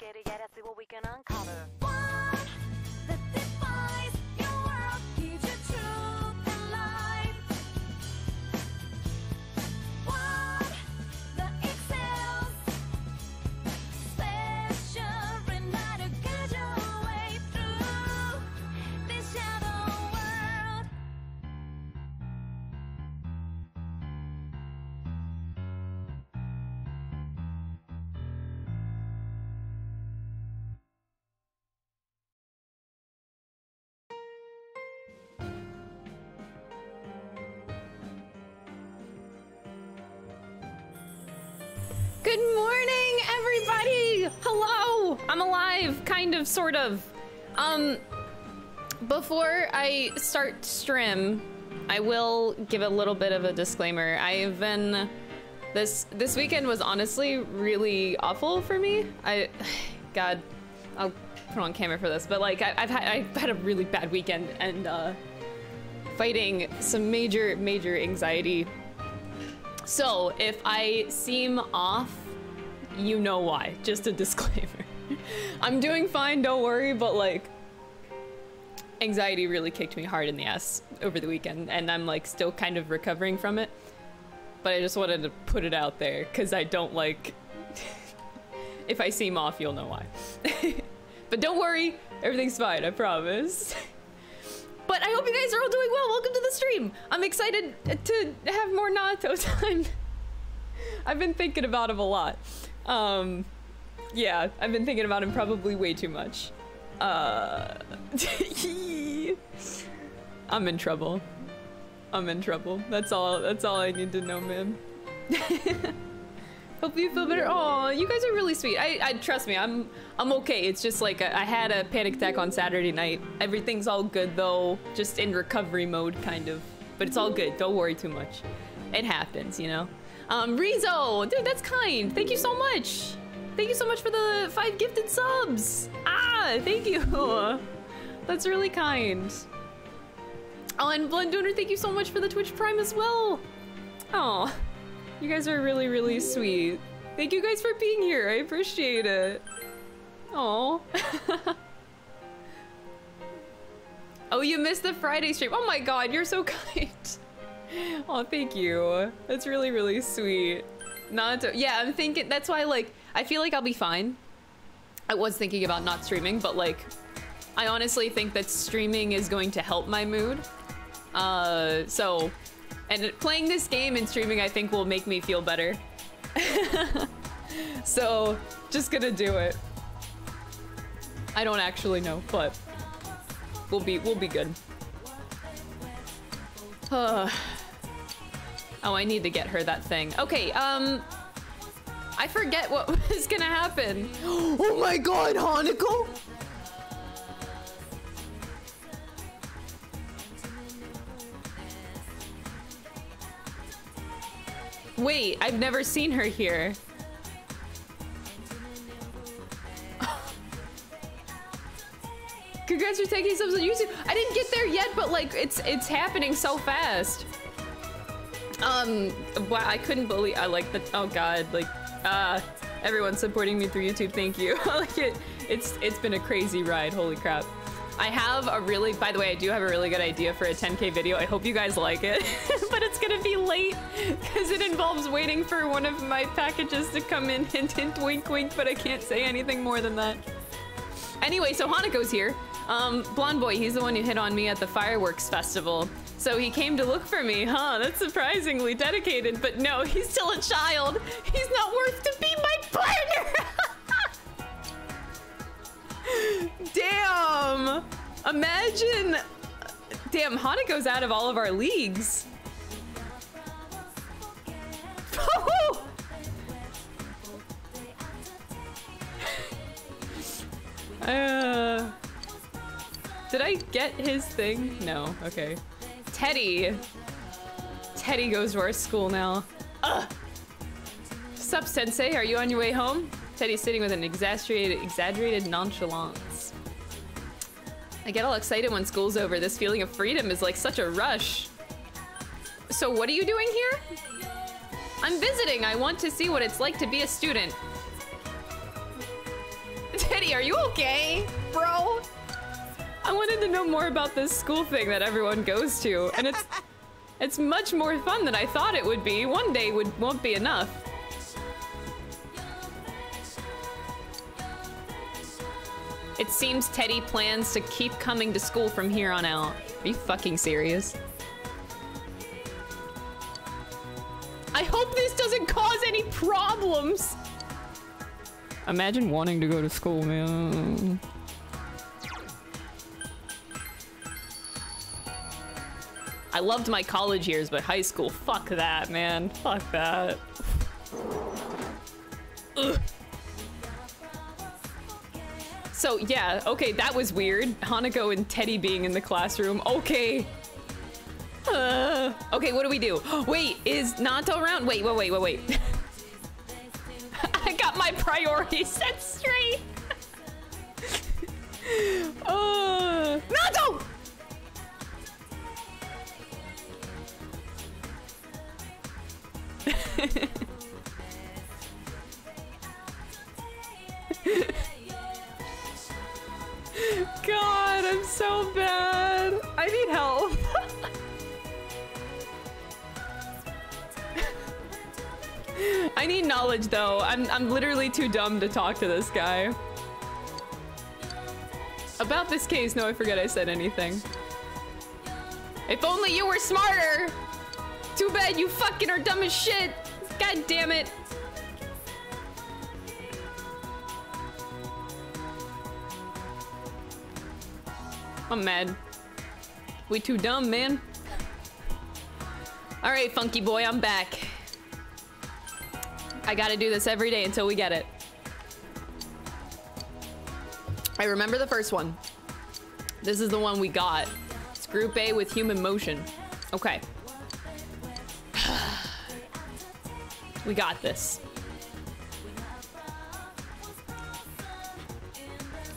get it, let's see what we can uncover. Hello! I'm alive, kind of, sort of. Um, before I start stream, I will give a little bit of a disclaimer. I've been this this weekend was honestly really awful for me. I, God, I'll put on camera for this, but like I, I've had I've had a really bad weekend and uh, fighting some major major anxiety so, if I seem off, you know why. Just a disclaimer. I'm doing fine, don't worry, but like, anxiety really kicked me hard in the ass over the weekend, and I'm like still kind of recovering from it. But I just wanted to put it out there because I don't like. if I seem off, you'll know why. but don't worry, everything's fine, I promise. But I hope you guys are all doing well. Welcome to the stream. I'm excited to have more Naoto time. I've been thinking about him a lot. Um, yeah, I've been thinking about him probably way too much. Uh, I'm in trouble. I'm in trouble. That's all. That's all I need to know, man. Hope you feel better. Oh, you guys are really sweet. I, I trust me. I'm, I'm okay. It's just like a, I had a panic attack on Saturday night. Everything's all good though. Just in recovery mode, kind of. But it's all good. Don't worry too much. It happens, you know. Um, Rizo, dude, that's kind. Thank you so much. Thank you so much for the five gifted subs. Ah, thank you. That's really kind. Oh, and Blundooner, thank you so much for the Twitch Prime as well. Oh. You guys are really, really sweet. Thank you guys for being here. I appreciate it. Oh. oh, you missed the Friday stream. Oh my god, you're so kind. Oh, thank you. That's really, really sweet. Not yeah, I'm thinking that's why like I feel like I'll be fine. I was thinking about not streaming, but like I honestly think that streaming is going to help my mood. Uh, so and playing this game and streaming, I think, will make me feel better. so, just gonna do it. I don't actually know, but we'll be we'll be good. oh, I need to get her that thing. Okay, um, I forget what was gonna happen. Oh my God, Hanako! Wait, I've never seen her here. Congrats for taking subs on YouTube. I didn't get there yet, but like it's it's happening so fast. Um, wow, I couldn't believe I like the oh god, like uh everyone supporting me through YouTube, thank you. like it it's it's been a crazy ride, holy crap. I have a really, by the way, I do have a really good idea for a 10k video. I hope you guys like it, but it's gonna be late because it involves waiting for one of my packages to come in. Hint, hint, wink, wink, but I can't say anything more than that. Anyway, so Hanako's here. Um, Blonde Boy, he's the one who hit on me at the fireworks festival. So he came to look for me, huh? That's surprisingly dedicated, but no, he's still a child. He's not worth to be my partner! Damn! Imagine... Damn, Hanako's out of all of our leagues. uh, did I get his thing? No, okay. Teddy. Teddy goes to our school now. Ugh. Sup, Sensei? Are you on your way home? Teddy's sitting with an exaggerated, exaggerated nonchalance. I get all excited when school's over. This feeling of freedom is like such a rush. So what are you doing here? I'm visiting. I want to see what it's like to be a student. Teddy, are you okay, bro? I wanted to know more about this school thing that everyone goes to, and it's it's much more fun than I thought it would be. One day would won't be enough. It seems Teddy plans to keep coming to school from here on out. Are you fucking serious? I hope this doesn't cause any problems. Imagine wanting to go to school, man. I loved my college years, but high school, fuck that, man. Fuck that. Ugh. So yeah, okay, that was weird. Hanako and Teddy being in the classroom. Okay. Uh, okay, what do we do? Wait, is Naoto around? Wait, wait, wait, wait, wait. I got my priorities set straight. uh! God, I'm so bad. I need help. I need knowledge though. I'm I'm literally too dumb to talk to this guy. About this case, no, I forget I said anything. If only you were smarter! Too bad you fucking are dumb as shit! God damn it! I'm mad. We too dumb, man. All right, funky boy, I'm back. I gotta do this every day until we get it. I remember the first one. This is the one we got. It's group A with human motion. Okay. We got this.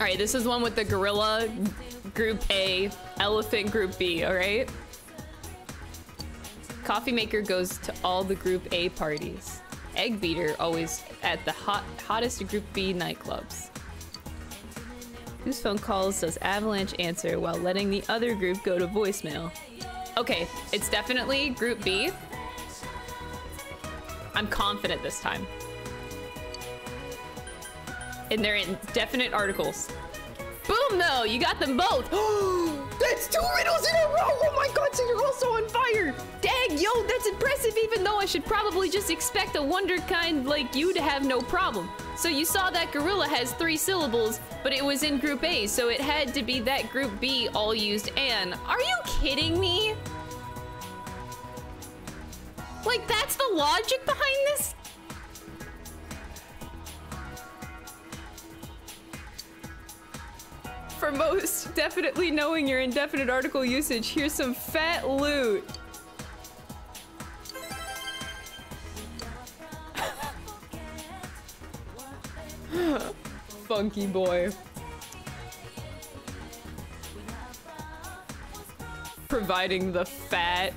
All right, this is one with the gorilla group A, elephant group B, all right? Coffee maker goes to all the group A parties. Egg beater always at the hot hottest group B nightclubs. Whose phone calls does Avalanche answer while letting the other group go to voicemail? Okay, it's definitely group B. I'm confident this time. And they're in definite articles. Boom, though, you got them both. that's two riddles in a row. Oh my god, so you're also on fire. Dang, yo, that's impressive, even though I should probably just expect a wonder kind like you to have no problem. So you saw that gorilla has three syllables, but it was in group A, so it had to be that group B all used and. Are you kidding me? Like, that's the logic behind this? For most, definitely knowing your indefinite article usage, here's some fat loot. Funky boy. Providing the fat,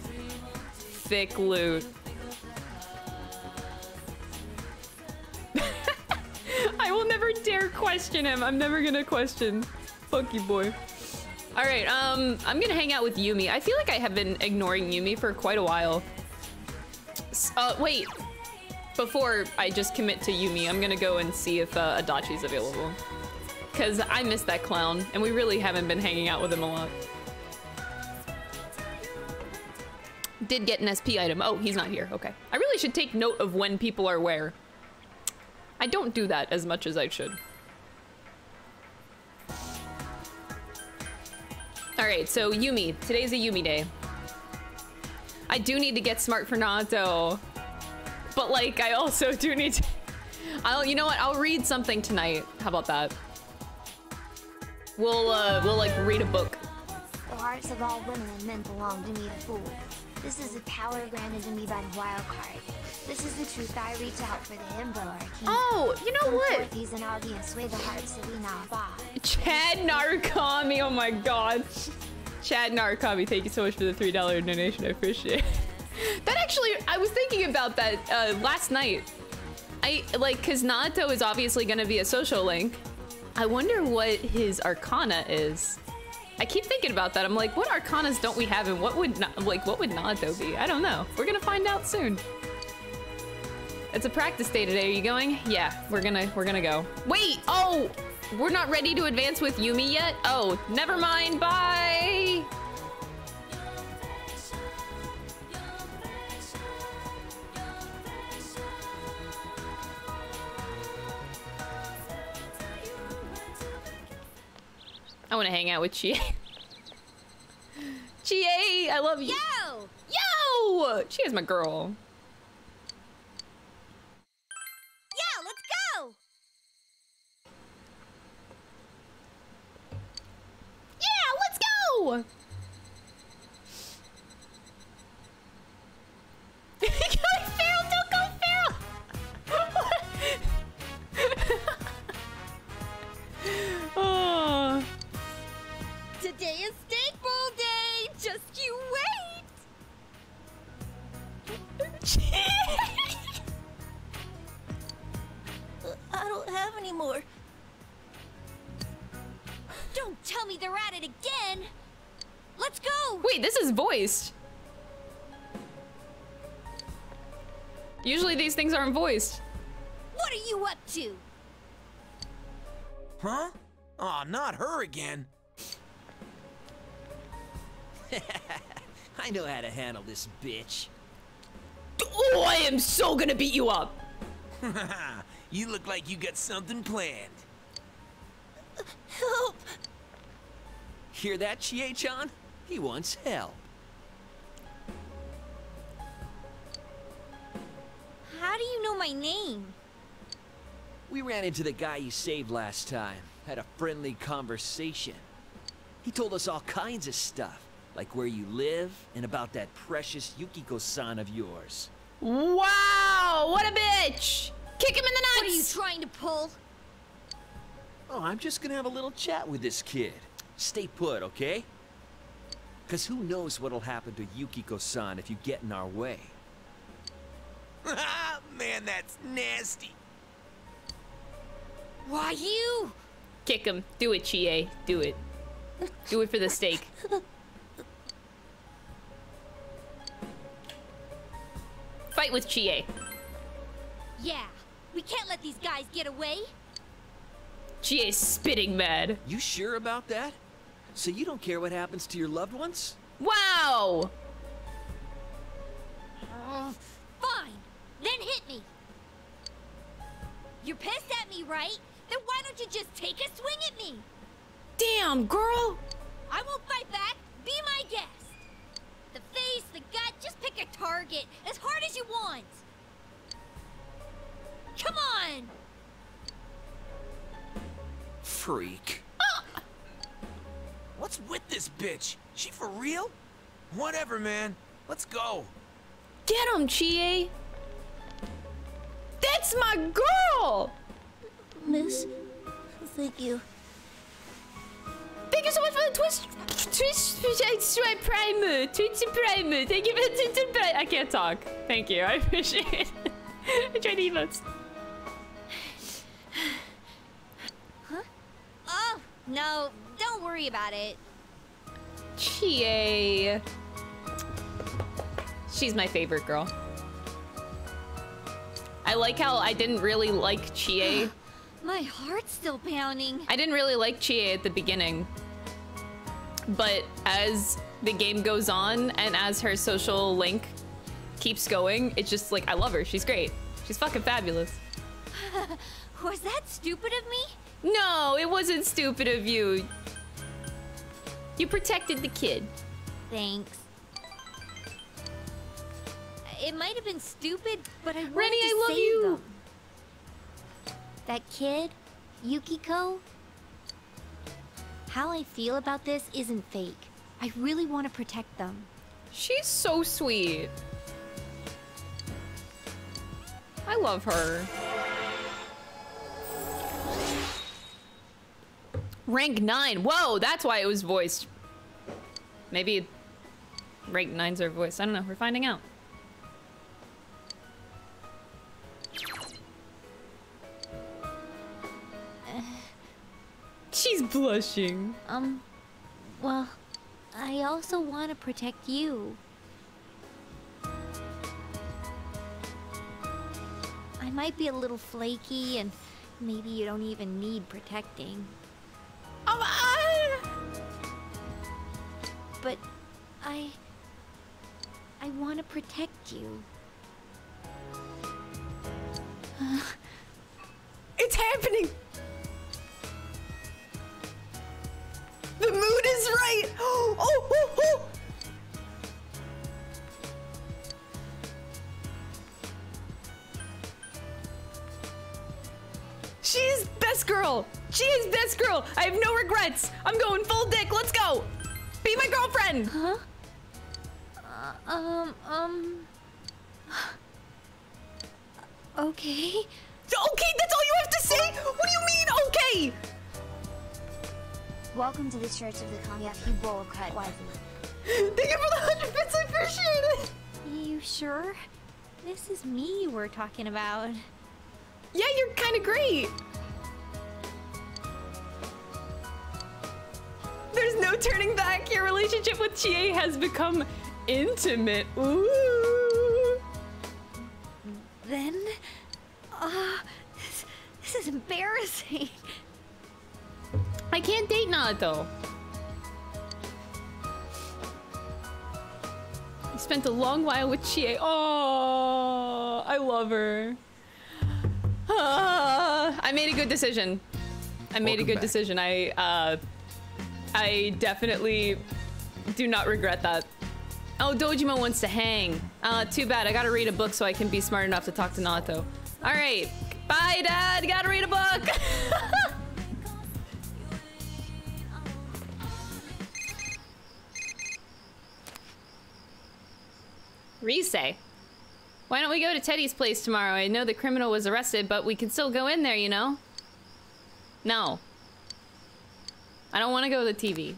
thick loot. I will never dare question him. I'm never gonna question Funky boy. All right, um, I'm gonna hang out with Yumi. I feel like I have been ignoring Yumi for quite a while. Uh, wait. Before I just commit to Yumi, I'm gonna go and see if uh, Adachi's available. Cause I miss that clown, and we really haven't been hanging out with him a lot. Did get an SP item. Oh, he's not here. Okay. I really should take note of when people are where. I don't do that as much as I should. All right, so Yumi. Today's a Yumi day. I do need to get smart for Naoto. But like, I also do need to... I'll, you know what? I'll read something tonight. How about that? We'll, uh, we'll like read a book. The hearts of all women and men belong to me, fool. This is the power granted to me by the wild card. This is the truth I reach out for the himbo king. Oh, you know what? forth, Izanagi, and sway the hearts of Inaba. Chad Narukami, oh my god. Chad Narukami, thank you so much for the $3 donation. I appreciate it. That actually, I was thinking about that uh, last night. I, like, because Naoto is obviously going to be a social link. I wonder what his arcana is. I keep thinking about that. I'm like, what arcanas don't we have, and what would not, like what would Naoto be? I don't know. We're gonna find out soon. It's a practice day today. Are you going? Yeah, we're gonna we're gonna go. Wait. Oh, we're not ready to advance with Yumi yet. Oh, never mind. Bye. I want to hang out with Chie. Chie, I love you. Yo! Yo! Chie's my girl. Yeah, let's go! Yeah, let's go! Today is steak bowl day! Just you wait! I don't have any more. Don't tell me they're at it again! Let's go! Wait, this is voiced. Usually these things aren't voiced. What are you up to? Huh? Aw, not her again. I know how to handle this bitch. Oh, I am so gonna beat you up. you look like you got something planned. Help! Hear that, Chie-chan? He wants help. How do you know my name? We ran into the guy you saved last time. Had a friendly conversation. He told us all kinds of stuff, like where you live and about that precious Yukiko-san of yours. Wow, what a bitch! Kick him in the nuts! What are you trying to pull? Oh, I'm just gonna have a little chat with this kid. Stay put, okay? Cause who knows what'll happen to Yukiko-san if you get in our way. Man, that's nasty. Why you? Kick him. Do it, Chie. Do it. Do it for the steak. Fight with Chie. Yeah, we can't let these guys get away. Chie's spitting mad. You sure about that? So you don't care what happens to your loved ones? Wow! Uh, fine, then hit me. You're pissed at me, right? Then why don't you just take a swing at me? Damn, girl! I won't fight back. Be my guest. The face, the gut, just pick a target as hard as you want. Come on! Freak. What's with this bitch? She for real? Whatever, man. Let's go. Get him, Chie! That's my girl! Miss, thank you. Thank you so much for the twist. Twist Stripe Prime. Uh, Twitch Prime. Thank you for the Twitch Prime. I can't talk. Thank you. I appreciate it. I tried emotes. Oh, no, don't worry about it. Chie. She's my favorite girl. I like how I didn't really like Chie. My heart's still pounding. I didn't really like Chie at the beginning. But as the game goes on and as her social link keeps going, it's just like, I love her. She's great. She's fucking fabulous. Was that stupid of me? No, it wasn't stupid of you. You protected the kid. Thanks. It might have been stupid, but I wanted Rennie, to I love you. them. That kid, Yukiko. How I feel about this isn't fake. I really want to protect them. She's so sweet. I love her. Rank 9. Whoa, that's why it was voiced. Maybe rank 9s are voiced. I don't know. We're finding out. Blushing. Um, well, I also want to protect you. I might be a little flaky and maybe you don't even need protecting. Um, I... But I. I want to protect you. It's happening! The mood is right! Oh, oh, oh! She is best girl! She is best girl! I have no regrets! I'm going full dick, let's go! Be my girlfriend! Huh? Uh, um, um. Okay. Okay, that's all you have to say? What do you mean, okay? Welcome to the Church of the Bowl Crud Waifu. Thank you for the 100 bits, I appreciate it! You sure? This is me we're talking about. Yeah, you're kind of great. There's no turning back. Your relationship with Chie has become intimate. Ooh. Then, uh, this, this is embarrassing. I can't date Naoto. I spent a long while with Chie. Oh, I love her. Ah, I made a good decision. I made Welcome a good back. decision. I uh, I definitely do not regret that. Oh, Dojima wants to hang. Uh, too bad. I gotta read a book so I can be smart enough to talk to Naoto. All right. Bye, Dad. Gotta read a book. Rise. Why don't we go to Teddy's place tomorrow? I know the criminal was arrested, but we can still go in there, you know? No. I don't want to go to the TV.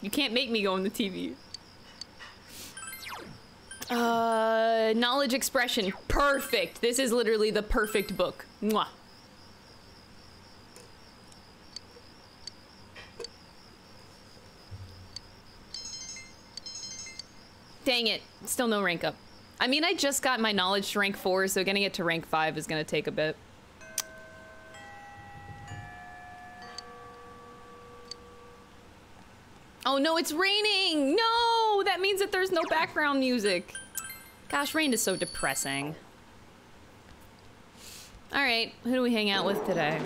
You can't make me go on the TV. Uh, knowledge expression. Perfect. This is literally the perfect book. Mwah. Dang it. Still no rank up. I mean, I just got my knowledge to rank 4, so getting it to rank 5 is gonna take a bit. Oh no, it's raining! No! That means that there's no background music. Gosh, rain is so depressing. Alright, who do we hang out with today?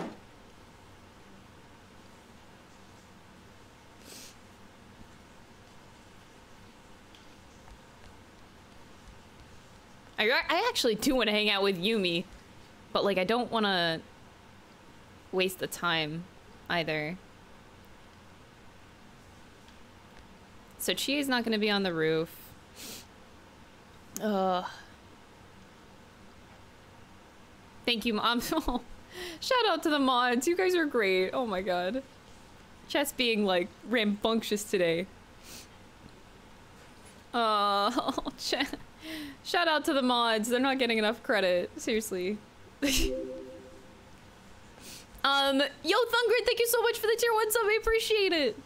I, I actually do want to hang out with Yumi, but like I don't want to waste the time either. So Chie's not going to be on the roof. Ugh. Thank you, mom. Shout out to the mods. You guys are great. Oh my god. Chess being like rambunctious today. Uh, chat. Shout out to the mods. They're not getting enough credit. Seriously. um, yo, Thungrid, thank you so much for the tier one sub. I appreciate it.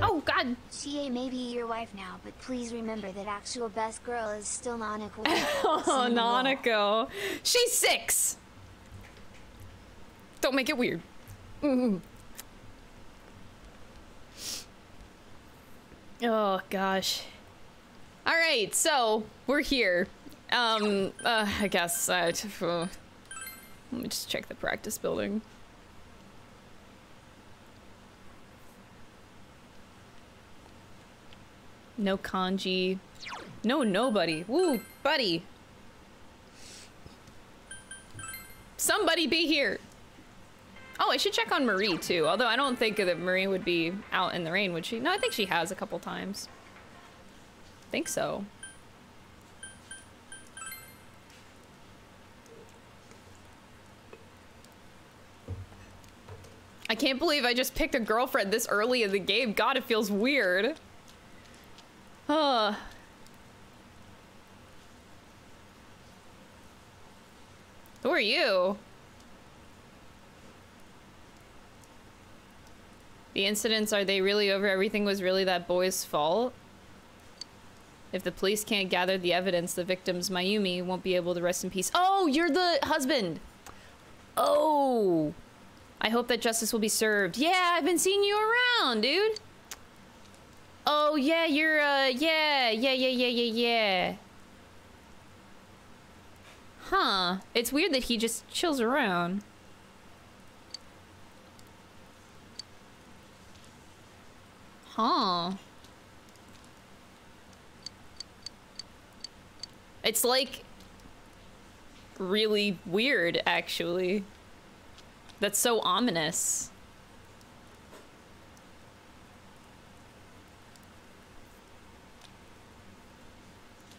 Oh God. Chie may be your wife now, but please remember that actual best girl is still Nanako. Oh, Nanako. She's six. Don't make it weird. Mm. Oh gosh. All right, so we're here. Um, uh, I guess. Uh, let me just check the practice building. No kanji. No nobody. Woo, buddy. Somebody be here. Oh, I should check on Marie too. Although I don't think that Marie would be out in the rain, would she? No, I think she has a couple times think so. I can't believe I just picked a girlfriend this early in the game. God, it feels weird. Huh. Who are you? The incidents, are they really over? Everything was really that boy's fault? If the police can't gather the evidence, the victim's Mayumi won't be able to rest in peace. Oh, you're the husband! Oh! I hope that justice will be served. Yeah, I've been seeing you around, dude! Oh, yeah, you're, uh, yeah, yeah, yeah, yeah, yeah, yeah. Huh. It's weird that he just chills around. Huh. It's like really weird, actually. That's so ominous.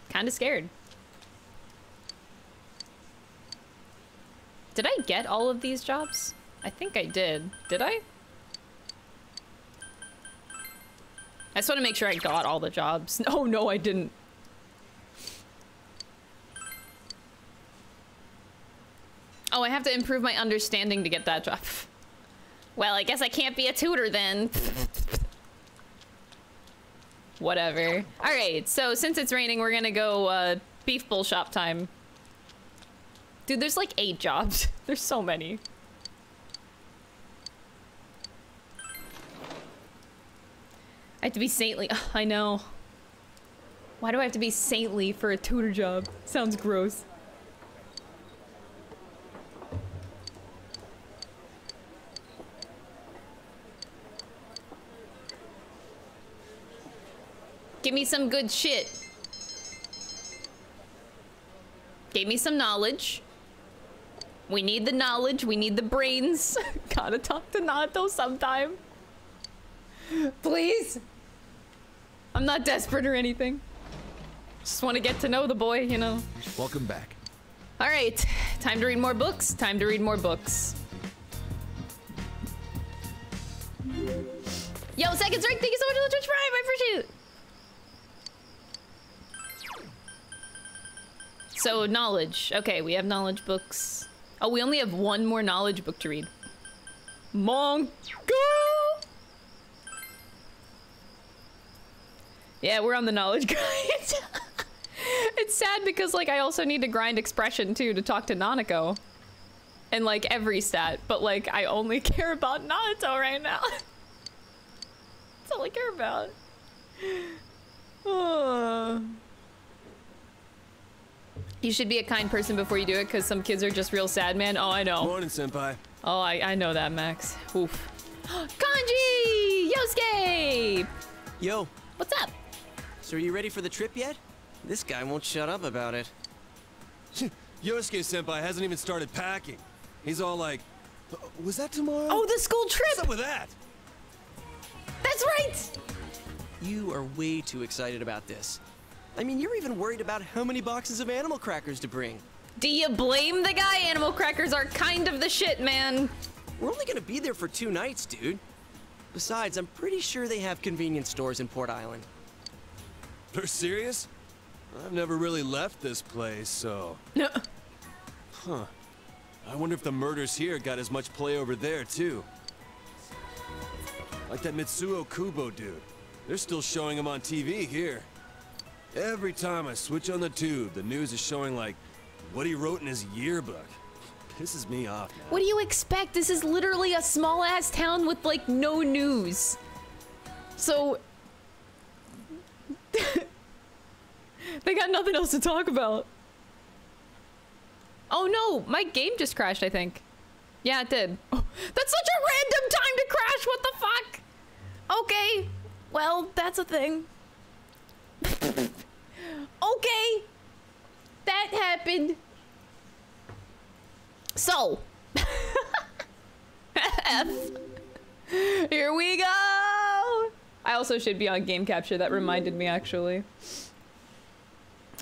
Kinda scared. Did I get all of these jobs? I think I did. Did I? I just want to make sure I got all the jobs. Oh, no, I didn't. Oh, I have to improve my understanding to get that job. Well, I guess I can't be a tutor then. Whatever. Alright, so since it's raining, we're gonna go, uh, beef bowl shop time. Dude, there's like eight jobs. There's so many. I have to be saintly. Ugh, I know. Why do I have to be saintly for a tutor job? Sounds gross. Give me some good shit. Gave me some knowledge. We need the knowledge. We need the brains. Gotta talk to Naoto sometime. Please. I'm not desperate or anything. Just want to get to know the boy, you know. Welcome back. All right, time to read more books. Time to read more books. Yo, second strike, thank you so much for the Twitch Prime. I appreciate it. So, knowledge. Okay, we have knowledge books. Oh, we only have one more knowledge book to read. Mongo! Yeah, we're on the knowledge grind. it's sad because, like, I also need to grind expression, too, to talk to Nanako. And, like, every stat. But, like, I only care about Naoto right now. That's all I care about. Oh. You should be a kind person before you do it, because some kids are just real sad, man. Oh, I know. Morning, senpai. Oh, I, I know that, Max. Oof. Kanji! Yosuke! Yo, What's up? so are you ready for the trip yet? This guy won't shut up about it. Yosuke senpai hasn't even started packing. He's all like, "Uh, was that tomorrow? Oh, the school trip! What's up with that? That's right! You are way too excited about this. I mean, you're even worried about how many boxes of animal crackers to bring. Do you blame the guy? Animal crackers are kind of the shit, man. We're only gonna be there for two nights, dude. Besides, I'm pretty sure they have convenience stores in Port Island. They're serious? I've never really left this place, so. No. Huh. I wonder if the murders here got as much play over there, too. Like that Mitsuo Kubo dude. They're still showing him on TV here. Every time I switch on the tube, the news is showing, like, what he wrote in his yearbook. Pisses me off, man. What do you expect? This is literally a small ass town with like no news. So they got nothing else to talk about. Oh no, my game just crashed, I think. Yeah, it did. Oh, that's such a random time to crash. What the fuck? Okay. Well, that's a thing. Okay. That happened. So, F. Here we go. I also should be on game capture. That reminded me, actually.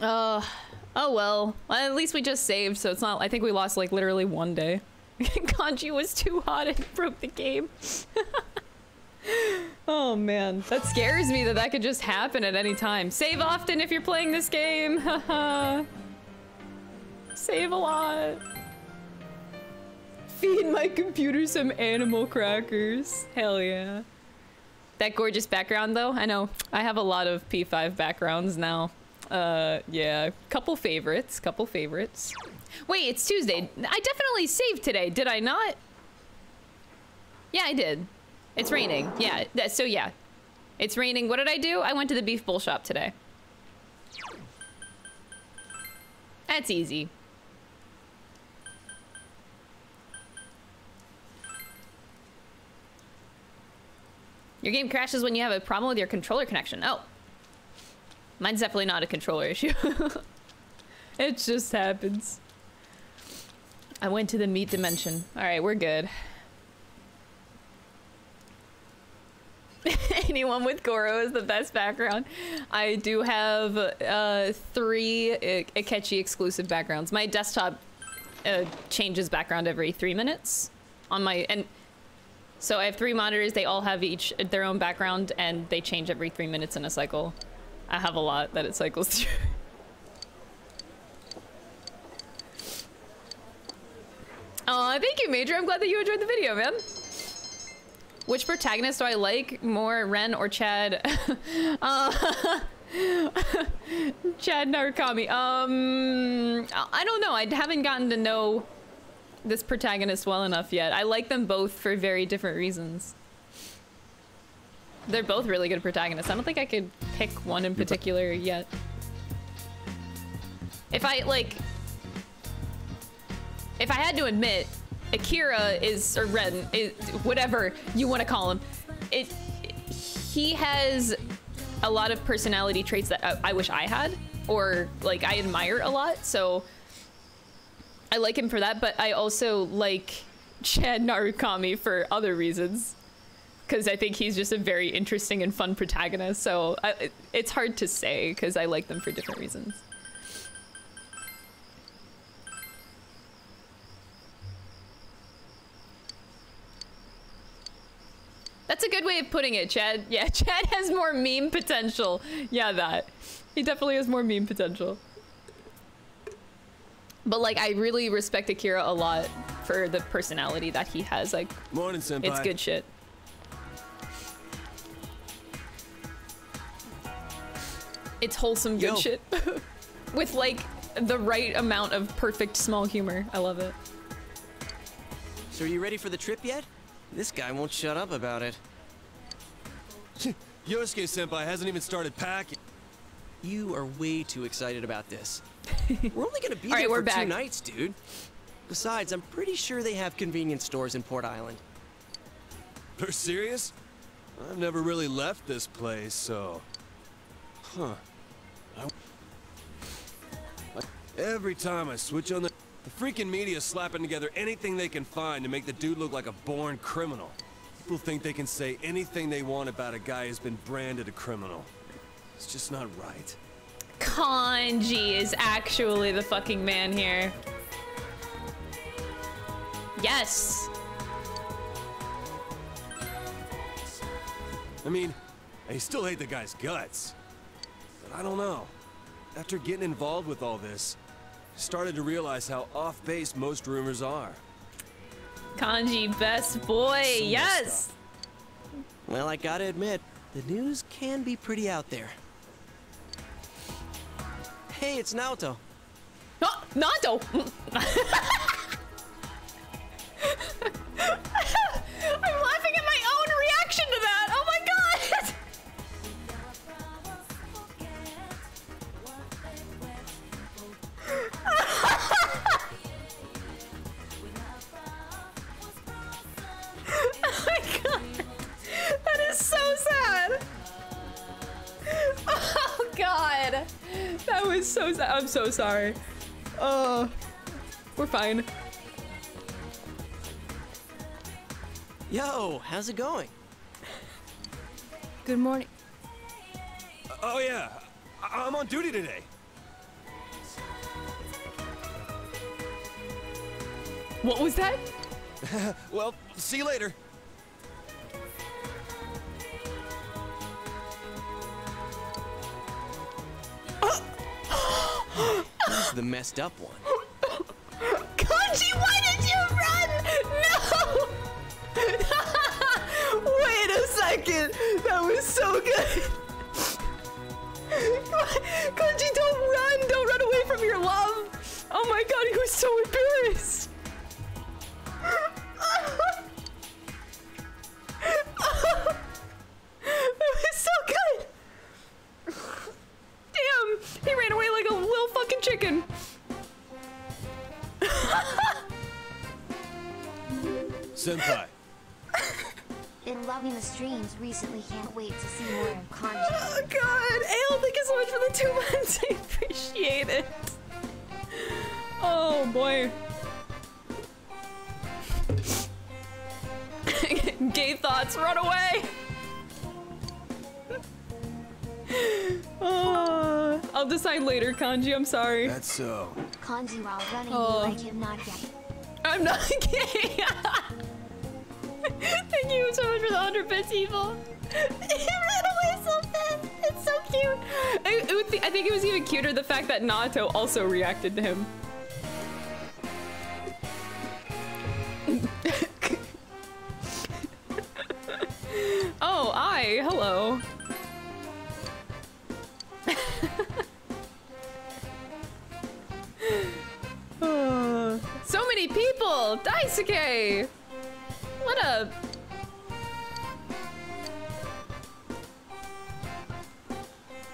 Uh, oh well. well. At least we just saved, so it's not. I think we lost like literally one day. Kanji was too hot and broke the game. oh man, that scares me that that could just happen at any time. Save often if you're playing this game. Save a lot. Feed my computer some animal crackers. Hell yeah. That gorgeous background, though. I know. I have a lot of P5 backgrounds now. Uh, yeah. Couple favorites. Couple favorites. Wait, it's Tuesday. I definitely saved today, did I not? Yeah, I did. It's raining. Yeah, so yeah. It's raining. What did I do? I went to the beef bull shop today. That's easy. Your game crashes when you have a problem with your controller connection. Oh. Mine's definitely not a controller issue. it just happens. I went to the meat dimension. Alright, we're good. Anyone with Goro is the best background. I do have uh, three uh, Akechi exclusive backgrounds. My desktop uh, changes background every three minutes on my and so I have three monitors. They all have each their own background, and they change every three minutes in a cycle. I have a lot that it cycles through. Oh, thank you, Major. I'm glad that you enjoyed the video, man. Which protagonist do I like more, Ren or Chad? uh, Chad Narukami. Um, I don't know. I haven't gotten to know this protagonist well enough yet. I like them both for very different reasons. They're both really good protagonists. I don't think I could pick one in particular yet. If I, like... If I had to admit, Akira is, or Ren, is, whatever you want to call him, it, he has a lot of personality traits that I, I wish I had, or, like, I admire a lot, so... I like him for that, but I also like Chad Narukami for other reasons. Because I think he's just a very interesting and fun protagonist, so I, it's hard to say because I like them for different reasons. That's a good way of putting it, Chad. Yeah, Chad has more meme potential. Yeah, that. He definitely has more meme potential. But like, I really respect Akira a lot for the personality that he has. Like, Morning, senpai. it's good shit. It's wholesome good Yo. shit. With like the right amount of perfect small humor. I love it. So are you ready for the trip yet? This guy won't shut up about it. Yosuke senpai hasn't even started packing. You are way too excited about this. We're only gonna be All right, there we're for back. two nights, dude. Besides, I'm pretty sure they have convenience stores in Port Island. They're serious? I've never really left this place, so... Huh. I... Every time I switch on the... The freaking media's slapping together anything they can find to make the dude look like a born criminal. People think they can say anything they want about a guy who's been branded a criminal. It's just not right. Kanji is actually the fucking man here. Yes. I mean, I still hate the guy's guts. But I don't know. After getting involved with all this, started to realize how off-base most rumors are. Kanji, best boy. So yes. Well, I gotta admit, the news can be pretty out there. Hey, it's Naoto. Oh, Nanto. I'm laughing at my own reaction to that. Oh my oh my god. That is so sad. Oh god. That was so sad. I'm so sorry. Oh. We're fine. Yo, how's it going? Good morning. Oh yeah, I- I'm on duty today. What was that? Well, see you later. He's the messed up one. Kanji, why did you run? No! Wait a second. That was so good. Kanji, don't run! Don't run away from your love! Oh my god, he was so embarrassed! Senpai, Been loving the streams recently, can't wait to see more of Kanji. Oh god! Ale, thank you so much for the two months. I appreciate it. Oh boy. Gay thoughts, run away! Oh, I'll decide later, Kanji. I'm sorry. that's so. Kanji while running, Oh. you like him not gay. I'm not gay. Thank you so much for the 100 bits, Evil. He ran away so fast. It's so cute. I, it would be- I think it was even cuter the fact that Naoto also reacted to him. oh, I. Hello. So many people! Daisuke! What a...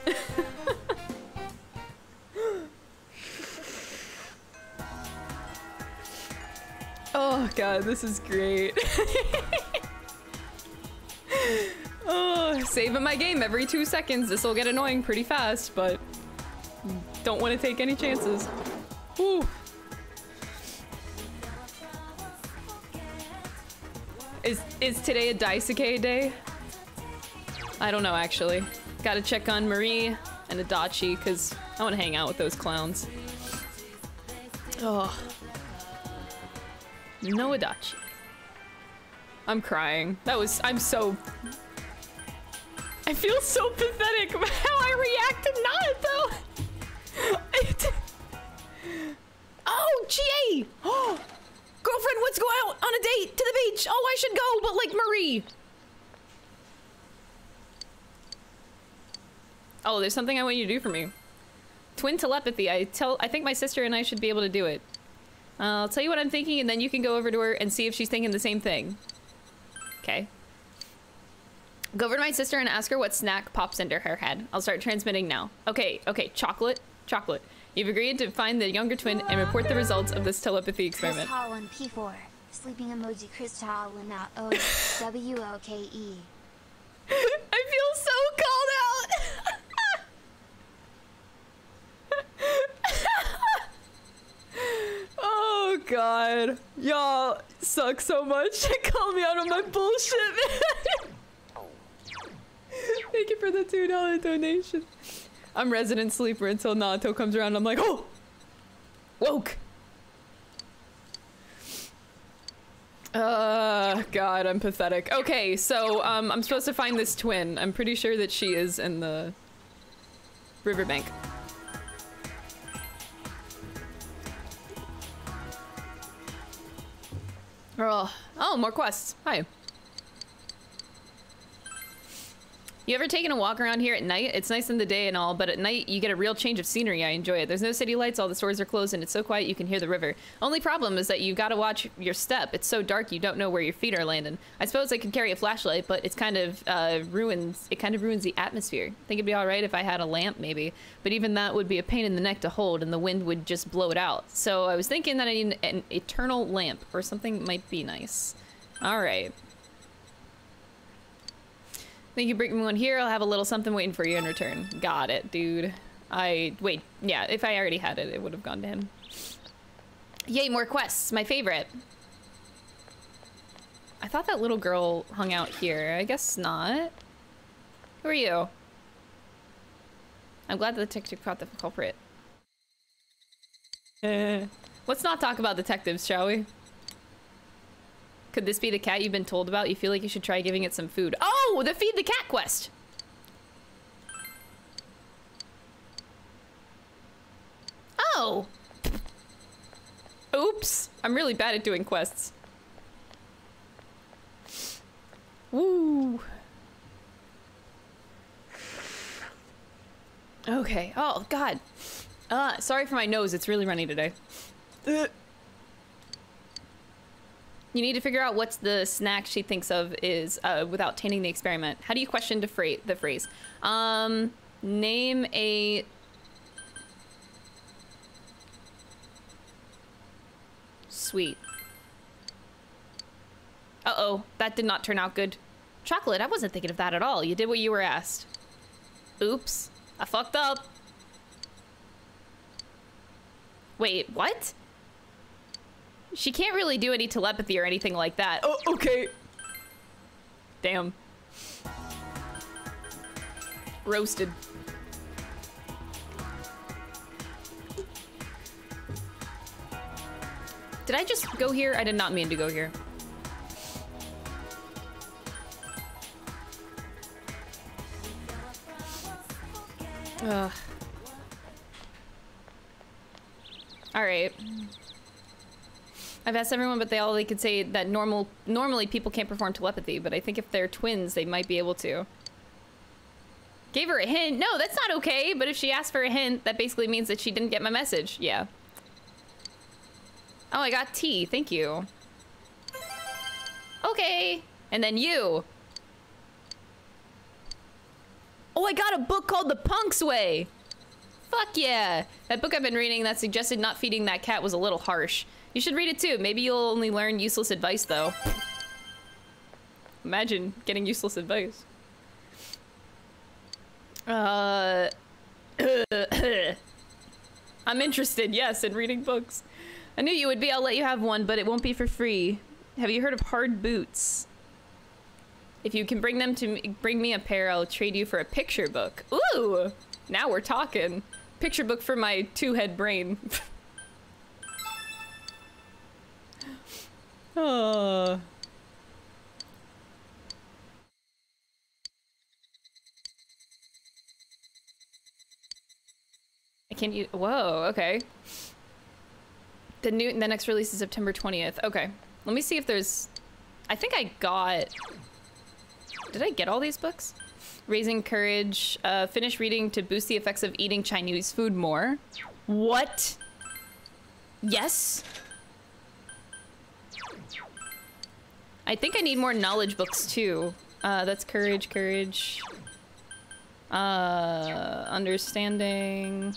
oh god, this is great. oh, saving my game every two seconds. This will get annoying pretty fast, but don't want to take any chances. Whew. Is is today a Daisuke day? I don't know actually. Gotta check on Marie and Adachi because I want to hang out with those clowns. Oh. No Adachi. I'm crying. That was I'm so I feel so pathetic how I react to Naruto. oh, GA! Oh, girlfriend to go out on a date to the beach. Oh, I should go, but like Marie. Oh, there's something I want you to do for me. Twin telepathy. I tell. I think my sister and I should be able to do it. Uh, I'll tell you what I'm thinking, and then you can go over to her and see if she's thinking the same thing. Okay. Go over to my sister and ask her what snack pops into her head. I'll start transmitting now. Okay, okay, chocolate, chocolate. You've agreed to find the younger twin and report the results of this telepathy experiment. Crystal and P4. Sleeping emoji Crystal and not O W O K E. I feel so called out. oh god. Y'all suck so much. Call me out on my bullshit. Thank you for the $2 donation. I'm resident sleeper until Naoto comes around. I'm like, oh! Woke! Uh, God, I'm pathetic. Okay, so, um, I'm supposed to find this twin. I'm pretty sure that she is in the riverbank. Oh, oh, more quests. Hi. You ever taken a walk around here at night? It's nice in the day and all, but at night you get a real change of scenery. I enjoy it. There's no city lights, all the stores are closed, and it's so quiet you can hear the river. Only problem is that you've gotta watch your step. It's so dark you don't know where your feet are landing. I suppose I could carry a flashlight, but it's kind of uh, ruins. It kind of ruins the atmosphere. I think it'd be all right if I had a lamp, maybe, but even that would be a pain in the neck to hold, and the wind would just blow it out. So I was thinking that I need an eternal lamp or something might be nice. All right. Thank you, bring me one here. I'll have a little something waiting for you in return. Got it, dude. I wait. Yeah, if I already had it, it would have gone to him. Yay, more quests. My favorite. I thought that little girl hung out here. I guess not. Who are you? I'm glad the detective caught the culprit. Let's not talk about detectives, shall we? Could this be the cat you've been told about? You feel like you should try giving it some food. Oh, the feed the cat quest. Oh. Oops. I'm really bad at doing quests. Woo. Okay. Oh God. Uh, sorry for my nose. It's really runny today. Uh. You need to figure out what's the snack she thinks of is uh, without tainting the experiment. How do you question the, the phrase? Um, name a sweet. Uh-oh, that did not turn out good. Chocolate, I wasn't thinking of that at all. You did what you were asked. Oops, I fucked up. Wait, what? She can't really do any telepathy or anything like that. Oh, okay. Damn. Roasted. Did I just go here? I did not mean to go here. Ugh. All right. I've asked everyone, but they all they could say that normal normally people can't perform telepathy, but I think if they're twins, they might be able to. Gave her a hint. No, that's not okay. But if she asked for a hint, that basically means that she didn't get my message. Yeah. Oh, I got tea. Thank you. Okay. And then you. Oh, I got a book called The Punk's Way. Fuck yeah. That book I've been reading that suggested not feeding that cat was a little harsh. You should read it too. Maybe you'll only learn useless advice though. Imagine getting useless advice. Uh, I'm interested, yes, in reading books. I knew you would be. I'll let you have one, but it won't be for free. Have you heard of hard boots? If you can bring them to me, bring me a pair, I'll trade you for a picture book. Ooh, now we're talking. Picture book for my two-head brain. I can't use. Whoa. Okay. The new. The next release is September twentieth. Okay. Let me see if there's. I think I got. Did I get all these books? Raising Courage. Uh, finish reading to boost the effects of eating Chinese food more. What? Yes. I think I need more knowledge books too. Uh, that's courage, courage. Uh, understanding,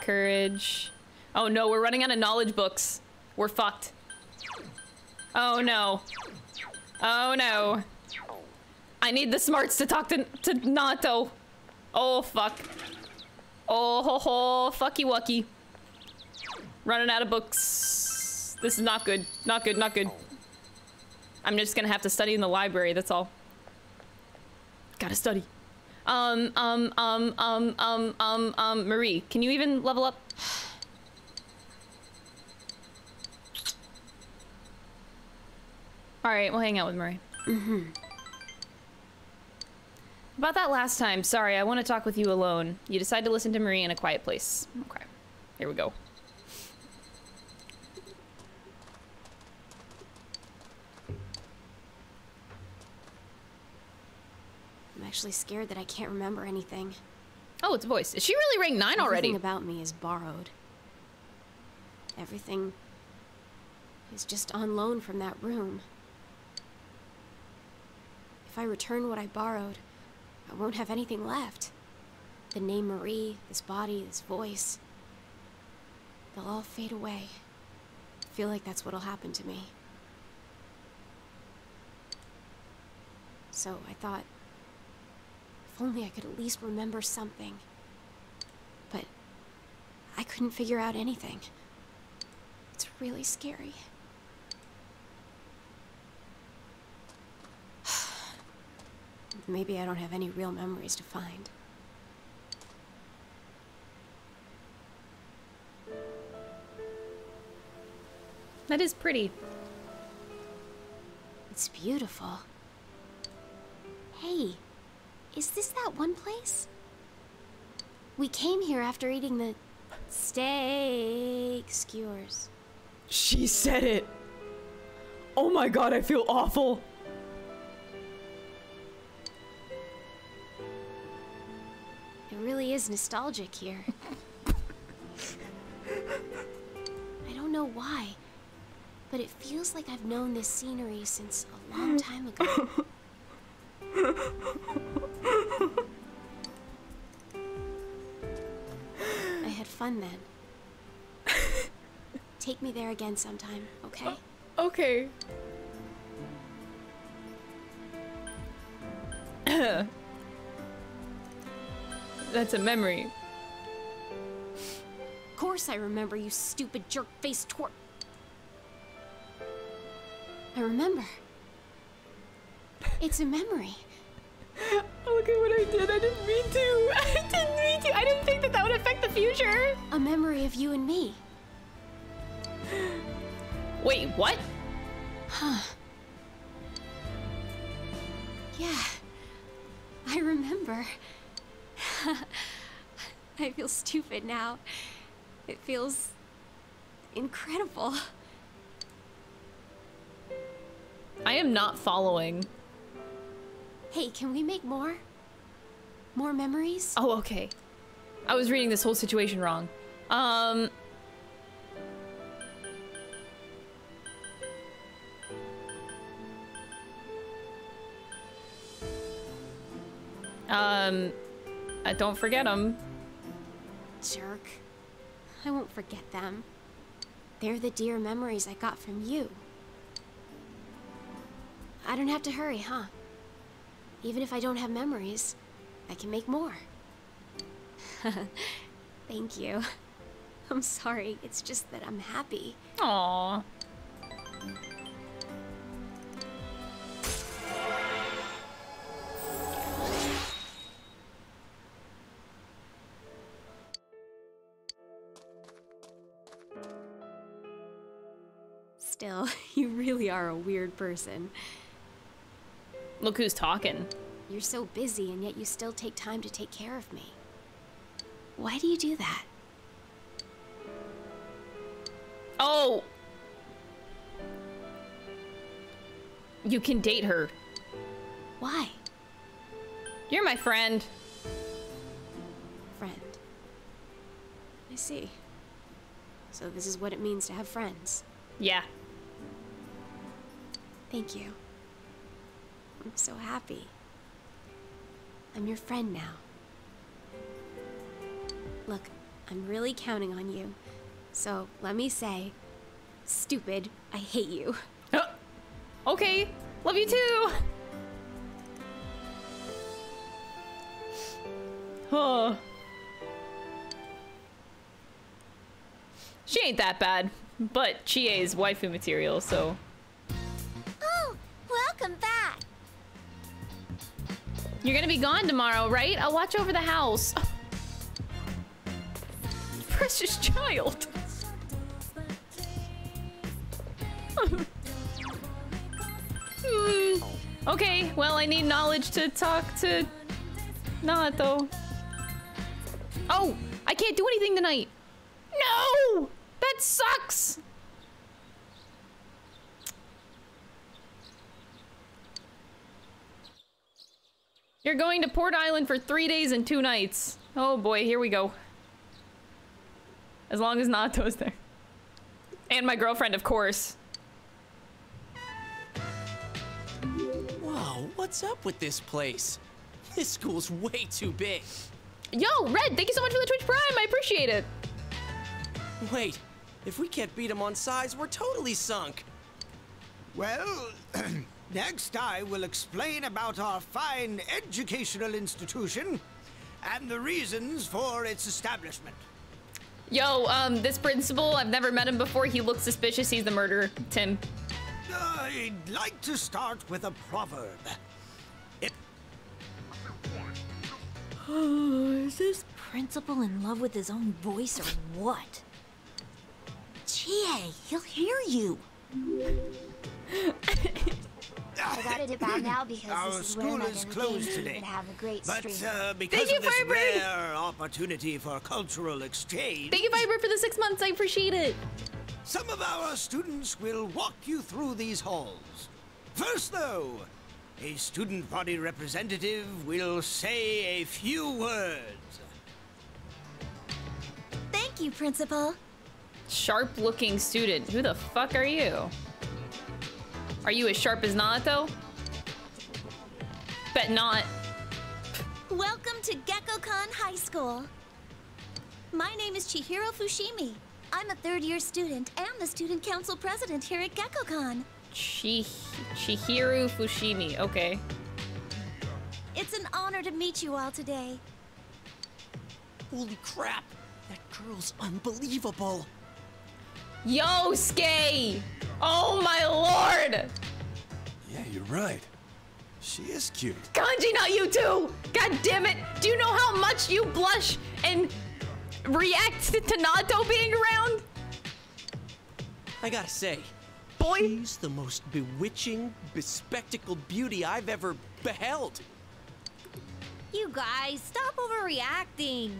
courage. Oh no, we're running out of knowledge books. We're fucked. Oh no. Oh no. I need the smarts to talk to, to Naoto. Oh fuck. Oh ho ho, fucky wucky. Running out of books. This is not good. Not good, not good. I'm just gonna have to study in the library, that's all. Gotta study. Um, um, um, um, um, um, um, Marie, can you even level up? Alright, we'll hang out with Marie. Mm-hmm. About that last time, sorry, I want to talk with you alone. You decide to listen to Marie in a quiet place. Okay, here we go. Actually scared that I can't remember anything. Oh, it's a voice. Is she really rank 9 already? Everything about me is borrowed. Everything is just on loan from that room. If I return what I borrowed, I won't have anything left. The name Marie, this body, this voice, they'll all fade away. I feel like that's what'll happen to me. So I thought, only I could at least remember something. But I couldn't figure out anything. It's really scary. Maybe I don't have any real memories to find. That is pretty. It's beautiful. Hey, is this that one place? We came here after eating the steak skewers. She said it. Oh my god, I feel awful. It really is nostalgic here. I don't know why, but it feels like I've known this scenery since a long time ago. I had fun then. Take me there again sometime, okay? Oh, okay. That's a memory. Of course I remember, you stupid jerk-faced twerp. I remember. It's a memory. Look at what I did. I didn't mean to. I didn't mean to. I didn't think that that would affect the future. A memory of you and me. Wait, what? Huh. Yeah. I remember. I feel stupid now. It feels incredible. I am not following. Hey, can we make more? More memories? Oh, okay. I was reading this whole situation wrong. Um. Um, uh, don't forget them. Jerk. I won't forget them. They're the dear memories I got from you. I don't have to hurry, huh? Even if I don't have memories, I can make more. Thank you. I'm sorry, it's just that I'm happy. Aww. Still, you really are a weird person. Look who's talking. You're so busy, and yet you still take time to take care of me. Why do you do that? Oh! You can date her. Why? You're my friend. Friend. I see. So this is what it means to have friends. Yeah. Thank you. I'm so happy. I'm your friend now. Look, I'm really counting on you. So let me say, stupid, I hate you. Okay. Love you too. Huh. She ain't that bad, but Chie is waifu material, so. You're gonna be gone tomorrow, right? I'll watch over the house. Precious child. Hmm. Okay, well, I need knowledge to talk to Naoto. Oh, I can't do anything tonight. No! That sucks! You're going to Port Island for three days and two nights. Oh boy, here we go. As long as Naoto's there. And my girlfriend, of course. Whoa, what's up with this place? This school's way too big. Yo, Red, thank you so much for the Twitch Prime. I appreciate it. Wait, if we can't beat them on size, we're totally sunk. Well, next I will explain about our fine educational institution and the reasons for its establishment. Yo, um, this principal, I've never met him before. He looks suspicious. He's the murderer. Tim. I'd like to start with a proverb. It Is this principal in love with his own voice or what? Chie, he'll hear you. I gotta dip out now because Our this is school my is closed games today. would have a great But uh, because Thank you, of this Firebird! rare opportunity for cultural exchange, Thank you, Viber, for the six months. I appreciate it. some of our students will walk you through these halls. First, though, a student body representative will say a few words. Thank you, Principal. Sharp looking student. Who the fuck are you? Are you as sharp as Naoto? Bet not. Welcome to Gekkoukan High School. My name is Chihiro Fushimi. I'm a third year student and the student council president here at Gekkoukan. Chi Chihiro Fushimi. Okay. It's an honor to meet you all today. Holy crap! That girl's unbelievable. Yosuke! Oh my lord! Yeah, you're right. She is cute. Kanji, not you too! God damn it! Do you know how much you blush and react to Naoto being around? I gotta say, Boy! she's the most bewitching, bespectacled beauty I've ever beheld. You guys, stop overreacting.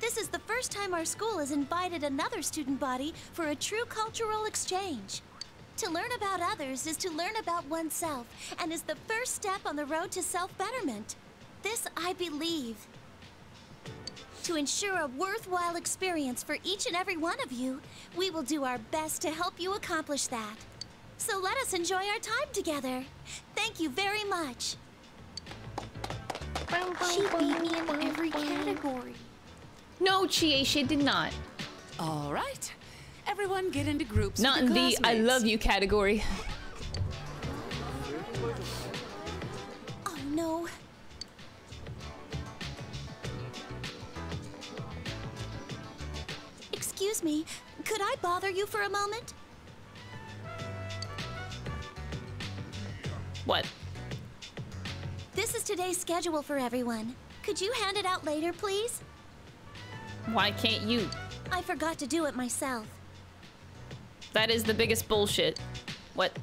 This is the first time our school has invited another student body for a true cultural exchange. To learn about others is to learn about oneself and is the first step on the road to self betterment. This I believe. To ensure a worthwhile experience for each and every one of you, we will do our best to help you accomplish that. So let us enjoy our time together. Thank you very much. She beat me in every category. No, Chie, she did not. All right. Everyone get into groups. Not in your the I love you category. Oh no. Excuse me, could I bother you for a moment? What? This is today's schedule for everyone. Could you hand it out later, please? Why can't you? I forgot to do it myself. That is the biggest bullshit. What?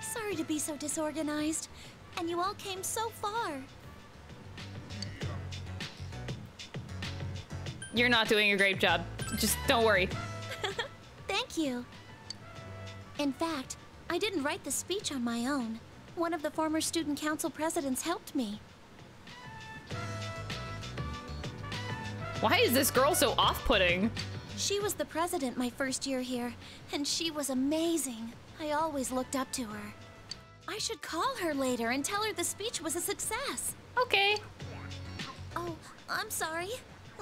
Sorry to be so disorganized. And you all came so far. You're not doing a great job. Just don't worry. Thank you. In fact, I didn't write the speech on my own. One of the former student council presidents helped me. Why is this girl so off-putting? She was the president my first year here, and she was amazing. I always looked up to her. I should call her later and tell her the speech was a success. Okay. Oh, I'm sorry.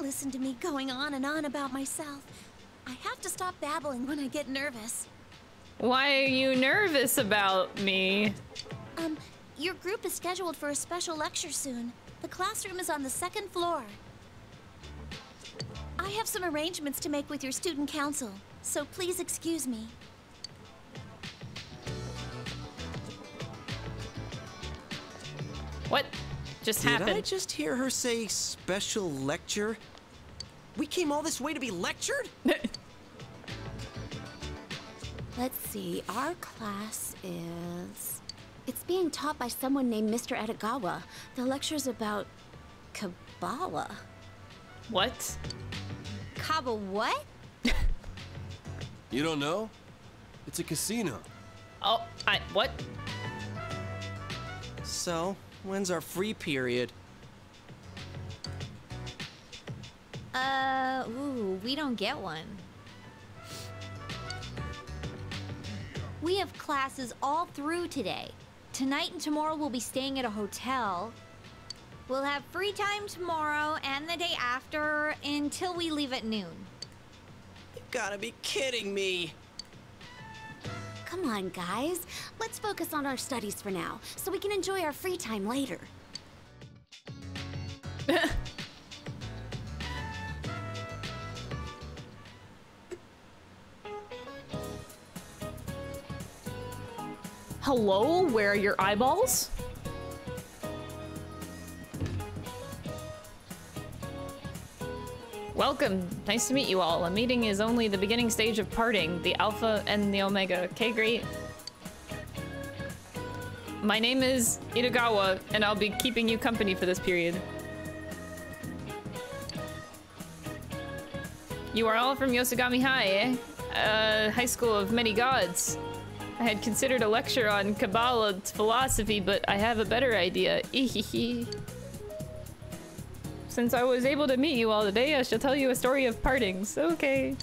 Listen to me going on and on about myself. I have to stop babbling when I get nervous. Why are you nervous about me? Um, your group is scheduled for a special lecture soon. The classroom is on the second floor. I have some arrangements to make with your student council, so please excuse me. What just Did happened? Did I just hear her say special lecture? We came all this way to be lectured? Let's see, our class is. It's being taught by someone named Mr. Edogawa. The lecture's about Kabbalah. What? Kaba what? You don't know? It's a casino. Oh, I what? So, when's our free period? Uh, ooh, we don't get one. We have classes all through today. Tonight and tomorrow we'll be staying at a hotel. We'll have free time tomorrow and the day after until we leave at noon. You gotta be kidding me. Come on, guys. Let's focus on our studies for now, so we can enjoy our free time later. Hello? Where are your eyeballs? Welcome. Nice to meet you all. A meeting is only the beginning stage of parting, the Alpha and the Omega. Okay, great. My name is Edogawa, and I'll be keeping you company for this period. You are all from Yasogami High, eh? Uh, high school of many gods. I had considered a lecture on Kabbalah philosophy, but I have a better idea. Ehehe. Since I was able to meet you all today, I shall tell you a story of partings. Okay.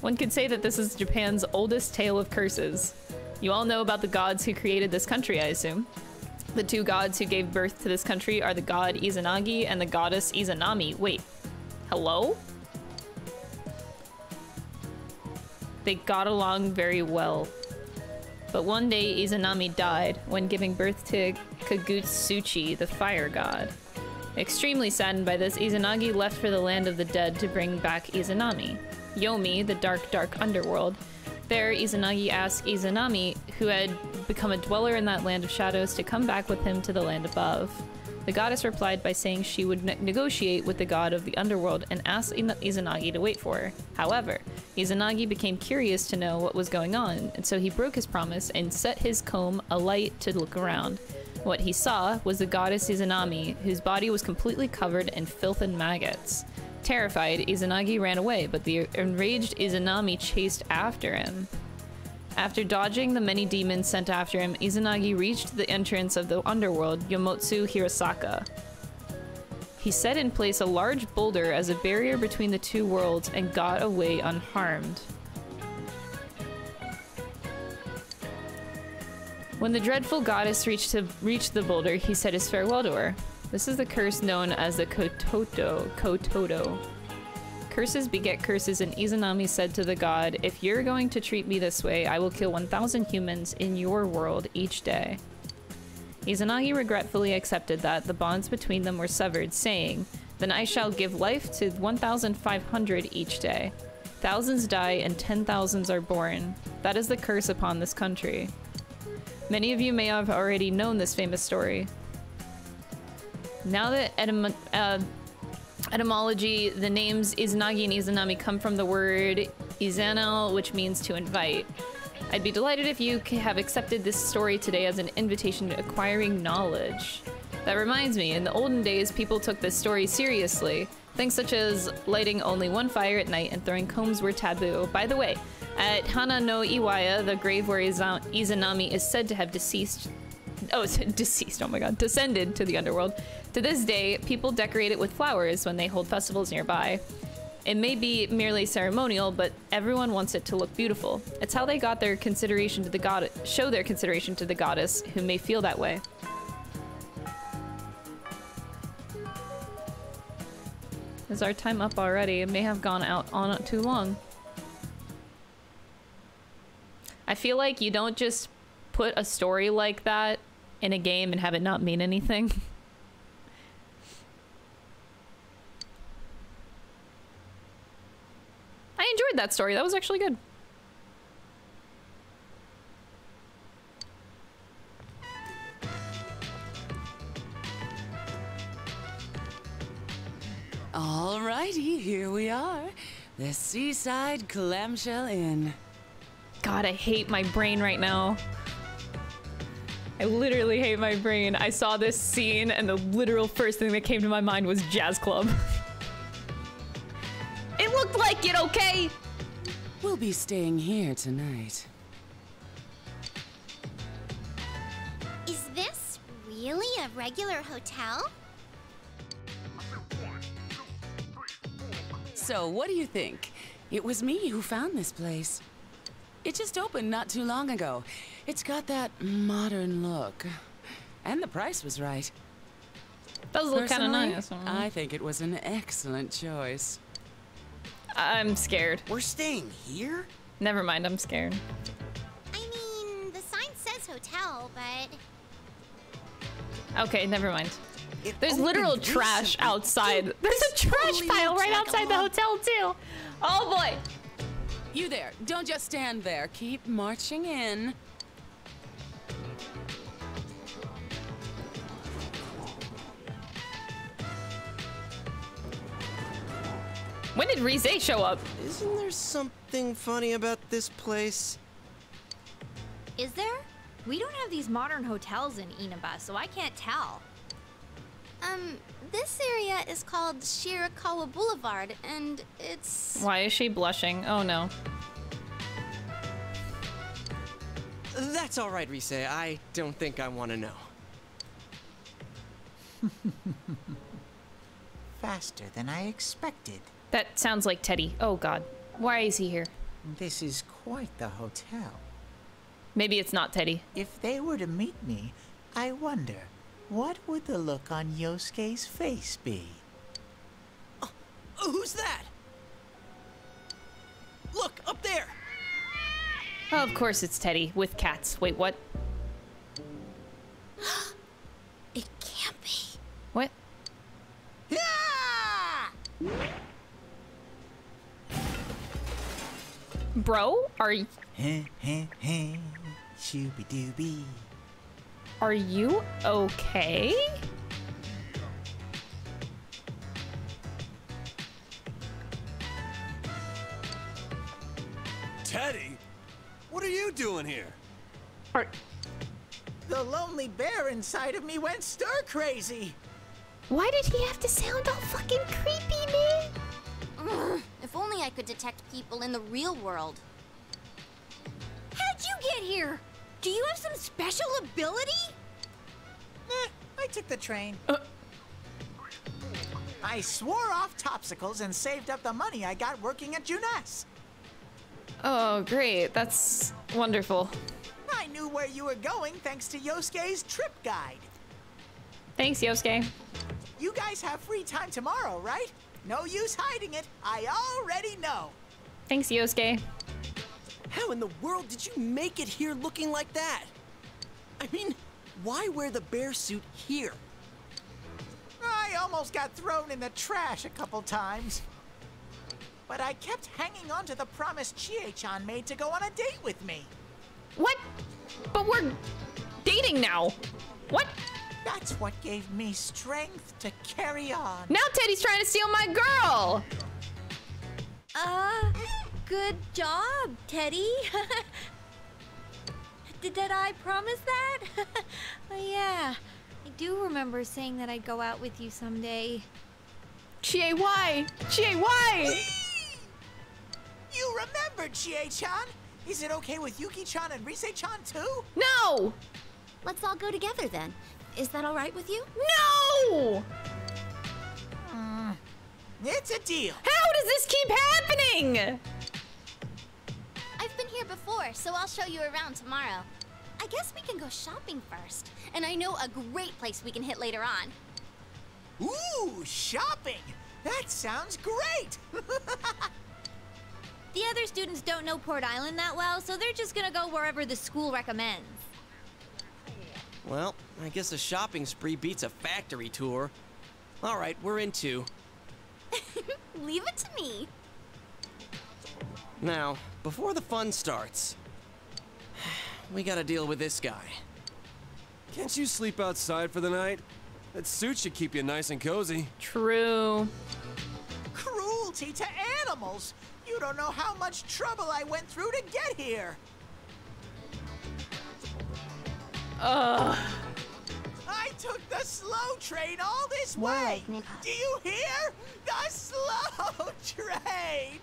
One could say that this is Japan's oldest tale of curses. You all know about the gods who created this country, I assume. The two gods who gave birth to this country are the god Izanagi and the goddess Izanami. Wait, hello? They got along very well. But one day Izanami died when giving birth to Kagutsuchi, the fire god. Extremely saddened by this, Izanagi left for the land of the dead to bring back Izanami. Yomi, the dark, dark underworld. There, Izanagi asked Izanami, who had become a dweller in that land of shadows, to come back with him to the land above. The goddess replied by saying she would ne negotiate with the god of the underworld and asked Izanagi to wait for her. However, Izanagi became curious to know what was going on, and so he broke his promise and set his comb alight to look around. What he saw was the goddess Izanami, whose body was completely covered in filth and maggots. Terrified, Izanagi ran away, but the enraged Izanami chased after him. After dodging the many demons sent after him, Izanagi reached the entrance of the underworld, Yomotsu Hirasaka. He set in place a large boulder as a barrier between the two worlds and got away unharmed. When the dreadful goddess reached, to, reached the boulder, he said his farewell to her. This is the curse known as the Kototo. Kototo. Curses beget curses, and Izanami said to the god, If you're going to treat me this way, I will kill 1,000 humans in your world each day. Izanagi regretfully accepted that the bonds between them were severed, saying, Then I shall give life to 1,500 each day. Thousands die and ten thousands are born. That is the curse upon this country. Many of you may have already known this famous story. Now that etym uh, etymology, the names Izanagi and Izanami come from the word izanau, which means to invite. I'd be delighted if you have accepted this story today as an invitation to acquiring knowledge. That reminds me, in the olden days, people took this story seriously. Things such as lighting only one fire at night and throwing combs were taboo. By the way, at Hana no Iwaya, the grave where Izanami is said to have deceased oh, deceased, oh my god, descended to the underworld. To this day, people decorate it with flowers when they hold festivals nearby. It may be merely ceremonial, but everyone wants it to look beautiful. It's how they got their consideration to the god show their consideration to the goddess who may feel that way. Is our time up already? It may have gone out on too long. I feel like you don't just put a story like that in a game and have it not mean anything. I enjoyed that story. That was actually good. Alrighty, here we are. The Seaside Clamshell Inn. God, I hate my brain right now. I literally hate my brain. I saw this scene and the literal first thing that came to my mind was Jazz Club. it looked like it, okay? We'll be staying here tonight. Is this really a regular hotel? So, what do you think? It was me who found this place. It just opened not too long ago. It's got that modern look. And the price was right. Does look kind of nice. I think it was an excellent choice. I'm scared. We're staying here? Never mind, I'm scared. I mean, the sign says hotel, but... Okay, never mind. It There's literal trash outside. There's a trash totally pile right like outside the hotel, too. Oh boy. You there, don't just stand there. Keep marching in. When did Rise show up? Isn't there something funny about this place? Is there? We don't have these modern hotels in Inaba, so I can't tell. Um, this area is called Shirakawa Boulevard, and it's... Why is she blushing? Oh no. That's all right, Rise. I don't think I want to know. faster than I expected. That sounds like Teddie. Oh god. Why is he here? This is quite the hotel. Maybe it's not Teddie. If they were to meet me, I wonder, what would the look on Yosuke's face be? Oh, oh who's that? Look, up there! Oh, of course it's Teddie with cats. Wait, what? it can't be. What? Ah! Bro, are you shooby dooby. Are you okay? Teddie? What are you doing here? The lonely bear inside of me went stir crazy. Why did he have to sound all fucking creepy, man? Ugh, if only I could detect people in the real world. How'd you get here? Do you have some special ability? Eh, I took the train. I swore off topsicles and saved up the money I got working at Junes. Oh, great. That's wonderful. I knew where you were going thanks to Yosuke's trip guide. Thanks, Yosuke. You guys have free time tomorrow, right? No use hiding it. I already know. Thanks, Yosuke. How in the world did you make it here looking like that? I mean, why wear the bear suit here? I almost got thrown in the trash a couple times. But I kept hanging on to the promise Chie-chan made to go on a date with me. What? But we're dating now. What? That's what gave me strength to carry on. Now Teddie's trying to steal my girl. Uh, good job, Teddie. did, did I promise that? oh, yeah. I do remember saying that I'd go out with you someday. Chie, why? Chie, why? You remembered, Chie-chan? Is it okay with Yuki-chan and Rise-chan too? No! Let's all go together then. Is that all right with you? No! Mm, it's a deal. How does this keep happening? I've been here before, so I'll show you around tomorrow. I guess we can go shopping first. And I know a great place we can hit later on. Ooh, shopping! That sounds great! The other students don't know Port Island that well, so they're just gonna go wherever the school recommends. Well, I guess a shopping spree beats a factory tour. All right, we're in two. Leave it to me. Now, before the fun starts, we gotta deal with this guy. Can't you sleep outside for the night? That suit should keep you nice and cozy. True. Cruelty to animals! You don't know how much trouble I went through to get here! Ugh. I took the slow train all this way! Do you hear? The slow train!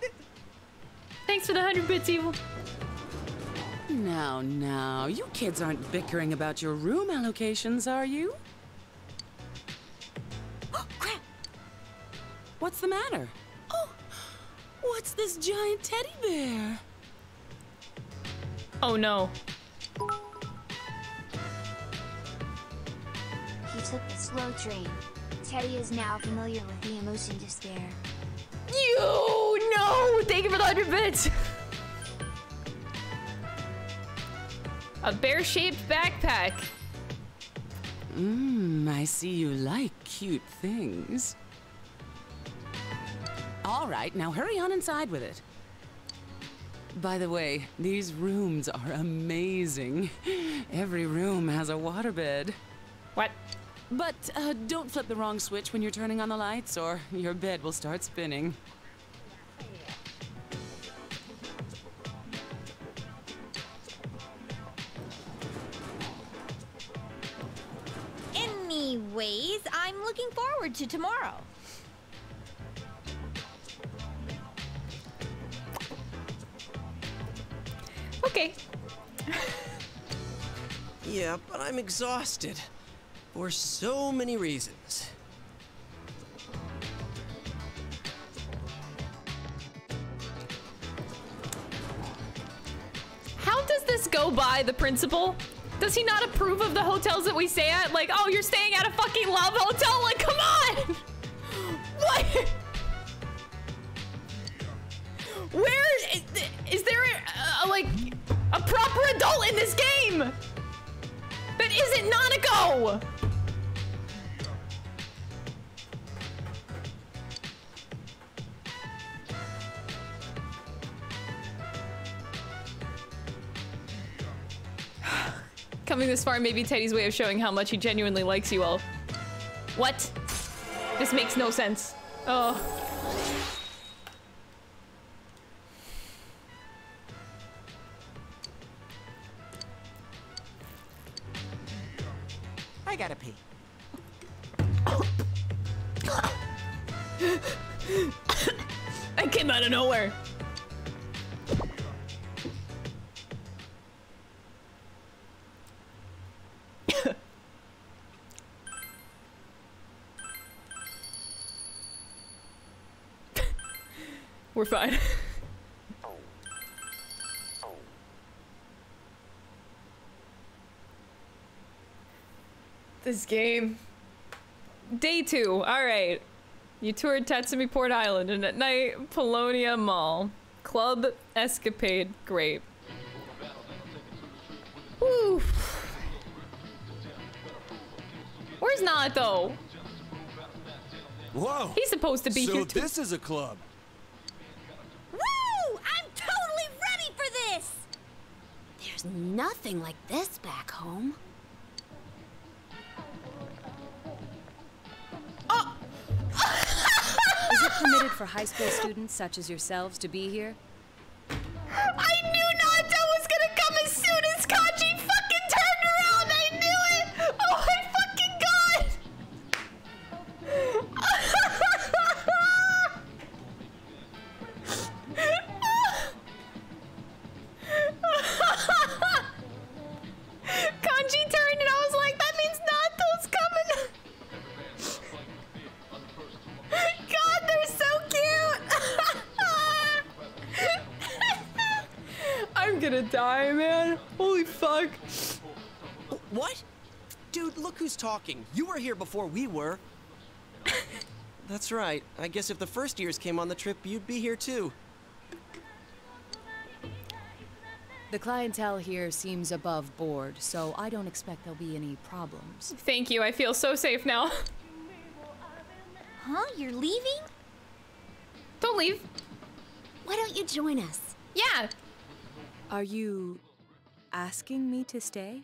Thanks for the 100 bits, Evil. Now, now, you kids aren't bickering about your room allocations, are you? Oh, crap! What's the matter? Oh, what's this giant teddy bear? Oh no. He took the slow train. Teddie is now familiar with the emotion despair. You no! Thank you for the 100 bits. A bear-shaped backpack. Mmm, I see you like cute things. All right, now hurry on inside with it. By the way, these rooms are amazing. Every room has a waterbed. What? But uh, don't flip the wrong switch when you're turning on the lights, or your bed will start spinning. Anyways, I'm looking forward to tomorrow. Okay. Yeah, but I'm exhausted for so many reasons. How does this go by the principal? Does he not approve of the hotels that we stay at? Like, oh, you're staying at a fucking love hotel? Like, come on! What? Where is, is there a, a, like a proper adult in this game? That isn't Nanako! Coming this far may be Teddie's way of showing how much he genuinely likes you all. What? This makes no sense. Oh. I gotta pee. I came out of nowhere. We're fine. this game. Day two. All right. You toured Tatsumi Port Island and at night, Paulownia Mall. Club Escapade. Great. Woo. Where's Naoto? Whoa! He's supposed to be so here too. this is a club. Woo! I'm totally ready for this! There's nothing like this back home. Is it permitted for high school students such as yourselves to be here? I knew Naoto was gonna come as soon as who's talking. You were here before we were. That's right. I guess if the first years came on the trip, you'd be here too. The clientele here seems above board, so I don't expect there'll be any problems. Thank you. I feel so safe now. Huh? You're leaving? Don't leave. Why don't you join us? Yeah. Are you asking me to stay?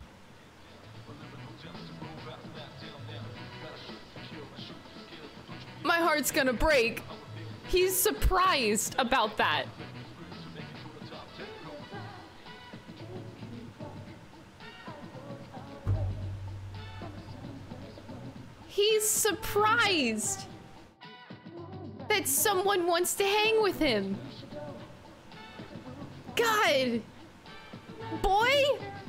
My heart's gonna break. He's surprised about that. He's surprised that someone wants to hang with him. God. Boy,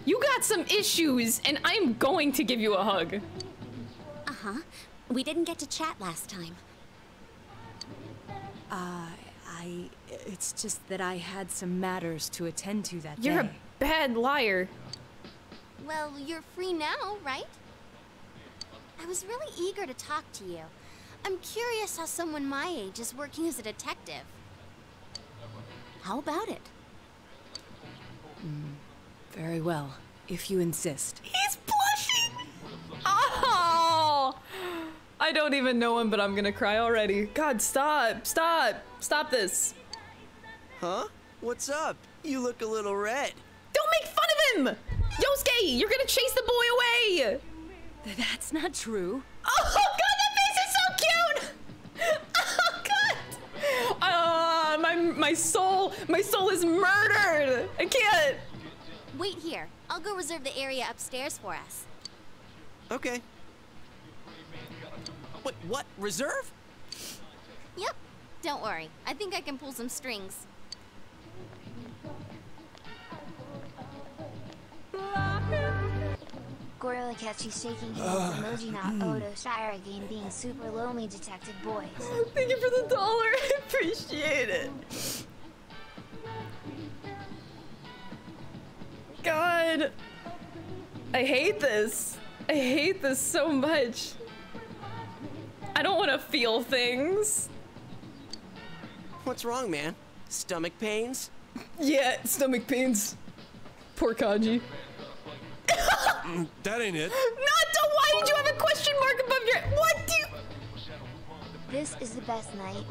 you got some issues, and I'm going to give you a hug. Uh huh. We didn't get to chat last time. Uh, I. It's just that I had some matters to attend to that day. You're day. a bad liar. Well, you're free now, right? I was really eager to talk to you. I'm curious how someone my age is working as a detective. How about it? Very well, if you insist. He's I don't even know him, but I'm gonna cry already. God, stop! Stop! Stop this! Huh? What's up? You look a little red. Don't make fun of him! Yosuke, you're gonna chase the boy away! That's not true. Oh god, that face is so cute! Oh god! Uh, my my soul, my soul is murdered! I can't! Wait here. I'll go reserve the area upstairs for us. Okay. Wait, what? Reserve? Yep. Don't worry. I think I can pull some strings. Gorilla Catchy shaking hands, ah. emoji Naoto Shirogane being super lonely detective boys. Thank you for the dollar. I appreciate it. God. I hate this. I hate this so much. I don't want to feel things. What's wrong, man? Stomach pains? Yeah, stomach pains. Poor Kanji. Mm, that ain't it. Naoto, why did you have a question mark above your What do you This is the best night.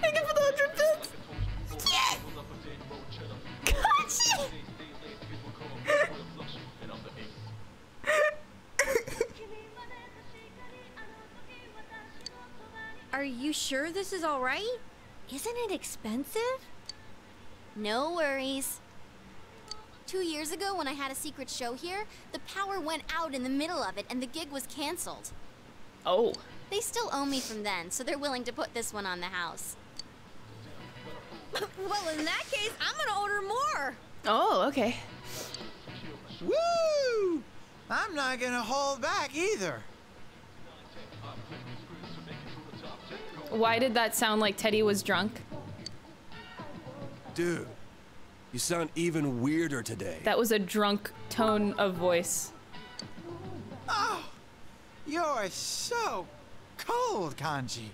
Thank you for the hundred bits. Yes! Kanji! Are you sure this is all right? Isn't it expensive? No worries. Two years ago, when I had a secret show here, the power went out in the middle of it and the gig was canceled. Oh. They still owe me from then, so they're willing to put this one on the house. well, in that case, I'm gonna order more. Oh, okay. Woo! I'm not gonna hold back either. Why did that sound like Teddie was drunk? Dude, you sound even weirder today. That was a drunk tone of voice. Oh, you're so cold, Kanji.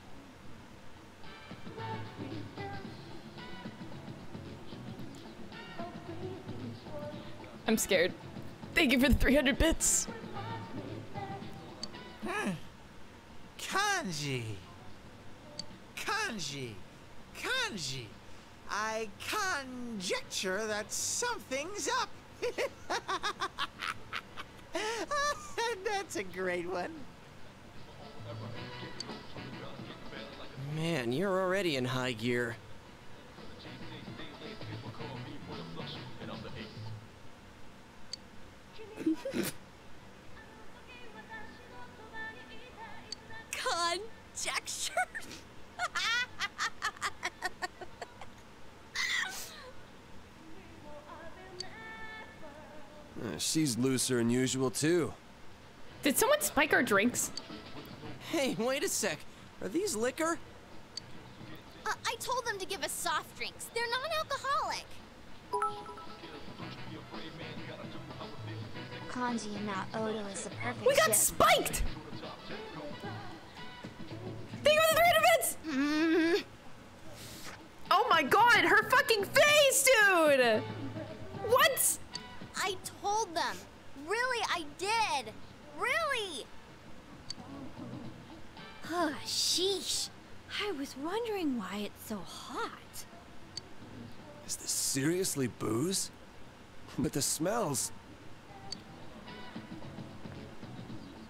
I'm scared. Thank you for the 300 bits. Hmm. Kanji. Kanji. Kanji. I conjecture that something's up. That's a great one. Man, you're already in high gear. Conjecture? Uh, she's looser than usual, too. Did someone spike our drinks? Hey, wait a sec. Are these liquor? Uh, I told them to give us soft drinks. They're non-alcoholic. Kanji and Naoto is the perfect We got ship. spiked! Thank you for the 300 bits! Mm-hmm. Oh my god, her fucking face, dude! What? I told them. Really, I did. Really. Oh, sheesh. I was wondering why it's so hot. Is this seriously booze? But the smells.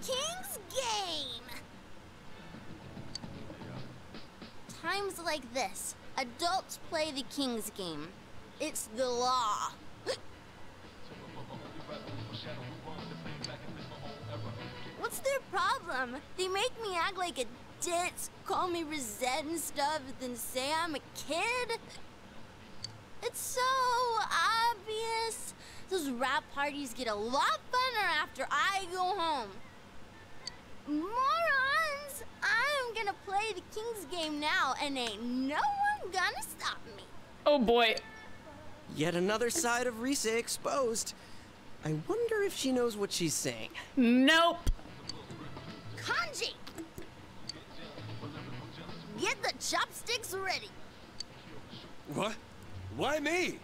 King's Game! Times like this, adults play the King's Game. It's the law. What's their problem? They make me act like a ditz, call me Risette and stuff, then say I'm a kid? It's so obvious. Those rap parties get a lot funner after I go home. Morons! I'm gonna play the King's game now, and ain't no one gonna stop me. Oh boy. Yet another side of Rise exposed. I wonder if she knows what she's saying. Nope. Kanji! Get the chopsticks ready. What? Why me?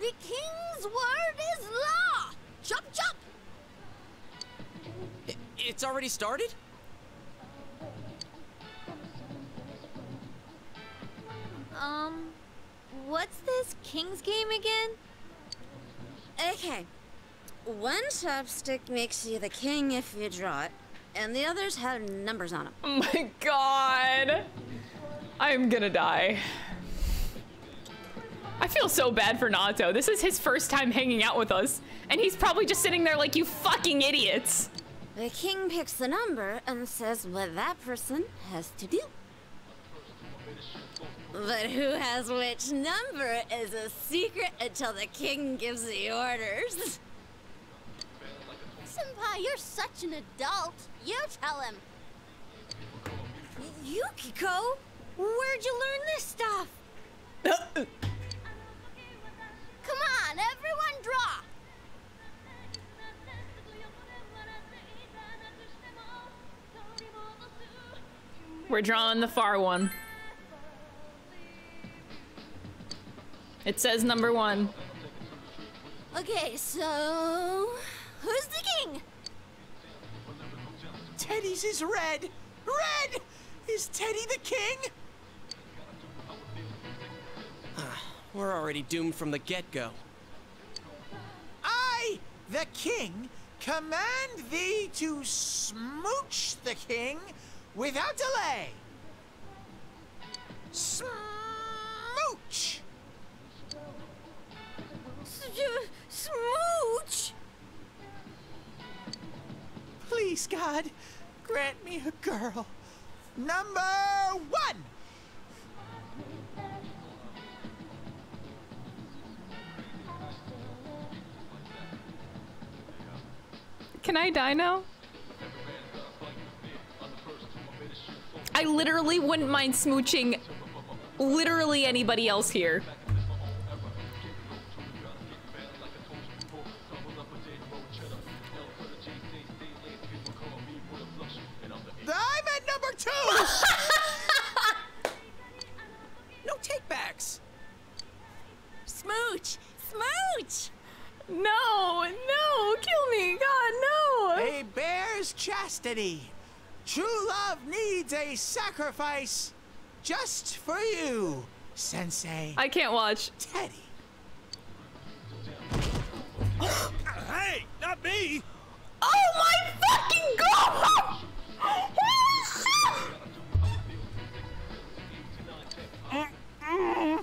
The King's word is law! Chop chop! I- it's already started? Um, what's this King's game again? Okay. One chopstick makes you the king if you draw it, and the others have numbers on them. Oh my god. I'm gonna die. I feel so bad for Naoto. This is his first time hanging out with us, and he's probably just sitting there like, you fucking idiots. The king picks the number and says what that person has to do. But who has which number is a secret until the king gives the orders. Senpai, you're such an adult. You tell him. Yukiko, where'd you learn this stuff? Come on, everyone! draw. We're drawing the far one. It says number one. Okay, so who's the king? Teddie's is red. Red! Is Teddie the king? Ah, we're already doomed from the get-go. I, the king, command thee to smooch the king without delay. Smooch! Smooch! Please, God, grant me a girl. Number one! Can I die now? I literally wouldn't mind smooching literally anybody else here. Number two! no takebacks! Smooch! Smooch! No, no, kill me, God, no! A bear's chastity. True love needs a sacrifice just for you, Sensei. I can't watch. Teddie. hey, not me! Oh my fucking god! Ooh,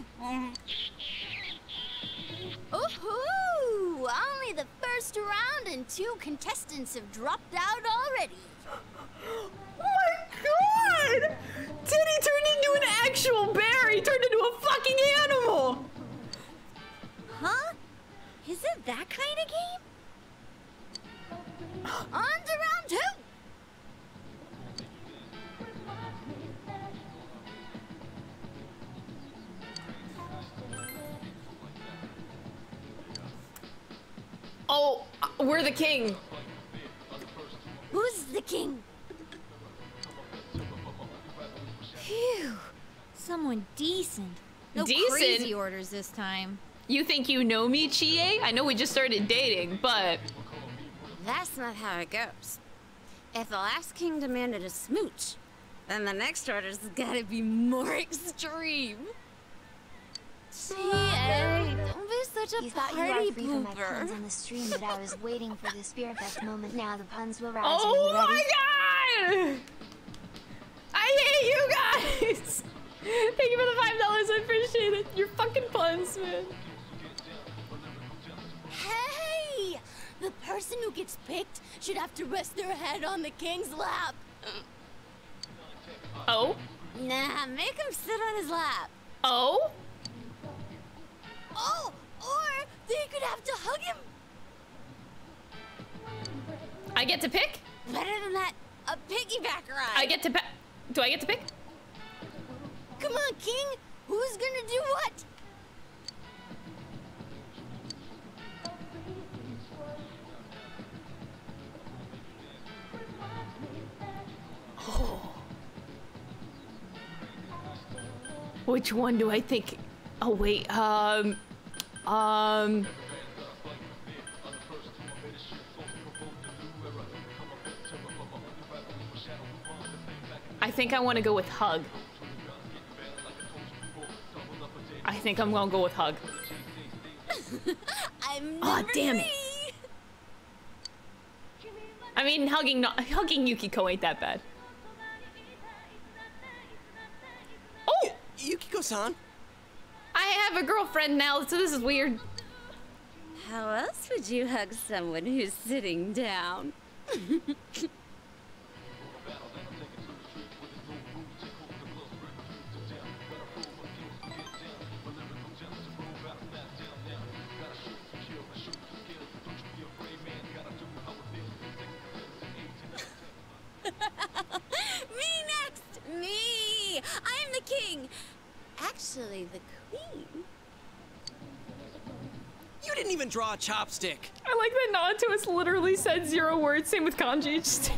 only the first round and two contestants have dropped out already. Oh my god! Teddie turned into an actual bear! He turned into a fucking animal! Huh? Is it that kind of game? On to round two! Oh, uh, we're the king. Who's the king? Phew. Someone decent. No Decent? crazy orders this time. You think you know me, Chie? I know we just started dating, but That's not how it goes. If the last king demanded a smooch, then the next order's gotta be more extreme. Hey, don't be such a You thought you party were free from my pooper. puns on the stream, but I was waiting for the Spear Fest moment. Now the puns will rise. Oh Are you ready? my god! I hate you guys! Thank you for the five dollars. I appreciate it. Your fucking puns, man. Hey! The person who gets picked should have to rest their head on the king's lap. Oh? Nah, make him sit on his lap. Oh? Oh, or they could have to hug him. I get to pick? Better than that, a piggyback ride. I get to pick. Do I get to pick? Come on, king. Who's gonna do what? Oh. Which one do I think? Oh wait, um, um. I think I want to go with hug. I think I'm gonna go with hug. I'm Aw, number damn it. I mean, hugging not hugging Yukiko ain't that bad. Oh, Yukiko-san. I have a girlfriend now, so this is weird. How else would you hug someone who's sitting down? Me next. Me. I'm the king. Actually, the queen. You didn't even draw a chopstick. I like that Naruto has literally said zero words. Same with kanji. Just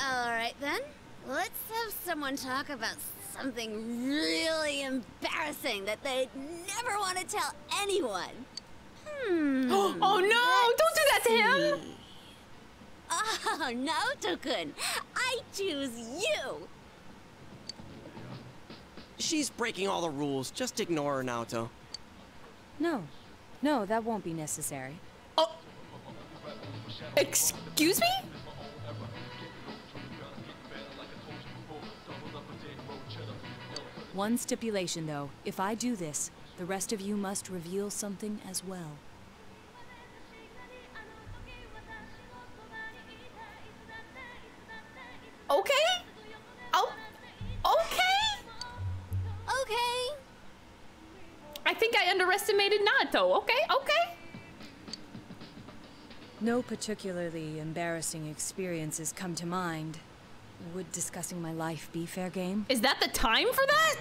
All right then. Let's have someone talk about something really embarrassing that they'd never want to tell anyone. Hmm. oh no! Don't do that to him! Oh, Naoto-kun, I choose you. She's breaking all the rules. Just ignore her, Naoto. No. No, that won't be necessary. Oh! Excuse me? One stipulation, though. If I do this, the rest of you must reveal something as well. Okay? Oh, okay. Okay. I think I underestimated Naoto. Okay, okay. No particularly embarrassing experiences come to mind. Would discussing my life be fair game? Is that the time for that?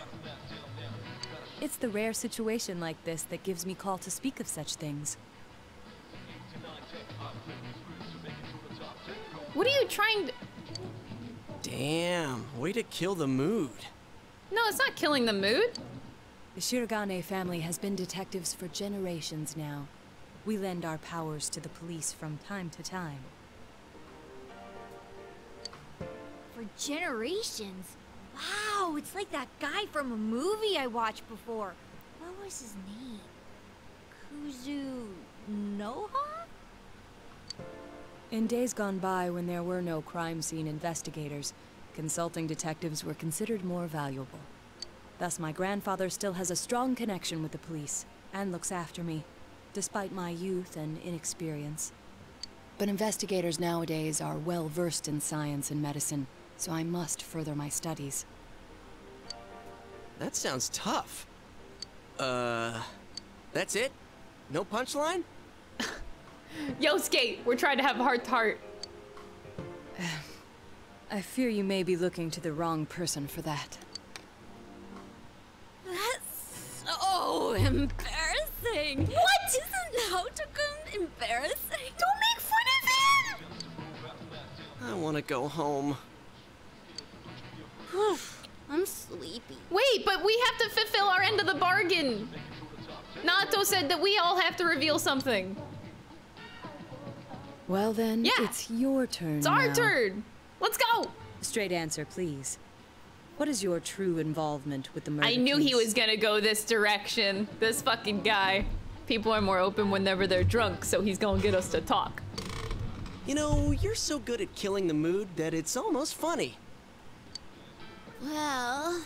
It's the rare situation like this that gives me call to speak of such things. What are you trying to... Damn, way to kill the mood. No, it's not killing the mood. The Shirogane family has been detectives for generations now. We lend our powers to the police from time to time. For generations. Wow, it's like that guy from a movie I watched before. What was his name? Kuzu Noha? In days gone by, when there were no crime scene investigators, consulting detectives were considered more valuable. Thus, my grandfather still has a strong connection with the police and looks after me, despite my youth and inexperience. But investigators nowadays are well versed in science and medicine, so I must further my studies. That sounds tough. Uh, that's it? No punchline? Yosuke, we're trying to have heart to heart. I fear you may be looking to the wrong person for that. That's so embarrassing. What? Isn't Naoto-kun embarrassing? Don't make fun of him! I want to go home. I'm sleepy. Wait, but we have to fulfill our end of the bargain. Naoto said that we all have to reveal something. Well then, Yeah. it's your turn It's our now. turn. Let's go. Straight answer, please. What is your true involvement with the murder I knew he was gonna go this direction. This fucking guy. People are more open whenever they're drunk, so he's gonna get us to talk. You know, you're so good at killing the mood that it's almost funny. Well,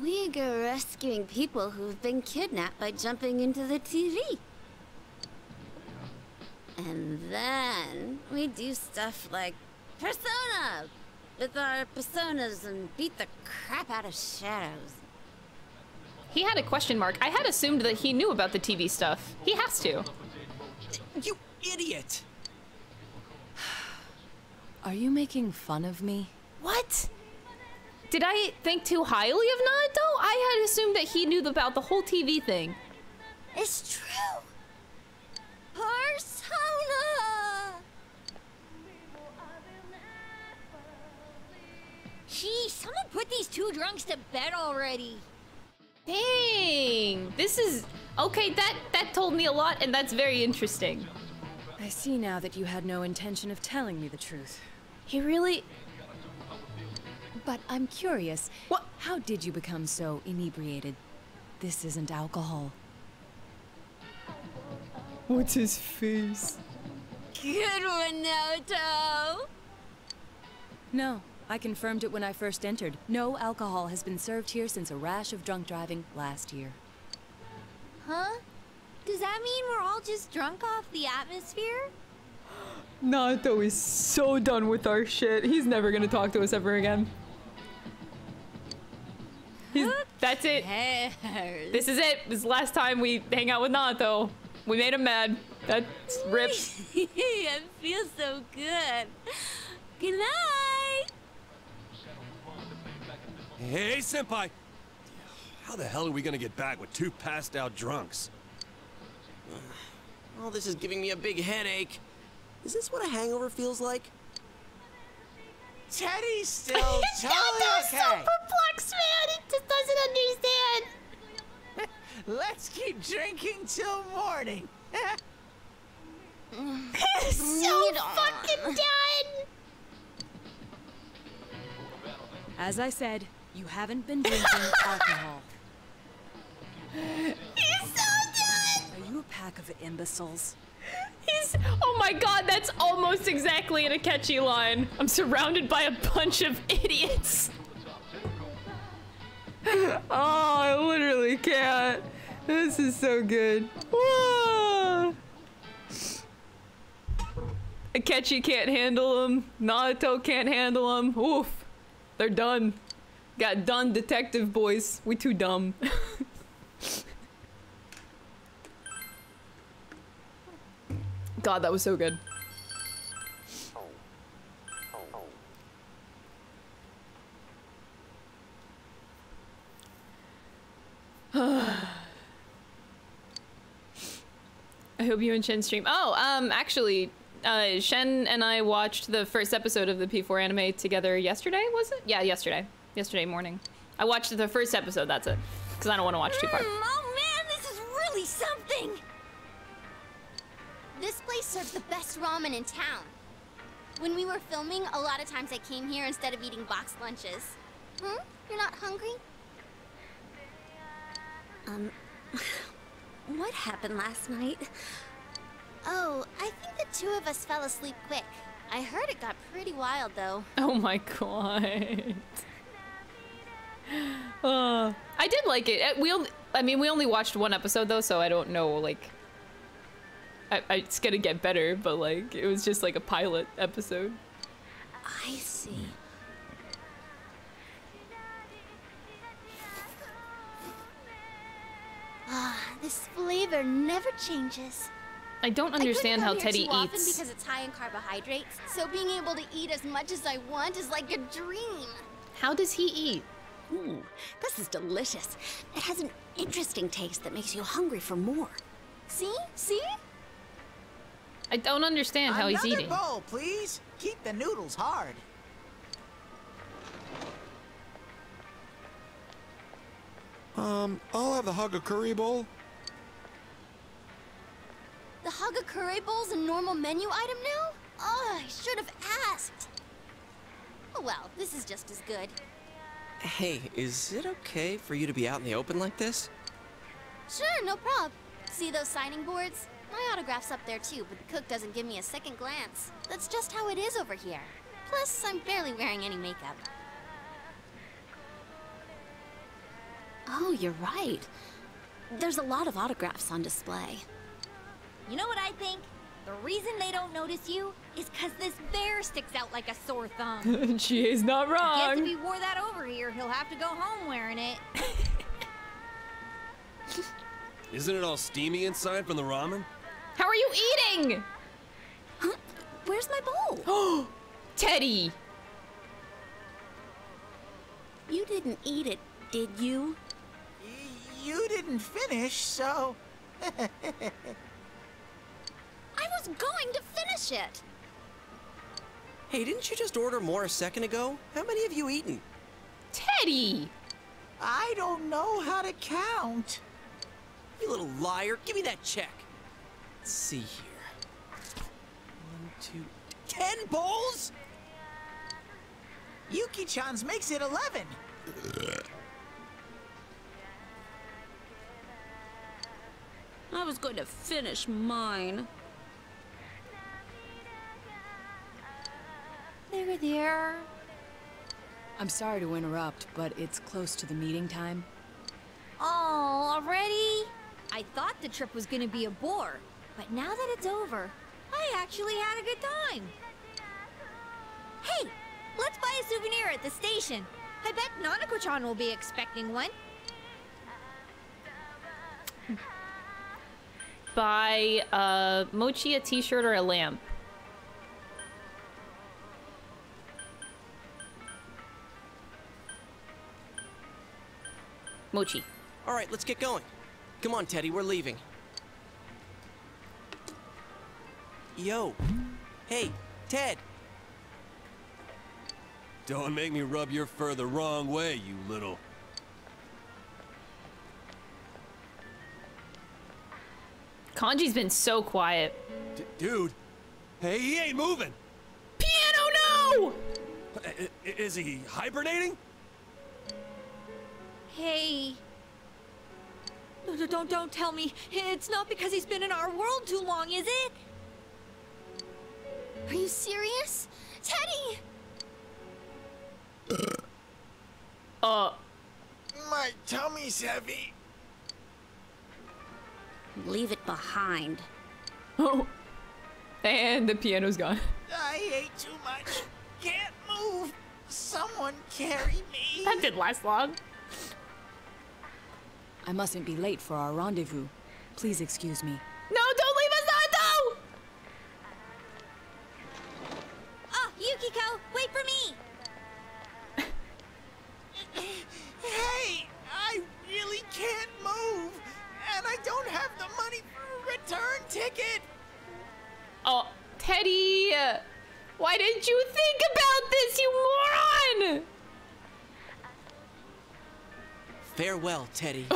we go rescuing people who've been kidnapped by jumping into the TV. And then we do stuff like Persona with our personas and beat the crap out of shadows. He had a question mark. I had assumed that he knew about the TV stuff. He has to. You idiot! Are you making fun of me? What? Did I think too highly of Naruto? I had assumed that he knew about the whole TV thing. It's true. Persona! Gee, someone put these two drunks to bed already. Dang. This is okay, that that told me a lot and that's very interesting. I see now that you had no intention of telling me the truth. He really But I'm curious. What how did you become so inebriated? This isn't alcohol. What's his face? Good one, Naoto! No, I confirmed it when I first entered. No alcohol has been served here since a rash of drunk driving last year. Huh? Does that mean we're all just drunk off the atmosphere? Naruto is so done with our shit. He's never gonna talk to us ever again. He's, that's it. This is it. This is the last time we hang out with Naruto. We made him mad. That's rip. I feel so good. Good night! Hey, Senpai! How the hell are we gonna get back with two passed out drunks? Oh, this is giving me a big headache. Is this what a hangover feels like? Teddie's still Dad, totally that's so perplexed, man. He just doesn't understand. Let's keep drinking till morning. so fucking done. As I said, you haven't been drinking alcohol. He's so done. Are you a pack of imbeciles? He's. Oh my god, that's almost exactly an Akechi line. I'm surrounded by a bunch of idiots. oh, I literally can't. This is so good. Ah. Whoa. Akechi can't handle him. Naruto can't handle him. Oof. They're done. Got done, detective boys. We too dumb. God, that was so good. I hope you and Shen stream. Oh, um, actually, uh, Shen and I watched the first episode of the P4 anime together yesterday, was it? Yeah, yesterday. Yesterday morning. I watched the first episode, that's it. Because I don't want to watch too far. Mm, oh man, this is really something! This place serves the best ramen in town. When we were filming, a lot of times I came here instead of eating boxed lunches. Hmm? You're not hungry? Um, what happened last night? Oh, I think the two of us fell asleep quick. I heard it got pretty wild, though. Oh my god. Uh, I did like it. Uh, We only, I mean, we only watched one episode though, so I don't know. Like, I, I, it's gonna get better, but like, it was just like a pilot episode. I see. Ah, this flavor never changes. I don't understand I how couldn't come Teddie here too often eats. because it's high in carbohydrates. So being able to eat as much as I want is like a dream. How does he eat? Ooh, this is delicious. It has an interesting taste that makes you hungry for more. See? See? I don't understand how he's Another eating. bowl, please. Keep the noodles hard. Um, I'll have the Hagakure bowl. The Hagakure bowl's a normal menu item now? Oh, I should have asked. Oh well, this is just as good. Hey, is it okay for you to be out in the open like this? Sure, no prob. See those signing boards? My autograph's up there too, but the cook doesn't give me a second glance. That's just how it is over here. Plus, I'm barely wearing any makeup. Oh, you're right. There's a lot of autographs on display. You know what I think? The reason they don't notice you is because this bear sticks out like a sore thumb. she is not Guess if wrong. he wore that over here, he'll have to go home wearing it. Isn't it all steamy inside from the ramen? How are you eating? Huh? Where's my bowl? Oh, Teddie. You didn't eat it, did you? You didn't finish, so. I was going to finish it. Hey, didn't you just order more a second ago? How many have you eaten? Teddie. I don't know how to count. You little liar. Give me that check. Let's see here. One, two, ten bowls? Yuki-chan's makes it 11. I was going to finish mine. There, there. I'm sorry to interrupt, but it's close to the meeting time. Oh, already? I thought the trip was gonna be a bore, but now that it's over, I actually had a good time. Hey, let's buy a souvenir at the station. I bet Nanako-chan will be expecting one. Buy uh, Mochi a t-shirt or a lamp. Mochi. All right, let's get going. Come on, Teddie, we're leaving. Yo. Hey, Ted. Don't make me rub your fur the wrong way, you little... Kanji's been so quiet. D dude, hey, he ain't moving. Piano, no! I is he hibernating? Hey. No, no, don't, don't tell me. It's not because he's been in our world too long, is it? Are you serious? Teddie! Uh. My tummy's heavy. Leave it behind. Oh. And the piano's gone. I ate too much. Can't move. Someone carry me. That didn't last long. I mustn't be late for our rendezvous. Please excuse me. No, don't leave us, Naoto! Oh, Yukiko, wait for me! Hey, I really can't move. And I don't have the money for a return ticket. Oh, Teddie! Uh, why didn't you think about this, you moron? Farewell, Teddie.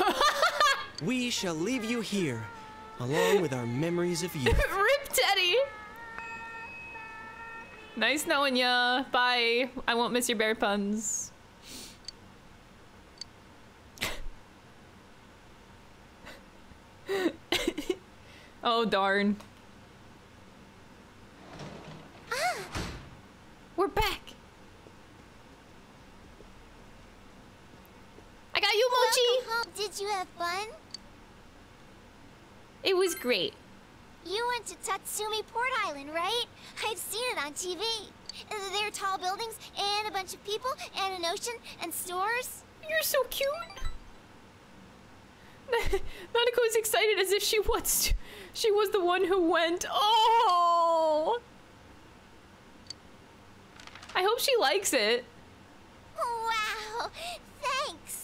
we shall leave you here, along with our memories of you. Rip Teddie! Nice knowing ya. Bye. I won't miss your bear puns. oh, darn. Ah, we're back. I got you, Mochi. Did you have fun? It was great. You went to Tatsumi Port Island, right? I've seen it on TV. There are tall buildings and a bunch of people and an ocean and stores. You're so cute. Nanako is excited as if she was she was the one who went. Oh. I hope she likes it. Wow! Thanks!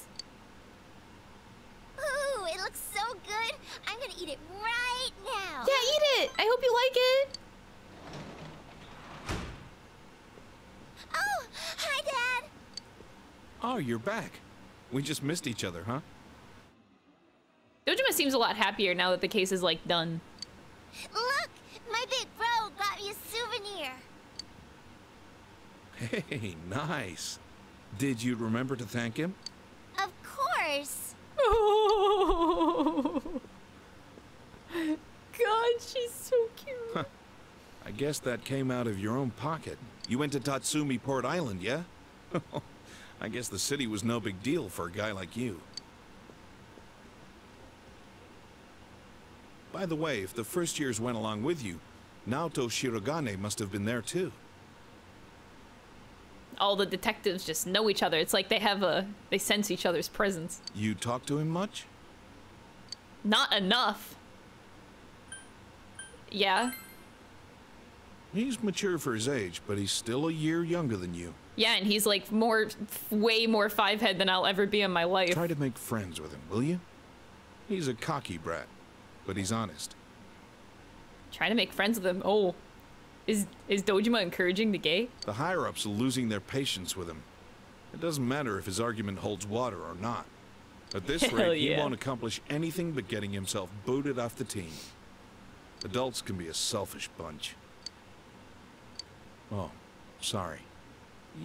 Ooh, it looks so good. I'm gonna eat it right now. Yeah, eat it. I hope you like it. Oh, hi, Dad. Oh, you're back. We just missed each other, huh? Dojima seems a lot happier now that the case is like done. Look, my big bro got me a souvenir. Hey, nice. Did you remember to thank him? Of course. Oh. God, she's so cute. I guess that came out of your own pocket. You went to Tatsumi Port Island, yeah? I guess the city was no big deal for a guy like you. By the way, if the first years went along with you, Naoto Shirogane must have been there too. All the detectives just know each other. It's like they have a they sense each other's presence. You talk to him much? Not enough. Yeah. He's mature for his age, but he's still a year younger than you. Yeah, and he's like more way more five head than I'll ever be in my life. Try to make friends with him, will you? He's a cocky brat, but he's honest. Trying to make friends with him. Oh. Is is Dojima encouraging the gay? The higher-ups are losing their patience with him. It doesn't matter if his argument holds water or not. At this Hell rate, he won't accomplish anything but getting himself booted off the team. Adults can be a selfish bunch. Oh, sorry.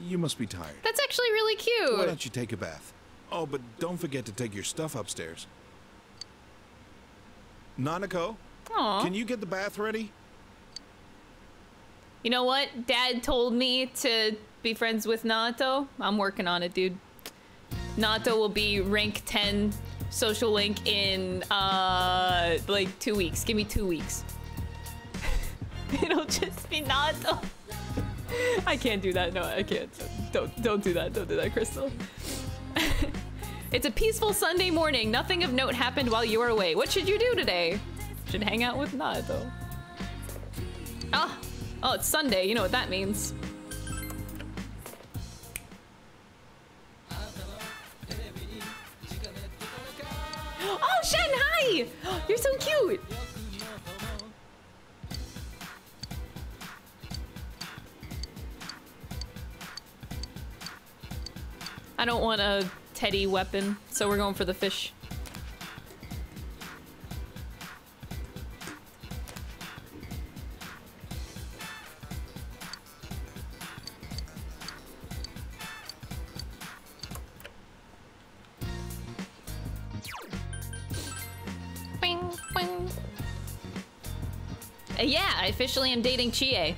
You must be tired. That's actually really cute. Why don't you take a bath? Oh, but don't forget to take your stuff upstairs. Nanako, Aw. can you get the bath ready? You know what? Dad told me to be friends with Naoto. I'm working on it, dude. Naoto will be rank 10 social link in uh like two weeks. Give me two weeks. It'll just be Naoto. I can't do that. No, I can't. Don't don't do that. Don't do that, Crystal. it's a peaceful Sunday morning. Nothing of note happened while you were away. What should you do today? Should hang out with Naoto. Ah, oh, Oh, it's Sunday. You know what that means. Oh, Shen, hi! You're so cute! I don't want a teddy weapon, so we're going for the fish. Yeah, I officially am dating Chie.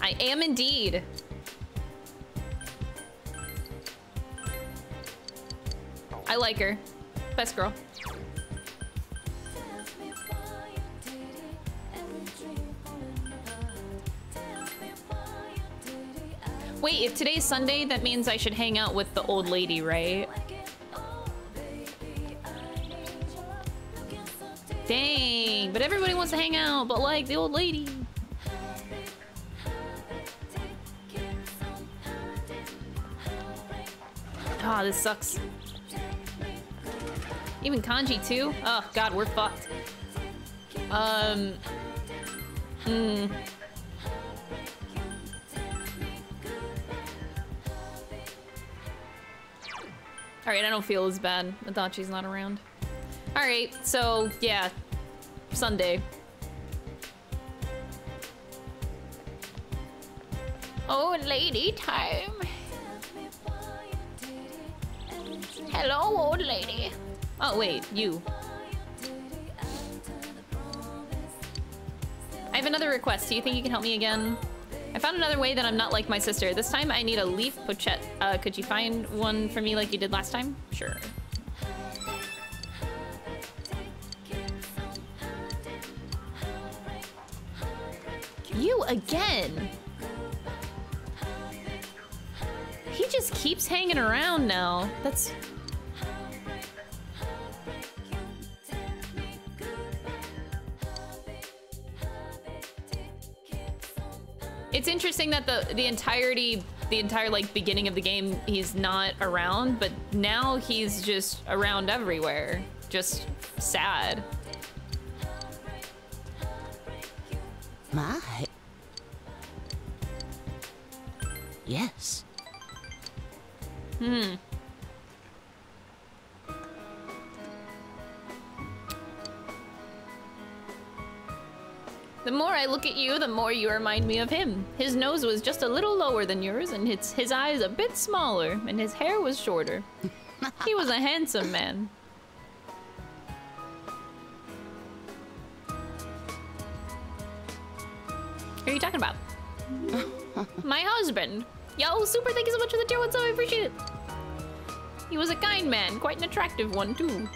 I am indeed. I like her. Best girl. Wait, if today's Sunday, that means I should hang out with the old lady, right? Dang, but everybody wants to hang out, but like the old lady. Ah, this sucks. Even Kanji too? Oh god, we're fucked. Um. Hmm. Alright, I don't feel as bad. Adachi's not around. Alright, so yeah. Sunday. Oh, lady time. Hello, old lady. Oh, wait, you. I have another request. Do you think you can help me again? I found another way that I'm not like my sister. This time I need a leaf pochette. Uh, could you find one for me like you did last time? Sure. You again! He just keeps hanging around now. That's... It's interesting that the the entirety, the entire like beginning of the game, he's not around, but now he's just around everywhere. Just sad. My. Yes. Hmm. The more I look at you, the more you remind me of him. His nose was just a little lower than yours, and his, his eyes a bit smaller, and his hair was shorter. he was a handsome man. Who are you talking about? My husband. Yo, super, thank you so much for the tier one sub, I appreciate it. He was a kind man, quite an attractive one too.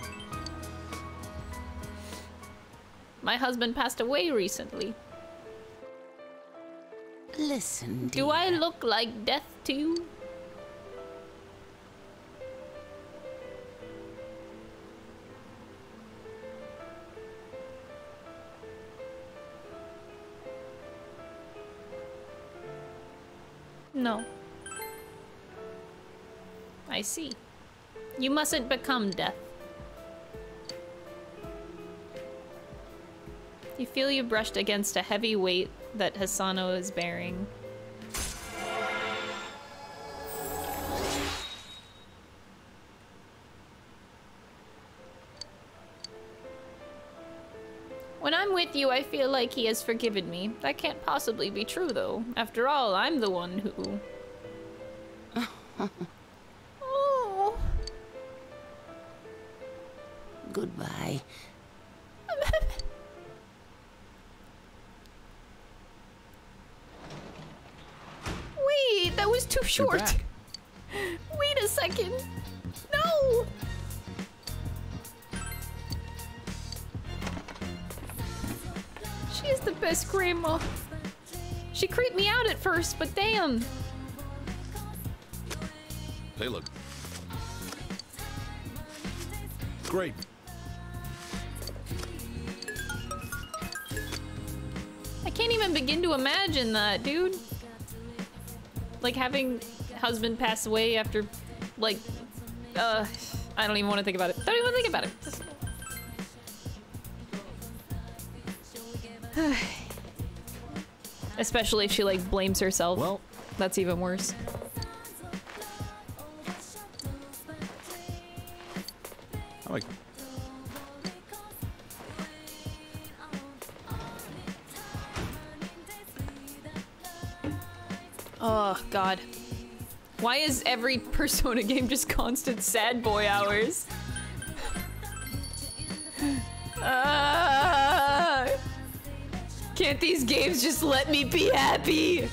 My husband passed away recently. Listen, Do I look like death to you? No. I see. You mustn't become death. You feel you brushed against a heavy weight that Hisano is bearing. When I'm with you, I feel like he has forgiven me. That can't possibly be true, though. After all, I'm the one who... oh. Goodbye. Wait, that was too short. Wait a second. No! She is the best grandma. She creeped me out at first, but damn. Hey, look. Great. I can't even begin to imagine that, dude. Like having husband pass away after, like, uh, I don't even want to think about it. Don't even think about it. Especially if she like blames herself. Well, that's even worse. I like. Oh god. Why is every Persona game just constant sad boy hours? Ah can't these games just let me be happy?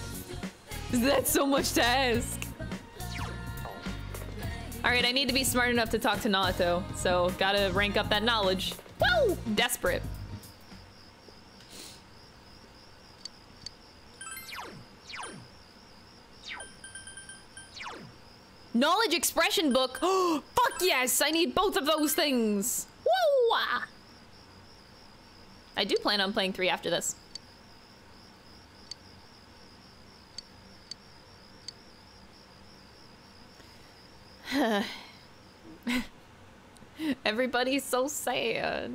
Is that so much to ask? Alright, I need to be smart enough to talk to Naoto, so gotta rank up that knowledge. Woo! Desperate. Knowledge expression book. Oh, Fuck yes, I need both of those things. Woo! I do plan on playing three after this. Everybody's so sad.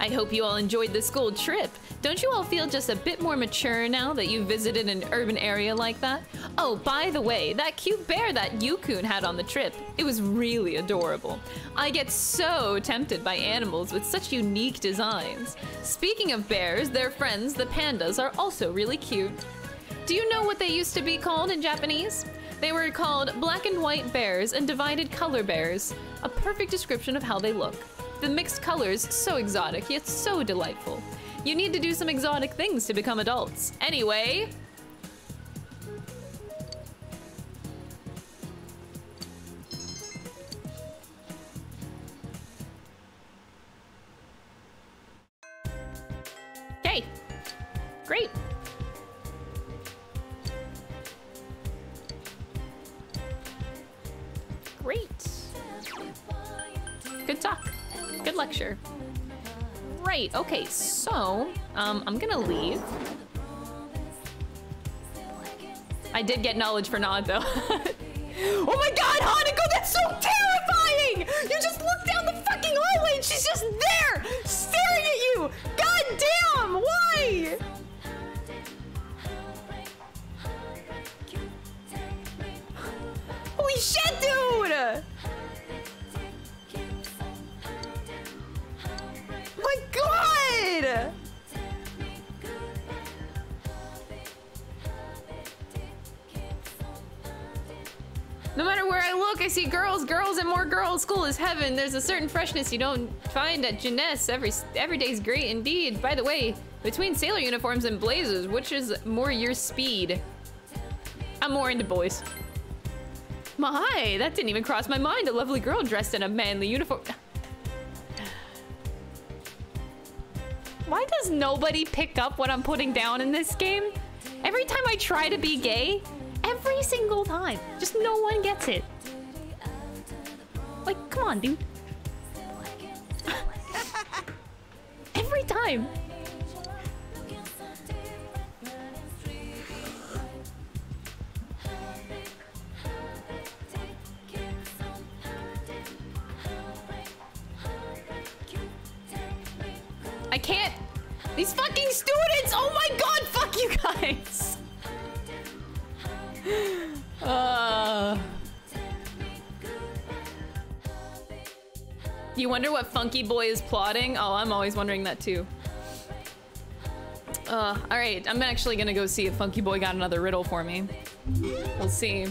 I hope you all enjoyed the school trip. Don't you all feel just a bit more mature now that you visited an urban area like that? Oh, by the way, that cute bear that Yukun had on the trip, it was really adorable. I get so tempted by animals with such unique designs. Speaking of bears, their friends, the pandas, are also really cute. Do you know what they used to be called in Japanese? They were called black and white bears and divided color bears. A perfect description of how they look. The mixed colors, so exotic, yet so delightful. You need to do some exotic things to become adults. Anyway... Okay. Great. Great. Good talk. Good lecture. Right, okay, so, um, I'm gonna leave. I did get knowledge for Nod, though. oh my god, Hanako, that's so terrifying! You just look down the fucking hallway and she's just there, staring at you! God damn, why? Shit, dude! My god! No matter where I look, I see girls, girls, and more girls. School is heaven. There's a certain freshness you don't find at Junes. Every every day's great indeed. By the way, between sailor uniforms and blazers, which is more your speed? I'm more into boys. My, that didn't even cross my mind. A lovely girl dressed in a manly uniform. Why does nobody pick up what I'm putting down in this game? Every time I try to be gay, every single time, just no one gets it. Like, come on, dude. every time. I can't. These fucking students! Oh my god, fuck you guys! Uh, you wonder what Funky Boy is plotting? Oh, I'm always wondering that too. Uh, alright, I'm actually gonna go see if Funky Boy got another riddle for me. We'll see.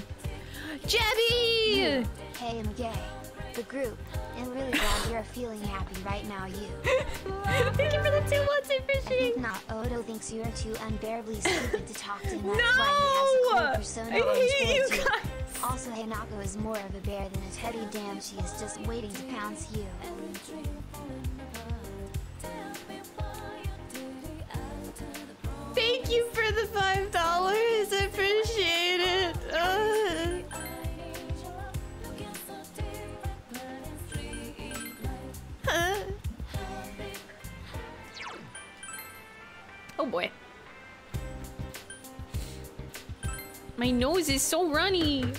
Jebby! Hey, I'm gay. The group. And really glad you're feeling happy right now, you. Thank you for the two months of I think not. Odo thinks you are too unbearably stupid to talk to, and that's why he has a cool persona I hate you towards you. guys. Also, Hanako is more of a bear than a teddy dam. She is just waiting to pounce you. Thank you for the five dollars. I appreciate it. Uh. Oh boy. My nose is so runny.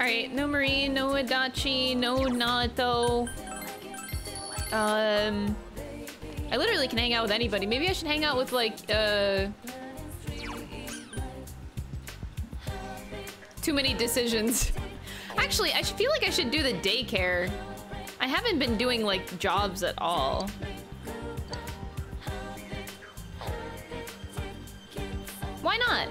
Alright, no Marie, no Adachi, no Naoto. Um, I literally can hang out with anybody. Maybe I should hang out with like, uh... Too many decisions. Actually, I feel like I should do the daycare. I haven't been doing like jobs at all. Why not?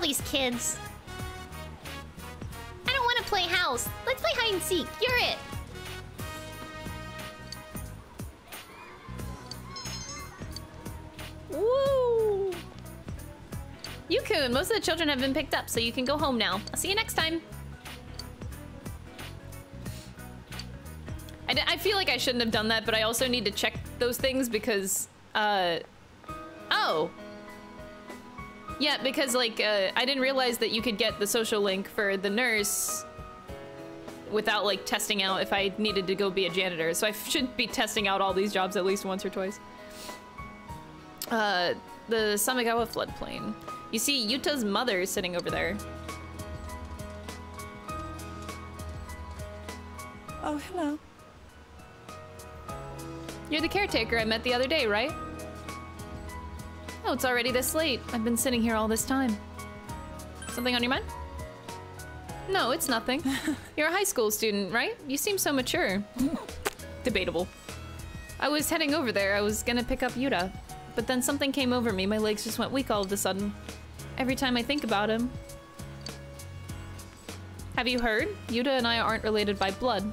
All these kids. I don't want to play house. Let's play hide and seek. You're it. Woo! Yukun, most of the children have been picked up, so you can go home now. I'll see you next time. I, I feel like I shouldn't have done that, but I also need to check those things because, uh... Oh! Yeah, because, like, uh, I didn't realize that you could get the social link for the nurse without, like, testing out if I needed to go be a janitor. So I should be testing out all these jobs at least once or twice. Uh, the Samegawa floodplain. You see Yuta's mother sitting over there. Oh, hello. You're the caretaker I met the other day, right? Oh, it's already this late. I've been sitting here all this time. Something on your mind? No, it's nothing. You're a high school student, right? You seem so mature. Debatable. I was heading over there. I was gonna pick up Yuta. But then something came over me. My legs just went weak all of a sudden. Every time I think about him. Have you heard? Yuta and I aren't related by blood.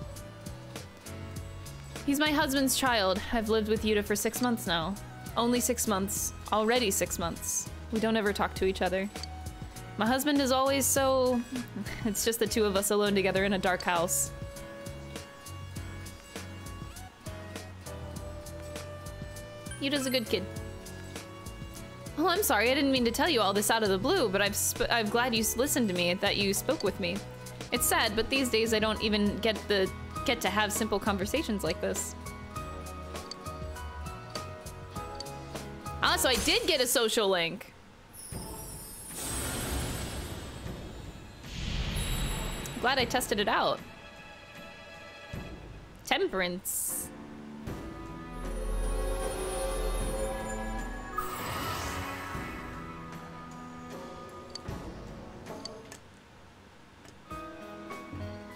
He's my husband's child. I've lived with Yuta for six months now. Only six months. Already six months. We don't ever talk to each other. My husband is always so... It's just the two of us alone together in a dark house. Yuta's a good kid. Well, I'm sorry. I didn't mean to tell you all this out of the blue, but I'm, I'm glad you listened to me, that you spoke with me. It's sad, but these days I don't even get the get to have simple conversations like this. Ah, so I did get a social link. Glad I tested it out. Temperance.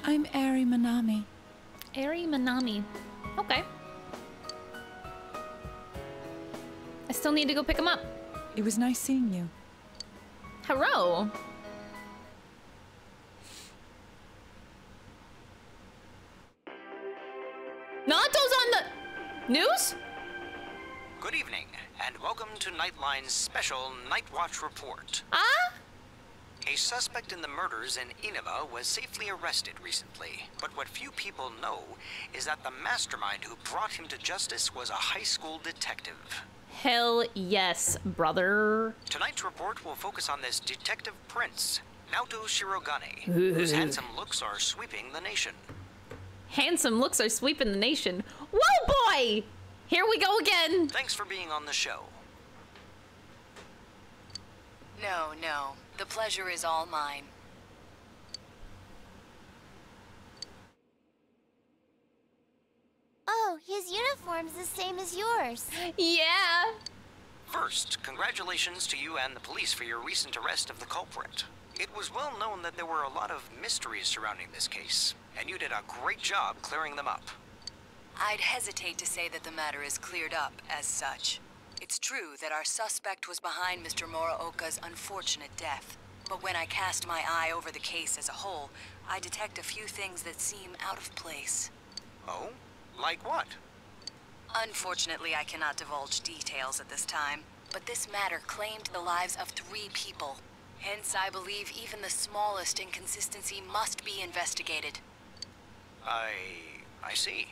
I'm Eri Minami. Eri Minami. Okay. Still need to go pick him up. It was nice seeing you. Hello. Naoto's on the news? Good evening, and welcome to Nightline's special Night Watch report. Ah? A suspect in the murders in Inaba was safely arrested recently, but what few people know is that the mastermind who brought him to justice was a high school detective. Hell yes, brother. Tonight's report will focus on this Detective Prince, Naoto Shirogane, whose handsome looks are sweeping the nation. Handsome looks are sweeping the nation. Whoa, boy! Here we go again. Thanks for being on the show. No, no. The pleasure is all mine. Oh, his uniform's the same as yours. Yeah. First, congratulations to you and the police for your recent arrest of the culprit. It was well known that there were a lot of mysteries surrounding this case, and you did a great job clearing them up. I'd hesitate to say that the matter is cleared up as such. It's true that our suspect was behind Mr. Morooka's unfortunate death. But when I cast my eye over the case as a whole, I detect a few things that seem out of place. Oh? Like what? Unfortunately, I cannot divulge details at this time, but this matter claimed the lives of three people. Hence, I believe even the smallest inconsistency must be investigated. I... I see.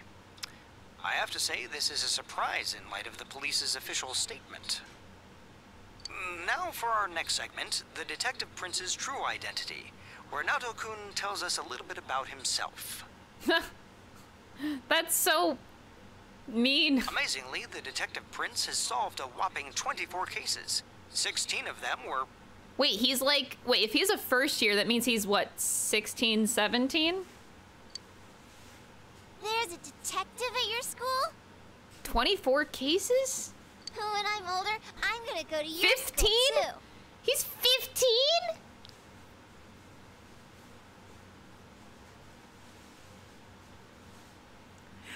I have to say, this is a surprise in light of the police's official statement. Now for our next segment, the Detective Prince's true identity, where Naoto-kun tells us a little bit about himself. That's so Mean. Amazingly, the Detective Prince has solved a whopping 24 cases. 16 of them were Wait, he's like, wait, if he's a first year, that means he's what, 16, 17? There's a detective at your school? 24 cases? When I'm older, I'm gonna go to your 15? school too. He's 15?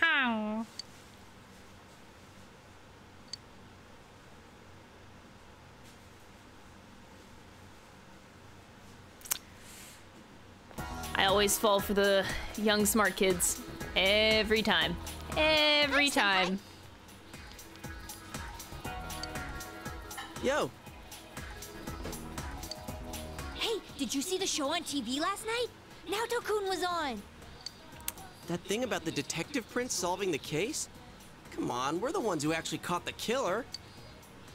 How? I always fall for the young smart kids. Every time. Every time. Yo, Hey, did you see the show on TV last night? Naoto-kun was on. That thing about the detective prince solving the case? Come on, we're the ones who actually caught the killer.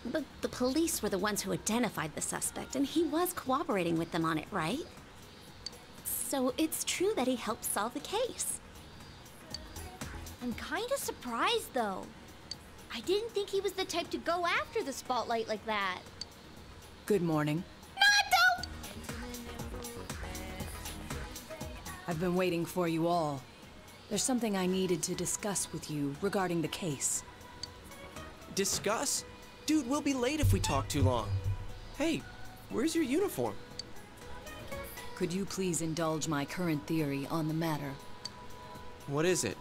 But the police were the ones who identified the suspect, and he was cooperating with them on it, right? So it's true that he helped solve the case. I'm kind of surprised, though. I didn't think he was the type to go after the spotlight like that. Good morning. I've been waiting for you all. There's something I needed to discuss with you regarding the case. Discuss? Dude, we'll be late if we talk too long. Hey, where's your uniform? Could you please indulge my current theory on the matter? What is it?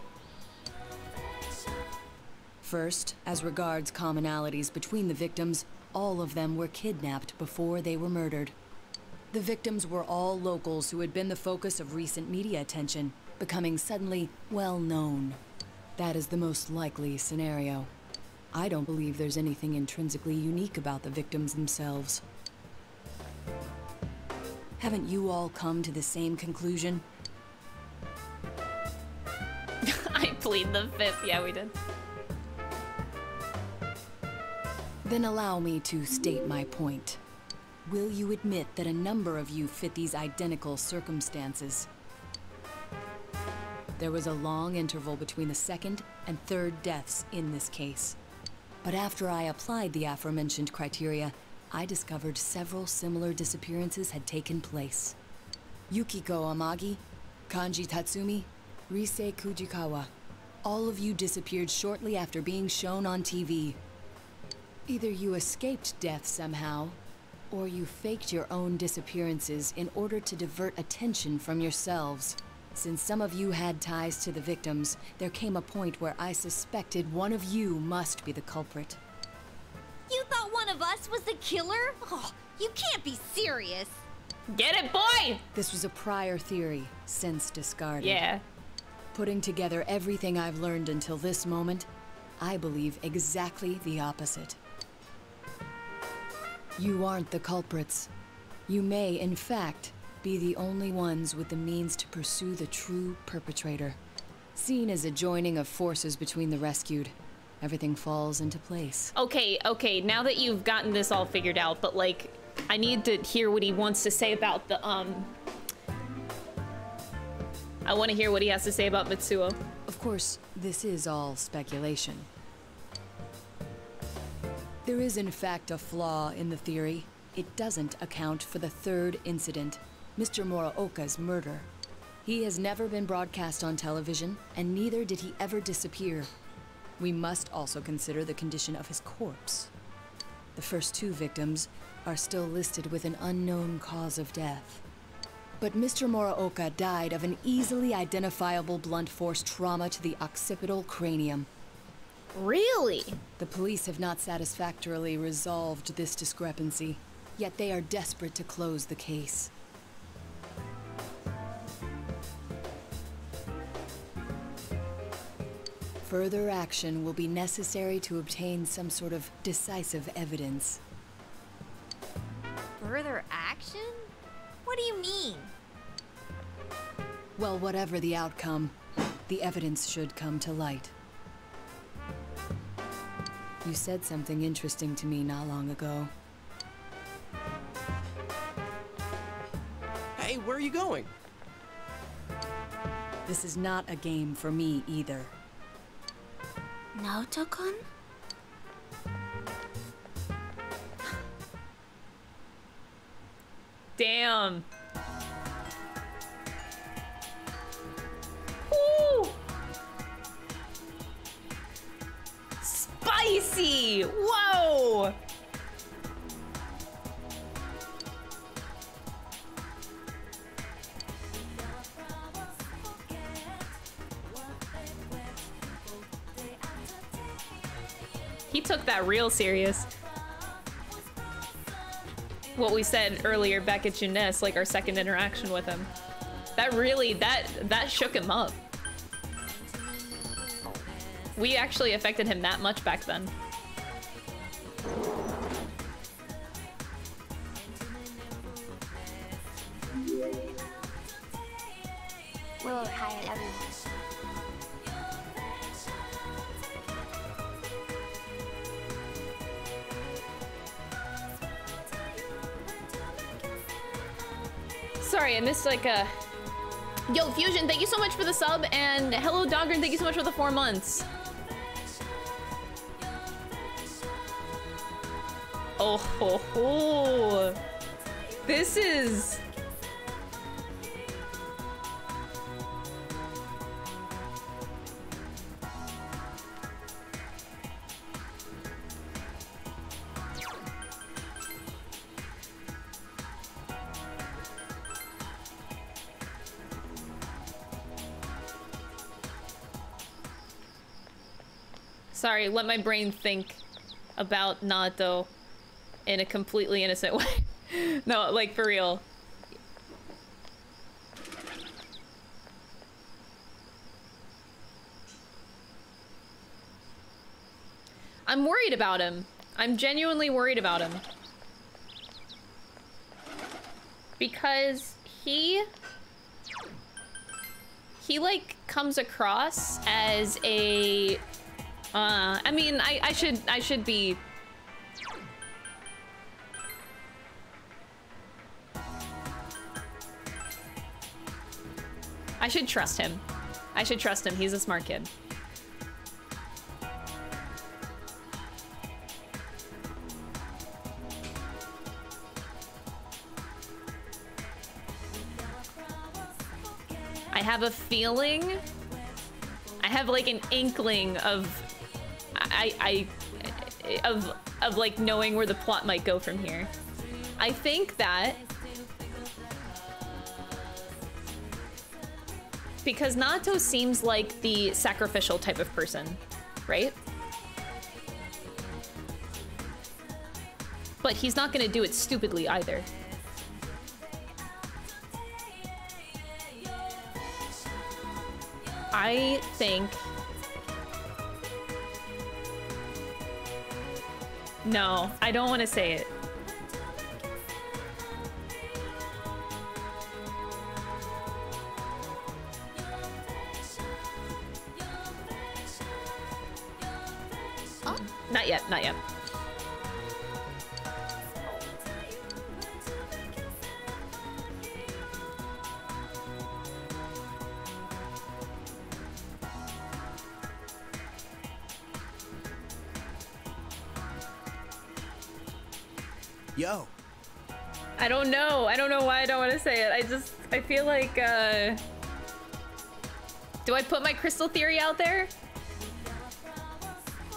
First, as regards commonalities between the victims, all of them were kidnapped before they were murdered. The victims were all locals who had been the focus of recent media attention, becoming suddenly well known. That is the most likely scenario. I don't believe there's anything intrinsically unique about the victims themselves. Haven't you all come to the same conclusion? I plead the fifth. Yeah, we did. Then allow me to state my point. Will you admit that a number of you fit these identical circumstances? There was a long interval between the second and third deaths in this case. But after I applied the aforementioned criteria, I discovered several similar disappearances had taken place. Yukiko Amagi, Kanji Tatsumi, Rise Kujikawa. All of you disappeared shortly after being shown on TV. Either you escaped death somehow, or you faked your own disappearances in order to divert attention from yourselves. Since some of you had ties to the victims, there came a point where I suspected one of you must be the culprit. You thought one of us was the killer? Oh, you can't be serious. Get it, boy! This was a prior theory, since discarded. Yeah. Putting together everything I've learned until this moment, I believe exactly the opposite. You aren't the culprits. You may, in fact, be the only ones with the means to pursue the true perpetrator. Seen as a joining of forces between the rescued, everything falls into place. Okay, okay, now that you've gotten this all figured out, but like, I need to hear what he wants to say about the, um... I want to hear what he has to say about Mitsuo. Of course, this is all speculation. There is, in fact, a flaw in the theory. It doesn't account for the third incident, Mr. Morooka's murder. He has never been broadcast on television, and neither did he ever disappear. We must also consider the condition of his corpse. The first two victims are still listed with an unknown cause of death. But Mr. Muraoka died of an easily identifiable blunt force trauma to the occipital cranium. Really? The police have not satisfactorily resolved this discrepancy, yet they are desperate to close the case. Further action will be necessary to obtain some sort of decisive evidence. Further action? What do you mean? Well, whatever the outcome, the evidence should come to light. You said something interesting to me not long ago. Hey, where are you going? This is not a game for me either. Naoto-kun? Damn. Ooh. Spicy! Whoa! Took that real serious. What we said earlier back at Junes, like our second interaction with him. That really, that, that shook him up. We actually affected him that much back then. Everyone. Sorry, I missed like a... Yo, Fusion, thank you so much for the sub, and hello, Dogger, thank you so much for the four months. Oh ho ho! This is... Sorry, let my brain think about Naoto in a completely innocent way. no, like for real. I'm worried about him. I'm genuinely worried about him. Because he... He, like, comes across as a... Uh, I mean, I, I should, I should be... I should trust him. I should trust him. He's a smart kid. I have a feeling. I have like an inkling of, I, I, of, of like knowing where the plot might go from here. I think that because Naoto seems like the sacrificial type of person, right? But he's not gonna do it stupidly either. I think... No, I don't want to say it. Not yet, not yet. I don't know. I don't know why I don't want to say it. I just, I feel like, uh... Do I put my crystal theory out there?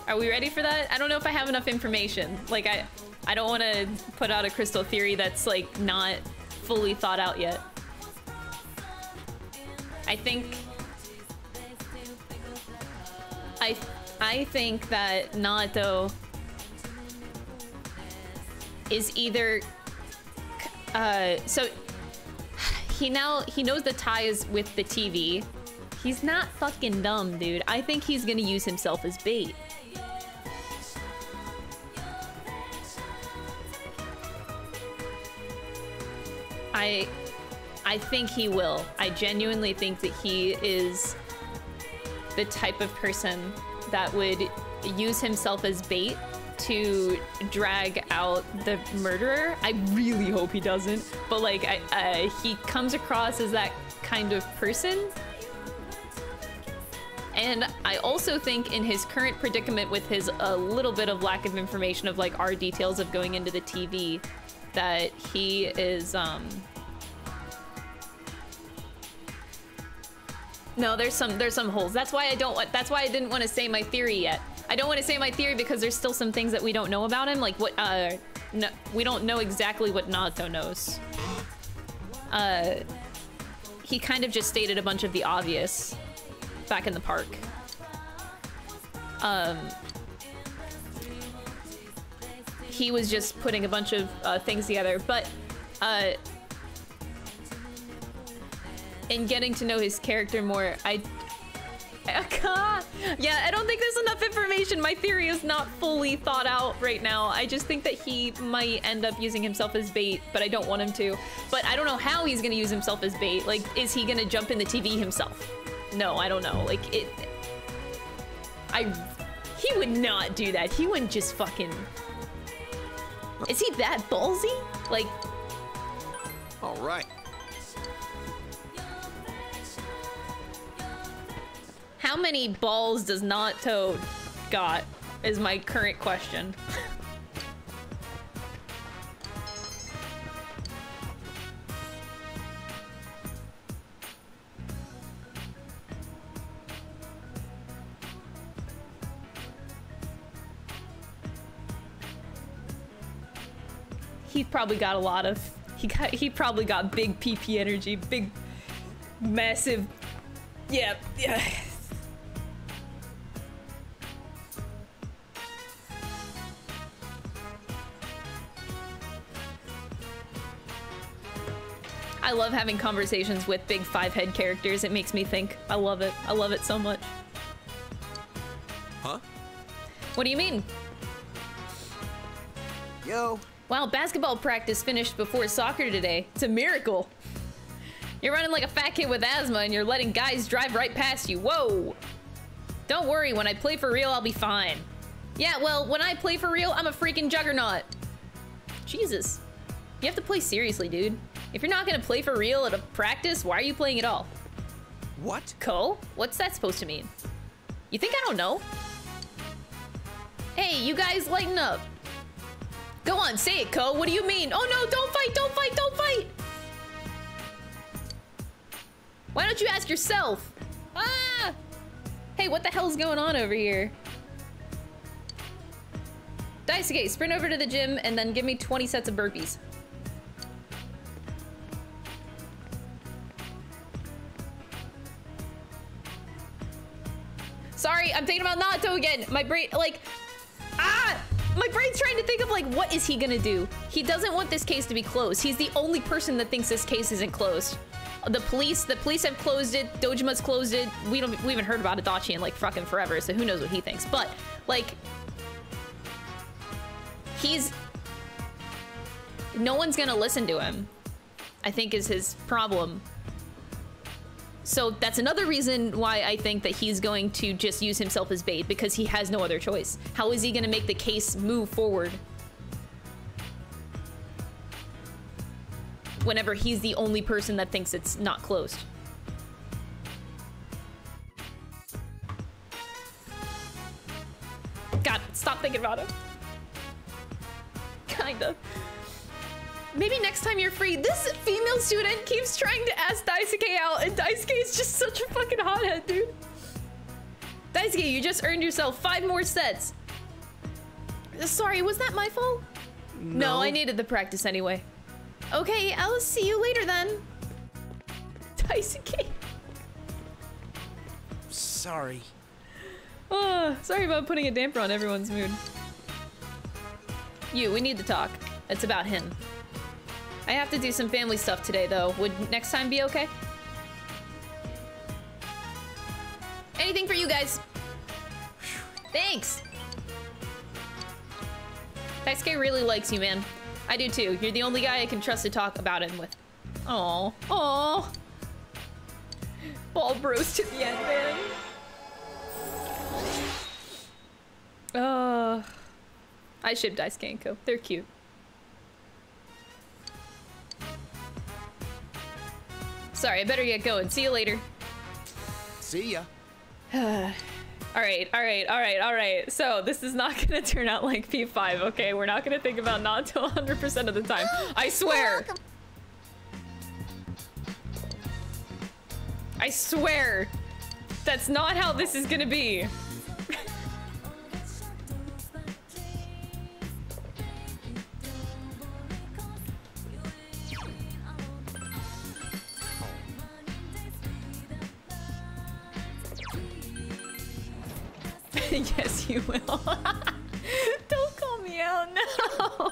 Are we ready for that? I don't know if I have enough information. Like, I, I don't want to put out a crystal theory that's, like, not fully thought out yet. I think... I, I think that Naoto is either uh so he now he knows the ties with the TV. He's not fucking dumb, dude. I think he's gonna use himself as bait. I I think he will. I genuinely think that he is the type of person that would use himself as bait to drag out the murderer. I really hope he doesn't, but like, I, uh, he comes across as that kind of person. And I also think in his current predicament with his a little bit of lack of information of like our details of going into the TV, that he is um No, there's some there's some holes. That's why I don't want that's why I didn't want to say my theory yet. I don't want to say my theory because there's still some things that we don't know about him, like what uh no, we don't know exactly what Naoto knows. Uh he kind of just stated a bunch of the obvious back in the park. Um he was just putting a bunch of uh, things together, but uh in getting to know his character more, I... yeah, I don't think there's enough information. My theory is not fully thought out right now. I just think that he might end up using himself as bait, but I don't want him to. But I don't know how he's gonna use himself as bait. Like, is he gonna jump in the TV himself? No, I don't know. Like, it... I... He would not do that. He wouldn't just fucking... Is he that ballsy? Like... All right. How many balls does Naoto got is my current question. he probably got a lot of he got he probably got big PP energy, big massive yeah, yeah. I love having conversations with big five head characters. It makes me think. I love it. I love it so much. Huh? What do you mean? Yo. Wow, basketball practice finished before soccer today. It's a miracle. You're running like a fat kid with asthma and you're letting guys drive right past you. Whoa. Don't worry, when I play for real, I'll be fine. Yeah, well, when I play for real, I'm a freaking juggernaut. Jesus. You have to play seriously, dude. If you're not gonna play for real at a practice, why are you playing at all? What? Kou? What's that supposed to mean? You think I don't know? Hey, you guys lighten up. Go on, say it, Ko. What do you mean? Oh no, don't fight, don't fight, don't fight! Why don't you ask yourself? Ah! Hey, what the hell's going on over here? Daisuke, sprint over to the gym and then give me 20 sets of burpees. Sorry, I'm thinking about Naoto again. My brain, like, ah! My brain's trying to think of like, what is he gonna do? He doesn't want this case to be closed. He's the only person that thinks this case isn't closed. The police, the police have closed it. Dojima's closed it. We don't, we haven't heard about Adachi in like fucking forever, so who knows what he thinks. But like, he's, no one's gonna listen to him. I think is his problem. So that's another reason why I think that he's going to just use himself as bait because he has no other choice. How is he going to make the case move forward? Whenever he's the only person that thinks it's not closed. God, stop thinking about him. Kinda. Maybe next time you're free. This female student keeps trying to ask Daisuke out, and Daisuke is just such a fucking hothead, dude. Daisuke, you just earned yourself five more sets. Sorry, was that my fault? No. no, I needed the practice anyway. Okay, I'll see you later then. Daisuke. Sorry. Oh, sorry about putting a damper on everyone's mood. You, we need to talk. It's about him. I have to do some family stuff today, though. Would next time be okay? Anything for you guys. Thanks. Daisuke really likes you, man. I do too. You're the only guy I can trust to talk about him with. Oh, oh. Ball bros to the end, man. Oh. I ship Daisuke and Kou. They're cute. Sorry, I better get going. See you later. See ya. all right, all right, all right, all right. So this is not gonna turn out like P5, okay? We're not gonna think about Naoto 100% of the time. I swear. I swear. That's not how this is gonna be. yes, you will. Don't call me out, no.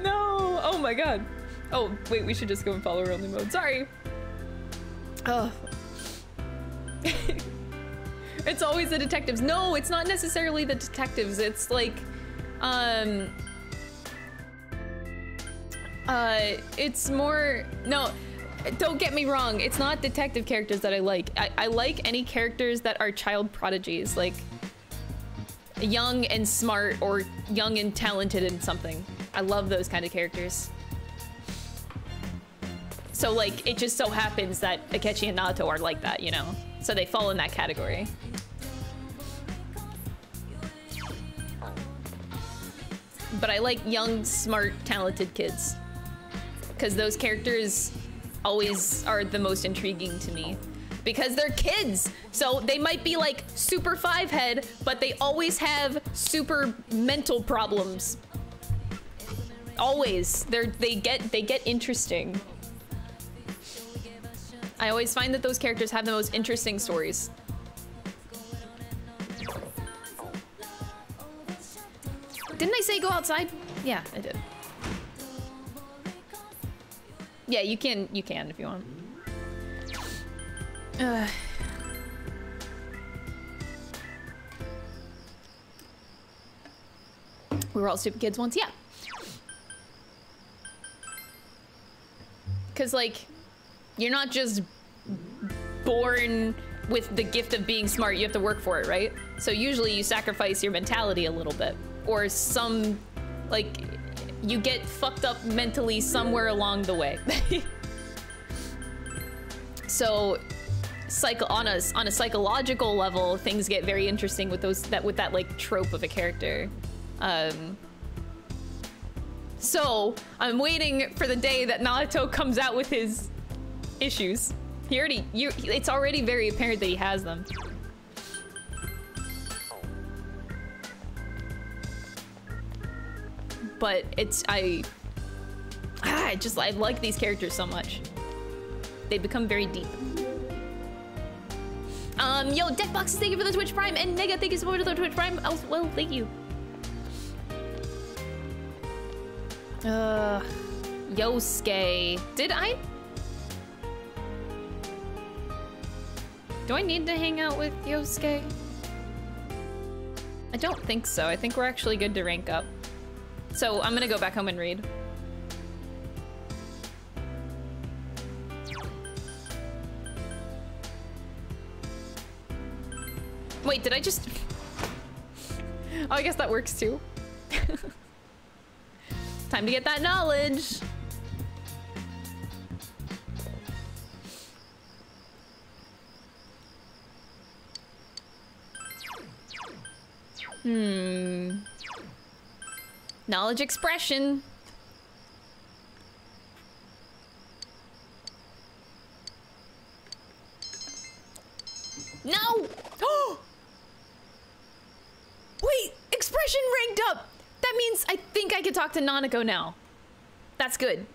no. Oh my god. Oh, wait, we should just go in follower only mode. Sorry. Oh. it's always the detectives. No, it's not necessarily the detectives. It's like, um, uh, it's more, no, don't get me wrong. It's not detective characters that I like. I, I like any characters that are child prodigies, like young and smart or young and talented in something. I love those kind of characters. So like, it just so happens that Akechi and Naoto are like that, you know? So they fall in that category. But I like young, smart, talented kids. Because those characters always are the most intriguing to me. Because they're kids! So they might be like super five head, but they always have super mental problems. Always. They're they get they get interesting. I always find that those characters have the most interesting stories. Didn't I say go outside? Yeah, I did. Yeah, you can you can if you want. We were all stupid kids once, yeah. Cause like, you're not just born with the gift of being smart, you have to work for it, right? So usually you sacrifice your mentality a little bit. Or some, like, you get fucked up mentally somewhere along the way. so psycho on a on a psychological level, things get very interesting with those that with that like trope of a character. Um, so I'm waiting for the day that Naoto comes out with his issues. He already, you, it's already very apparent that he has them. But it's, I, ah, I just, I like these characters so much. They become very deep. Um, yo, Deckboxes, thank you for the Twitch Prime, and Nega, thank you so much for the Twitch Prime. Oh, well, thank you. Uh, Yosuke. Did I? Do I need to hang out with Yosuke? I don't think so. I think we're actually good to rank up. So I'm gonna go back home and read. Wait, did I just... oh, I guess that works too. Time to get that knowledge. Hmm. Knowledge expression. No! Oh! Wait, expression ranked up. That means I think I can talk to Nanako now. That's good.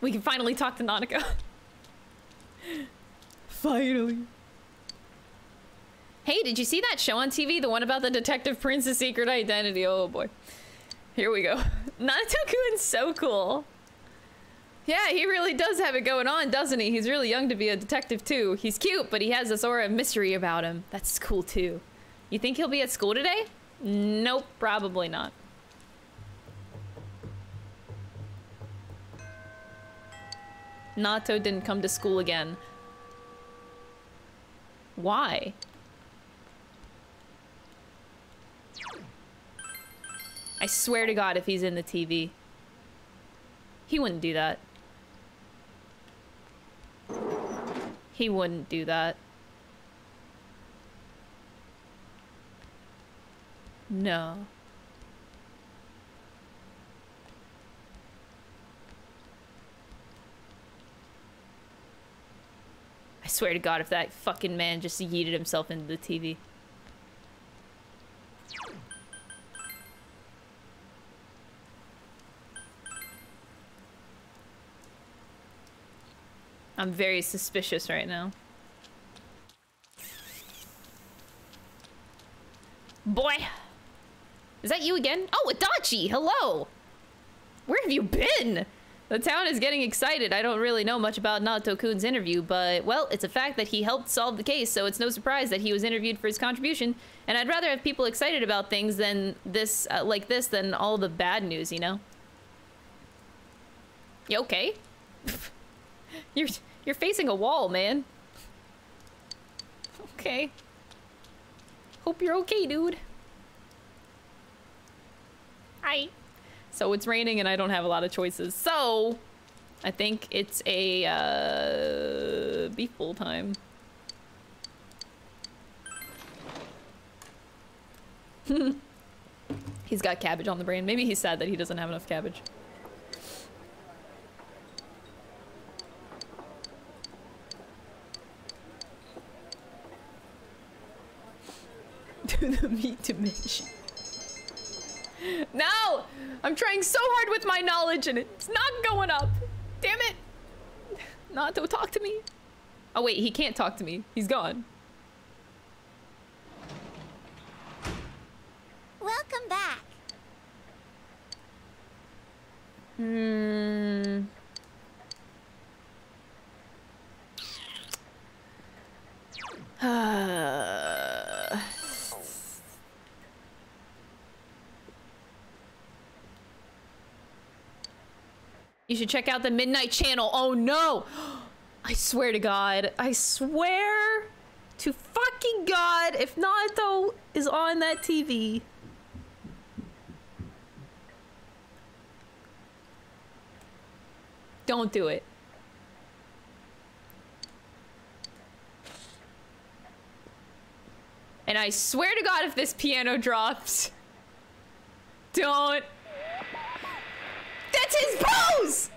We can finally talk to Nanako. finally. Hey, did you see that show on TV? The one about the Detective Prince's secret identity. Oh boy. Here we go. Naoto-kun is so cool. Yeah, he really does have it going on, doesn't he? He's really young to be a detective too. He's cute, but he has this aura of mystery about him. That's cool too. You think he'll be at school today? Nope, probably not. Naoto didn't come to school again. Why? I swear to God if he's in the TV. He wouldn't do that. He wouldn't do that. No. I swear to God, if that fucking man just yeeted himself into the TV. I'm very suspicious right now. Boy! Is that you again? Oh, Adachi! Hello! Where have you been? The town is getting excited. I don't really know much about Naoto-kun's interview, but, well, it's a fact that he helped solve the case, so it's no surprise that he was interviewed for his contribution. And I'd rather have people excited about things than this, uh, like this, than all the bad news, you know? You okay? you're, you're facing a wall, man. Okay. Hope you're okay, dude. Hi. So it's raining and I don't have a lot of choices. So I think it's a uh, beef bowl time. he's got cabbage on the brain. Maybe he's sad that he doesn't have enough cabbage. to the meat dimension. No! I'm trying so hard with my knowledge and it's not going up. Damn it! Naoto, talk to me. Oh wait, he can't talk to me. He's gone. Welcome back. Hmm. Uh, you should check out the Midnight Channel. Oh no! I swear to God. I swear to fucking God if Naoto is on that TV. Don't do it. And I swear to God, if this piano drops, don't. That's his pose!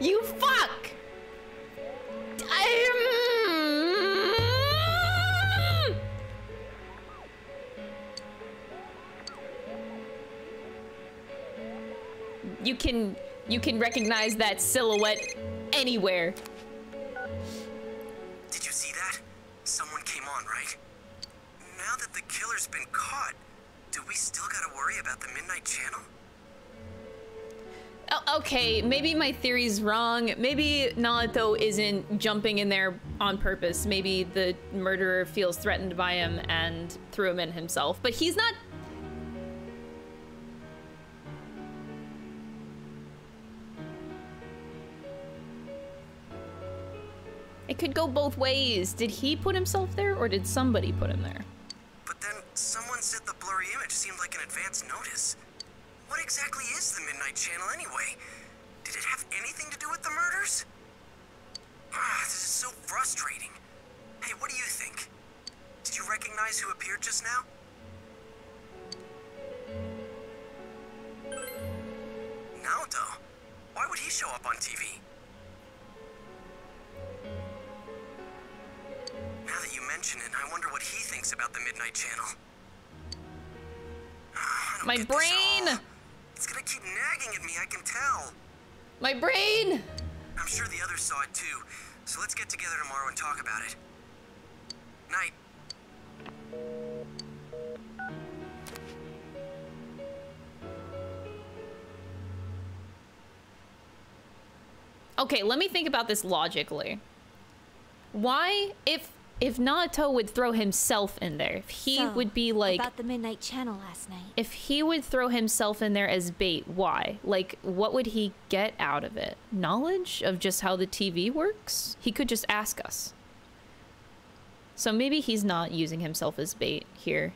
You fuck! I'm... You can you can recognize that silhouette anywhere. Did you see that? Someone came on, right? Now that the killer's been caught, do we still gotta worry about the Midnight Channel? Okay, maybe my theory's wrong. Maybe Naoto isn't jumping in there on purpose. Maybe the murderer feels threatened by him and threw him in himself. But he's not... It could go both ways. Did he put himself there or did somebody put him there? Exactly is the Midnight Channel anyway? Did it have anything to do with the murders? Ah, this is so frustrating. Hey, what do you think? Did you recognize who appeared just now? Naoto? Why would he show up on TV? Now that you mention it, I wonder what he thinks about the Midnight Channel. Ah, My brain! It's gonna keep nagging at me, I can tell. My brain! I'm sure the others saw it too, so let's get together tomorrow and talk about it. Night. Okay, let me think about this logically. Why, if if Naoto would throw himself in there, if he So, would be like about the Midnight Channel last night. if he would throw himself in there as bait, why? Like, what would he get out of it? Knowledge of just how the TV works? He could just ask us. So maybe he's not using himself as bait here.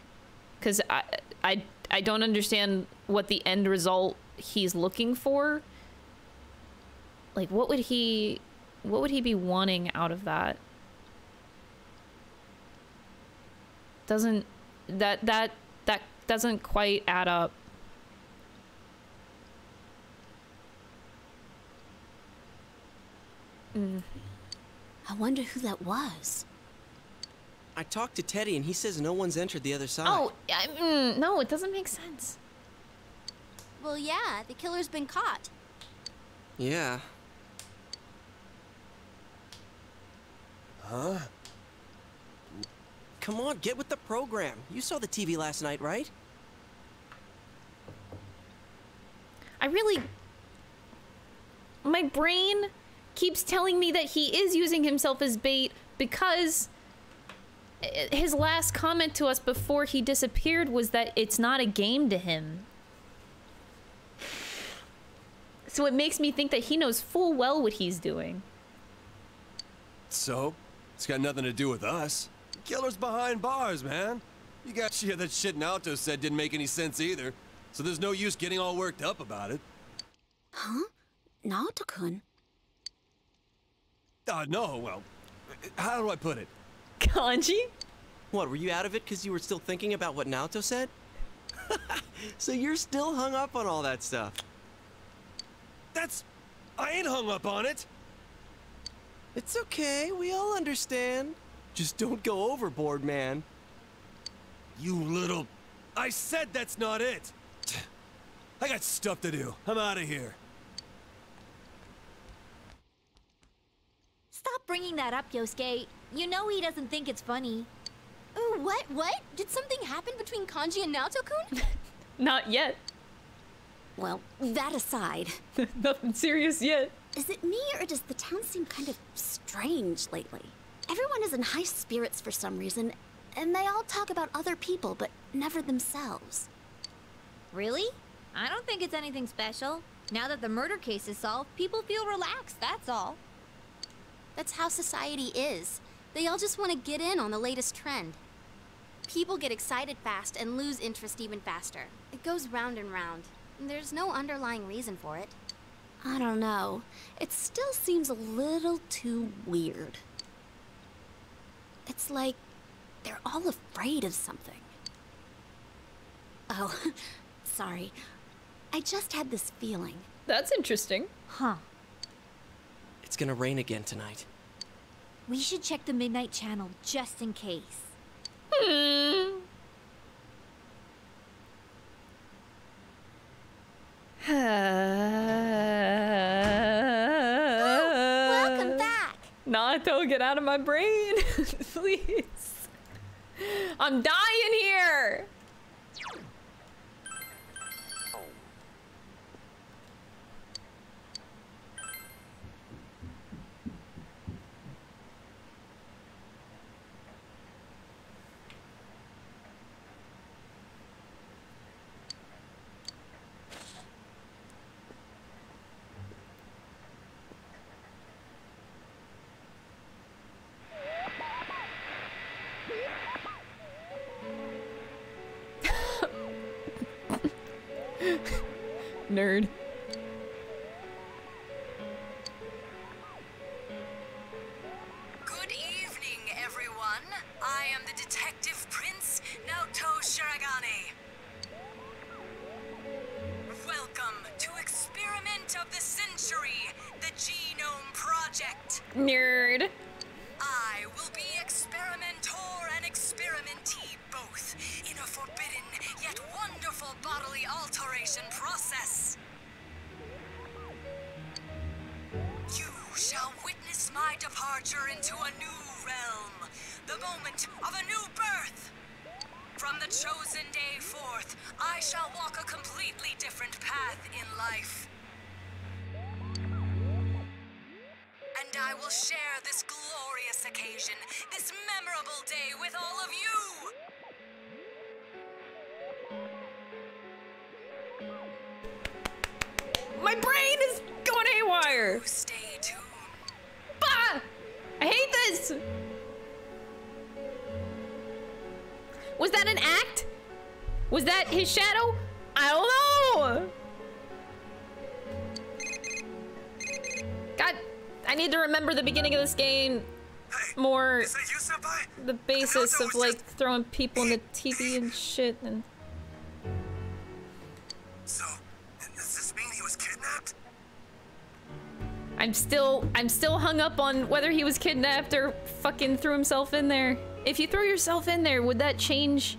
Because I, I, I don't understand what the end result he's looking for. Like, what would he... what would he be wanting out of that? Doesn't that that that doesn't quite add up. Mm. I wonder who that was. I talked to Teddie and he says no one's entered the other side. Oh, I, mm, no, it doesn't make sense. Well, yeah, the killer's been caught. Yeah. Huh? Come on, get with the program. You saw the TV last night, right? I really. My brain keeps telling me that he is using himself as bait because his last comment to us before he disappeared was that it's not a game to him. So it makes me think that he knows full well what he's doing. So? It's got nothing to do with us. Killer's behind bars, man. You got yeah, that shit Naoto said didn't make any sense either. So there's no use getting all worked up about it. Huh? Naoto-kun? Uh, no, well, how do I put it? Kanji? What, were you out of it because you were still thinking about what Naoto said? so you're still hung up on all that stuff? That's... I ain't hung up on it! It's okay, we all understand. Just don't go overboard, man. You little... I said that's not it! I got stuff to do. I'm out of here. Stop bringing that up, Yosuke. You know he doesn't think it's funny. Ooh, what? What? Did something happen between Kanji and Naoto-kun? Not yet. Well, that aside. Nothing serious yet. Is it me or does the town seem kind of strange lately? Everyone is in high spirits for some reason, and they all talk about other people, but never themselves. Really? I don't think it's anything special. Now that the murder case is solved, people feel relaxed, that's all. That's how society is. They all just want to get in on the latest trend. People get excited fast and lose interest even faster. It goes round and round. There's no underlying reason for it. I don't know. It still seems a little too weird. It's like they're all afraid of something. Oh, sorry. I just had this feeling. That's interesting. Huh. It's gonna rain again tonight. We should check the Midnight Channel just in case. Hmm. Back. Get out of my brain, please. I'm dying here. Nerd. His shadow? I don't know. God, I need to remember the beginning of this game more. The basis of like throwing people in the TV and shit and. So, does this mean he was kidnapped? I'm still I'm still hung up on whether he was kidnapped or fucking threw himself in there. If you throw yourself in there, would that change?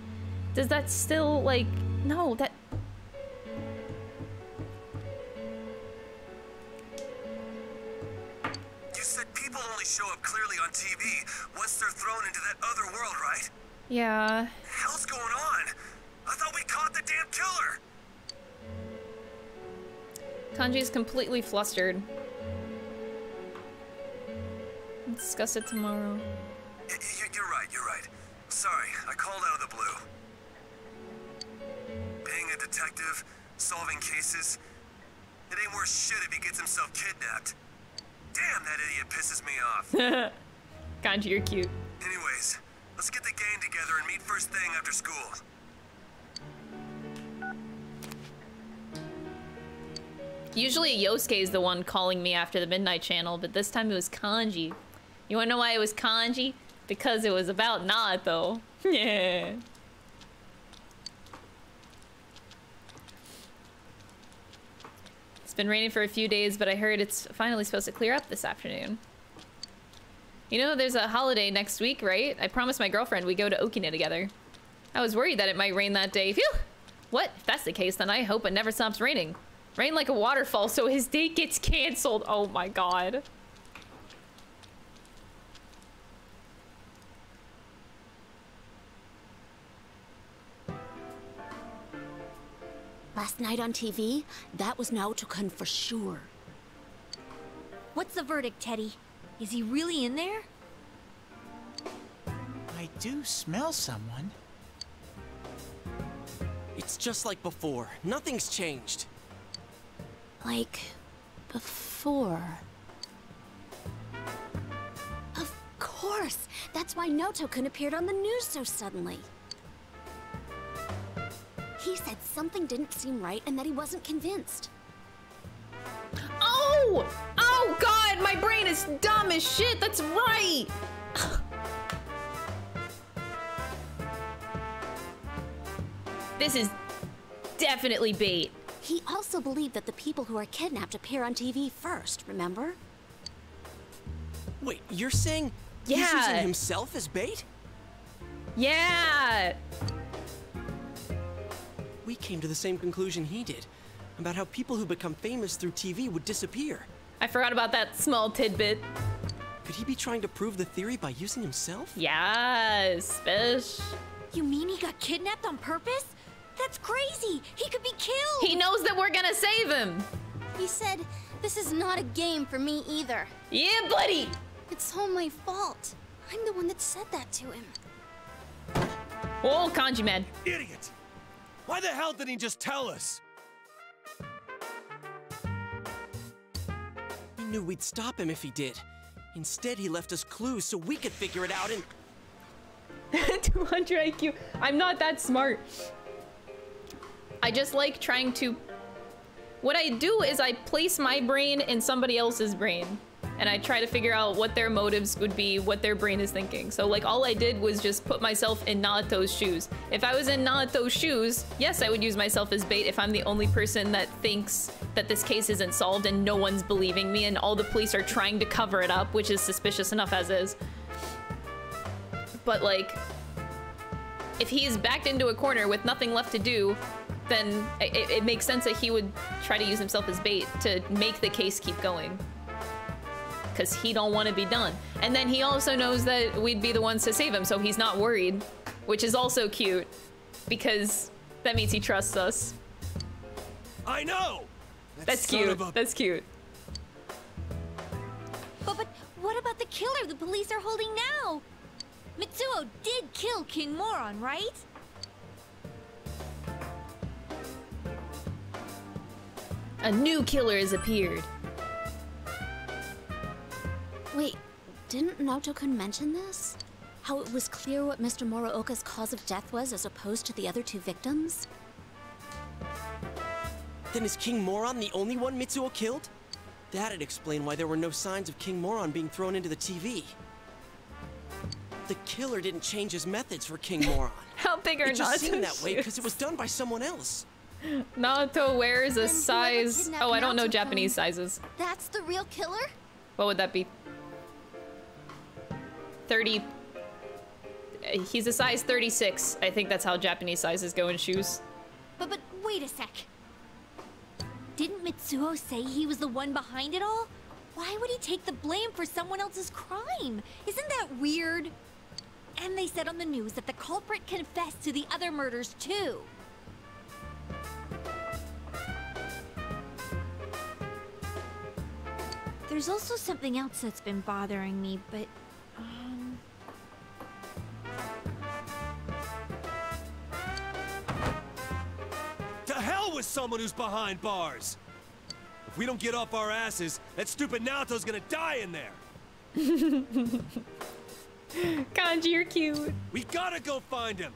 Does that still like no, that You said people only show up clearly on TV once they're thrown into that other world, right? Yeah. hell's going on? I thought we caught the damn killer. Kanji's completely flustered. Discuss it tomorrow. Himself kidnapped. Damn, that idiot pisses me off. Kanji, you're cute. Anyways, let's get the gang together and meet first thing after school. Usually Yosuke is the one calling me after the Midnight Channel, but this time it was Kanji. You wanna know why it was Kanji? Because it was about Naoto. yeah. It's been raining for a few days, but I heard it's finally supposed to clear up this afternoon. You know, there's a holiday next week, right? I promised my girlfriend we go to Okina together. I was worried that it might rain that day. Phew! What? If that's the case, then I hope it never stops raining. Rain like a waterfall, so his date gets canceled. Oh my god. Last night on TV, that was Naoto-kun for sure. What's the verdict, Teddie? Is he really in there? I do smell someone. It's just like before. Nothing's changed. Like before. Of course! That's why Naoto-kun appeared on the news so suddenly. He said something didn't seem right and that he wasn't convinced. Oh! Oh god, my brain is dumb as shit. That's right. this is definitely bait. He also believed that the people who are kidnapped appear on TV first, remember? Wait, you're saying he's using himself as bait? Yeah. We came to the same conclusion he did about how people who become famous through TV would disappear. I forgot about that small tidbit. Could he be trying to prove the theory by using himself? Yes, fish. You mean he got kidnapped on purpose? That's crazy! He could be killed! He knows that we're gonna save him. He said, this is not a game for me either. Yeah, buddy! It's all my fault. I'm the one that said that to him. Oh, Kanji man. Idiot! Why the hell didn't he just tell us? He knew we'd stop him if he did. Instead, he left us clues so we could figure it out and. 200 IQ. I'm not that smart. I just like trying to... What I do is I place my brain in somebody else's brain. And I try to figure out what their motives would be, what their brain is thinking. So like all I did was just put myself in Naoto's shoes. If I was in Naoto's shoes, yes, I would use myself as bait if I'm the only person that thinks that this case isn't solved and no one's believing me and all the police are trying to cover it up, which is suspicious enough as is. But like, if he's backed into a corner with nothing left to do, then it, it makes sense that he would try to use himself as bait to make the case keep going. Because he don't want to be done. And then he also knows that we'd be the ones to save him, so he's not worried. Which is also cute, because that means he trusts us. I know! That's son cute. a- That's cute. But, but what about the killer the police are holding now? Mitsuo did kill King Moron, right? A new killer has appeared. Wait, didn't Naoto-kun mention this? How it was clear what Mr. Morooka's cause of death was as opposed to the other two victims? Then is King Moron the only one Mitsuo killed? That'd explain why there were no signs of King Moron being thrown into the TV. The killer didn't change his methods for King Moron. How big are It just seemed that way because it was done by someone else. Naoto wears a size. Oh, I don't know Japanese sizes. That's the real killer? What would that be? 30. uh, He's a size 36. I think that's how Japanese sizes go in shoes. But but wait a sec. Didn't Mitsuo say he was the one behind it all? Why would he take the blame for someone else's crime? Isn't that weird? And they said on the news that the culprit confessed to the other murders too. There's also something else that's been bothering me, but someone who's behind bars! If we don't get off our asses, that stupid Naoto's gonna die in there! Kanji, you're cute. We gotta go find him!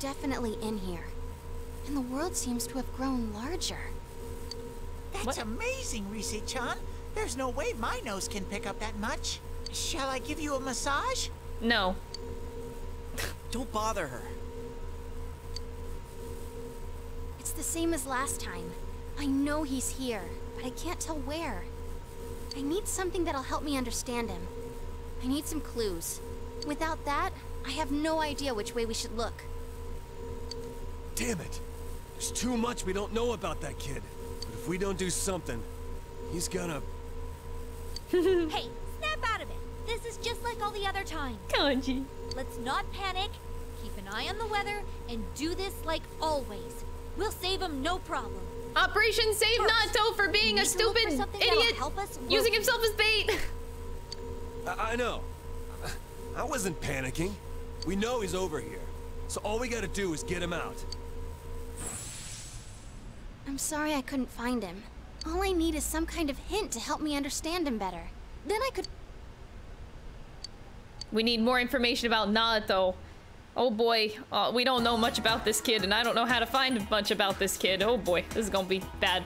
Definitely in here. And the world seems to have grown larger. That's amazing, Rise-chan. There's no way my nose can pick up that much. Shall I give you a massage? No. Don't bother her. It's the same as last time. I know he's here, but I can't tell where. I need something that'll help me understand him. I need some clues. Without that, I have no idea which way we should look. Damn it! There's too much we don't know about that kid. But if we don't do something, he's gonna... hey, snap out of it. This is just like all the other times. Kanji. Let's not panic, keep an eye on the weather, and do this like always. We'll save him no problem. Operation Save Naoto for being a need to look for stupid idiot help us using himself as bait. I, I know. I wasn't panicking. We know he's over here. So all we gotta do is get him out. I'm sorry I couldn't find him. All I need is some kind of hint to help me understand him better. Then I could. We need more information about Naoto. Oh boy, uh, we don't know much about this kid, and I don't know how to find much about this kid. Oh boy, this is gonna be bad.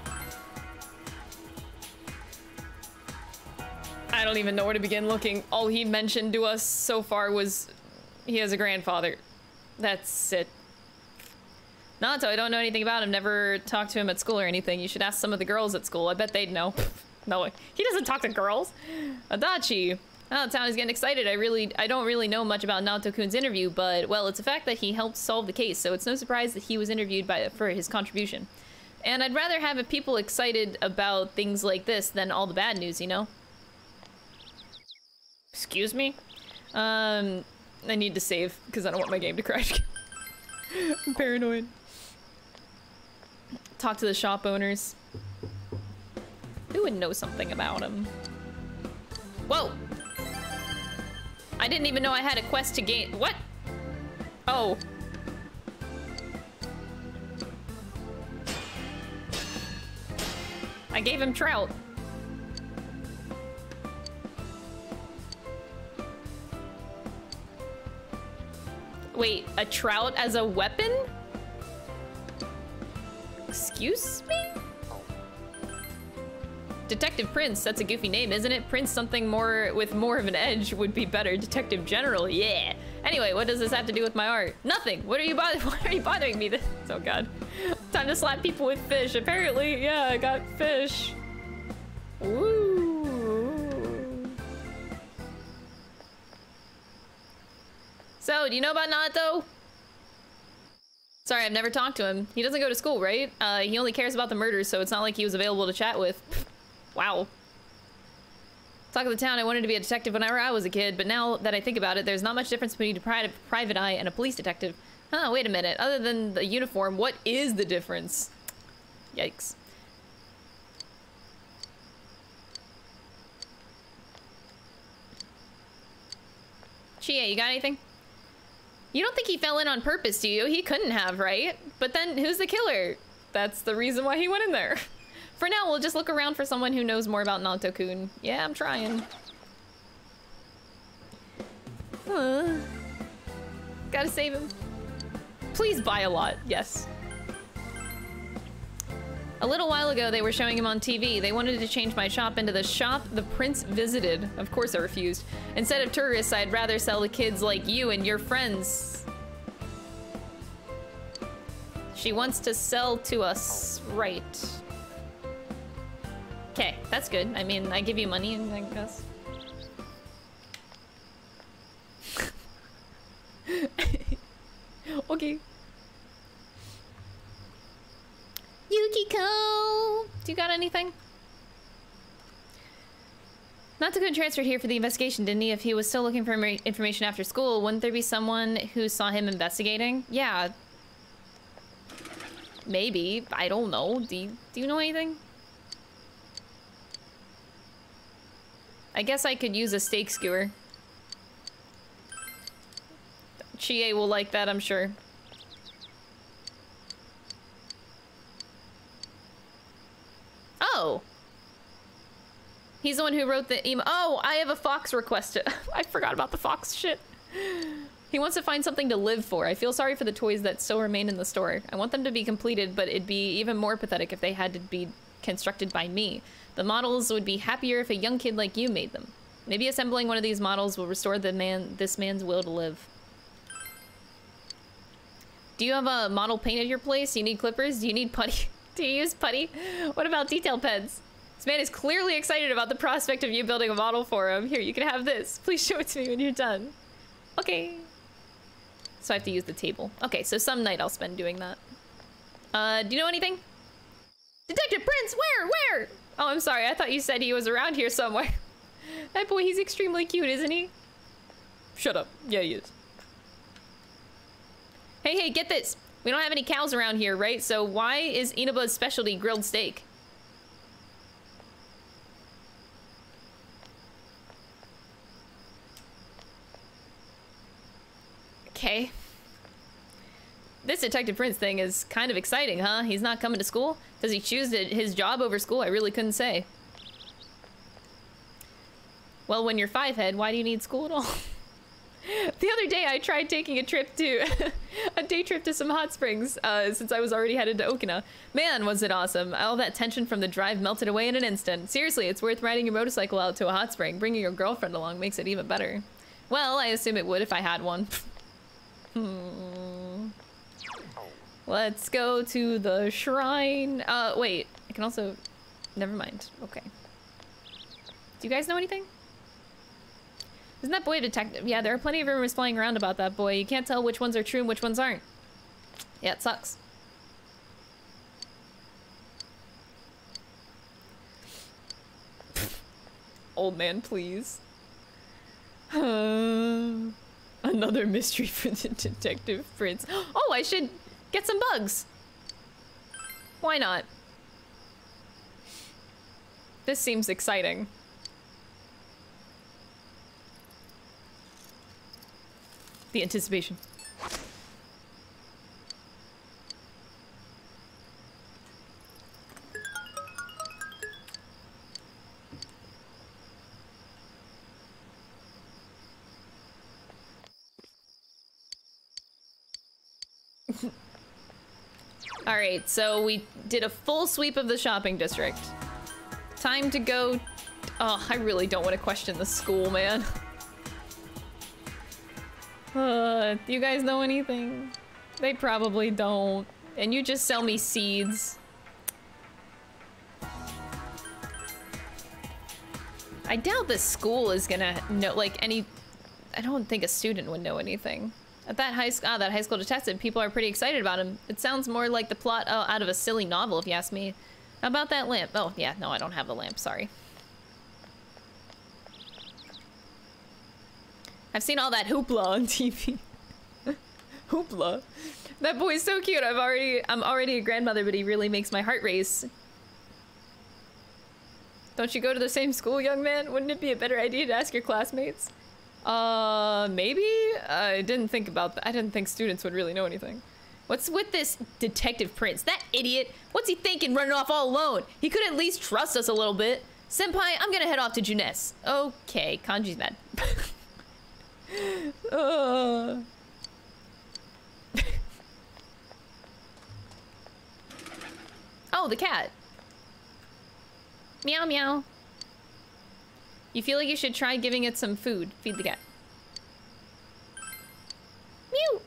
I don't even know where to begin looking. All he mentioned to us so far was he has a grandfather. That's it. Naoto, I don't know anything about him. Never talked to him at school or anything. You should ask some of the girls at school. I bet they'd know. no, he doesn't talk to girls. Adachi. Oh, town is getting excited. I really, I don't really know much about Naoto-kun's interview, but well, it's a fact that he helped solve the case, so it's no surprise that he was interviewed by for his contribution. And I'd rather have people excited about things like this than all the bad news, you know? Excuse me? Um, I need to save because I don't want my game to crash. I'm paranoid. Talk to the shop owners. Who would know something about him? Whoa! I didn't even know I had a quest to gain- what? Oh. I gave him trout. Wait, a trout as a weapon? Excuse me? Detective Prince, that's a goofy name, isn't it? Prince something more with more of an edge would be better. Detective General, yeah. Anyway, what does this have to do with my art? Nothing. What are you bothering? Are you bothering me? This oh god. Time to slap people with fish. Apparently, yeah, I got fish. Woo. So, do you know about Naoto? Sorry, I've never talked to him. He doesn't go to school, right? Uh, he only cares about the murders, so it's not like he was available to chat with. wow. Talk of the town, I wanted to be a detective whenever I was a kid, but now that I think about it, there's not much difference between a pri private eye and a police detective. Huh, wait a minute. Other than the uniform, what is the difference? Yikes. Chie, you got anything? You don't think he fell in on purpose, do you? He couldn't have, right? But then, who's the killer? That's the reason why he went in there. For now, we'll just look around for someone who knows more about Naoto-kun. Yeah, I'm trying. Uh, gotta save him. Please buy a lot, yes. A little while ago, they were showing him on TV. They wanted to change my shop into the shop the prince visited. Of course I refused. Instead of tourists, I'd rather sell to kids like you and your friends. She wants to sell to us, right. Okay, that's good. I mean, I give you money, and I guess. okay. Yukiko! Do you got anything? Naoto-kun transferred here for the investigation, didn't he? If he was still looking for information after school, wouldn't there be someone who saw him investigating? Yeah. Maybe. I don't know. Do you, do you know anything? I guess I could use a steak skewer. Chie will like that, I'm sure. Oh. He's the one who wrote the email. Oh, I have a fox request. I forgot about the fox shit. He wants to find something to live for. I feel sorry for the toys that still remain in the store. I want them to be completed, but it'd be even more pathetic if they had to be constructed by me. The models would be happier if a young kid like you made them. Maybe assembling one of these models will restore the man this man's will to live. Do you have a model paint at your place? Do you need clippers? Do you need putty? Do you use putty? What about detail pens? This man is clearly excited about the prospect of you building a model for him. Here, you can have this. Please show it to me when you're done. Okay. So I have to use the table. Okay, so some night I'll spend doing that. Uh, do you know anything? Detective Prince, where? Where? Oh, I'm sorry. I thought you said he was around here somewhere. that boy, he's extremely cute, isn't he? Shut up. Yeah, he is. Hey, hey, get this. We don't have any cows around here, right? So why is Inaba's specialty grilled steak? Okay. This Detective Prince thing is kind of exciting, huh? He's not coming to school? Does he choose his job over school? I really couldn't say. Well, when you're five head, why do you need school at all? the other day I tried taking a trip to a day trip to some hot springs uh, since I was already headed to Okina. Man, was it awesome. All that tension from the drive melted away in an instant. Seriously, it's worth riding your motorcycle out to a hot spring. Bringing your girlfriend along makes it even better. Well, I assume it would if I had one. hmm. Let's go to the shrine. Uh, wait. I can also... Never mind. Okay. Do you guys know anything? Isn't that boy a detective? Yeah, there are plenty of rumors flying around about that boy. You can't tell which ones are true and which ones aren't. Yeah, it sucks. Old man, please. Another mystery for the detective prince. Oh, I should get some bugs. Why not? This seems exciting. The anticipation. All right, so we did a full sweep of the shopping district. Time to go. Oh, I really don't want to question the school, man. Uh, do you guys know anything? They probably don't. And you just sell me seeds. I doubt the school is gonna know, like, any... I don't think a student would know anything. At that high school, ah, that high school detective, people are pretty excited about him. It sounds more like the plot uh, out of a silly novel, if you ask me. How about that lamp? Oh, yeah, no, I don't have the lamp, sorry. I've seen all that hoopla on TV. hoopla. That boy's so cute. I've already I'm already a grandmother, but he really makes my heart race. Don't you go to the same school, young man? Wouldn't it be a better idea to ask your classmates? Uh, maybe? I didn't think about that. I didn't think students would really know anything. What's with this Detective Prince? That idiot! What's he thinking running off all alone? He could at least trust us a little bit. Senpai, I'm gonna head off to Junes. Okay, Kanji's mad. uh. oh, the cat. Meow meow. You feel like you should try giving it some food. Feed the cat. Mew.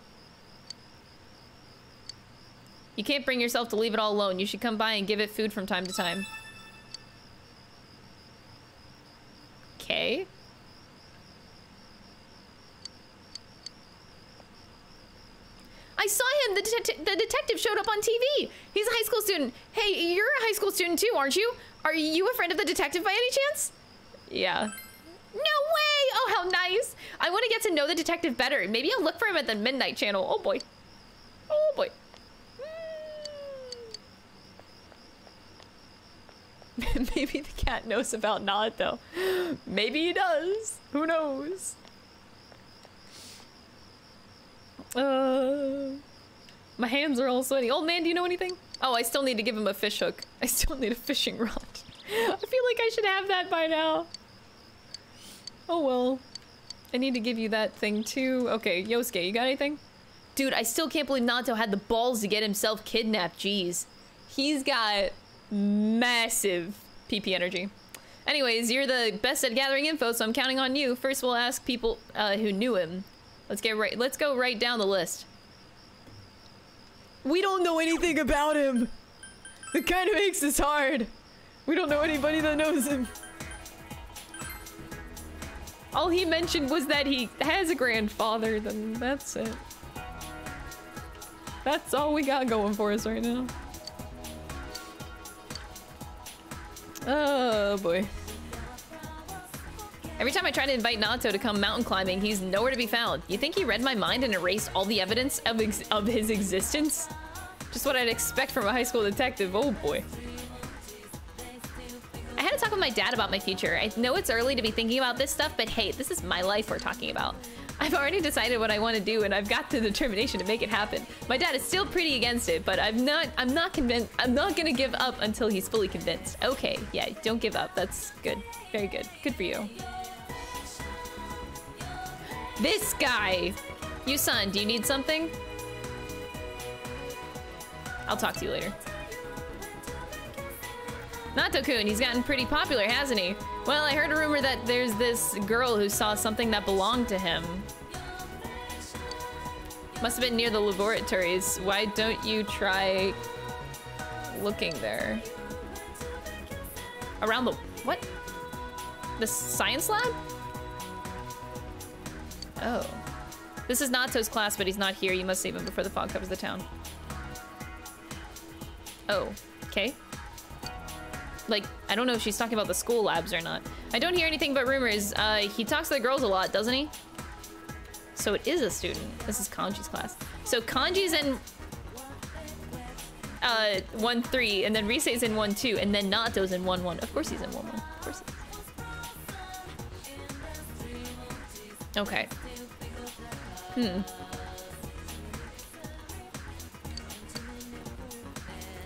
You can't bring yourself to leave it all alone. You should come by and give it food from time to time. Okay. I saw him. The, det the detective showed up on TV. He's a high school student. Hey, you're a high school student too, aren't you? Are you a friend of the detective by any chance? Yeah. No way! Oh, how nice! I want to get to know the detective better. Maybe I'll look for him at the Midnight Channel. Oh boy. Oh boy. Maybe the cat knows about Naoto. Maybe he does. Who knows? Uh, my hands are all sweaty. Old man, do you know anything? Oh, I still need to give him a fish hook. I still need a fishing rod. I feel like I should have that by now. Oh well. I need to give you that thing too. Okay, Yosuke, you got anything? Dude, I still can't believe Naoto had the balls to get himself kidnapped. Jeez. He's got massive PP energy. Anyways, you're the best at gathering info, so I'm counting on you. First, we'll ask people uh, who knew him. Let's get right. Let's go right down the list. We don't know anything about him. It kind of makes this hard. We don't know anybody that knows him. All he mentioned was that he has a grandfather, then that's it. That's all we got going for us right now. Oh boy. Every time I try to invite Naoto to come mountain climbing, he's nowhere to be found. You think he read my mind and erased all the evidence of, ex of his existence? Just what I'd expect from a high school detective. Oh boy. I had to talk with my dad about my future. I know it's early to be thinking about this stuff, but hey, this is my life we're talking about. I've already decided what I want to do and I've got the determination to make it happen. My dad is still pretty against it, but I'm not I'm not convinced I'm not gonna give up until he's fully convinced. Okay, yeah, don't give up. That's good. Very good. Good for you. This guy! You son, do you need something? I'll talk to you later. Naoto-kun, he's gotten pretty popular, hasn't he? Well, I heard a rumor that there's this girl who saw something that belonged to him. Must have been near the laboratories. Why don't you try looking there? Around the... what? The science lab? Oh. This is Naoto's class, but he's not here. You must save him before the fog covers the town. Oh, okay. Like, I don't know if she's talking about the school labs or not. I don't hear anything but rumors. Uh, he talks to the girls a lot, doesn't he? So it is a student. This is Kanji's class. So Kanji's in uh, 1-3, and then Rise's in 1-2, and then Naoto's in 1-1. Of course he's in 1-1. Of course Okay. Hmm.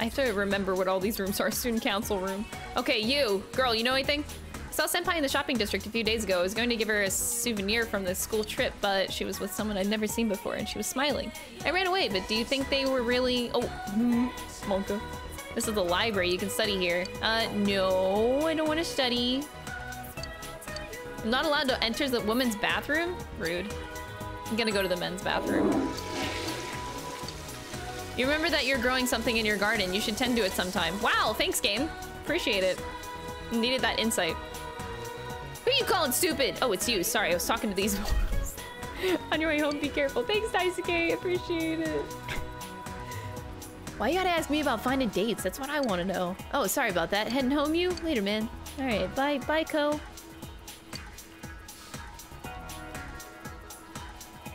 I have to remember what all these rooms are. Student council room. Okay, you. Girl, you know anything? Saw Senpai in the shopping district a few days ago. I was going to give her a souvenir from the school trip, but she was with someone I'd never seen before, and she was smiling. I ran away, but do you think they were really... Oh, Monka. This is the library. You can study here. Uh, no, I don't want to study. I'm not allowed to enter the women's bathroom? Rude. I'm gonna go to the men's bathroom. You remember that you're growing something in your garden. You should tend to it sometime. Wow, thanks, game. Appreciate it. Needed that insight. Who you calling stupid? Oh, it's you. Sorry, I was talking to these On your way home, be careful. Thanks, Daisuke. Appreciate it. Why you gotta ask me about finding dates? That's what I want to know. Oh, sorry about that. Heading home, you? Later, man. All right, bye. Bye, Kou.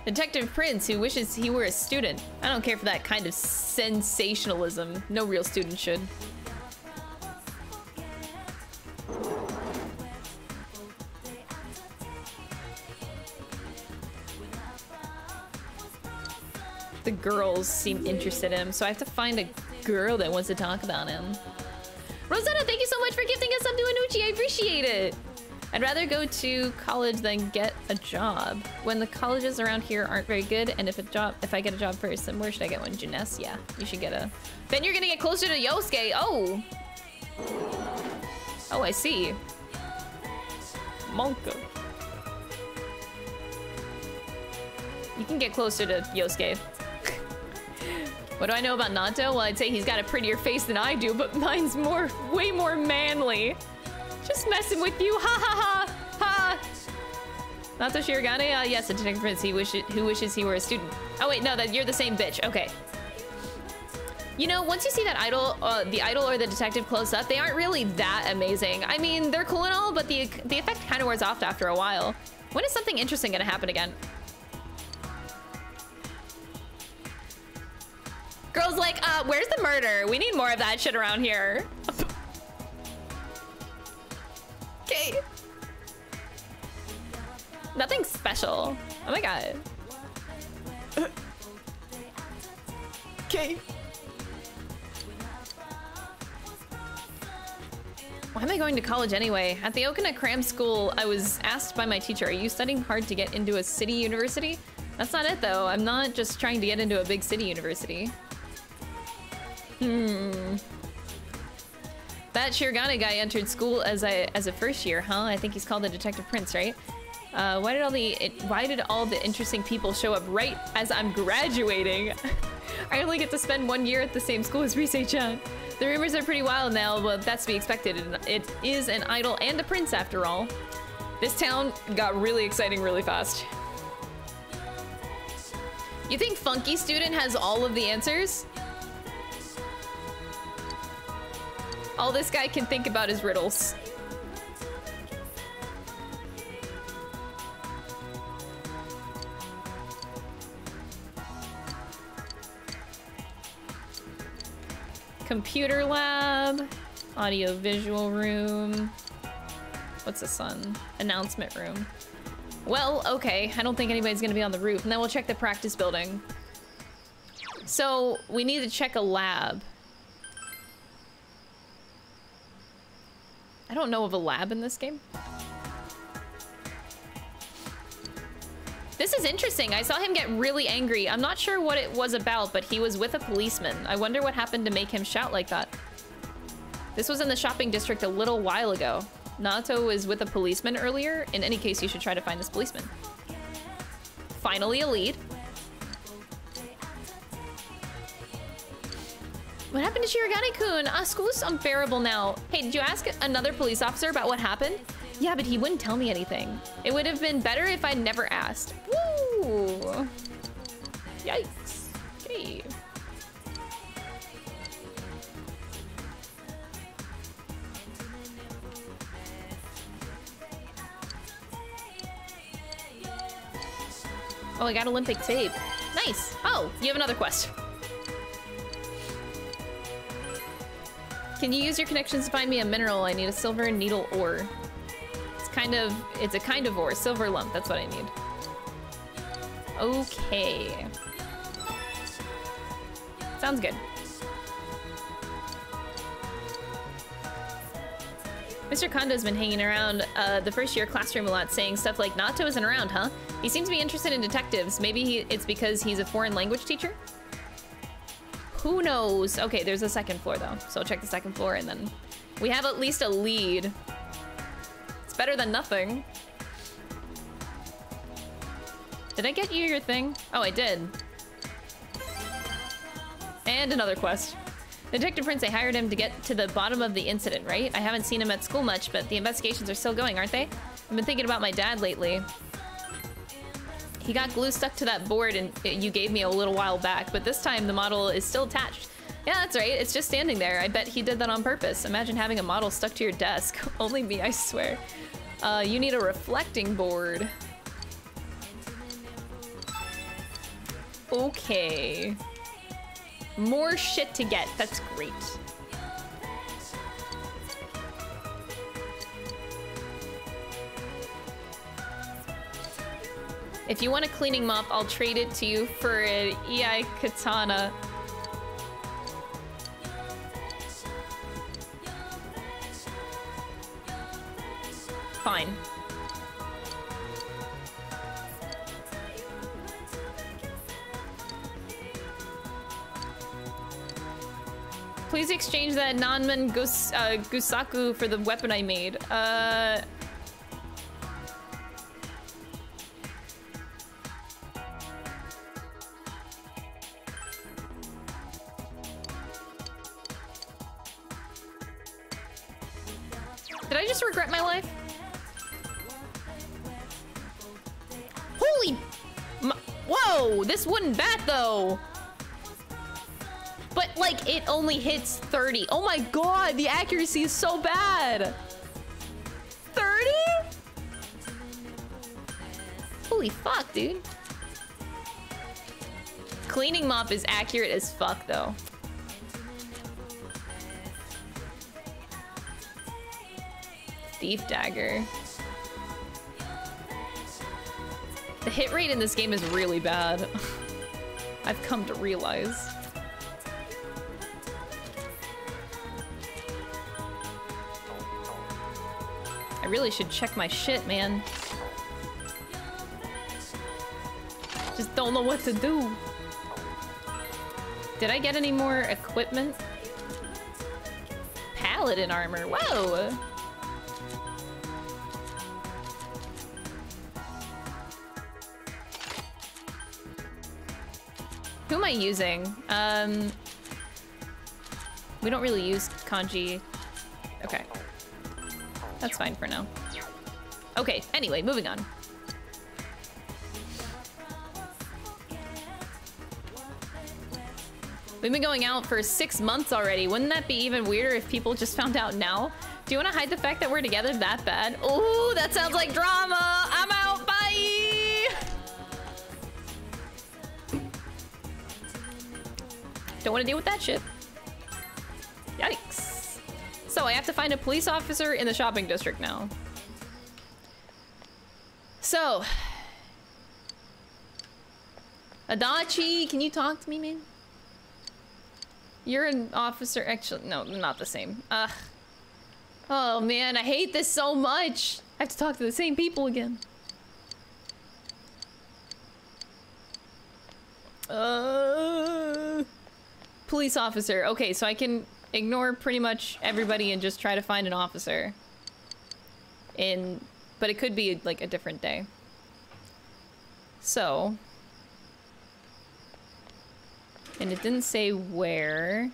Detective Prince, who wishes he were a student. I don't care for that kind of sensationalism. No real student should. the girls seem interested in him, so I have to find a girl that wants to talk about him. Rosetta, thank you so much for gifting us up to Anucci. I appreciate it. I'd rather go to college than get a job. When the colleges around here aren't very good, and if a job, if I get a job first, then where should I get one? Junes? Yeah, you should get a. Then you're gonna get closer to Yosuke. Oh. Oh, I see. Monka. You can get closer to Yosuke. what do I know about Naoto? Well, I'd say he's got a prettier face than I do, but mine's more, way more manly. Just messing with you, ha ha ha, ha! Naoto Shirogane? Uh, yes, a detective prince he wish who wishes he were a student. Oh wait, no, that you're the same bitch, okay. You know, once you see that idol, uh, the idol or the detective close up, they aren't really that amazing. I mean, they're cool and all, but the, the effect kind of wears off after a while. When is something interesting gonna happen again? Girl's like, uh, where's the murder? We need more of that shit around here. Okay. Nothing special. Oh my god. Okay. Why am I going to college anyway? At the Okina Cram School, I was asked by my teacher, are you studying hard to get into a city university? That's not it though. I'm not just trying to get into a big city university. Hmm. That Shirogane guy entered school as a as a first year, huh? I think he's called the Detective Prince, right? Uh, why did all the it, why did all the interesting people show up right as I'm graduating? I only get to spend one year at the same school as Rise-chan. The rumors are pretty wild now, but that's to be expected. It is an idol and a prince after all. This town got really exciting really fast. You think Funky Student has all of the answers? All this guy can think about is riddles. Computer lab, audio visual room. What's this one? Announcement room. Well, okay, I don't think anybody's gonna be on the roof. And then we'll check the practice building. So, we need to check a lab. I don't know of a lab in this game. This is interesting. I saw him get really angry. I'm not sure what it was about, but he was with a policeman. I wonder what happened to make him shout like that. This was in the shopping district a little while ago. Naoto was with a policeman earlier. In any case, you should try to find this policeman. Finally a lead. What happened to Shirogane-kun? Ah, school's unbearable now. Hey, did you ask another police officer about what happened? Yeah, but he wouldn't tell me anything. It would have been better if I'd never asked. Woo! Yikes. Okay. Oh, I got Olympic tape. Nice. Oh, you have another quest. Can you use your connections to find me a mineral? I need a silver needle ore. It's kind of, it's a kind of ore. Silver lump, that's what I need. Okay. Sounds good. Mr. Kondo's been hanging around uh, the first year classroom a lot saying stuff like Naoto isn't around, huh? He seems to be interested in detectives. Maybe he, it's because he's a foreign language teacher? Who knows? Okay, there's a second floor though. So check the second floor and then we have at least a lead. It's better than nothing. Did I get you your thing? Oh, I did. And another quest. Detective Prince, I hired him to get to the bottom of the incident, right? I haven't seen him at school much, but the investigations are still going, aren't they? I've been thinking about my dad lately. He got glue stuck to that board and you gave me a little while back, but this time the model is still attached. Yeah, that's right. It's just standing there. I bet he did that on purpose. Imagine having a model stuck to your desk. Only me, I swear. Uh, you need a reflecting board. Okay. More shit to get. That's great. If you want a cleaning mop, I'll trade it to you for an EI katana. Fine. Please exchange that Nanman Gus uh, Gusaku for the weapon I made. Uh... Did I just regret my life? Holy... Whoa! This wooden bat, though! But, like, it only hits 30. Oh my god, the accuracy is so bad! 30? Holy fuck, dude. Cleaning mop is accurate as fuck, though. Thief dagger. The hit rate in this game is really bad. I've come to realize. I really should check my shit, man. Just don't know what to do. Did I get any more equipment? Paladin armor. Whoa! Who am I using? Um, we don't really use kanji. Okay. That's fine for now. Okay, anyway, moving on. We've been going out for six months already. Wouldn't that be even weirder if people just found out now? Do you want to hide the fact that we're together that bad? Oh, that sounds like drama. I'm out. Don't want to deal with that shit. Yikes. So I have to find a police officer in the shopping district now. So. Adachi, can you talk to me, man? You're an officer. Actually, no, not the same. Ugh. Oh man, I hate this so much. I have to talk to the same people again. Uh, police officer. Okay, so I can ignore pretty much everybody and just try to find an officer. In, but it could be like a different day. So, and it didn't say where.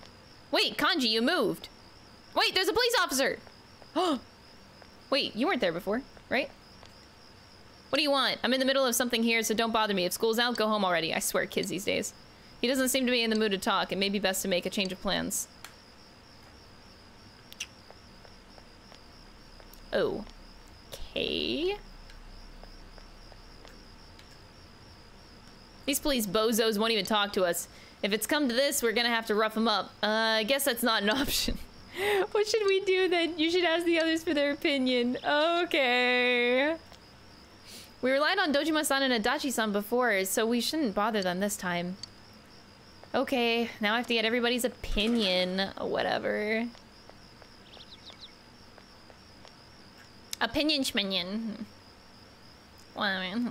Wait, Kanji, you moved. Wait, there's a police officer. Oh, wait, you weren't there before, right? What do you want? I'm in the middle of something here, so don't bother me. If school's out, go home already. I swear, kids these days. He doesn't seem to be in the mood to talk. It may be best to make a change of plans. Oh. Okay. These police bozos won't even talk to us. If it's come to this, we're gonna have to rough them up. Uh, I guess that's not an option. what should we do then? You should ask the others for their opinion. Okay. We relied on Dojima-san and Adachi-san before, so we shouldn't bother them this time. Okay, now I have to get everybody's opinion. Whatever. Opinion schminion. Well,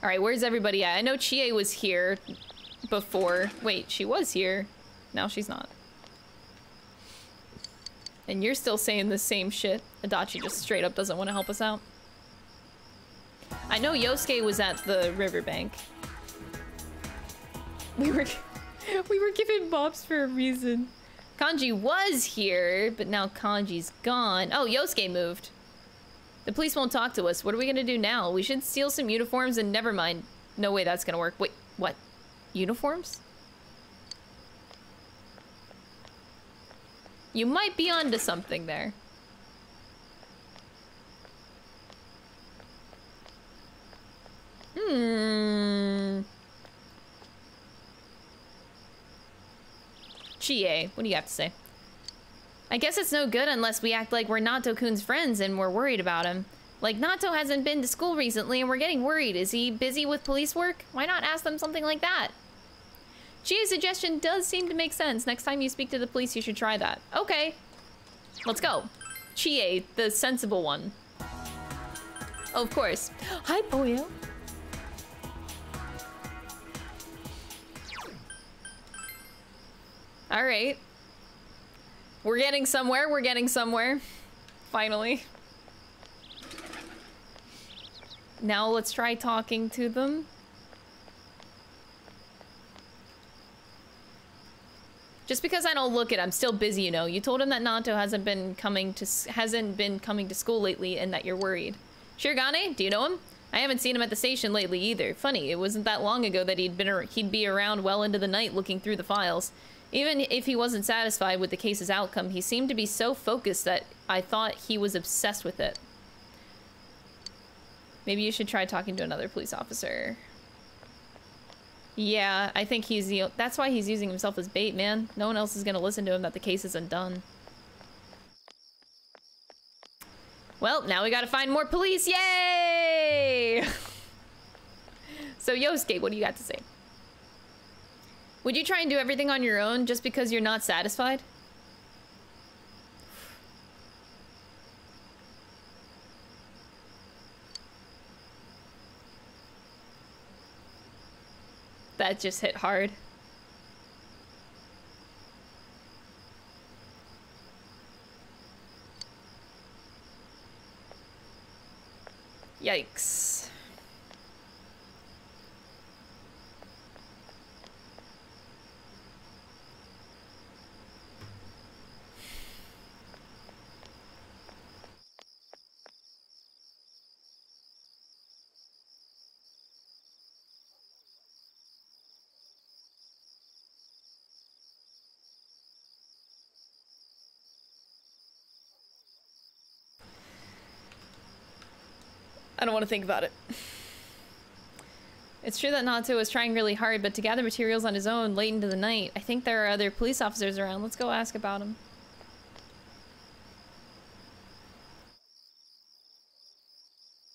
Alright, where's everybody at? I know Chie was here before. Wait, she was here. Now she's not. And you're still saying the same shit. Adachi just straight up doesn't want to help us out. I know Yosuke was at the riverbank. We were we were given mobs for a reason. Kanji was here, but now Kanji's gone. Oh, Yosuke moved. The police won't talk to us. What are we gonna do now? We should steal some uniforms and never mind. No way that's gonna work. Wait, what? Uniforms? You might be onto something there. Hmm. Chie, what do you have to say? I guess it's no good unless we act like we're not Doku's friends and we're worried about him. Like, Naoto hasn't been to school recently and we're getting worried. Is he busy with police work? Why not ask them something like that? Chie's suggestion does seem to make sense. Next time you speak to the police, you should try that. Okay. Let's go. Chie, the sensible one. Of course. Hi, Boyo. All right. We're getting somewhere. We're getting somewhere. Finally. Now let's try talking to them. Just because I don't look it, I'm still busy, you know. You told him that Naoto hasn't been coming to hasn't been coming to school lately and that you're worried. Shirogane, do you know him? I haven't seen him at the station lately either. Funny, it wasn't that long ago that he'd been he'd be around well into the night looking through the files. Even if he wasn't satisfied with the case's outcome, he seemed to be so focused that I thought he was obsessed with it. Maybe you should try talking to another police officer. Yeah, I think he's the- that's why he's using himself as bait, man. No one else is gonna listen to him that the case isn't done. Well, now we gotta find more police, yay! so Yosuke, what do you got to say? Would you try and do everything on your own just because you're not satisfied? That just hit hard. Yikes. I don't want to think about it. It's true that Naoto was trying really hard, but to gather materials on his own late into the night, I think there are other police officers around. Let's go ask about him.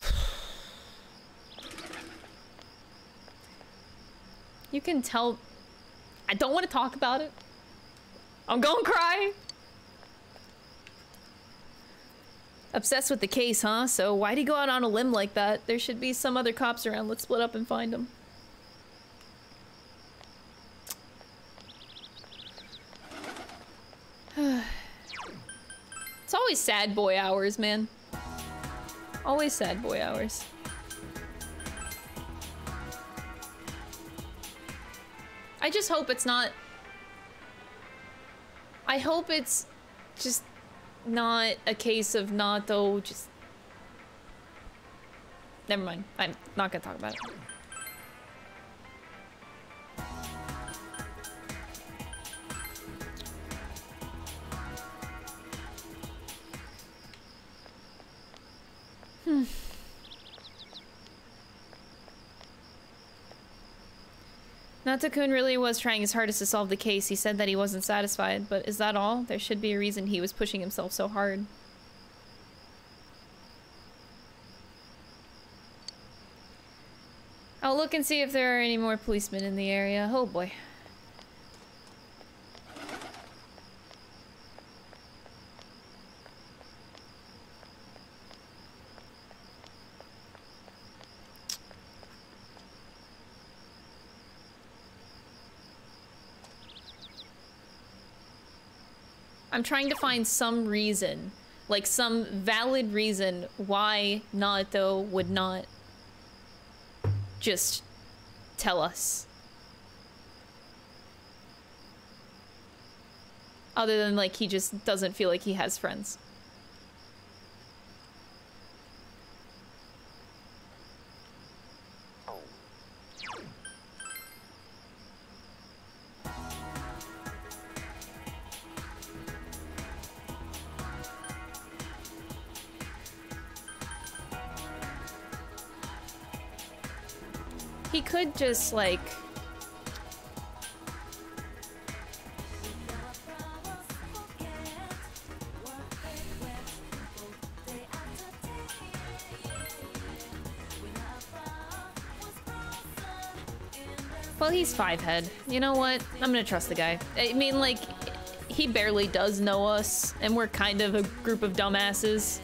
You can tell... I don't want to talk about it. I'm gonna cry. Obsessed with the case, huh? So why'd he go out on a limb like that? There should be some other cops around. Let's split up and find them. it's always sad boy hours, man. Always sad boy hours. I just hope it's not... I hope it's just not a case of not though just... Never mind. I'm not gonna talk about it. Naoto-kun really was trying his hardest to solve the case. He said that he wasn't satisfied, but is that all? There should be a reason he was pushing himself so hard. I'll look and see if there are any more policemen in the area. Oh boy. I'm trying to find some reason, like some valid reason why Naoto would not just tell us. Other than like he just doesn't feel like he has friends. just like... Well, he's five head. You know what? I'm gonna trust the guy. I mean, like, he barely does know us, and we're kind of a group of dumbasses.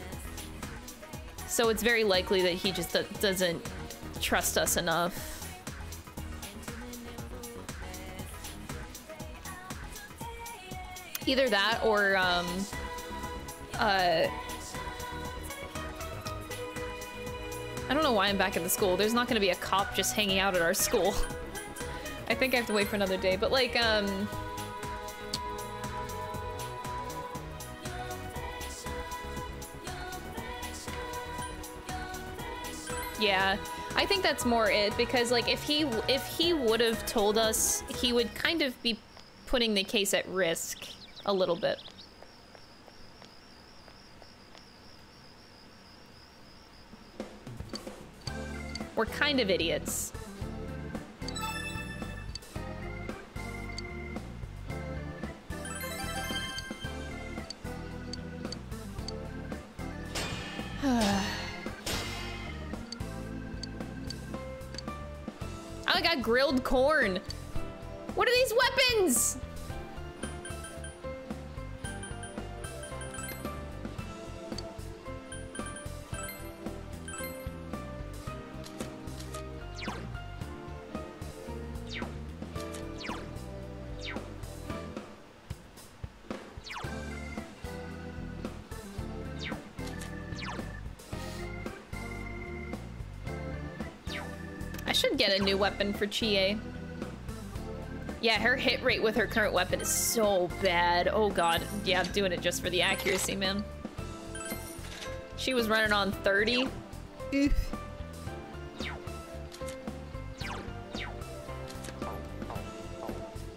So it's very likely that he just doesn't trust us enough. Either that or, um, uh, I don't know why I'm back at the school. There's not gonna be a cop just hanging out at our school. I think I have to wait for another day, but like, um... Yeah, I think that's more it because like if he if he would have told us, he would kind of be putting the case at risk a little bit. We're kind of idiots. I got grilled corn. What are these weapons? Weapon for Chie. Yeah, her hit rate with her current weapon is so bad. Oh god. Yeah, I'm doing it just for the accuracy, man. She was running on 30. Oof.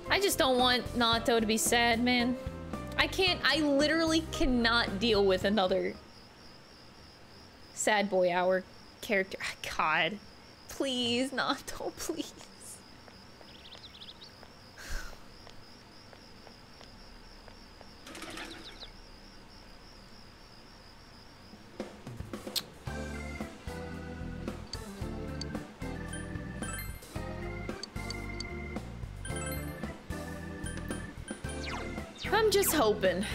I just don't want Naoto to be sad, man. I can't, I literally cannot deal with another sad boy hour character. God. Please, Naoto, please. I'm just hoping.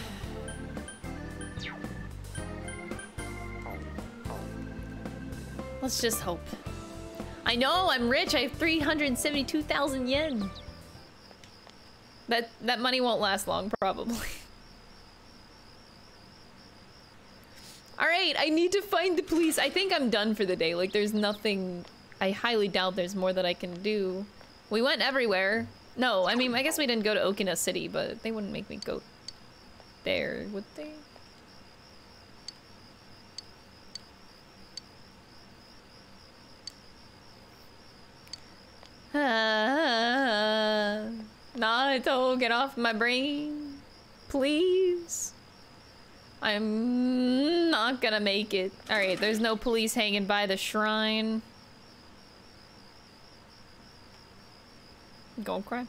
Let's just hope. I know, I'm rich. I have 372,000 yen. That that money won't last long, probably. Alright, I need to find the police. I think I'm done for the day. Like, there's nothing... I highly doubt there's more that I can do. We went everywhere. No, I mean, I guess we didn't go to Okina City, but they wouldn't make me go there, would they? Uh, Naoto, get off my brain. Please. I'm not gonna make it. Alright, there's no police hanging by the shrine. Go cry.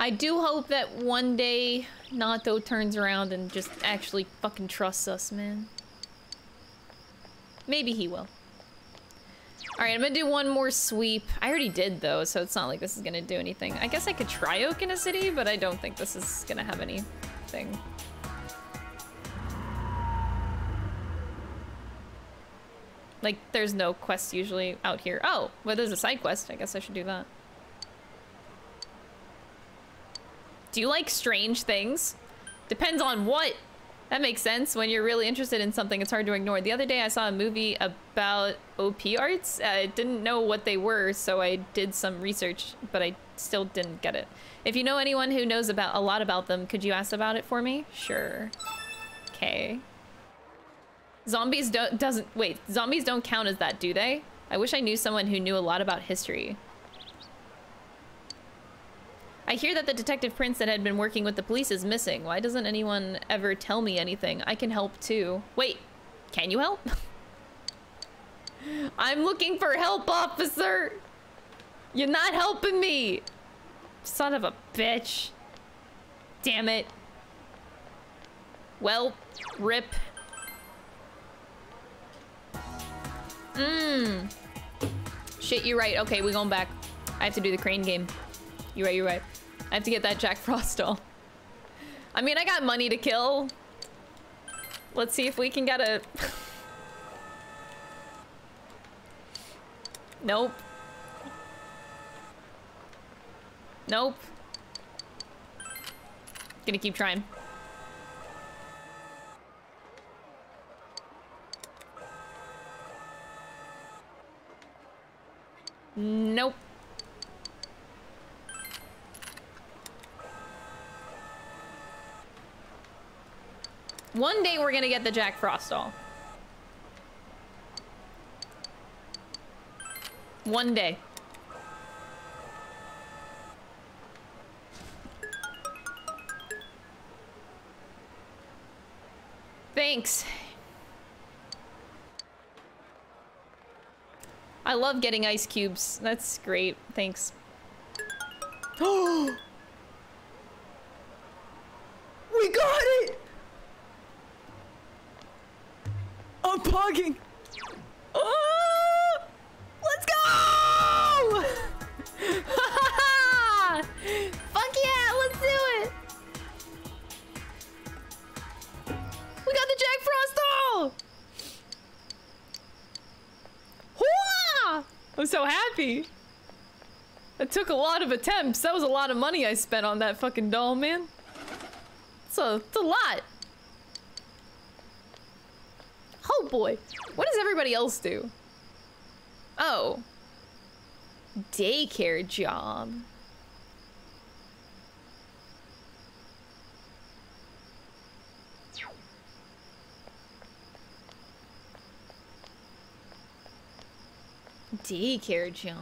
I do hope that one day Naoto turns around and just actually fucking trusts us, man. Maybe he will. Alright, I'm gonna do one more sweep. I already did, though, so it's not like this is gonna do anything. I guess I could try Okina City, but I don't think this is gonna have anything. Like, there's no quest usually out here. Oh, well, there's a side quest. I guess I should do that. Do you like strange things? Depends on what. That makes sense. When you're really interested in something, it's hard to ignore. The other day I saw a movie about OP arts. I didn't know what they were, so I did some research, but I still didn't get it. If you know anyone who knows about a lot about them, could you ask about it for me? Sure. Okay. Zombies don't doesn't wait, zombies don't count as that, do they? I wish I knew someone who knew a lot about history. I hear that the detective prince that had been working with the police is missing. Why doesn't anyone ever tell me anything? I can help too. Wait, can you help? I'm looking for help, officer. You're not helping me. Son of a bitch. Damn it. Well, rip. Mmm. Shit, you're right. Okay, we're going back. I have to do the crane game. You're right, you're right. I have to get that Jack Frost doll. I mean, I got money to kill. Let's see if we can get a... nope. Nope. Gonna keep trying. Nope. One day we're gonna get the Jack Frost doll. One day. Thanks. I love getting ice cubes. That's great. Thanks. We got it! I'm pugging. Oh! Let's go! Fuck yeah, let's do it! We got the Jack Frost doll! Hooah! I'm so happy. It took a lot of attempts. That was a lot of money I spent on that fucking doll, man. It's a, it's a lot. Oh boy. What does everybody else do? Oh. Daycare job. Daycare job.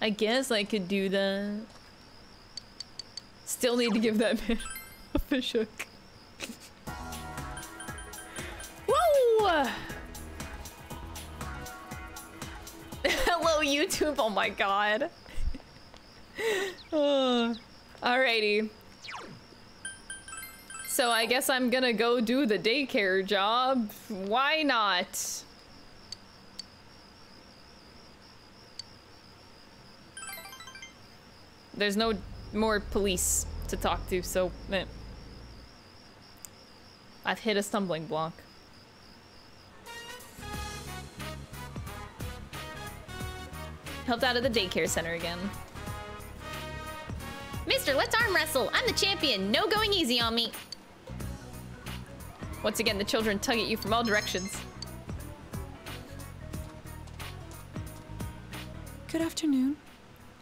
I guess I could do that. Still need to give that man a fish hook. Whoa! Hello, YouTube. Oh my god. Alrighty. So I guess I'm gonna go do the daycare job. Why not? There's no more police to talk to, so eh. I've hit a stumbling block. Helped out at the daycare center again. Mister, let's arm wrestle. I'm the champion. No going easy on me. Once again, the children tug at you from all directions. Good afternoon.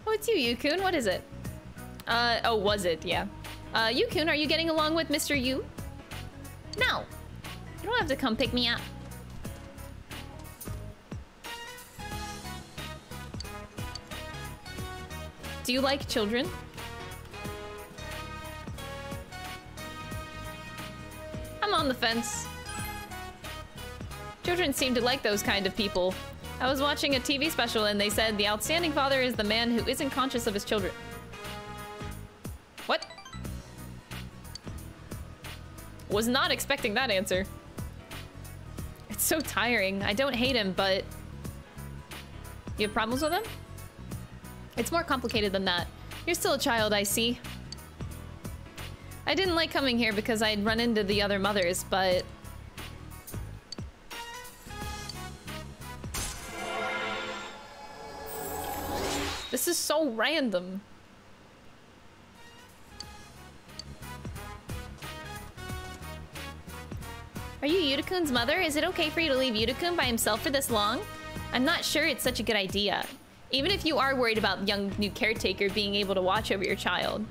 Oh, it's you, Yukun. What is it? Uh, oh, was it? Yeah. Uh, Yukun, are you getting along with Mr. Yu? No. You don't have to come pick me up. Do you like children? I'm on the fence. Children seem to like those kind of people. I was watching a TV special and they said the outstanding father is the man who isn't conscious of his children. What? Was not expecting that answer. It's so tiring. I don't hate him, but... You have problems with him? It's more complicated than that. You're still a child, I see. I didn't like coming here because I'd run into the other mothers, but... This is so random. Are you Yutakun's mother? Is it okay for you to leave Yutakun by himself for this long? I'm not sure it's such a good idea. Even if you are worried about young new caretaker being able to watch over your child.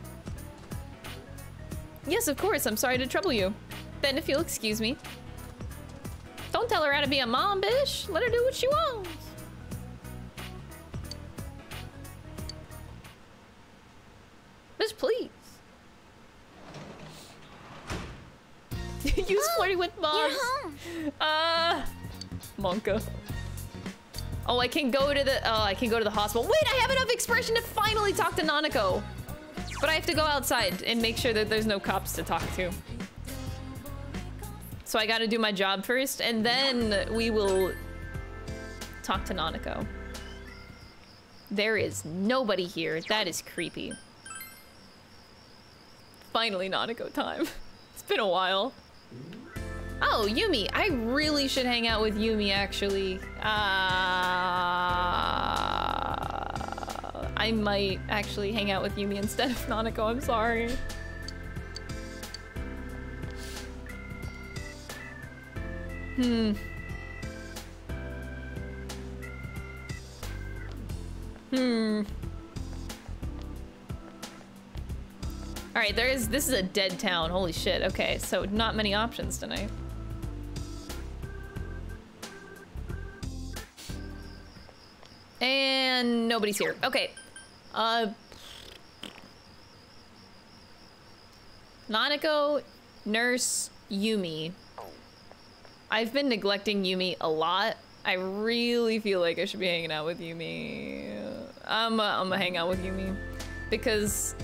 Yes, of course. I'm sorry to trouble you. Then if you'll excuse me. Don't tell her how to be a mom, bitch. Let her do what she wants. Bitch, please. Use flirting with moms. Uh, Monka. Oh, I can go to the, oh, I can go to the hospital. Wait, I have enough expression to finally talk to Nanako. But I have to go outside and make sure that there's no cops to talk to. So I gotta do my job first, and then we will talk to Nanako. There is nobody here. That is creepy. Finally, Nanako time. it's been a while. Oh, Yumi. I really should hang out with Yumi, actually. Uh, I might actually hang out with Yumi instead of Nanako. I'm sorry. Hmm. Hmm. All right, there is. This is a dead town. Holy shit. Okay, so not many options tonight. And nobody's here. Okay. Uh. Nanako, Nurse, Yumi. I've been neglecting Yumi a lot. I really feel like I should be hanging out with Yumi. I'm, uh, I'm gonna hang out with Yumi because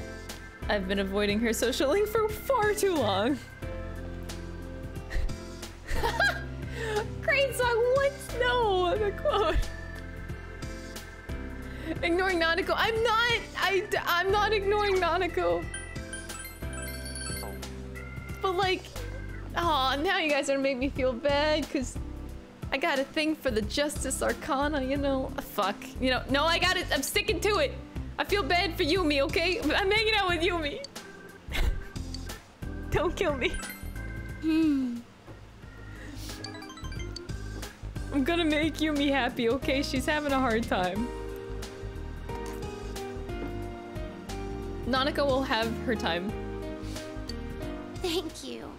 I've been avoiding her social link for far too long. Great song, what? No, the quote. Ignoring Nanako. I'm not, I, I'm not ignoring Nanako. But like, oh, now you guys are make me feel bad because I got a thing for the Justice Arcana, you know? Fuck. You know, no, I got it. I'm sticking to it. I feel bad for Yumi, okay? I'm hanging out with Yumi. Don't kill me. Hmm. I'm gonna make Yumi happy, okay? She's having a hard time. Nanako will have her time. Thank you.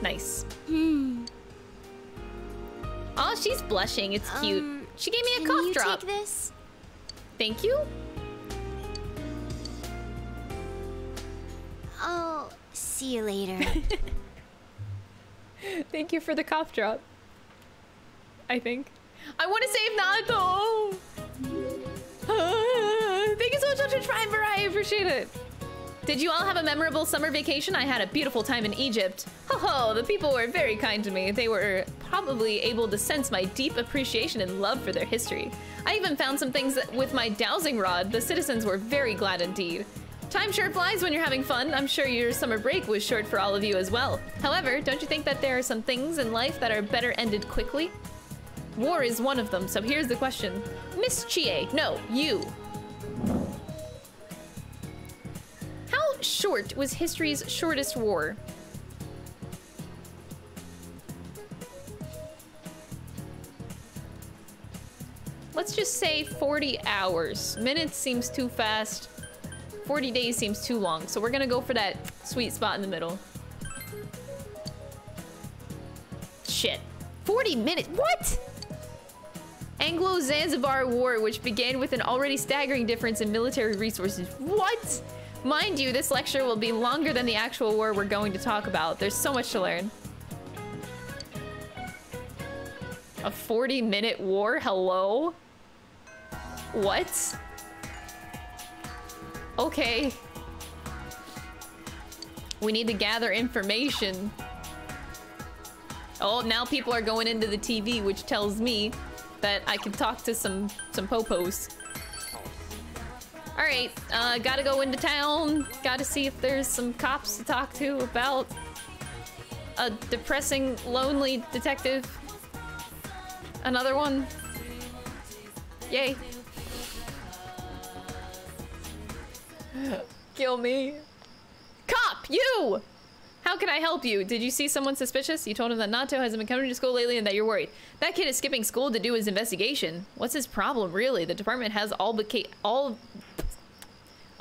Nice. Hmm. Oh, she's blushing. It's cute. Um, she gave me a can cough you drop. Take this? Thank you. I'll see you later. Thank you for the cough drop. I think. I want to save Naoto! Thank you so much for trying, I appreciate it. Did you all have a memorable summer vacation? I had a beautiful time in Egypt. Ho ho, the people were very kind to me. They were probably able to sense my deep appreciation and love for their history. I even found some things with my dowsing rod. The citizens were very glad indeed. Time sure flies when you're having fun. I'm sure your summer break was short for all of you as well. However, don't you think that there are some things in life that are better ended quickly? War is one of them, so here's the question. Miss Chie, no, you. How short was history's shortest war? Let's just say 40 hours. Minutes seems too fast. 40 days seems too long, so we're gonna go for that sweet spot in the middle. Shit. 40 minutes? What? Anglo-Zanzibar War, which began with an already staggering difference in military resources. What? Mind you, this lecture will be longer than the actual war we're going to talk about. There's so much to learn. A 40 minute war? Hello? What? Okay. We need to gather information. Oh, now people are going into the TV, which tells me that I can talk to some some popos. All right, uh, gotta go into town. Gotta see if there's some cops to talk to about a depressing, lonely detective. Another one. Yay. Kill me. Cop, you! How can I help you? Did you see someone suspicious? You told him that Naoto hasn't been coming to school lately and that you're worried. That kid is skipping school to do his investigation. What's his problem, really? The department has all but all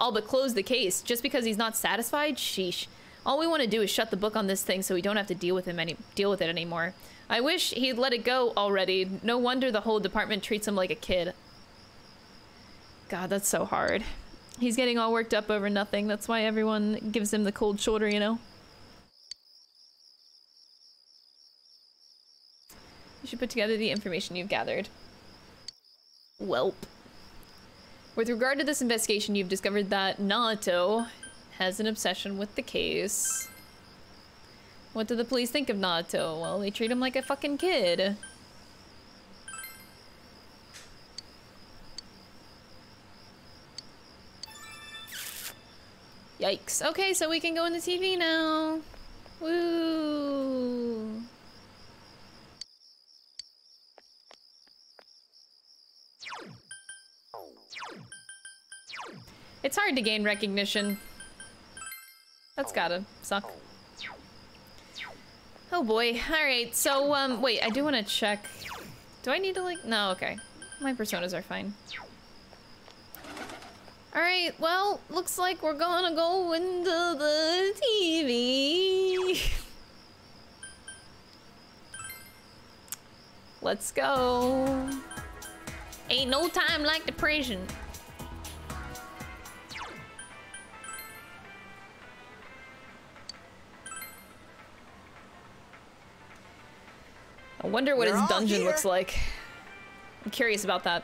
all but closed the case just because he's not satisfied. Sheesh. All we want to do is shut the book on this thing so we don't have to deal with him any deal with it anymore. I wish he'd let it go already. No wonder the whole department treats him like a kid. God, that's so hard. He's getting all worked up over nothing. That's why everyone gives him the cold shoulder, you know? You should put together the information you've gathered. Welp. With regard to this investigation, you've discovered that Naoto has an obsession with the case. What do the police think of Naoto? Well, they treat him like a fucking kid. Yikes. Okay, so we can go in the TV now. Woo! It's hard to gain recognition. That's gotta suck. Oh boy. Alright, so, um, wait, I do want to check. Do I need to, like, no, okay. My personas are fine. Alright, well, looks like we're gonna go into the TV. Let's go. Ain't no time like the prison. I wonder what We're his dungeon looks like. I'm curious about that.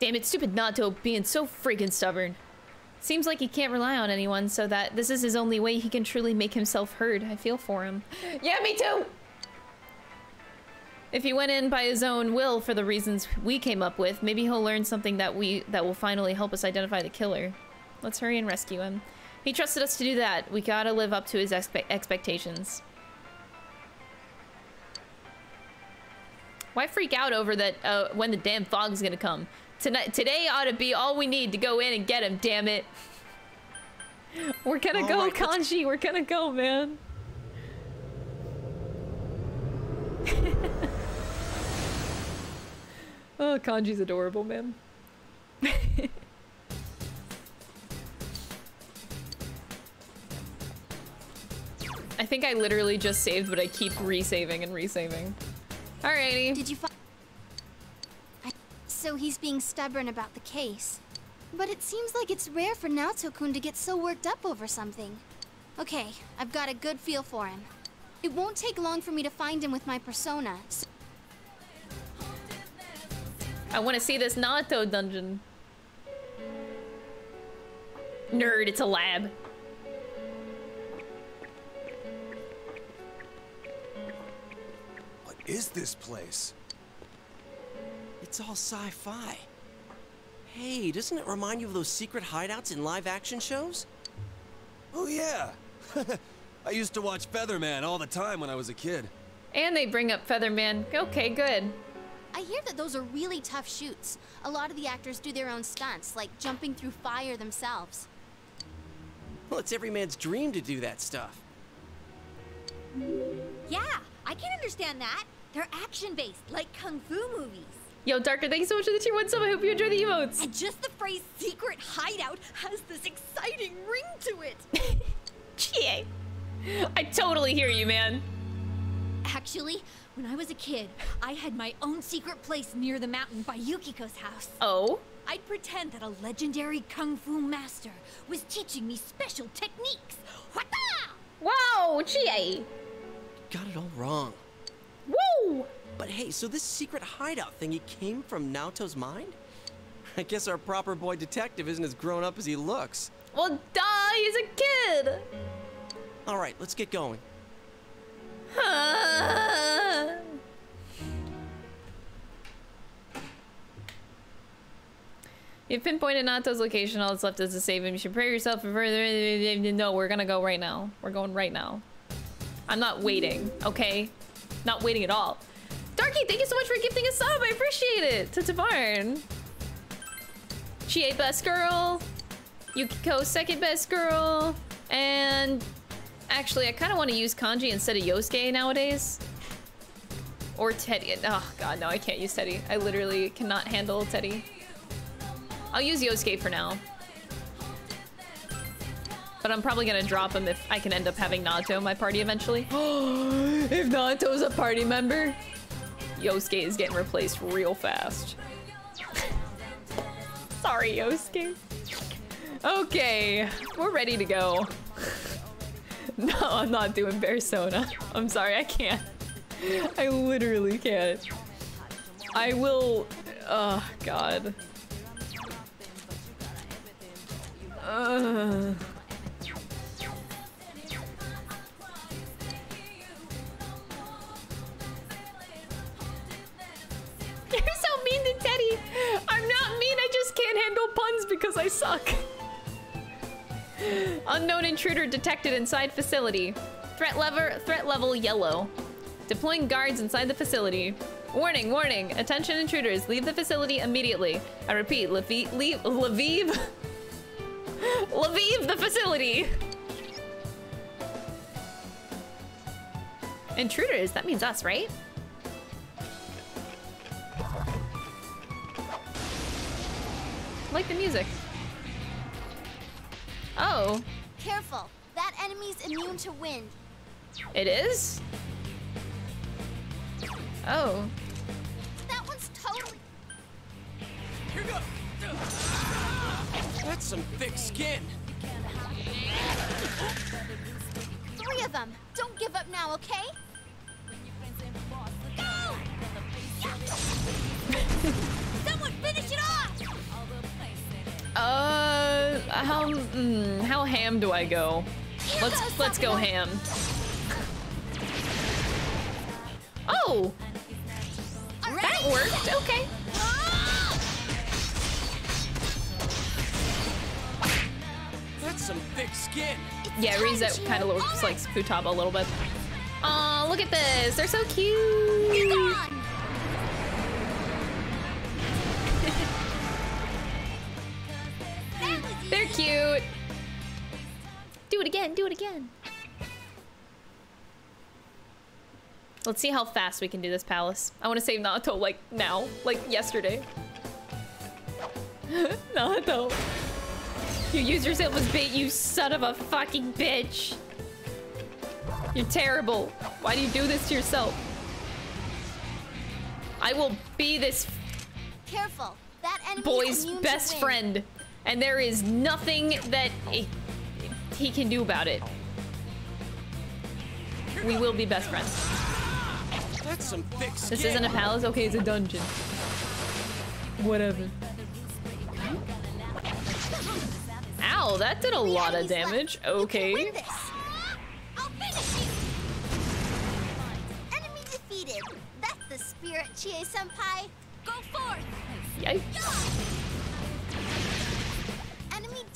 Damn it, stupid Naoto being so freaking stubborn. Seems like he can't rely on anyone, so that this is his only way he can truly make himself heard. I feel for him. Yeah, me too! If he went in by his own will for the reasons we came up with, maybe he'll learn something that we that will finally help us identify the killer. Let's hurry and rescue him. He trusted us to do that. We gotta live up to his expe expectations. Why freak out over that uh, when the damn fog's gonna come? Tonight, today ought to be all we need to go in and get him. Damn it! We're gonna All go, right, Kanji. We're gonna go, man. oh, Kanji's adorable, man. I think I literally just saved, but I keep resaving and resaving. Alrighty. Did you find... So he's being stubborn about the case. But it seems like it's rare for Naoto-kun to get so worked up over something. Okay, I've got a good feel for him. It won't take long for me to find him with my persona. So I want to see this Naoto dungeon. Nerd, it's a lab. Is this place? It's all sci-fi. Hey, doesn't it remind you of those secret hideouts in live action shows? Oh yeah. I used to watch Featherman all the time when I was a kid. And they bring up Featherman. Okay, good. I hear that those are really tough shoots. A lot of the actors do their own stunts, like jumping through fire themselves. Well, it's every man's dream to do that stuff. Yeah, I can understand that. They're action-based, like kung fu movies. Yo, Darker, thank you so much for the tier one sub. I hope you enjoy the emotes. And just the phrase secret hideout has this exciting ring to it. Chie. I totally hear you, man. Actually, when I was a kid, I had my own secret place near the mountain by Yukiko's house. Oh? I'd pretend that a legendary kung fu master was teaching me special techniques. Whata! Whoa, Chie. Got it all wrong. Woo! But hey, so this secret hideout thing, it came from Naoto's mind? I guess our proper boy detective isn't as grown up as he looks. Well, duh, he's a kid. All right, let's get going. You've pinpointed Naoto's location. All that's left is to save him. You should prepare yourself for further. No, we're gonna go right now. We're going right now. I'm not waiting, okay? Not waiting at all. Darky, thank you so much for gifting a sub. I appreciate it. To Tavarn. Chie best girl. Yukiko second best girl. And actually, I kind of want to use Kanji instead of Yosuke nowadays. Or Teddie. Oh god, no, I can't use Teddie. I literally cannot handle Teddie. I'll use Yosuke for now. But I'm probably gonna drop him if I can end up having Naoto in my party eventually. if Naoto's a party member, Yosuke is getting replaced real fast. Sorry, Yosuke. Okay, we're ready to go. No, I'm not doing Persona. I'm sorry, I can't. I literally can't. I will... Oh, God. Uh... You're so mean to Teddie! I'm not mean, I just can't handle puns because I suck. Unknown intruder detected inside facility. Threat level, threat level yellow. Deploying guards inside the facility. Warning, warning. Attention intruders, leave the facility immediately. I repeat, leave, leave, Lviv. Lviv the facility. Intruders, that means us, right? I like the music. Oh, Careful. That enemy's immune to wind. it is? Oh. That one's totally. Here goes. That's some thick skin. Three of them. Don't give up now, okay? Go! Uh, how mm, how ham do I go? Let's let's go ham. Oh, that worked. Okay. That's some thick skin. Yeah, Reset kind of looks like Futaba a little bit. Oh, look at this. They're so cute. They're cute. Do it again. Do it again. Let's see how fast we can do this palace. I want to save Naoto like now, like yesterday. Naoto. You use yourself as bait, you son of a fucking bitch. You're terrible. Why do you do this to yourself? I will be this Careful. That boy's best friend, and there is nothing that he, he can do about it. We will be best friends. That's some thick skin. This isn't a palace? Okay, it's a dungeon. Whatever. Ow, that did a lot of damage. Okay. I'll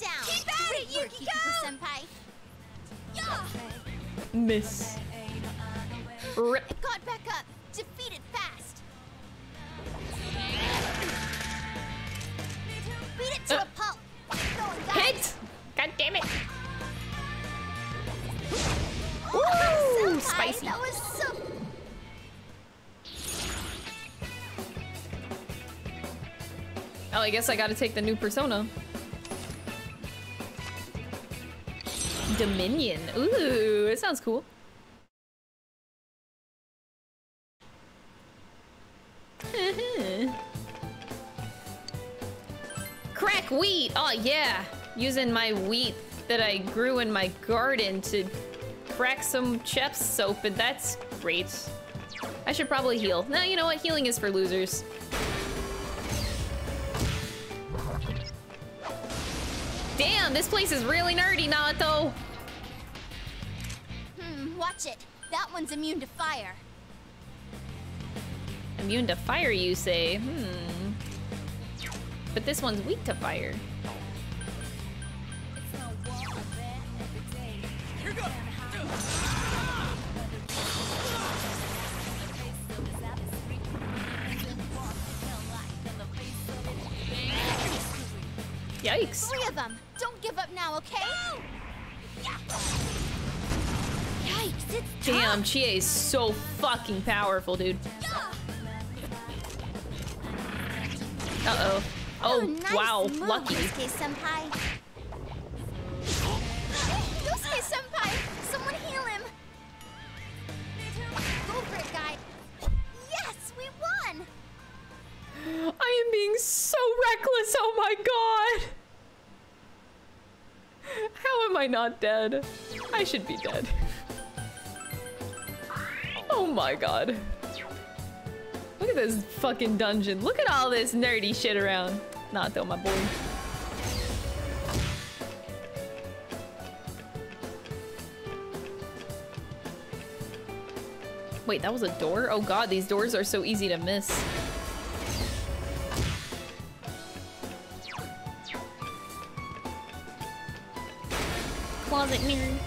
down. Keep at it, Yukiko! Senpai. Yeah. Miss. Rip. It got back up. Defeat it fast. Beat it to Uh. a pulp. Hit! God damn it. Woo! Woo! Senpai, Spicy. That was so. Oh, I guess I gotta take the new persona. Dominion. Ooh, it sounds cool. Crack wheat! Oh yeah! Using my wheat that I grew in my garden to crack some chef's soap, and that's great. I should probably heal. No, you know what? Healing is for losers. Damn, this place is really nerdy, Naoto. Hmm, watch it. That one's immune to fire. Immune to fire, you say? Hmm. But this one's weak to fire. Yikes. Three of them. Give up now, okay? Yikes, Damn, Chie is so fucking powerful, dude. Uh-oh. Oh, oh nice wow, move, lucky. Senpai. Yosuke Senpai! Someone heal him! Go for it, guy! Yes, we won! I am being so reckless, oh my god! How am I not dead? I should be dead. Oh my god. Look at this fucking dungeon. Look at all this nerdy shit around. Not though, my boy. Wait, that was a door? Oh god, these doors are so easy to miss. Closet mirror.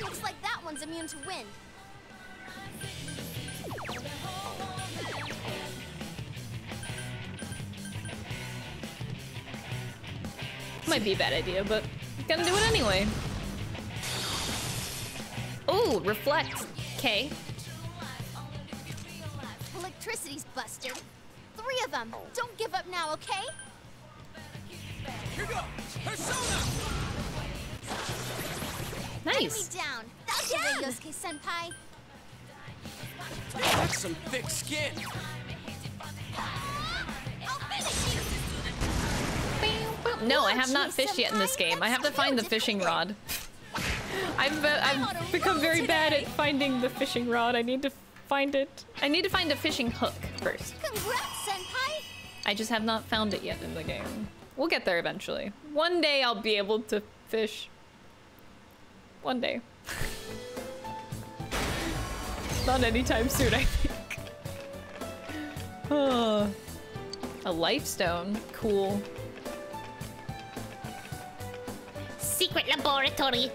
Looks like that one's immune to wind. Might be a bad idea, but gonna do it anyway. Oh, reflect. Okay. Electricity's busted. Three of them. Don't give up now, okay? Here goes! Persona! Nice. Enemy down. That's your way, Yosuke senpai. That's some thick skin. No, I have not fished yet in this game. I have to find the fishing rod. I've uh, I've become very bad at finding the fishing rod. I need to find it. I need to find a fishing hook first. Congrats, senpai. I just have not found it yet in the game. We'll get there eventually. One day I'll be able to fish. One day. Not anytime soon, I think. Oh. A life stone. Cool. Secret laboratory.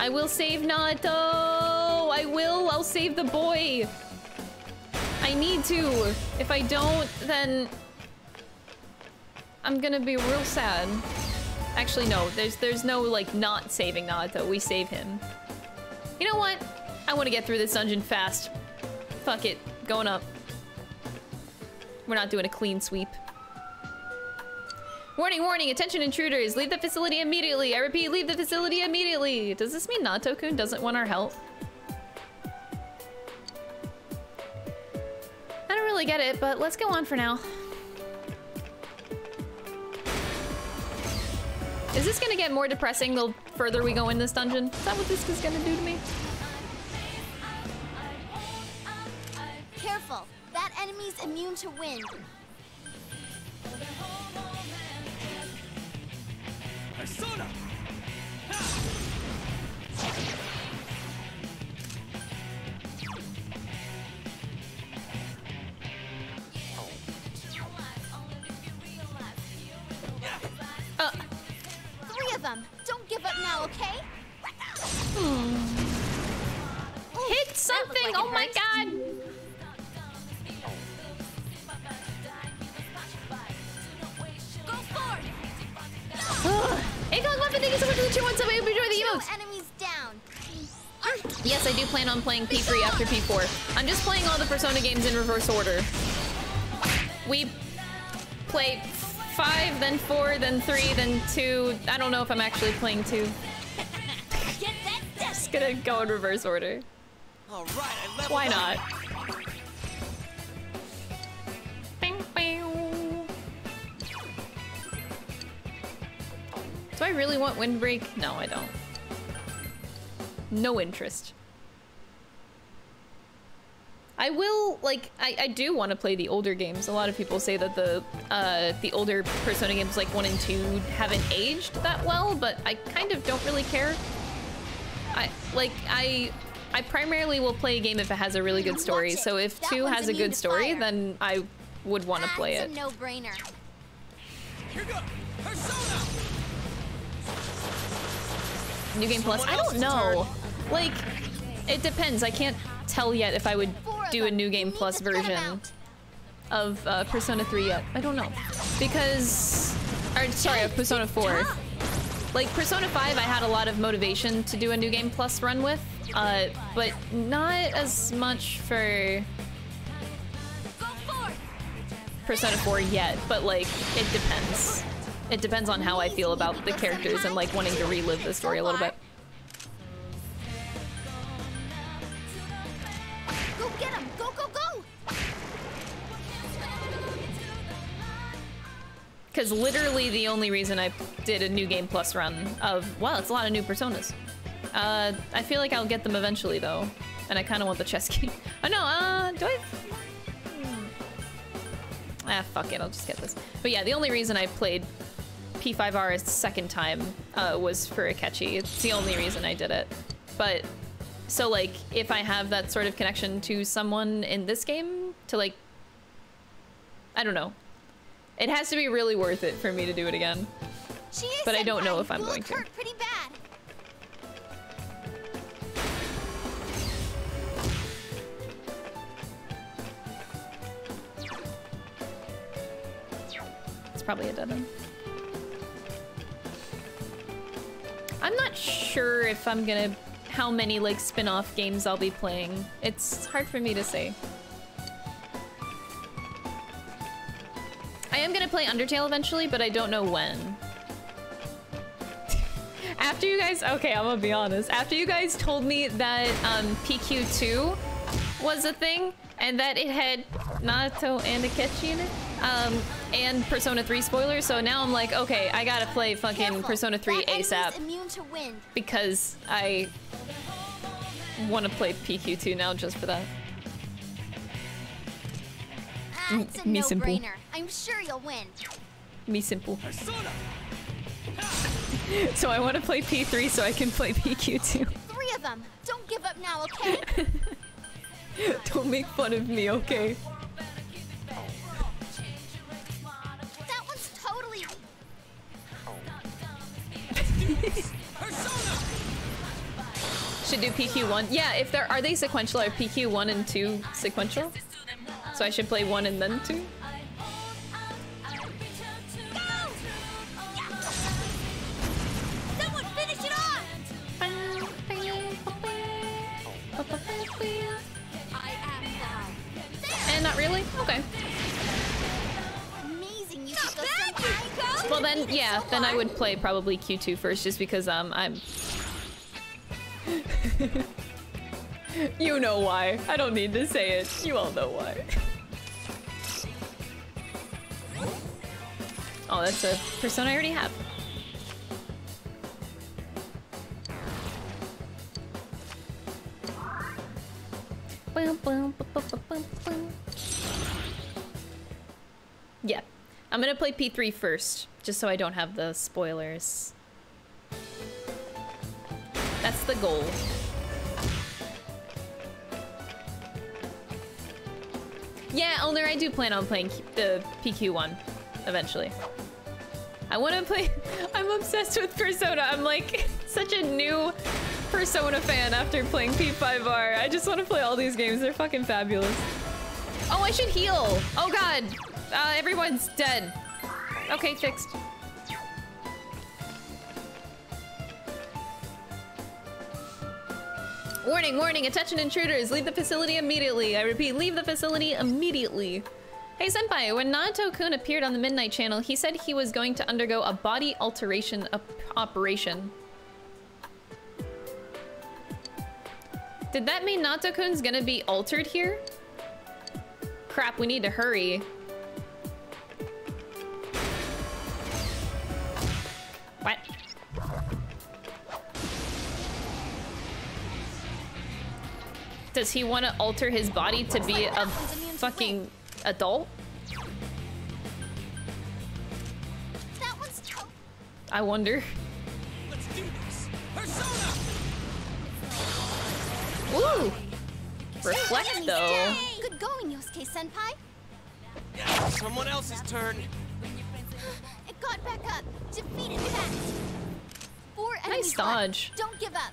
I will save Naoto! I will! I'll save the boy! I need to! If I don't, then... I'm gonna be real sad. Actually, no. There's there's no, like, not saving Naoto. We save him. You know what? I want to get through this dungeon fast. Fuck it. Going up. We're not doing a clean sweep. Warning, warning, attention intruders. Leave the facility immediately. I repeat, leave the facility immediately. Does this mean Naoto-kun doesn't want our help? I don't really get it, but let's go on for now. Is this gonna get more depressing the further we go in this dungeon? Is that what this is gonna do to me? Careful. That enemy's immune to wind. Persona! Uh. Three of them. Don't give up now, okay? Hit something! oh my god! Go forward. Hey, Gong Muffin, thank you so much for the 2 1 sub. I hope you enjoy the Two emotes. enemies down. Yes, I do plan on playing P3 after P4. I'm just playing all the Persona games in reverse order. We play 5, then 4, then 3, then 2. I don't know if I'm actually playing 2. Just gonna go in reverse order. All right, Why not? Bing, bing. Do I really want Windbreak? No, I don't. No interest. I will like I, I do want to play the older games. A lot of people say that the uh, the older Persona games like one and two haven't aged that well, but I kind of don't really care. I like I I primarily will play a game if it has a really good story. So if That two has a good story, fire. then I would want to play it. no-brainer. Here goes! Persona! New Game Plus? I don't know. Like, it depends. I can't tell yet if I would do a New Game Plus version of uh, Persona 3 yet. I don't know. Because, or sorry, of Persona 4. Like, Persona 5 I had a lot of motivation to do a New Game Plus run with, uh, but not as much for Persona 4 yet, but like, it depends. It depends on how I feel about the characters and like wanting to relive the story a little bit. Go get him! Go go go! Because literally the only reason I did a New Game Plus run of, wow, it's a lot of new personas. Uh, I feel like I'll get them eventually though. And I kind of want the chess key. Oh no, uh, do I? Ah, fuck it, I'll just get this. But yeah, the only reason I played P5R a second time uh, was for Akechi. It's the only reason I did it. But, so like, if I have that sort of connection to someone in this game, to like, I don't know. It has to be really worth it for me to do it again. But I don't know if I'm going to. It's probably a dead end. I'm not sure if I'm gonna how many like spin-off games I'll be playing. It's hard for me to say. I am gonna play Undertale eventually, but I don't know when. After you guys, okay, I'm gonna be honest. After you guys told me that um, PQ2 was a thing, and that it had Naoto and Akechi in it, um, and Persona 3 spoilers, so now I'm like, okay, I gotta play fucking Careful. Persona 3 That ASAP immune to wind. because I want to play PQ2 now just for that. Ah, it's a me simple. no-brainer. I'm sure you'll win. Me simple. so I want to play P3 so I can play PQ2. Three of them. Don't give up now, okay? Don't make fun of me, okay? Should do PQ1. Yeah, if there are they sequential, are PQ1 and 2 sequential? So I should play 1 and then 2? Someone finish it off! And not really? Okay. Well then, yeah, then I would play probably Q2 first just because um I'm... you know why. I don't need to say it. You all know why. Oh, that's a persona I already have. Yeah. I'm gonna play P3 first, just so I don't have the spoilers. That's the goal. Yeah, Elner, I do plan on playing the PQ1 eventually. I want to play. I'm obsessed with Persona. I'm like such a new Persona fan after playing P5R. I just want to play all these games. They're fucking fabulous. Oh, I should heal. Oh god. Uh, everyone's dead. Okay, fixed. Warning, warning, attention intruders. Leave the facility immediately. I repeat, leave the facility immediately. Hey Senpai, when Naoto-kun appeared on the Midnight Channel, he said he was going to undergo a body alteration op operation. Did that mean Naoto-kun's gonna be altered here? Crap, we need to hurry. What? Does he want to alter his body to be a fucking adult? That one's to- I wonder. Let's do this. Persona! Ooh! Reflect Enemies though. Good going, Yosuke Senpai. Someone else's turn. Got back up. Defeat it fast. Four enemies Nice dodge. left. Don't give up.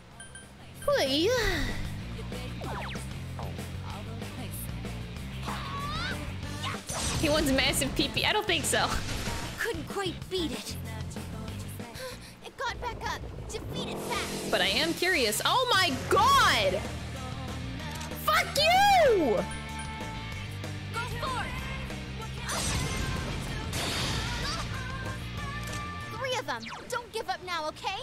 He wants massive PP. I don't think so. Couldn't quite beat it. It got back up. Defeat it fast. But I am curious. Oh my god! Fuck you! Go forth. them. Don't give up now, okay?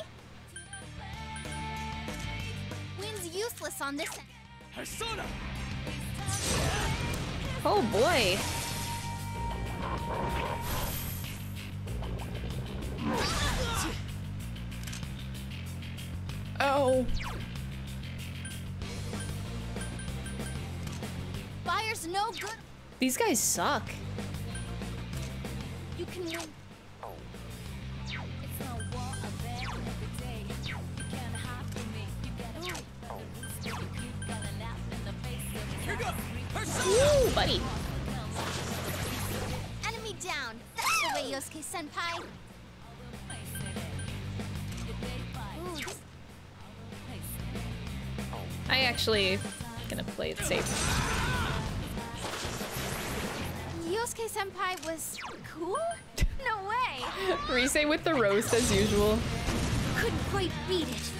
Wind's useless on this end. Persona! Oh boy. Oh. Fire's no good. These guys suck. You can Ooh, buddy. Enemy down. That's the way, Yosuke Senpai. Ooh, I actually gonna play it safe. Yosuke Senpai was cool? No way. Rise with the roast as usual. Couldn't quite beat it.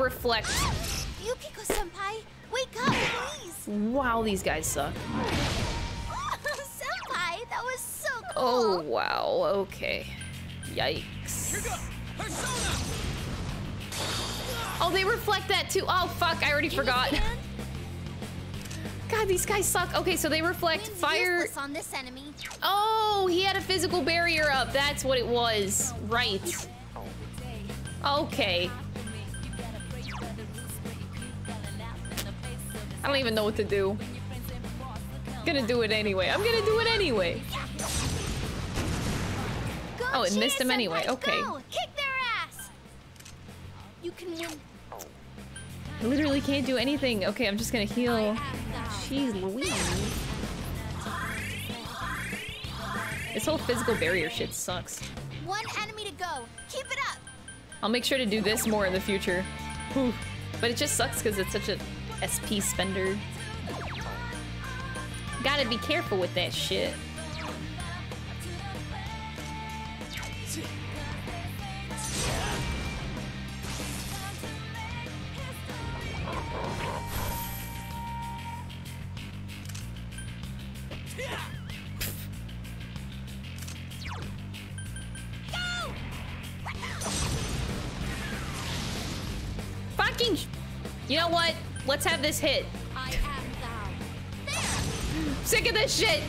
Reflect. Yukiko Senpai, wake up, please. Wow, these guys suck. Senpai, that was so cool. Oh wow, okay. Yikes. Oh, they reflect that too. Oh fuck, I already forgot. God, these guys suck. Okay, so they reflect fire. On this enemy. Oh, he had a physical barrier up. That's what it was. Right. Oh, okay. Don't even know what to do. I'm Gonna do it anyway. I'm gonna do it anyway. Go, Oh, it missed him anyway. Okay. Go. Kick their ass. You can win. I literally can't do anything. Okay, I'm just gonna heal. Jeez Louise. This whole physical barrier shit sucks. One enemy to go. Keep it up. I'll make sure to do this more in the future. Whew. But it just sucks because it's such a SP spender. Gotta be careful with that shit. Fucking. You know what? Let's have this hit. Sick of this shit.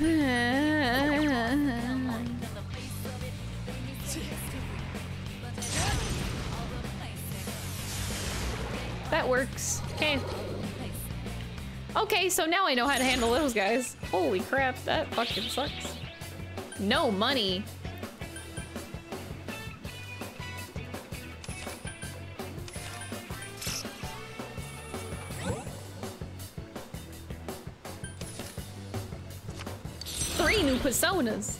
That works. Okay. Okay, so now I know how to handle those guys. Holy crap, that fucking sucks. No money. Three new personas.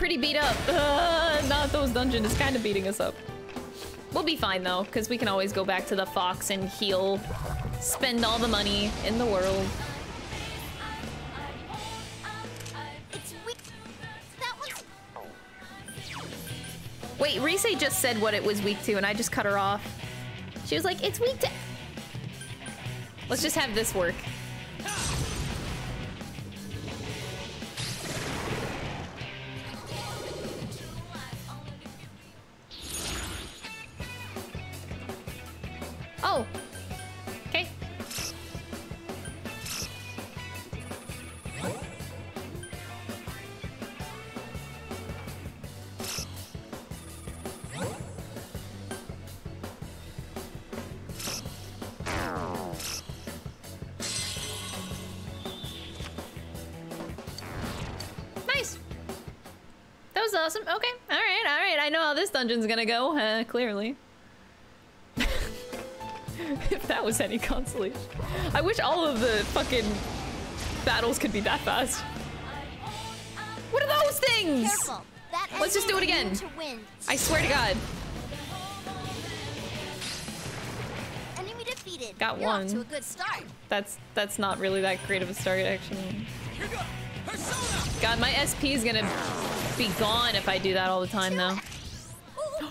Pretty beat up. Uh, not those dungeon is kind of beating us up. We'll be fine though, because we can always go back to the fox and heal. Spend all the money in the world. It's weak. That one's. Wait, Rise just said what it was weak to, and I just cut her off. She was like, it's weak to... Let's just have this work. Oh. Okay. Nice. That was awesome. Okay. All right. All right. I know how this dungeon's gonna go. Uh, clearly. If that was any consolation. I wish all of the fucking battles could be that fast. What are those things? Let's just do it again. I swear to God. Enemy defeated. Got You're one. To a good start. That's that's not really that great of a start, actually. God, my SP is gonna be gone if I do that all the time, though. Ooh,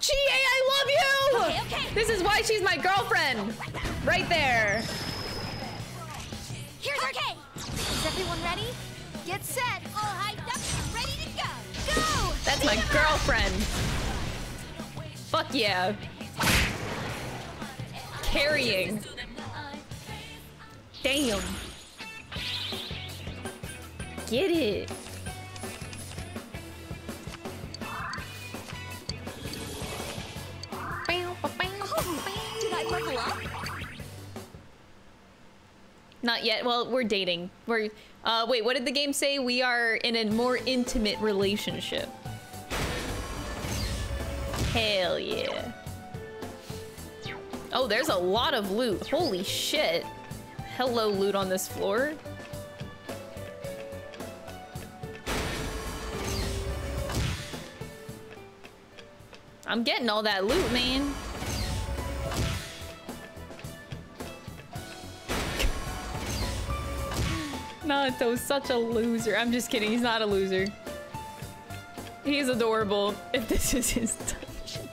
can I have this one? GA, I love you! Okay, okay. This is why she's my girlfriend. Right there. Here's okay. Our... Is everyone ready? Get set. All hyped up, ready to go. Go! That's my girlfriend. Fuck yeah. Carrying. Damn. Get it. I level up? Not yet. Well, we're dating. We're uh wait, what did the game say? We are in a more intimate relationship. Hell yeah. Oh, there's a lot of loot. Holy shit. Hello loot on this floor. I'm getting all that loot, man. Naoto's such a loser. I'm just kidding. He's not a loser. He's adorable if this is his dungeon.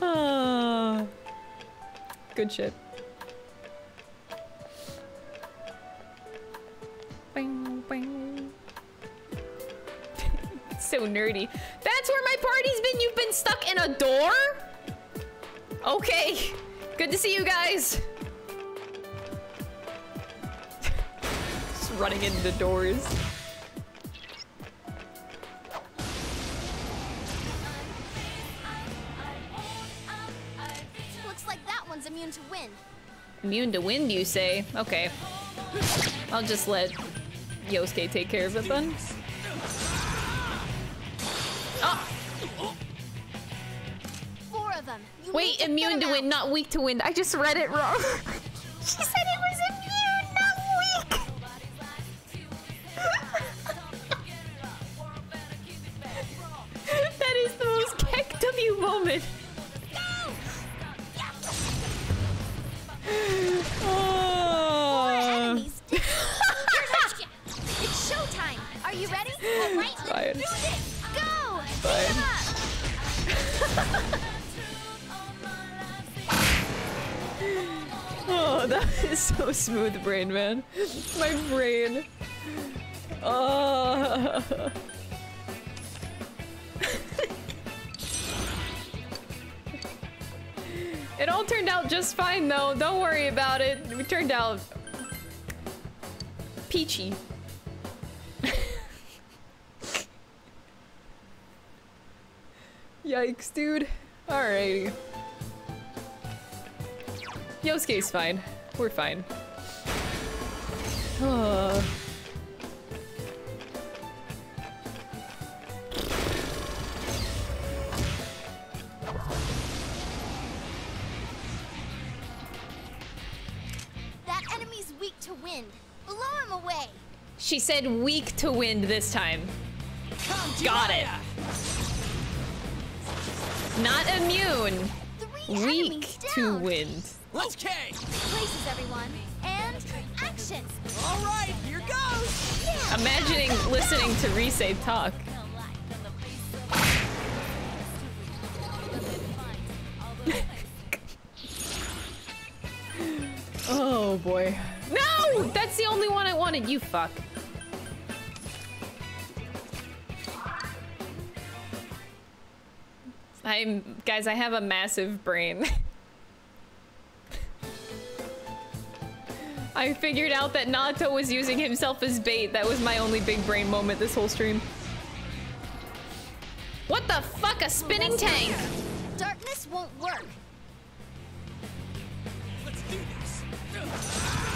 Ah. Good shit. Bing, bing. so nerdy. That's where my party's been? You've been stuck in a door? Okay. Good to see you guys. Running into the doors. Looks like that one's immune to wind. Immune to wind, you say? Okay. I'll just let Yosuke take care of it then. Oh! Four of them. You Wait, immune to wind, not weak to wind. I just read it wrong. she said it was of you moment. Oh. it's showtime. Are you ready? All right, Fine. do this. Go. Fine. Oh, that is so smooth brain, man. My brain. Oh. it all turned out just fine, though. Don't worry about it. We turned out peachy. Yikes, dude. Alrighty. Yosuke's fine. We're fine. Oh. Weak to wind. Blow him away. She said weak to wind this time. Got it. Not immune. Weak to wind. Let's K. Places everyone. And action. All right, here goes. Yeah. Imagining listening to Rise talk. oh boy. No! That's the only one I wanted, you fuck. I'm guys, I have a massive brain. I figured out that Naoto was using himself as bait. That was my only big brain moment this whole stream. What the fuck? A spinning tank! Darkness won't work. Let's do this.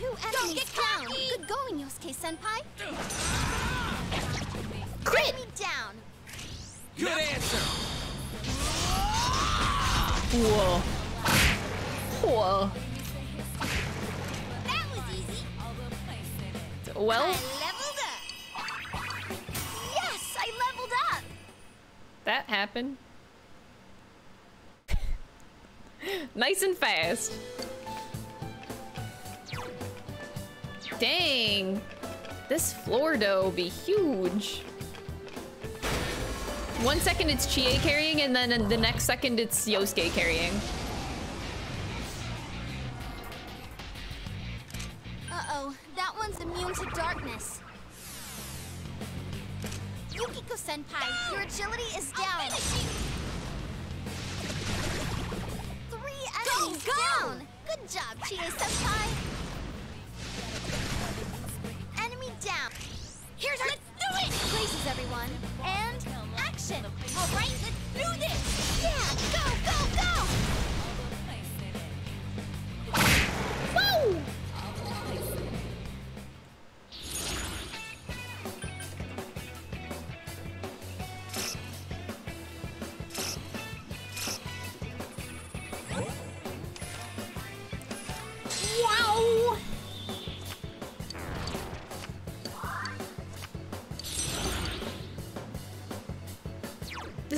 Two enemies down. Good going, Yosuke Senpai. Crit! me down. Good answer. Whoa. Whoa. That was easy. Well, I leveled up. Yes, I leveled up. that happened. nice and fast. Dang. This floor dough be huge. One second it's Chie carrying, and then the next second it's Yosuke carrying. Uh-oh, that one's immune to darkness. Yukiko-senpai, your agility is down. Three enemies go, go. down! Good job, Chie-senpai. Enemy down. Here's our. Let's do it. Places, everyone. And action. All right, let's do this. Yeah, go, go, go. Woo!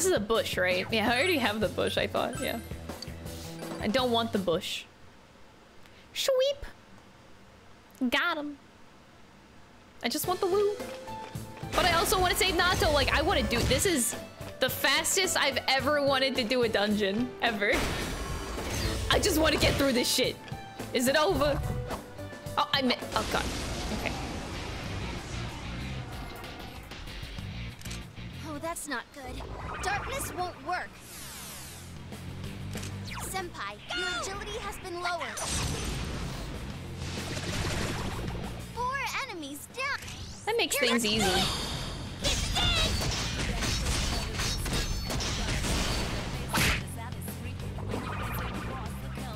This is a bush, right? Yeah, I already have the bush, I thought, yeah. I don't want the bush. Sweep! Got him. I just want the loot. But I also want to save Naoto. Like, I want to do- This is the fastest I've ever wanted to do a dungeon. Ever. I just want to get through this shit. Is it over? Oh, I meant- Oh, God. That's not good. Darkness won't work. Senpai, your agility has been lowered. Four enemies down. That makes things easy.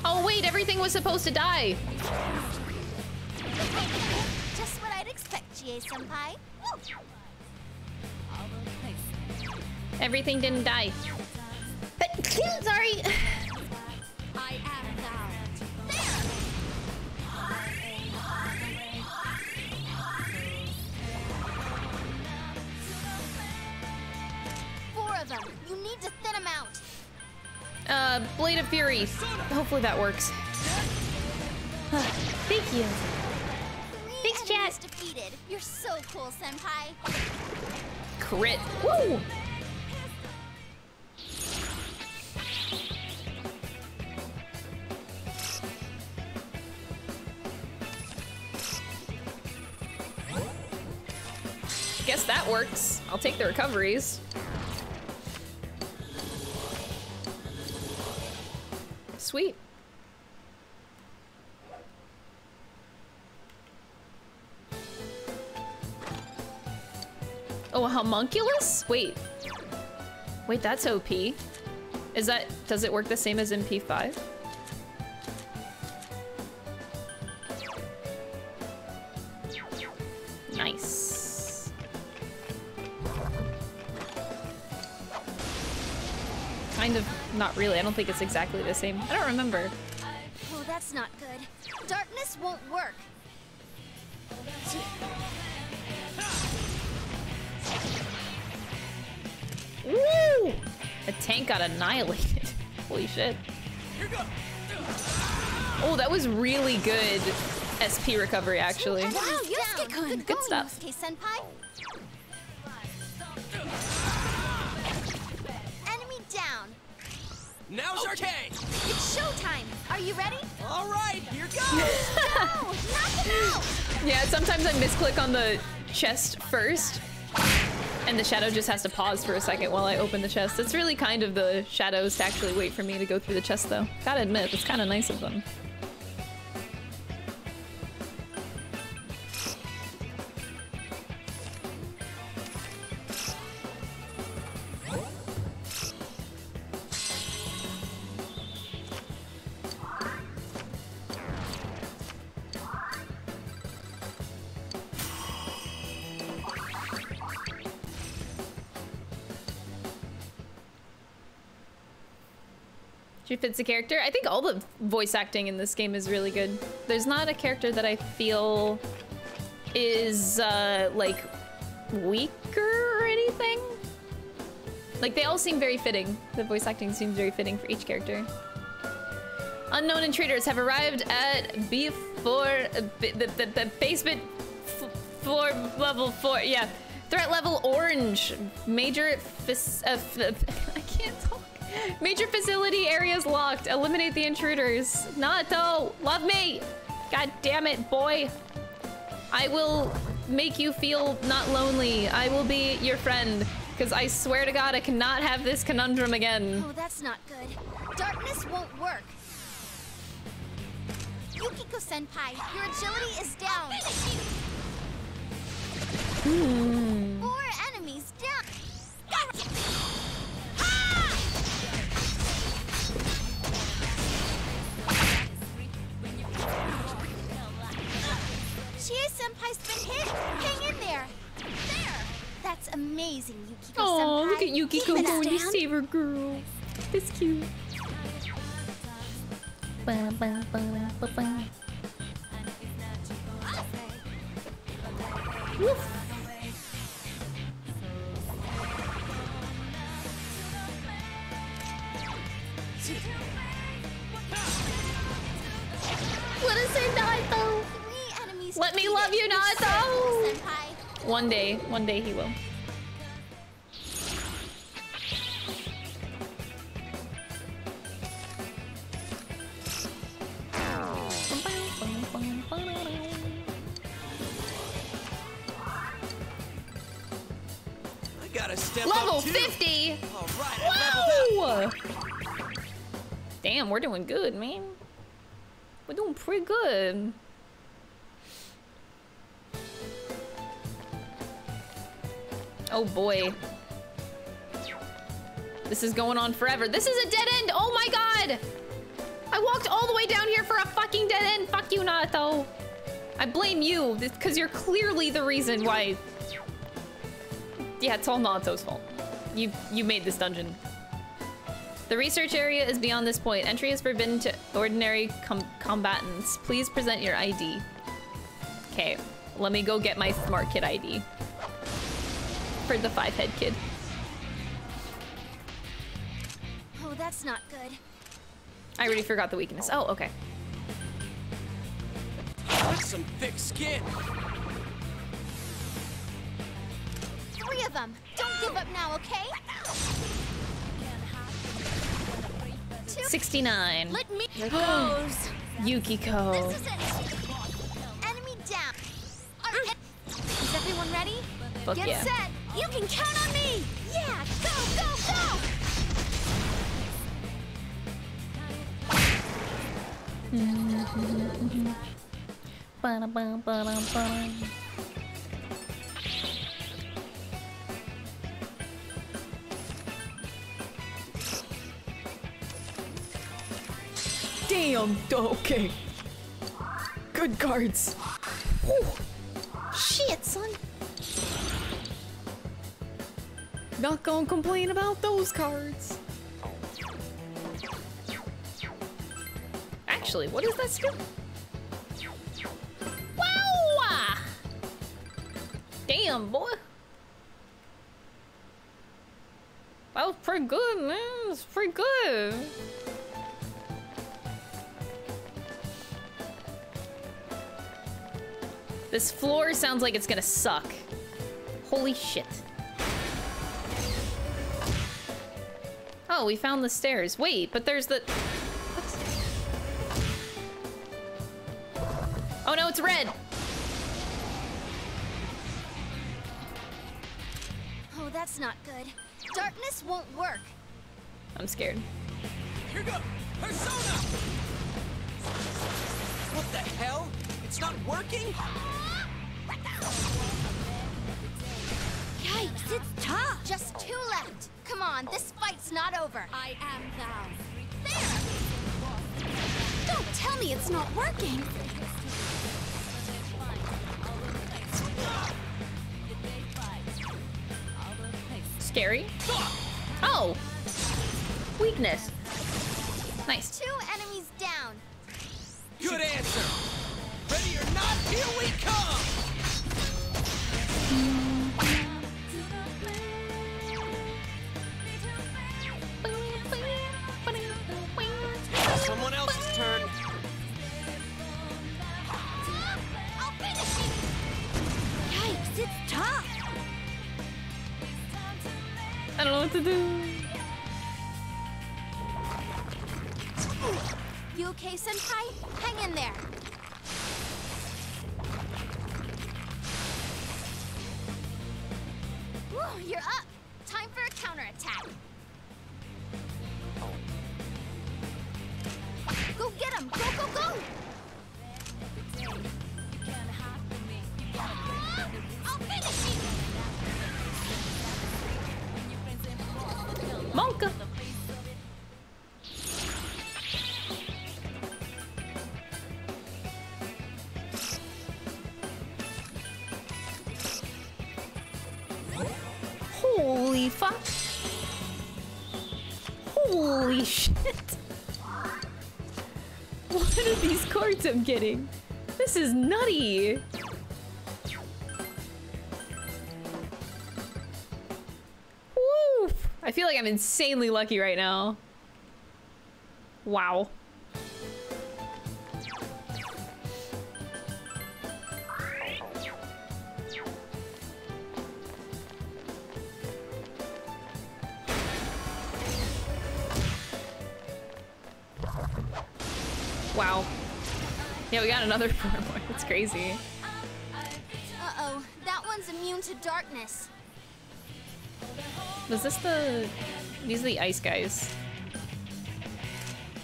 Oh, wait, everything was supposed to die. Just what I'd expect, Chie Senpai. Everything didn't die. But, sorry. I am thou. Four of them. You need to thin them out. Uh, Blade of Fury. Hopefully that works. Thank you. Thanks, Chat. defeated. You're so cool, Senpai. Crit. Woo! Guess that works. I'll take the recoveries. Sweet. Oh, a homunculus? Wait. Wait, that's OP. Is that, does it work the same as MP5? Not really. I don't think it's exactly the same. I don't remember. Oh, that's not good. Darkness won't work. Woo! A tank got annihilated. Holy shit. Oh, that was really good SP recovery, actually. Wow, Yosuke-kun. Good, Good going, stuff. Yosuke Now's our okay. It's showtime. Are you ready? All right, here goes. no, knock him out. Yeah, sometimes I misclick on the chest first, and the shadow just has to pause for a second while I open the chest. It's really kind of the shadows to actually wait for me to go through the chest, though. Gotta admit, it's kind of nice of them. The character. I think all the voice acting in this game is really good. There's not a character that I feel is uh, like weaker or anything. Like they all seem very fitting. The voice acting seems very fitting for each character. Unknown intruders have arrived at B4, uh, b the, the, the basement floor level four. Yeah, threat level orange. Major uh, I can't. Major facility areas locked. Eliminate the intruders. Naoto, love me. God damn it, boy. I will make you feel not lonely. I will be your friend. Because I swear to God, I cannot have this conundrum again. Oh, that's not good. Darkness won't work. Yukiko Senpai, your agility is down. Hmm. Four enemies down. Chie Senpai's been hit. Hang in there. There. That's amazing, Yukiko Senpai. Oh, look at Yukiko going to save her girl. It's cute. Woof. What is it, Naruto? Three Let me love you, You're Naruto. One day, one day he will. I gotta step Level 50! All right, I leveled. Whoa! Damn, we're doing good, man. We're doing pretty good. Oh boy. This is going on forever. This is a dead end! Oh my god! I walked all the way down here for a fucking dead end! Fuck you, Naoto! I blame you, because you're clearly the reason why... Yeah, it's all Naoto's fault. You, you made this dungeon. The research area is beyond this point. Entry is forbidden to ordinary com combatants. Please present your ID. Okay, let me go get my smart kid ID. For the five head kid. Oh, that's not good. I already forgot the weakness. Oh, okay. That's some thick skin. Three of them. Don't give up now, okay? Two. 69. Let me goes. Yukiko. Enemy down. Are- mm. Is everyone ready? Fuck Get yeah. set. You can count on me. Yeah, go, go, go. Mm-hmm. Ba-da-bum, ba-dum, bum. Damn. Okay. Good cards. Shit, son. Not gonna complain about those cards. Actually, what is that skill? Wow! Damn, boy. That was pretty good, man. It was pretty good. This floor sounds like it's gonna suck. Holy shit. Oh, we found the stairs. Wait, but there's the... Oh no, it's red! Oh, that's not good. Darkness won't work. I'm scared. Here go. Persona. What the hell? It's not working? Yikes, it's tough. Just two left. Come on, this fight's not over. I am thou. There. Don't tell me it's not working. Scary? Oh! Weakness. Nice. Two enemies down. Good answer. Ready or not, here we come. Someone else's turn. I'll finish it. Yikes, it's tough. I don't know what to do. You okay, Senpai? Hang in there. You're up. Time for a counterattack. Go get him! Go, go, go! I'll finish you! Monka. Holy fuck. Holy shit. What are these cards I'm getting? This is nutty. Woo! I feel like I'm insanely lucky right now. Wow. Wow. Yeah, we got another four more. That's crazy. Uh-oh, that one's immune to darkness. Was this the... These are the ice guys.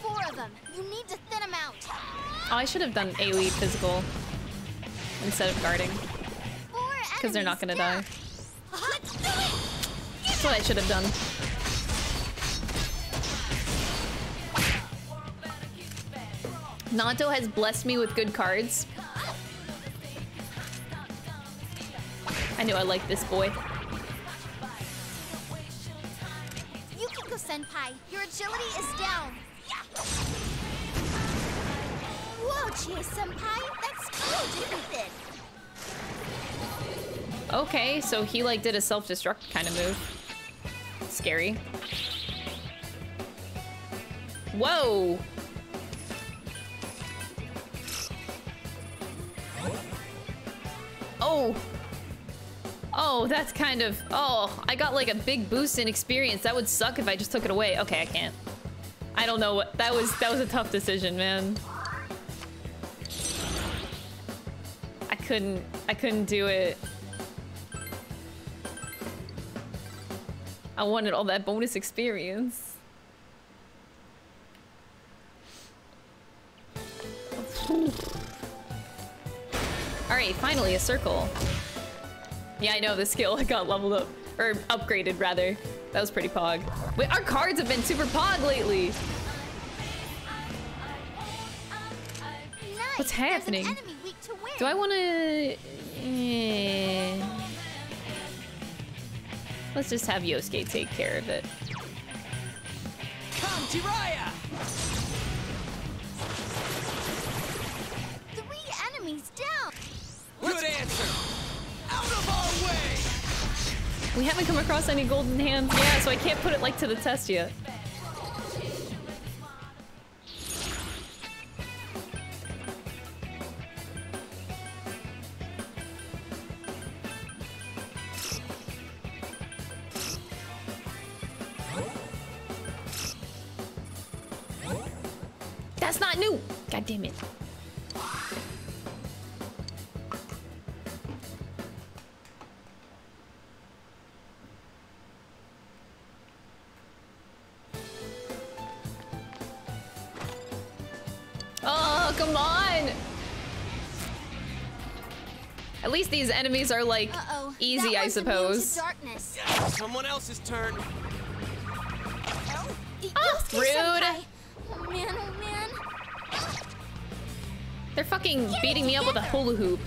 Four of them. You need to thin them out. Oh, I should have done AoE physical instead of guarding. Because they're not gonna die. That's what I should have done. Naoto has blessed me with good cards. I knew I liked this boy. Yukiko senpai, your agility is down. Whoa, Chie senpai, that's with. Okay, so he like did a self-destruct kind of move. Scary. Whoa! Oh! Oh, that's kind of... Oh, I got like a big boost in experience. That would suck if I just took it away. Okay, I can't. I don't know what... That was, that was a tough decision, man. I couldn't... I couldn't do it. I wanted all that bonus experience. Alright, finally a circle. Yeah, I know the skill got leveled up. Or upgraded, rather. That was pretty pog. Wait, our cards have been super pog lately! What's happening? Do I want to... Eh. Let's just have Yosuke take care of it. Come, Jiraiya! Good answer! Out of our way! We haven't come across any golden hands. Yeah, so I can't put it like to the test yet. That's not new! God damn it. Least these enemies are like Uh-oh, easy, that I one's immune to suppose. darkness. Someone else's turn. Ah, Yosuke rude. Oh man, oh man. They're fucking beating me up with a hula hoop.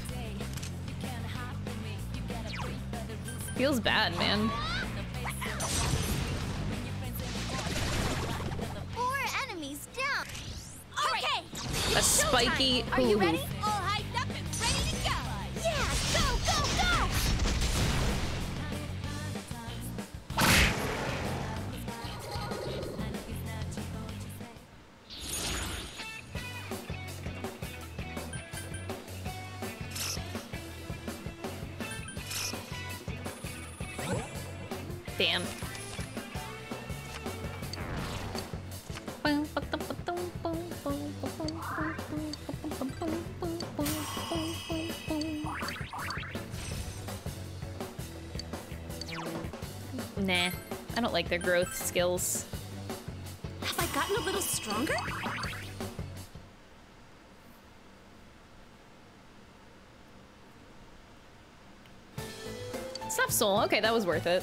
Feels bad, man. Four enemies down. Okay. A spiky Are you hula ready? hoop. Damn. Nah, I don't like their growth skills. Have I gotten a little stronger? Stuff soul. Okay, that was worth it.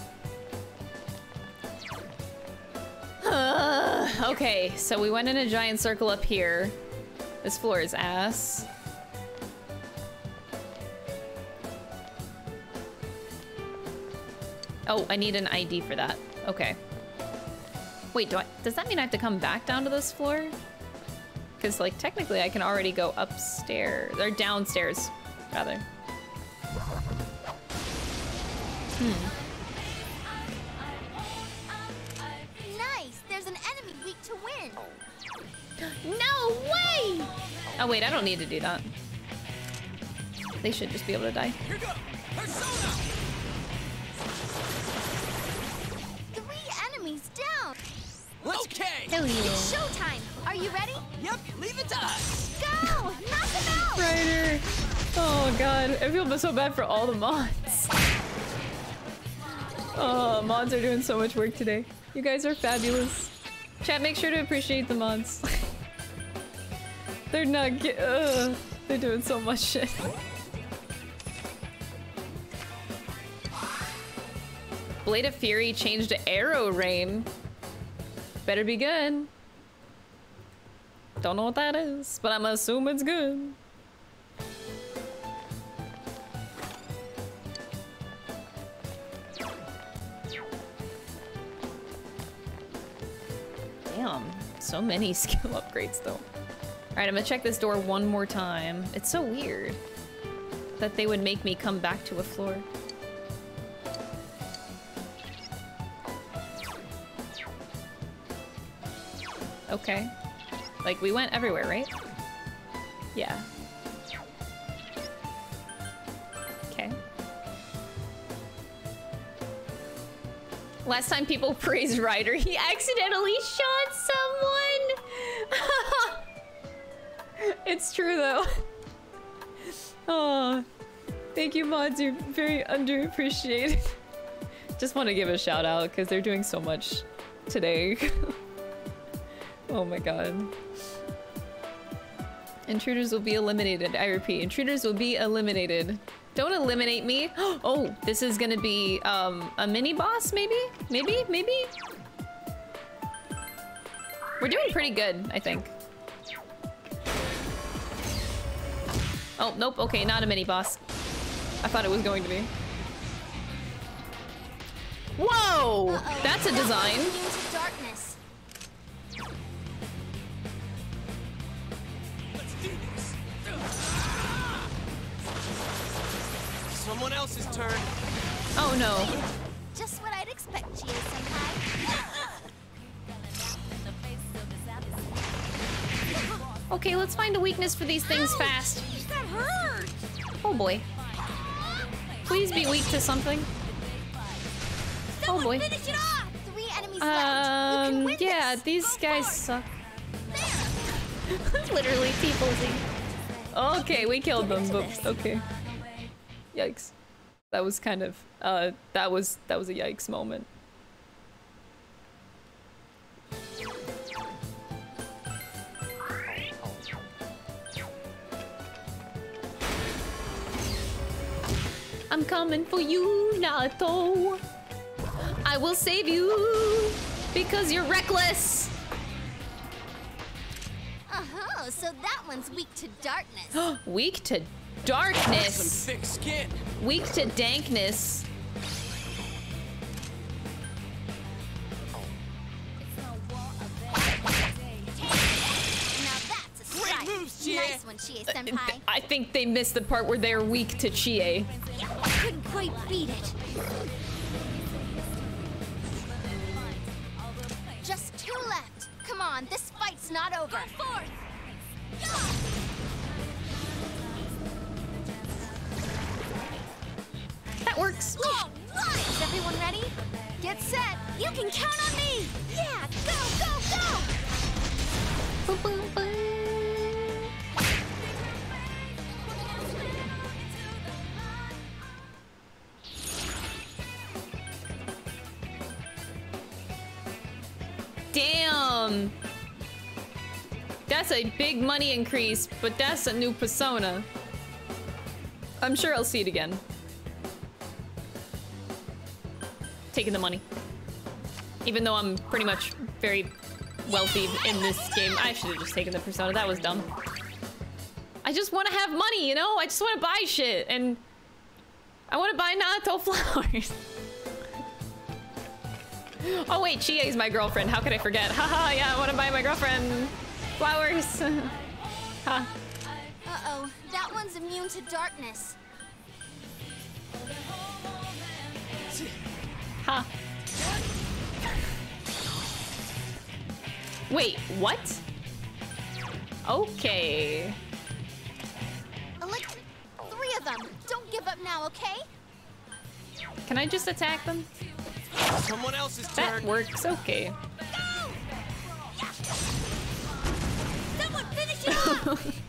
Okay, so we went in a giant circle up here. This floor is ass. Oh, I need an ID for that. Okay. Wait, do I- does that mean I have to come back down to this floor? Because, like, technically I can already go upstairs, or downstairs, rather. Hmm. Oh wait, I don't need to do that. They should just be able to die. Three enemies down! Okay! Hell yeah. It's showtime! Are you ready? Yep, leave it to us! Go! Knock them out! Ryder! Oh god, I feel so bad for all the mods. Oh, mods are doing so much work today. You guys are fabulous. Chat, make sure to appreciate the mods. they're not ge- ugh, They're doing so much shit. Blade of Fury changed to Arrow Rain. Better be good. Don't know what that is, but I'm assuming it's good. Damn, so many skill upgrades though. Alright, I'm gonna check this door one more time. It's so weird that they would make me come back to a floor. Okay. Like, we went everywhere, right? Yeah. Okay. Last time people praised Ryder, he accidentally shot someone! it's true, though. Oh, thank you, mods. You're very underappreciated. Just want to give a shout out because they're doing so much today. oh my god. Intruders will be eliminated. I repeat, intruders will be eliminated. Don't eliminate me. Oh, this is gonna be um, a mini boss, maybe? Maybe? Maybe? We're doing pretty good, I think. Oh, nope. Okay, not a mini boss. I thought it was going to be. Whoa! That's a design. Someone else's turn. Oh no. Just what I'd expect, Chie Senpai. Okay, let's find a weakness for these things fast. That hurt! Oh boy. Please be weak to something. Oh boy. Um, yeah, these guys suck. Literally T-posing. Okay, we killed them, but okay. Yikes. That was kind of, uh, that was, that was a yikes moment. I'm coming for you, Naruto. I will save you because you're reckless. Uh-huh, so that one's weak to darkness. Weak to darkness. Some thick skin. Weak to dankness. Chie. Nice one, Chie uh, Senpai. I think they missed the part where they're weak to Chie. Couldn't quite beat it. Just two left. Come on, this fight's not over. That works. All right. Is everyone ready? Get set. You can count on me. Yeah, go, go, go. Boom, boom, boom. Damn! That's a big money increase, but that's a new persona. I'm sure I'll see it again. Taking the money. Even though I'm pretty much very wealthy in this game. I should have just taken the persona. That was dumb. I just want to have money, you know? I just want to buy shit. And I want to buy Naruto flowers oh wait, Chie is my girlfriend. How could I forget? Haha, yeah, I want to buy my girlfriend flowers. huh. Uh-oh, that one's immune to darkness. Huh. Wait, what? Okay. Elect three of them. Don't give up now, okay? Can I just attack them? Someone else's That turn. works, okay. Someone finish it off!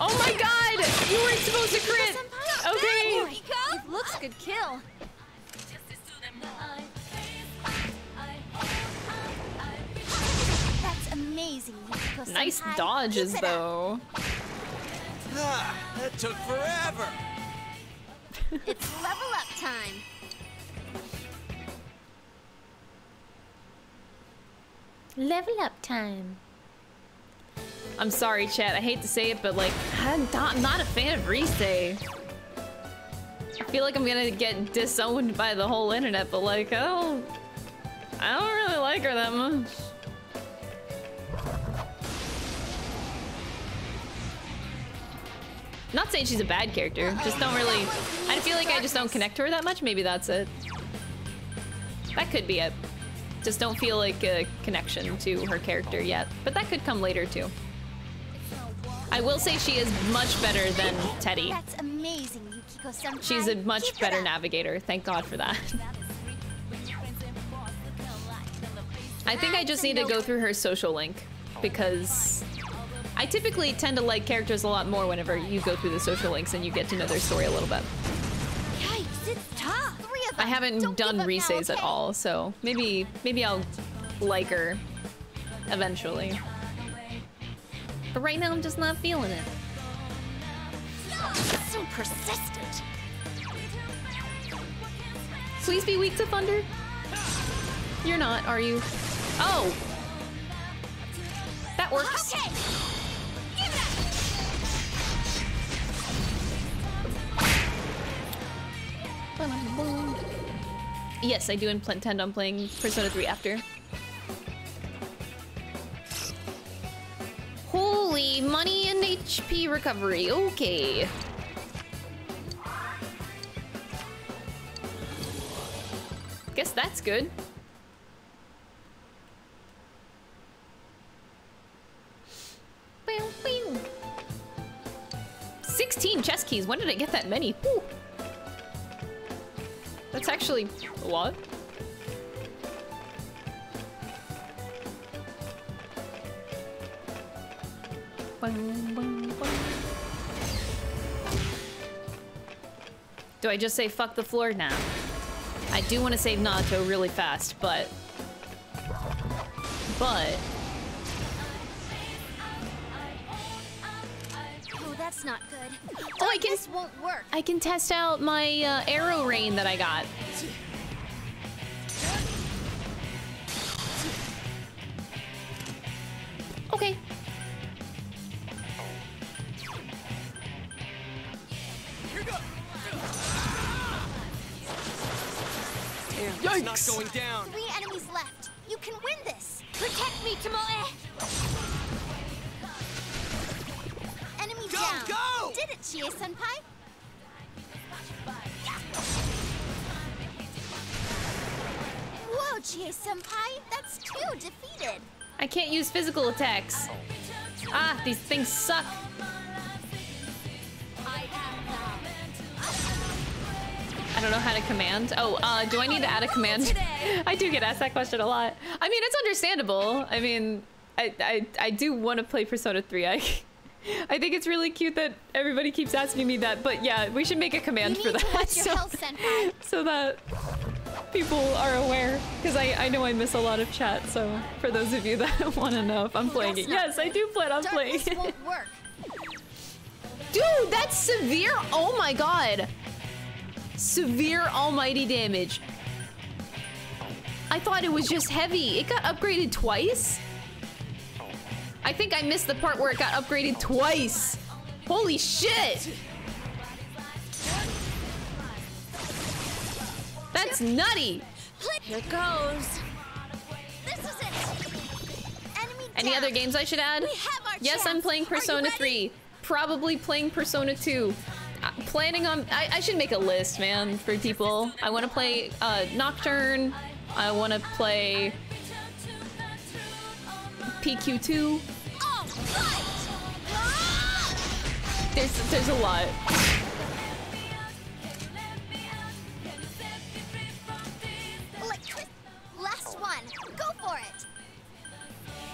oh my god! You weren't supposed to crit! Okay! There you go! Looks good kill. That's amazing, Nice dodges, Keep it up. though. Ah, that took forever. It's level up time. Level up time. I'm sorry, chat. I hate to say it, but like, I'm not, I'm not a fan of Rise. I feel like I'm gonna get disowned by the whole internet, but like, I don't, I don't really like her that much. Not saying she's a bad character, just don't really. I feel like I just don't connect to her that much. Maybe that's it. That could be it. Just don't feel like a connection to her character yet, but that could come later too. I will say she is much better than Teddie. That's amazing. She's a much better navigator. Thank God for that. I think I just need to go through her social link because I typically tend to like characters a lot more whenever you go through the social links and you get to know their story a little bit. Yikes, it's tough. I haven't Don't done now, Rise's at all, so maybe maybe I'll like her eventually. But right now I'm just not feeling it. So persistent. Please be weak to thunder. You're not, are you? Oh! That works. Okay. Yes, I do intend on playing Persona 3 after. Holy money and HP recovery. Okay. Guess that's good. 16 chess keys. When did I get that many? Whew. That's actually bum. Do I just say fuck the floor now? I do want to save Naoto really fast, but... But... Oh, that's not good. Oh, I can- This won't work. I can test out my uh, arrow rain that I got. Okay. Damn, it's not going down. Three enemies left. You can win this. Protect me, Tomoe. Go, down. go! Did it, Chie Senpai. Whoa, Chie Senpai. That's two defeated. I can't use physical attacks. Ah, these things suck. I don't know how to command. Oh, uh, do I need to add a command? I do get asked that question a lot. I mean, it's understandable. I mean, I I, I do want to play Persona 3. I I think it's really cute that everybody keeps asking me that. But yeah, we should make a command for that. to watch your so, so that people are aware. Because I, I know I miss a lot of chat, so for those of you that want to know if I'm playing it. Yes, I do plan on playing it. Dude, that's severe! Oh my god! Severe almighty damage. I thought it was just heavy. It got upgraded twice? I think I missed the part where it got upgraded twice. Holy shit! That's nutty! Here goes. This is it. Enemy Any other games I should add? We have our yes, I'm playing Persona 3. Probably playing Persona 2. Uh, planning on. I, I should make a list, man, for people. I want to play uh, Nocturne. I want to play PQ2. There's there's a lot. Last one. Go for it.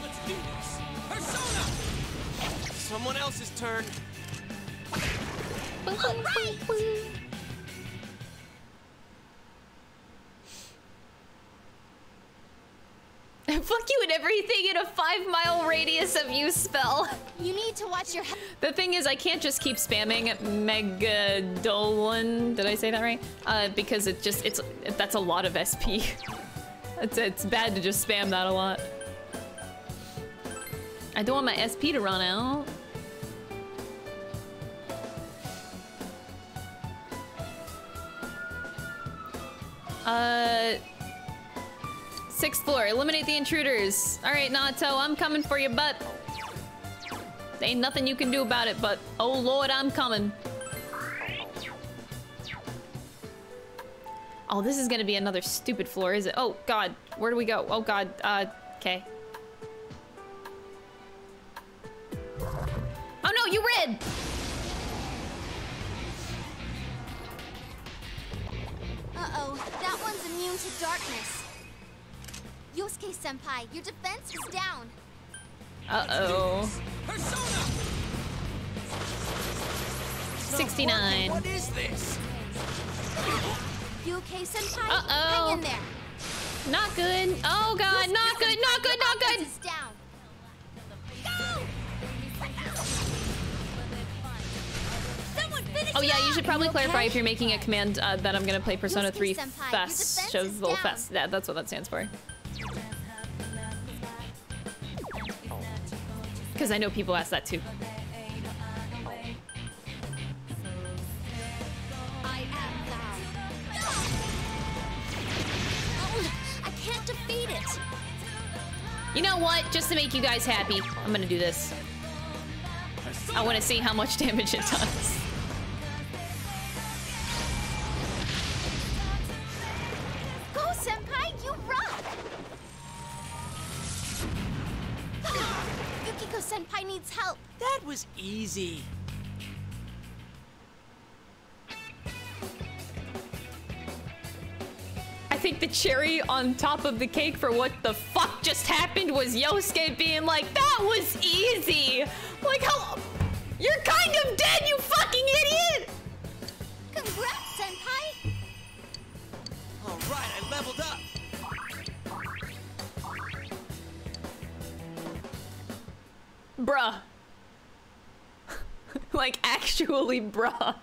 Let's do this. Persona! Someone else's turn. All right. Fuck you and everything in a five mile radius of you spell. You need to watch your. he- The thing is, I can't just keep spamming Megidolaon. Did I say that right? Uh, because it just, it's, that's a lot of SP. it's, it's bad to just spam that a lot. I don't want my SP to run out. Uh, sixth floor, eliminate the intruders. All right, Naoto, I'm coming for your butt. Ain't nothing you can do about it, but oh lord, I'm coming. Oh, this is gonna be another stupid floor, is it? Oh god, where do we go? Oh god, uh, okay. Oh no, you red! Uh-oh, that one's immune to darkness. Yosuke senpai, your defense is down. Uh-oh. 69. What is this? Yosuke senpai, Uh-oh. hang in there. Not good. Oh god, not good, not good, not good! Down. Oh yeah, you should probably clarify if you're making a command uh, that I'm gonna play Persona 3 Senpai, your defense Festival. Fest. Yeah, that's what that stands for. Because I know people ask that too. I can't defeat it. You know what? Just to make you guys happy, I'm gonna do this. I want to see how much damage it does. Go, senpai, you rock. Yukiko senpai needs help. That was easy. I think the cherry on top of the cake for what the fuck just happened was Yosuke being like, that was easy! Like, how. You're kind of dead, you fucking idiot! Congrats, senpai. All right, I leveled up. Bruh. like, actually, bruh.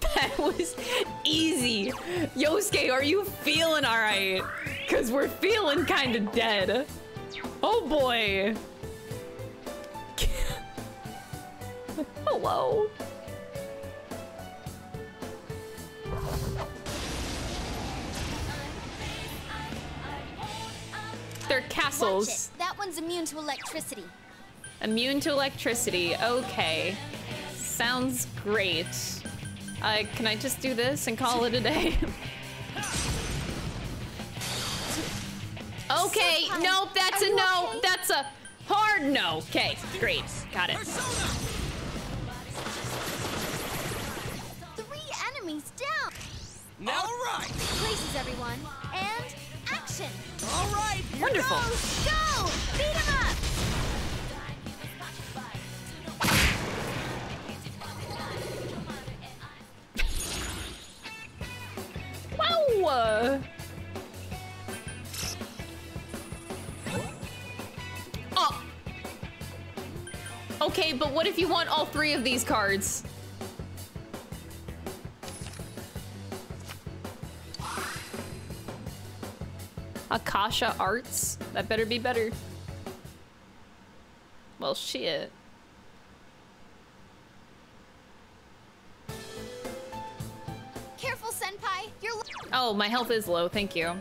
That was easy. Yosuke, are you feeling alright? Because we're feeling kind of dead. Oh boy. Hello. They're castles. That one's immune to electricity. Immune to electricity. Okay. Sounds great. Uh, can I just do this and call it a day? okay, nope, that's a no. That's a hard no. Okay, great. Got it. Three enemies down. Now, All right. Places, everyone. And action. All right. here Wonderful. goes. Go! Beat him up! Oh! Okay, but what if you want all three of these cards? Akasha Arts? That better be better. Well, shit. Oh, my health is low, thank you.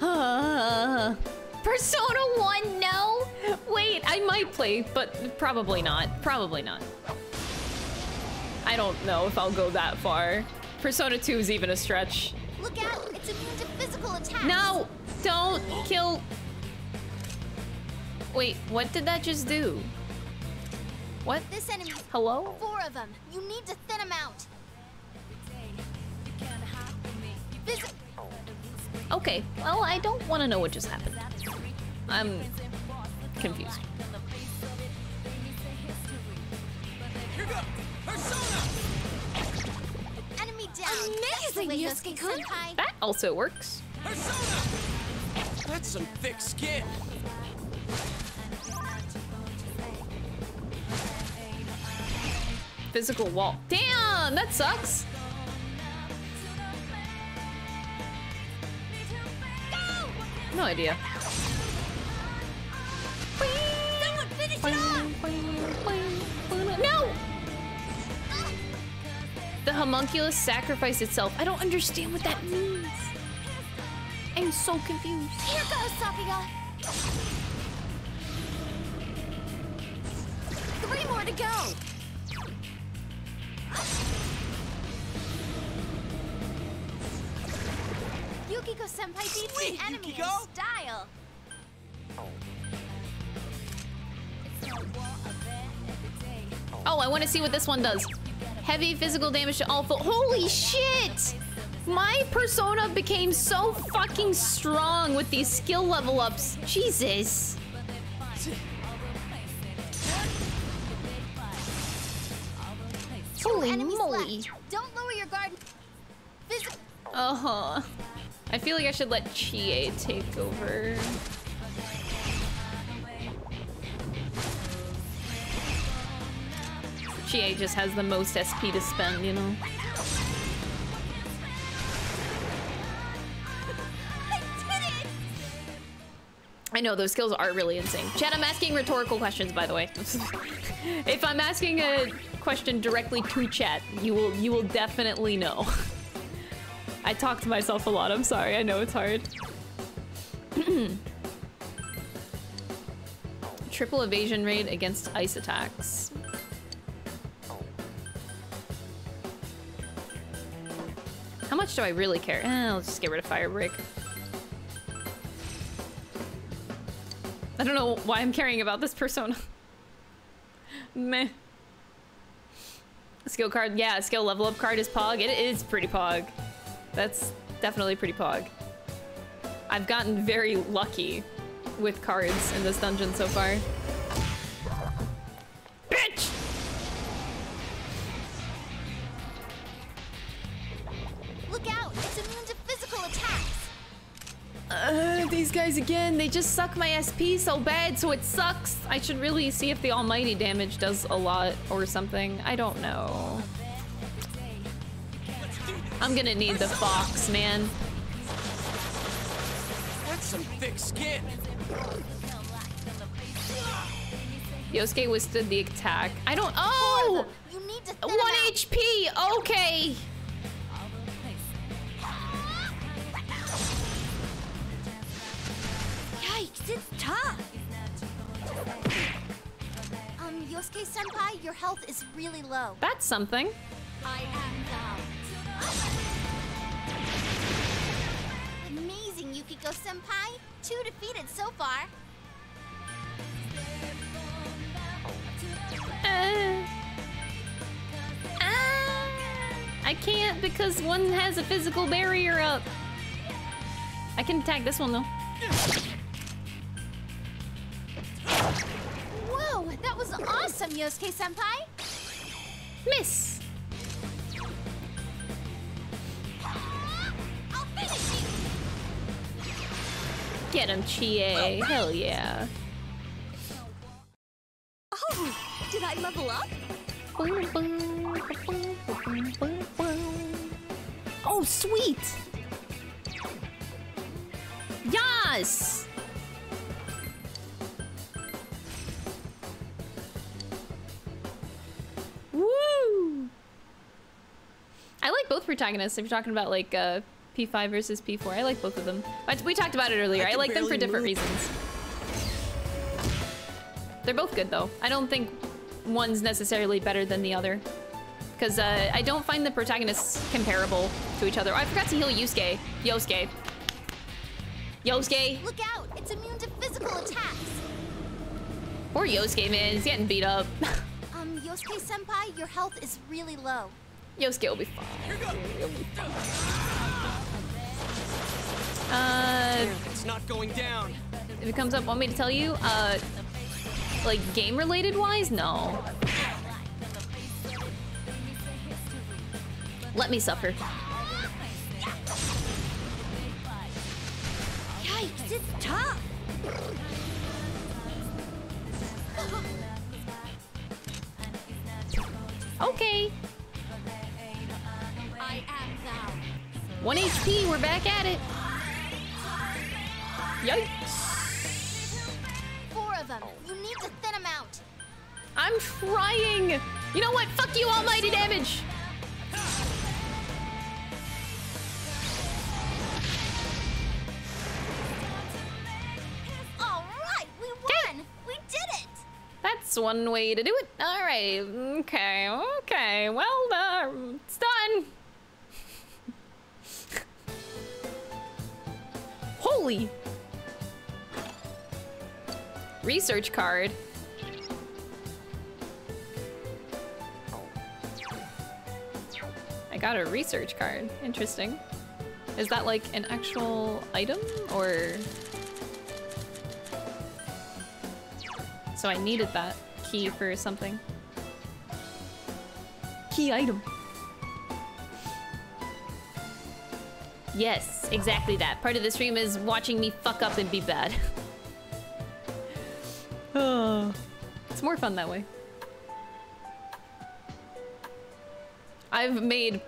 Uh, Persona 1, no! Wait, I might play, but probably not. Probably not. I don't know if I'll go that far. Persona 2 is even a stretch. Look out! It's immune to physical attacks. No! Don't kill... Wait, what did that just do? What? This enemy. Hello? Four of them. You need to thin them out. Phys Okay, well, I don't want to know what just happened. I'm confused. Here go! Persona! enemy down. Amazing, Yosuke-kun. That also works. Persona! That's some thick skin. Physical wall. Damn, that sucks. No idea. Someone finish it off. No! The homunculus sacrificed itself. I don't understand what that means. I'm so confused. Here goes, Sakuya. Three more to go. Yukiko Senpai beats Sweet, the enemy Yukiko. in style. Oh, I want to see what this one does. Heavy physical damage to all foe. Holy shit! My persona became so fucking strong with these skill level ups. Jesus. Holy moly. left. Don't lower your guard. Phys Uh-huh. I feel like I should let Chie take over. Chie just has the most SP to spend, you know? I know, those skills are really insane. Chat, I'm asking rhetorical questions, by the way. if I'm asking a question directly to chat, you will you will definitely know. I talk to myself a lot, I'm sorry, I know it's hard. Triple evasion rate against ice attacks. How much do I really care? Eh, I'll just get rid of fire break. I don't know why I'm caring about this persona. Meh. Skill card, yeah, skill level up card is Pog. It is pretty Pog. That's definitely pretty Pog. I've gotten very lucky with cards in this dungeon so far. Bitch! Look out! It's immune to physical attacks. Uh, these guys again, they just suck my SP so bad, so it sucks. I should really see if the almighty damage does a lot or something. I don't know. I'm gonna need the fox, man. That's some thick skin. Yosuke withstood the attack. I don't- Oh! You need to One HP! Okay! Yikes! It's tough. Um, Yosuke Senpai, your health is really low. That's something. I am now. Amazing, Yukiko Senpai. Two defeated so far. Uh, ah, I can't because one has a physical barrier up. I can attack this one though. Whoa, that was awesome, Yosuke Senpai. Miss. Get him, Chie. Hell yeah. Oh, did I level up? Oh, sweet! Yes! Woo! I like both protagonists. If you're talking about like uh, P5 versus P4, I like both of them. But we talked about it earlier. I I, like them for different move. reasons. They're both good though. I don't think one's necessarily better than the other. Because uh, I don't find the protagonists comparable to each other. Oh, I forgot to heal Yusuke. Yosuke. Yosuke. Look out! It's immune to physical attacks. Poor Yosuke, man. He's getting beat up. Um, Yosuke senpai, your health is really low. Yosuke will be fine. Uh, It's not going down. if it comes up, want me to tell you? Uh, like game related wise, no. Let me suffer. Yikes, it's tough. Okay. One HP. We're back at it. Yikes. Four of them. You need to thin them out. I'm trying. You know what? Fuck you, almighty damage. All right, we won. We did it. That's one way to do it. All right. Okay. Okay. Well, uh, it's done. Holy. Research card. I got a research card. Interesting. Is that like an actual item or? So I needed that key for something. Key item. Yes, exactly that. Part of the stream is watching me fuck up and be bad. oh, it's more fun that way. I've made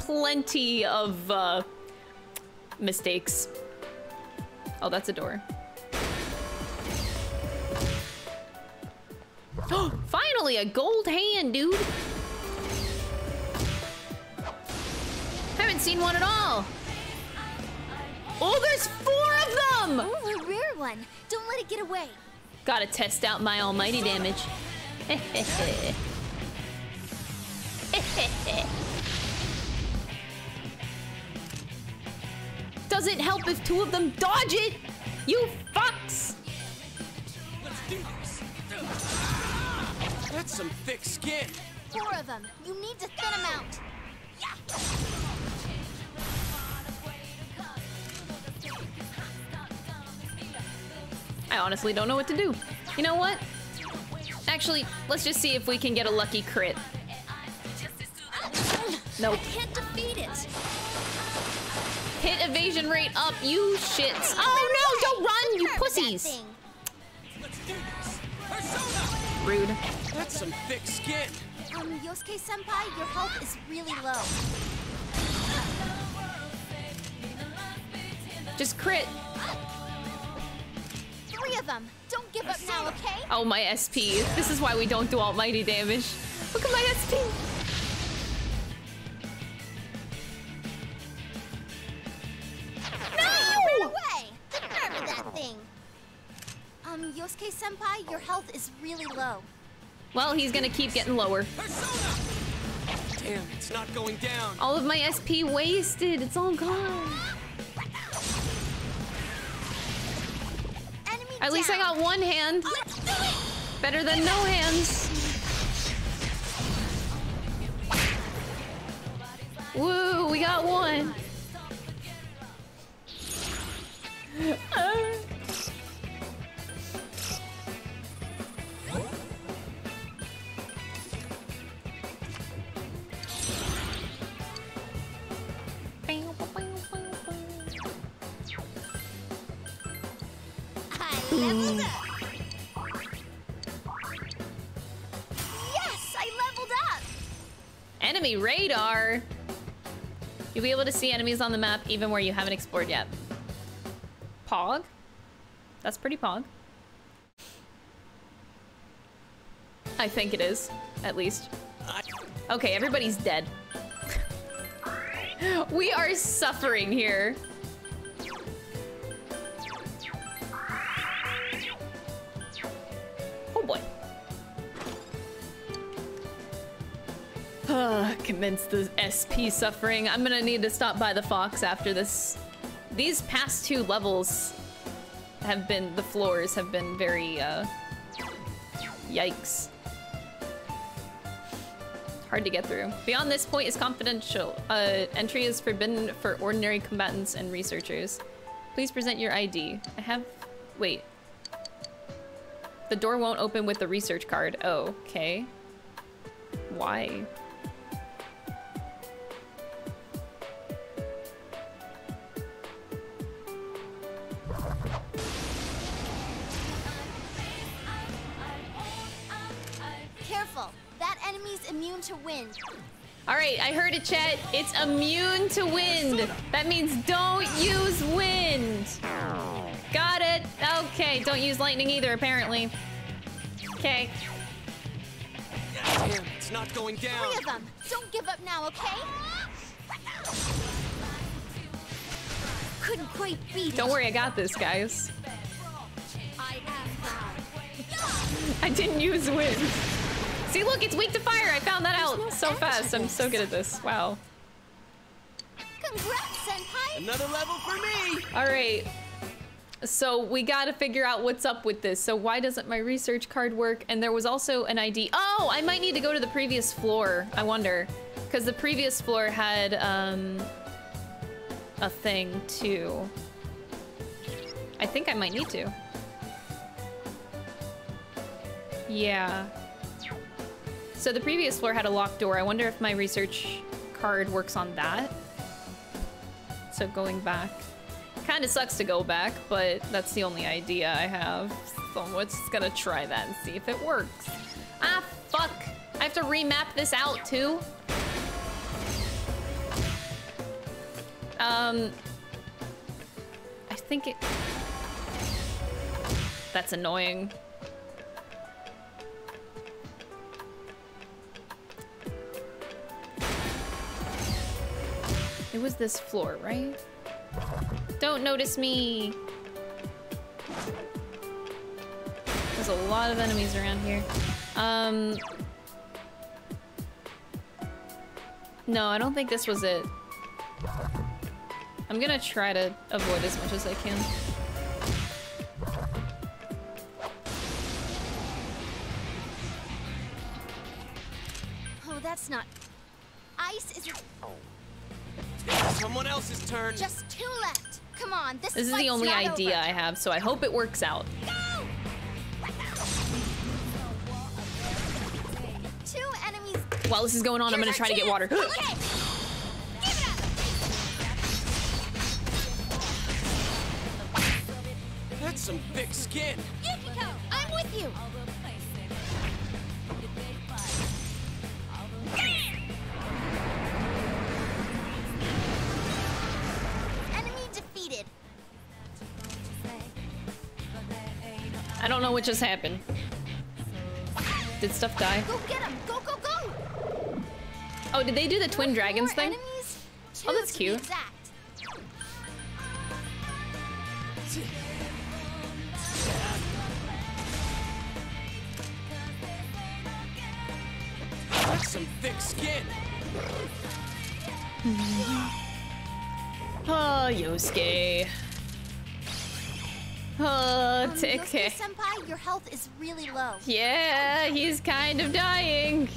plenty of uh, mistakes. Oh, that's a door. Finally, a gold hand, dude. Haven't seen one at all. Oh, there's four of them! Oh, a rare one. Don't let it get away. Gotta test out my almighty damage. Does it help if two of them dodge it? You fucks! That's some thick skin. Four of them. You need to thin them out. I honestly don't know what to do. You know what? Actually, let's just see if we can get a lucky crit. Nope. Can't defeat it. Hit evasion rate up, you shits. Oh no, don't run, you pussies. Rude. That's some thick skin. Um, Yosuke senpai, your health is really low. Just crit. Three of them. Don't give up now, okay? Oh, my SP. This is why we don't do almighty damage. Look at my SP. No! Ran! The nerve of that thing! Um, Yosuke senpai, your health is really low. Well, he's gonna keep getting lower. Damn, it's not going down. All of my SP wasted. It's all gone. At least I got one hand. Better than no hands. Woo, we got one. Yes! I leveled up! Enemy radar! You'll be able to see enemies on the map even where you haven't explored yet. Pog? That's pretty pog. I think it is, at least. Okay, everybody's dead. we are suffering here. Boy. Uh, commence the SP suffering. I'm gonna need to stop by the Fox after this. These past two levels have been, the floors have been very, uh, yikes. Hard to get through. Beyond this point is confidential. Uh, entry is forbidden for ordinary combatants and researchers. Please present your ID. I have, wait. The door won't open with the research card. Oh, okay. Why? Careful. That enemy's immune to wind. All right, I heard it, chat. It's immune to wind. That means don't use wind. Got it. Okay, don't use lightning either, apparently. Okay. Damn, it's not going down. Three of them. Don't give up now, okay? Couldn't quite beat it. Don't worry, I got this, guys. I didn't use wind. See, look, it's weak to fire. I found that out so fast. I'm so good at this. Wow. Congrats, Senpai! Another level for me! All right. So we gotta figure out what's up with this. So why doesn't my research card work? And there was also an ID. Oh, I might need to go to the previous floor. I wonder. Because the previous floor had um, a thing too. I think I might need to. Yeah. So the previous floor had a locked door. I wonder if my research card works on that. So going back. Kind of sucks to go back, but that's the only idea I have. So I'm just gonna try that and see if it works. Ah, fuck. I have to remap this out too. Um, I think it... That's annoying. It was this floor, right? Don't notice me! There's a lot of enemies around here. Um... No, I don't think this was it. I'm gonna try to avoid as much as I can. Oh, that's not... Ice is... Someone else's turn. Just two left. Come on, this, This is the only idea over. I have, so I hope it works out. Two enemies. While this is going on, I'm gonna try our to get water. Okay. That's some thick skin. Yukiko, I'm with you. Enemy I don't know what just happened. Did stuff die? Go get him. Go, go, go. Oh, did they do the twin dragons thing? Enemies? Oh, that's Two to be cute. exact. That's some thick skin. Oh, Yosuke. Oh, Um, okay. Senpai, your health is really low. Yeah, he's kind of dying.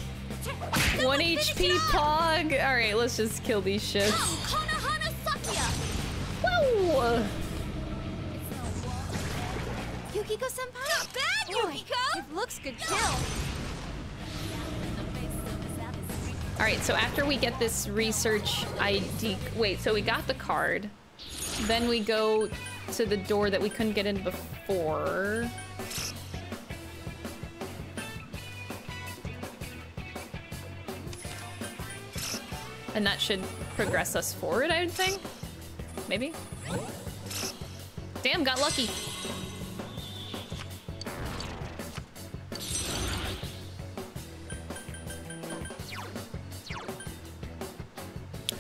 One HP pog. All right, let's just kill these Sakuya. Whoa! Yukiko Senpai. Not bad, Yukiko. It looks good kill. All right, so after we get this research ID, wait, so we got the card, then we go to the door that we couldn't get in before. And that should progress us forward, I would think. Maybe? Damn, got lucky.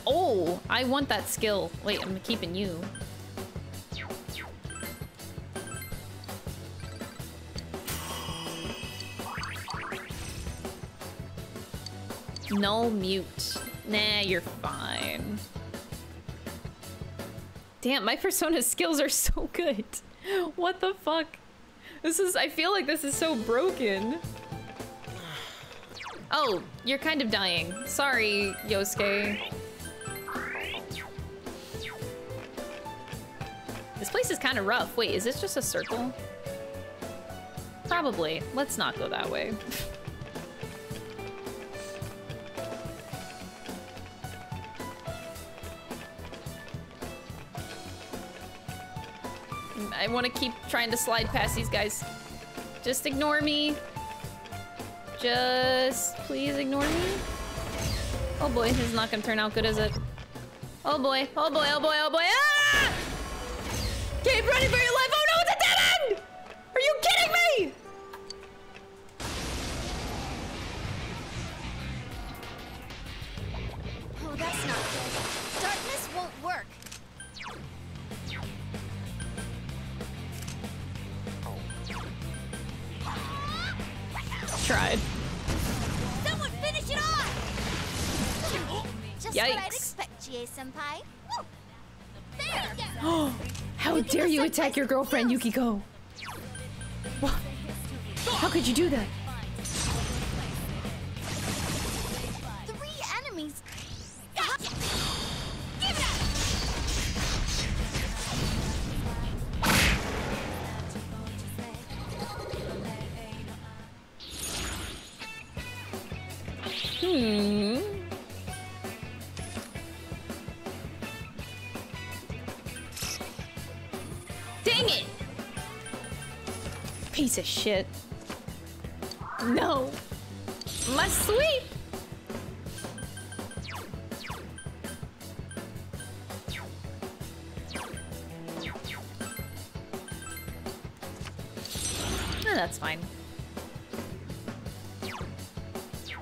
Oh, I want that skill. Wait, I'm keeping you. No mute. Nah, you're fine. Damn, my persona skills are so good. What the fuck? This is- I feel like this is so broken. Oh, you're kind of dying. Sorry, Yosuke. This place is kind of rough. Wait, is this just a circle? Probably. Let's not go that way. I want to keep trying to slide past these guys. Just ignore me. Just please ignore me. Oh boy, this is not gonna turn out good, is it? Oh boy, oh boy, oh boy, oh boy. Ah! Keep running for your life. Oh no, it's a dead end! Are you kidding me? Oh, that's not good. Darkness won't work. Tried. Someone finish it off! Just what I'd Yikes. expect, GA-senpai. There! How dare you attack your girlfriend, Yukiko? What? How could you do that? Three enemies. Hmm. Dang it! Piece of shit. No. My sweep! Oh, that's fine.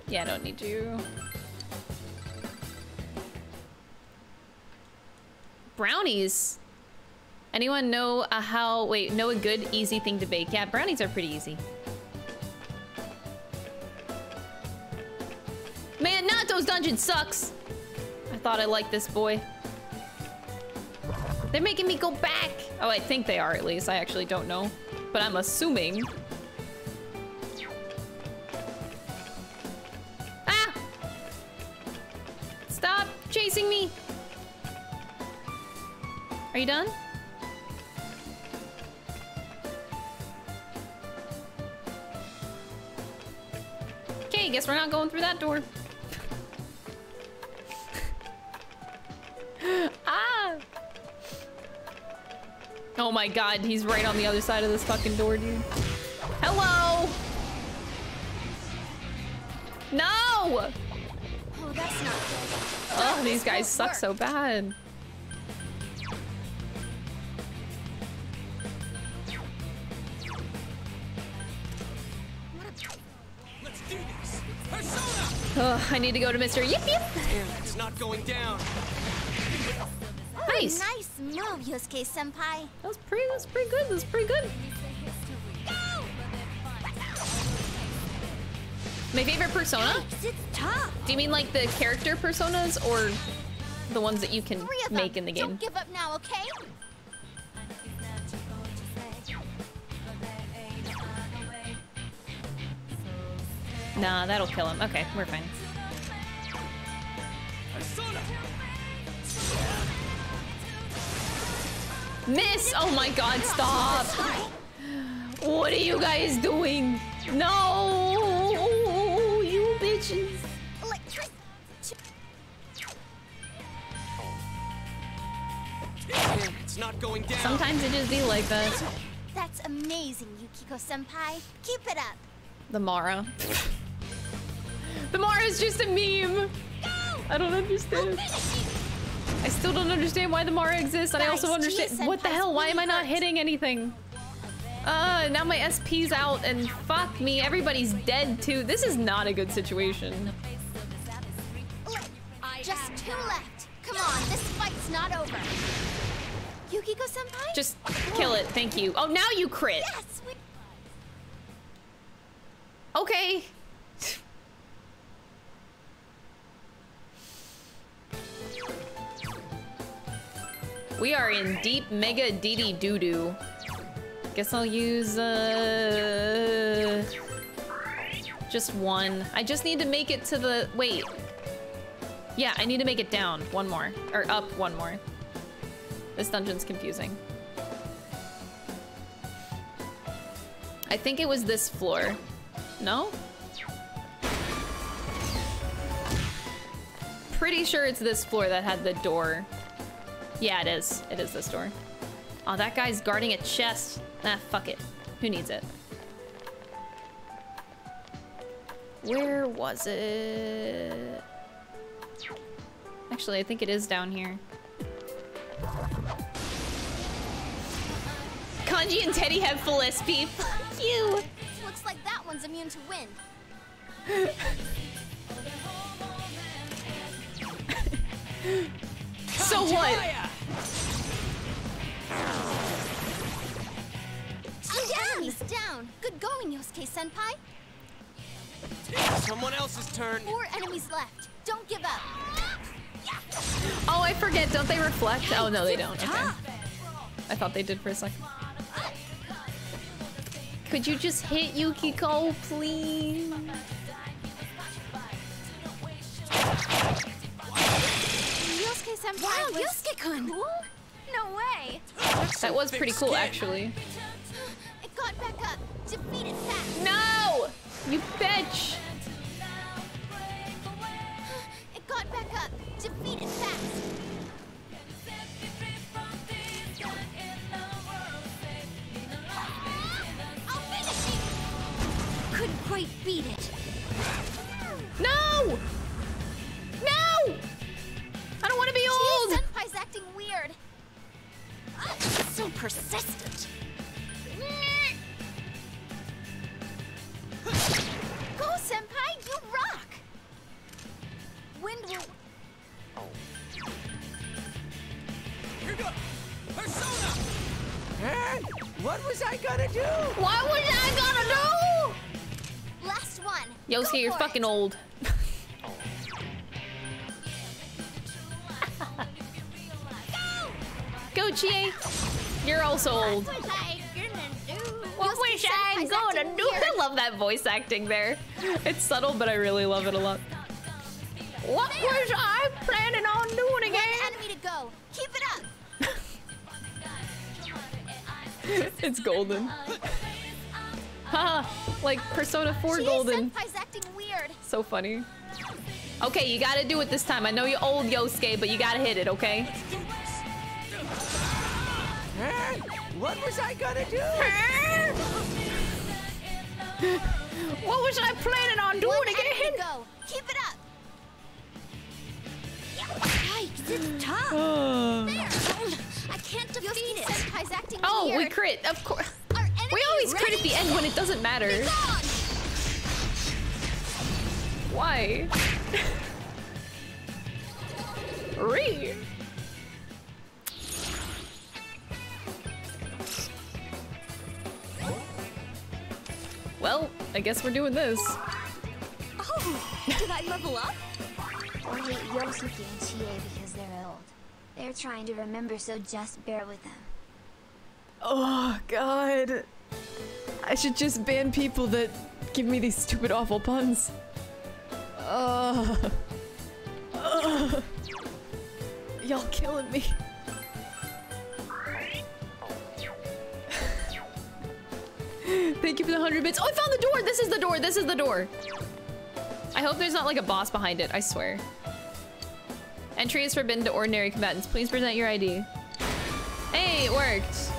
Yeah, I don't need you. Brownies? Anyone know a how, wait, know a good, easy thing to bake? Yeah, brownies are pretty easy. Man, Naoto's dungeon sucks! I thought I liked this boy. They're making me go back! Oh, I think they are at least. I actually don't know. But I'm assuming. Chasing me! Are you done? Okay, guess we're not going through that door. ah! Oh my god, he's right on the other side of this fucking door, dude. Hello! No! Oh, that's not good. Oh, these guys suck so bad. Oh, I need to go to Mr. Yip Yip. It's not going down. Nice. Oh, nice move, Yosuke-senpai. That was pretty, that was pretty good. That was pretty good. My favorite persona? Do you mean like the character personas or the ones that you can make in the game? Don't give up now, okay? Nah, that'll kill him. Okay, we're fine. Miss! Oh my god, stop! What are you guys doing? No! You bitches! It's not going down. Sometimes it just be like that. That's amazing, Yukiko-senpai. Keep it up. The Mara. the Mara is just a meme! I don't understand. I still don't understand why the Mara exists, and I also understand- What the hell? Why am I not hurt. hitting anything? Uh, now my SP's out, and fuck me, everybody's dead too. This is not a good situation. Just two left. Come on, this fight's not over. Yukiko senpai? Just kill it, thank you. Oh, now you crit! Yes, we Okay. We are in deep mega DD doo doo. Guess I'll use uh just one. I just need to make it to the wait. Yeah, I need to make it down one more or up one more. This dungeon's confusing. I think it was this floor. No? Pretty sure it's this floor that had the door. Yeah, it is. It is this door. Oh, that guy's guarding a chest. Ah, fuck it. Who needs it? Where was it? Actually, I think it is down here. Kanji and Teddie have full SP. Fuck you! Looks like that one's immune to wind. So what? Two enemies down. Good going, Yosuke senpai. Someone else's turn. Four enemies left. Don't give up. Oh, I forget. Don't they reflect? Oh, no, they don't. Okay. I thought they did for a second. Could you just hit Yukiko, please? Yosuke senpai Wow, Yosuke-kun. cool? No way. That was pretty cool, actually. It got back up. Defeat it fast. No! You bitch! It got back up. Defeat it fast. I'll finish you. Couldn't quite beat it. No! No! I don't want to be old! Senpai's acting weird. So persistent. Go, senpai. You rock. Wind will. Here go! Persona! And what was I gonna do? What was I gonna do? Last one. Yosuke, you're fucking old. Go, Chie! You're also old. What was I gonna do? I senpai's gonna do? I love that voice acting there. It's subtle, but I really love it a lot. What was I planning on doing One again? enemy to go. Keep it up. it's golden. Haha, like Persona 4 Chie golden. weird. So funny. Okay, you gotta do it this time. I know you're old, Yosuke, but you gotta hit it, okay? And what was I gonna do? What was I planning on doing One again? to go. Keep it up. Yikes, it's tough. There. I can't defeat it. Acting Oh, weird. we crit, of course. We always is crit at the end when it doesn't matter. Why? Re. Well, I guess we're doing this. Oh, did I level up? Or hate Yosuke and Chie because they're old. They're trying to remember, so just bear with them. Oh, God. I should just ban people that give me these stupid, awful puns. Ugh. Ugh. Y'all killing me. Thank you the 100 bits. Oh, I found the door! This is the door! This is the door! I hope there's not like a boss behind it, I swear. Entry is forbidden to ordinary combatants. Please present your ID. Hey, it worked!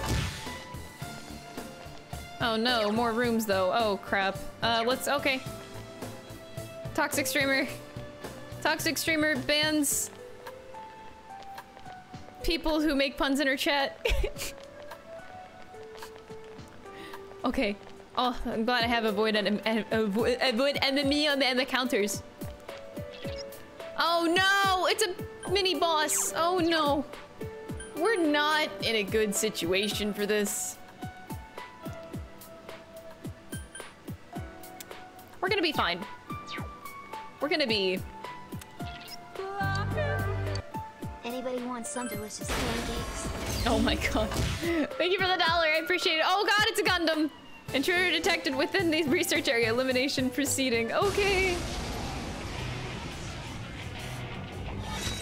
Oh no, more rooms though. Oh crap. Uh, let's, okay. Toxic streamer. Toxic streamer bans people who make puns in her chat. okay. Oh, I'm glad I have avoid en avoid, avoid enemy on the, on the counters. Oh no! It's a mini boss! Oh no! We're not in a good situation for this. We're gonna be fine. We're gonna be... Anybody want some delicious pancakes? Oh my god. Thank you for the dollar, I appreciate it. Oh god, it's a Gundam! Intruder detected within the research area. Elimination proceeding. Okay.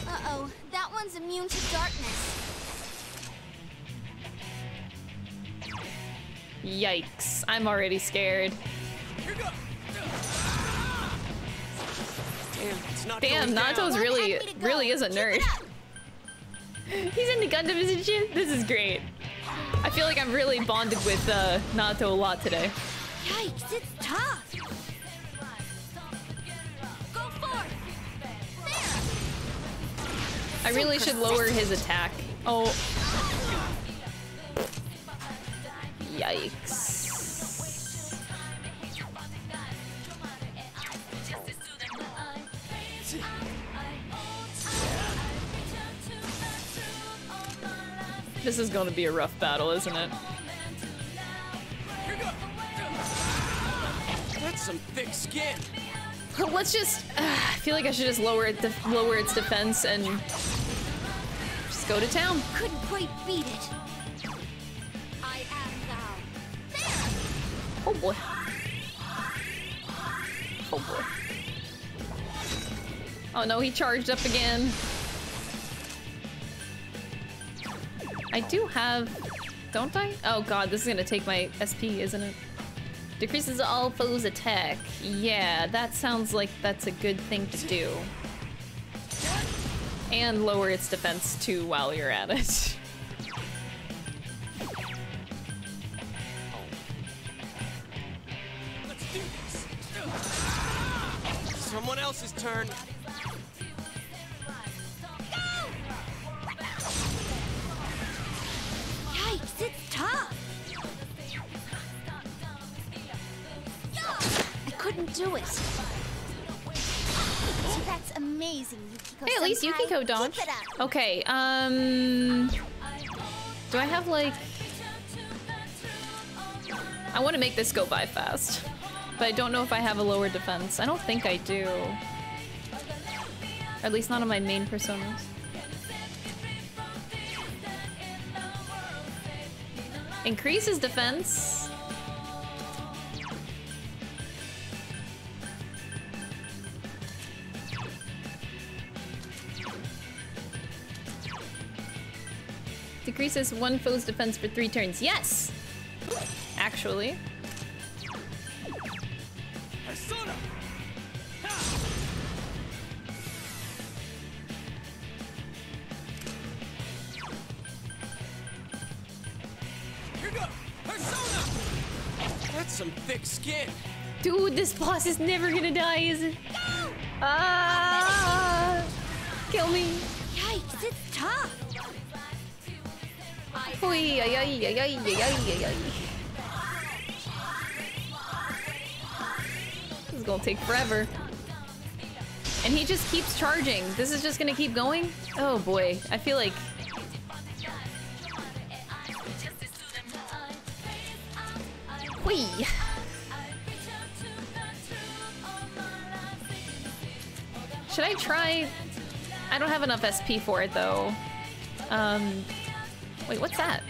Uh-oh, that one's immune to darkness. Yikes. I'm already scared. Damn, it's not Damn, Naoto's down. really, really is a nerd. He's into Gundam and shit. This is great. I feel like I'm really bonded with uh, Naoto a lot today. Yikes, it's tough. I really should lower his attack. Oh. Yikes. This is going to be a rough battle, isn't it? That's some thick skin. Let's just. Uh, I feel like I should just lower it, lower its defense and just go to town. Couldn't quite beat it. I am thou. Oh boy. Oh boy. Oh no, he charged up again. I do have... Don't I? Oh god, this is gonna take my SP, isn't it? Decreases all foes' attack. Yeah, that sounds like that's a good thing to do. And lower its defense too while you're at it. Someone else's turn. Tough. I couldn't do it. That's amazing, Yukiko. Hey, at least. Yukiko dodged. Keep it up. Okay, um... Do I have, like... I want to make this go by fast. But I don't know if I have a lower defense. I don't think I do. Or at least not on my main personas. Increases defense. Decreases one foe's defense for three turns. Yes! Actually. That's some thick skin. Dude, this boss is never gonna die, is it? Ah! Kill me. Yikes, it's tough. Oy, ay, ay, ay, ay, ay, ay, ay. This is gonna take forever. And he just keeps charging. This is just gonna keep going? Oh boy, I feel like... Should I try... I don't have enough SP for it though. Um, wait, what's that?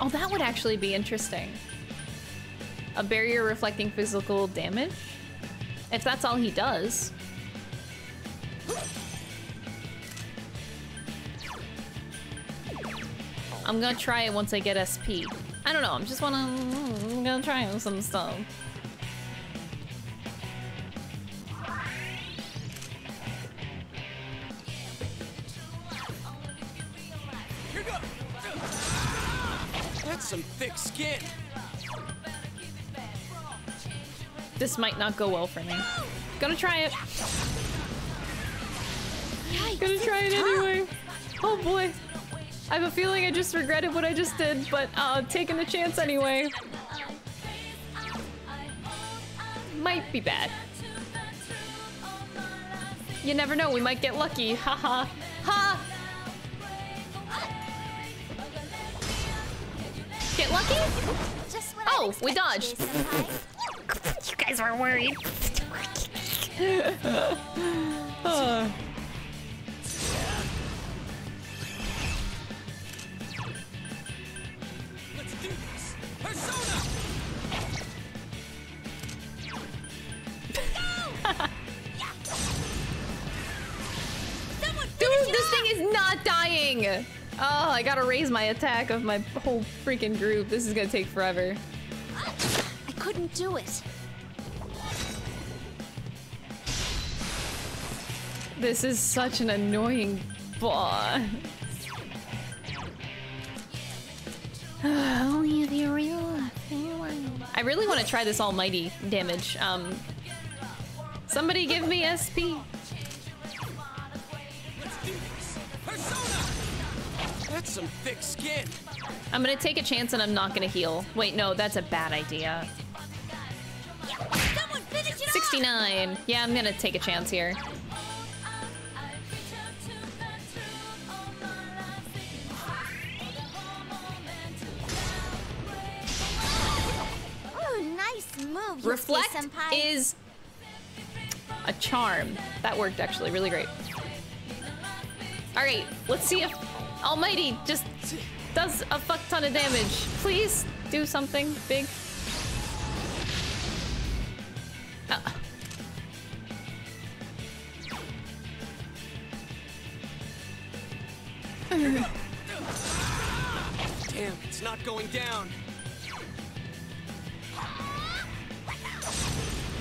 Oh, that would actually be interesting. A barrier reflecting physical damage? If that's all he does. I'm gonna try it once I get SP. I don't know, I'm just wanna... I'm gonna try some stuff. That's some thick skin. This might not go well for me. Gonna try it. Gonna try it anyway. Oh boy. I have a feeling I just regretted what I just did, but uh, taking the chance anyway. Might be bad. You never know, we might get lucky. Haha. ha. Get lucky? oh, we dodged. you guys were worried. oh. Let's do this. Persona! Dude, this thing is not dying! Oh, I gotta raise my attack of my whole freaking group. This is gonna take forever. I couldn't do it. This is such an annoying boss. Only if you real. I really want to try this almighty damage. Um, somebody give me SP. That's some thick skin. I'm gonna take a chance and I'm not gonna heal. Wait, no, that's a bad idea. 69. Yeah, I'm gonna take a chance here. Ooh, nice move, Reflect is a charm. That worked actually really great. All right, let's see if Almighty just does a fuck ton of damage. Please do something big. Damn, it's not going down.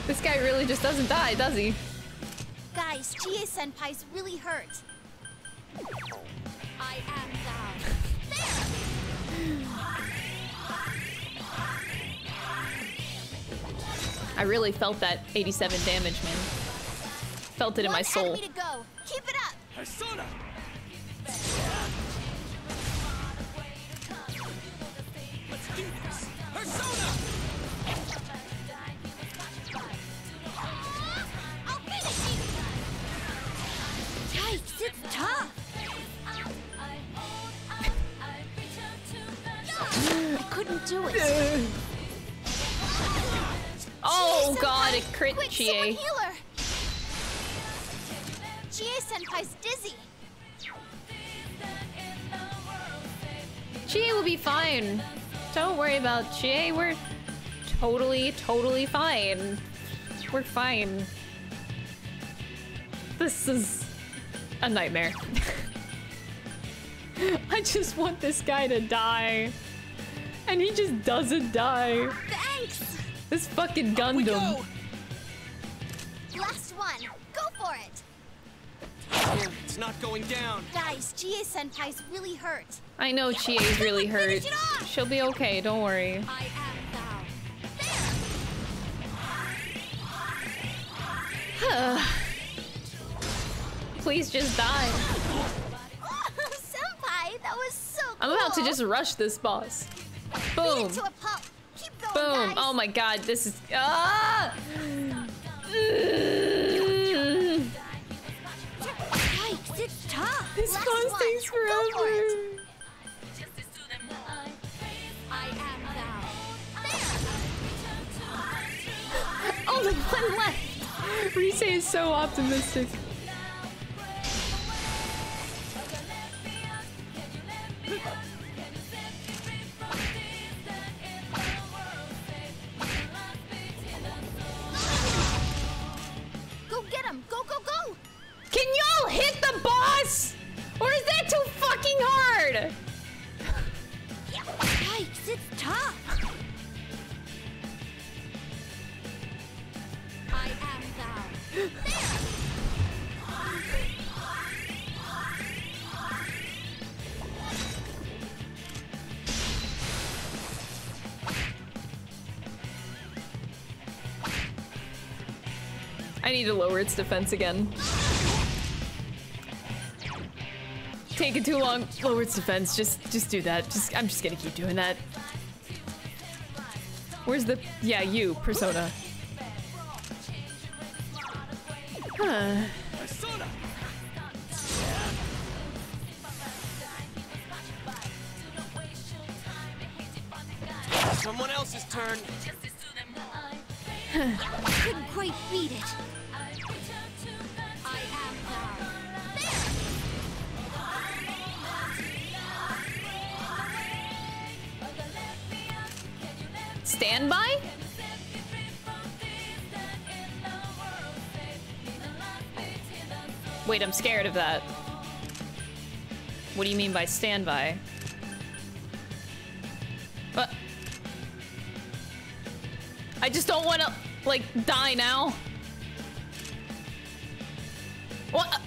this guy really just doesn't die, does he? Guys, Chie senpai's really hurt. I am thou. I really felt that 87 damage, man. Felt it in my soul. Enemy to go. Keep it up. Persona! Let's do this. Persona! It's tough. I couldn't do it. Oh god, it crit quick, Chie. someone. Chie senpai's dizzy. Chie will be fine. Don't worry about Chie. We're totally, totally fine. We're fine. This is a nightmare. I just want this guy to die. And he just doesn't die. Thanks. This fucking Gundam. Last one. Go for it. Damn, it's not going down. Guys, Chie senpai's really hurt. I know Chie's really hurt. She'll be okay, don't worry. I am thou. Please just die. Senpai, that was so cool. I'm about to just rush this boss. Boom. To a pulp. Keep going, Boom. guys. Oh my god, this is. Ah! Mm. Yikes, it's tough. This Last boss one. takes forever. it. I am thou. Only one left. Rise is so optimistic. Go get him. Go, go, go. Can y'all hit the boss? Or is that too fucking hard? Yikes, it's tough. I am thou. I need to lower its defense again. Taking too long. Lower its defense. Just just do that. Just I'm just gonna keep doing that. Where's the yeah, you, persona. Huh. Someone else's turn. Couldn't quite beat it. Stand by? Wait, I'm scared of that. What do you mean by standby? What? Uh, I just don't want to, like, die now. What?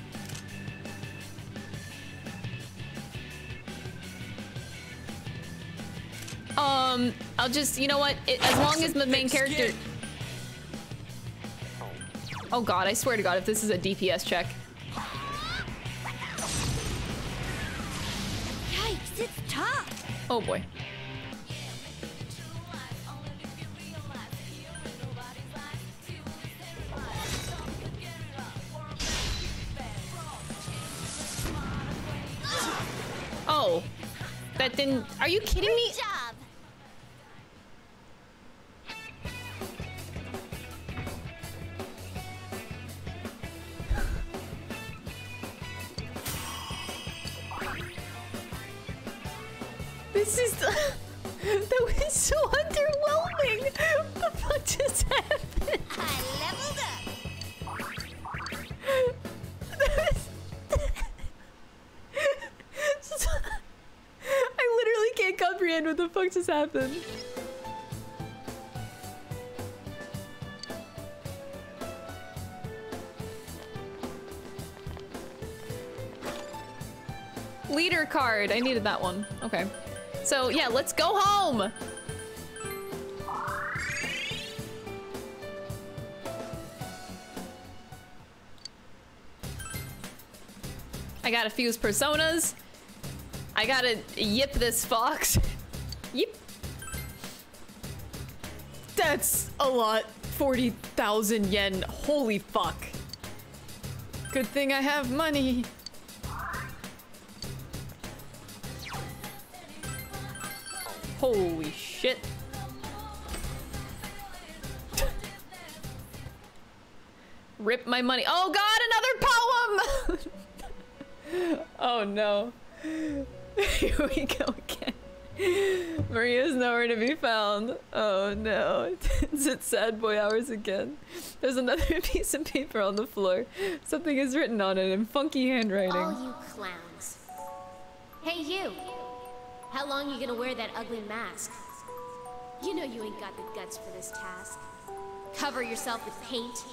Um, I'll just, you know what? It, as long as the main character... Oh god, I swear to god, if this is a DPS check. Yikes, it's tough. Oh boy. Oh. That didn't... Are you kidding me? This is... that was so underwhelming. What the fuck just happened? I leveled up. I literally can't comprehend what the fuck just happened. Leader card. I needed that one. Okay. So, yeah, let's go home. I gotta fuse personas. I gotta yip this fox. yip. That's a lot. 40,000 yen. Holy fuck. Good thing I have money. My money. Oh god, another poem! oh no. Here we go again. Marie's nowhere to be found. Oh no. Is it sad boy hours again? There's another piece of paper on the floor. Something is written on it in funky handwriting. All you clowns. Hey, you! How long you gonna wear that ugly mask? You know you ain't got the guts for this task. Cover yourself with paint.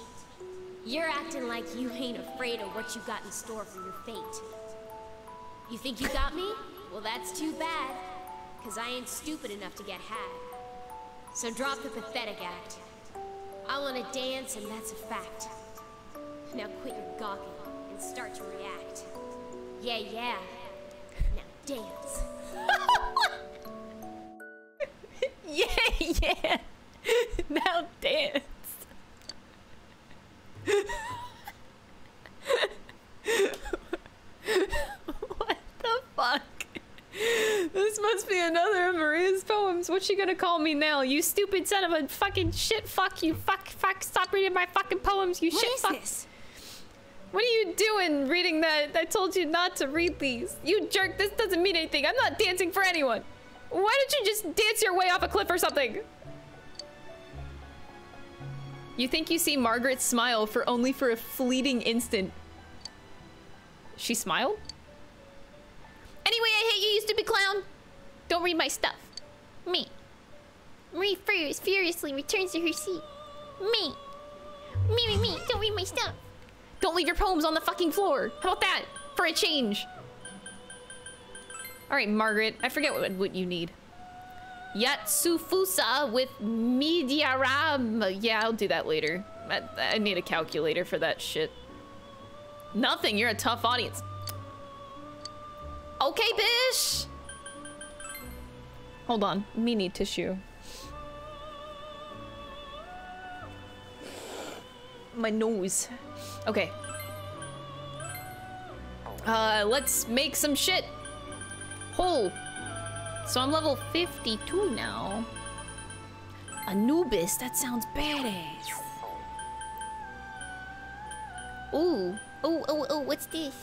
You're acting like you ain't afraid of what you got in store for your fate. You think you got me? Well, that's too bad. Cause I ain't stupid enough to get had. So drop the pathetic act. I wanna dance, and that's a fact. Now quit your gawking and start to react. Yeah, yeah. Now dance. yeah, yeah. now dance. What the fuck? This must be another of Marie's poems. What's she gonna call me now? You stupid son of a fucking shit fuck you fuck fuck stop reading my fucking poems you What shit is fuck. this? What are you doing reading that? I told you not to read these. You jerk, this doesn't mean anything. I'm not dancing for anyone. Why don't you just dance your way off a cliff or something? You think you see Margaret smile for only for a fleeting instant. She smiled? Anyway, I hate you, you stupid clown. Don't read my stuff. Me. Marie furious, furiously returns to her seat. Me. Me, me, me. Don't read my stuff. Don't leave your poems on the fucking floor. How about that? For a change. All right, Margaret. I forget what, what you need. Yatsufusa with Mediaram. Yeah, I'll do that later. I, I need a calculator for that shit. Nothing, you're a tough audience. Okay, Bish! Hold on, me need tissue. My nose. Okay. Uh, let's make some shit. Hole. So I'm level 52 now. Anubis, that sounds badass. Ooh. Oh, oh, oh, what's this?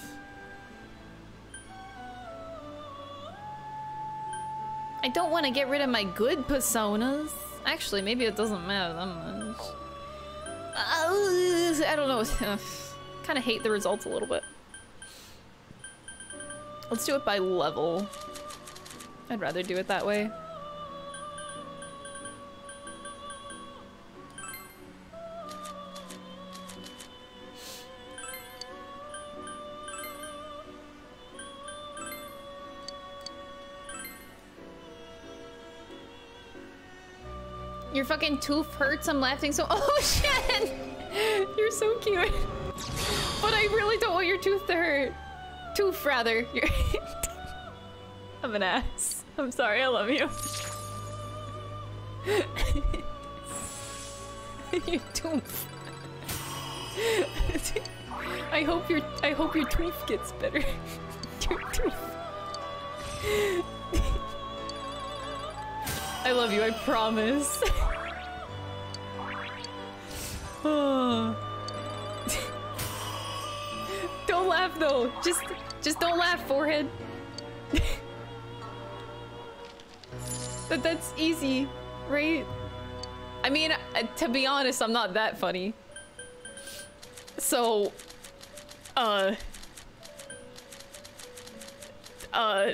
I don't want to get rid of my good personas. Actually, maybe it doesn't matter that much. Uh, I don't know. kind of hate the results a little bit. Let's do it by level. I'd rather do it that way. Your fucking tooth hurts. I'm laughing so- Oh shit! You're so cute. But I really don't want your tooth to hurt. Tooth, rather. You're I'm an ass. I'm sorry, I love you. your tooth. I hope your I hope your tooth gets better. your tooth. I love you, I promise. Don't laugh though. Just just don't laugh, forehead. but that's easy, right? I mean, uh, to be honest, I'm not that funny. So, uh, uh,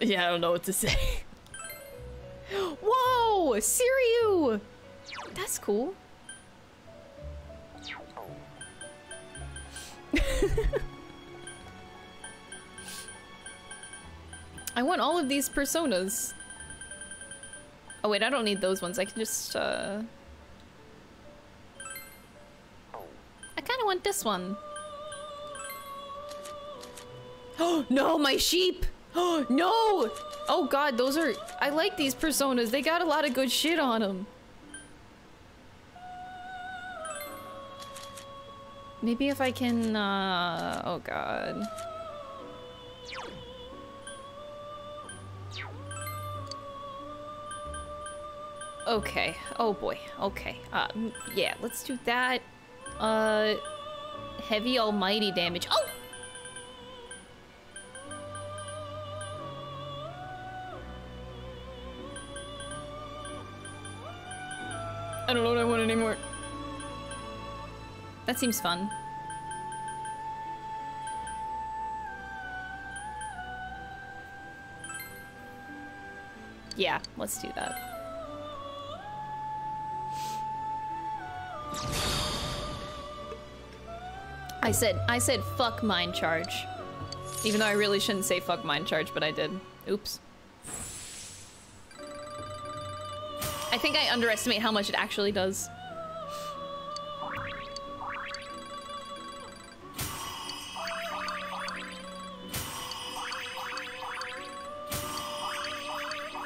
yeah, I don't know what to say. Whoa, Siriu! That's cool. I want all of these personas. Oh wait, I don't need those ones. I can just, uh... I kind of want this one. Oh, no, my sheep! Oh, no! Oh god, those are- I like these personas. They got a lot of good shit on them. Maybe if I can, uh... Oh god. Okay. Oh boy. Okay. Uh, yeah, let's do that. Uh, heavy almighty damage. Oh! I don't know what I want anymore. That seems fun. Yeah, let's do that. I said, I said fuck mind charge. Even though I really shouldn't say fuck mind charge, but I did. Oops. I think I underestimate how much it actually does.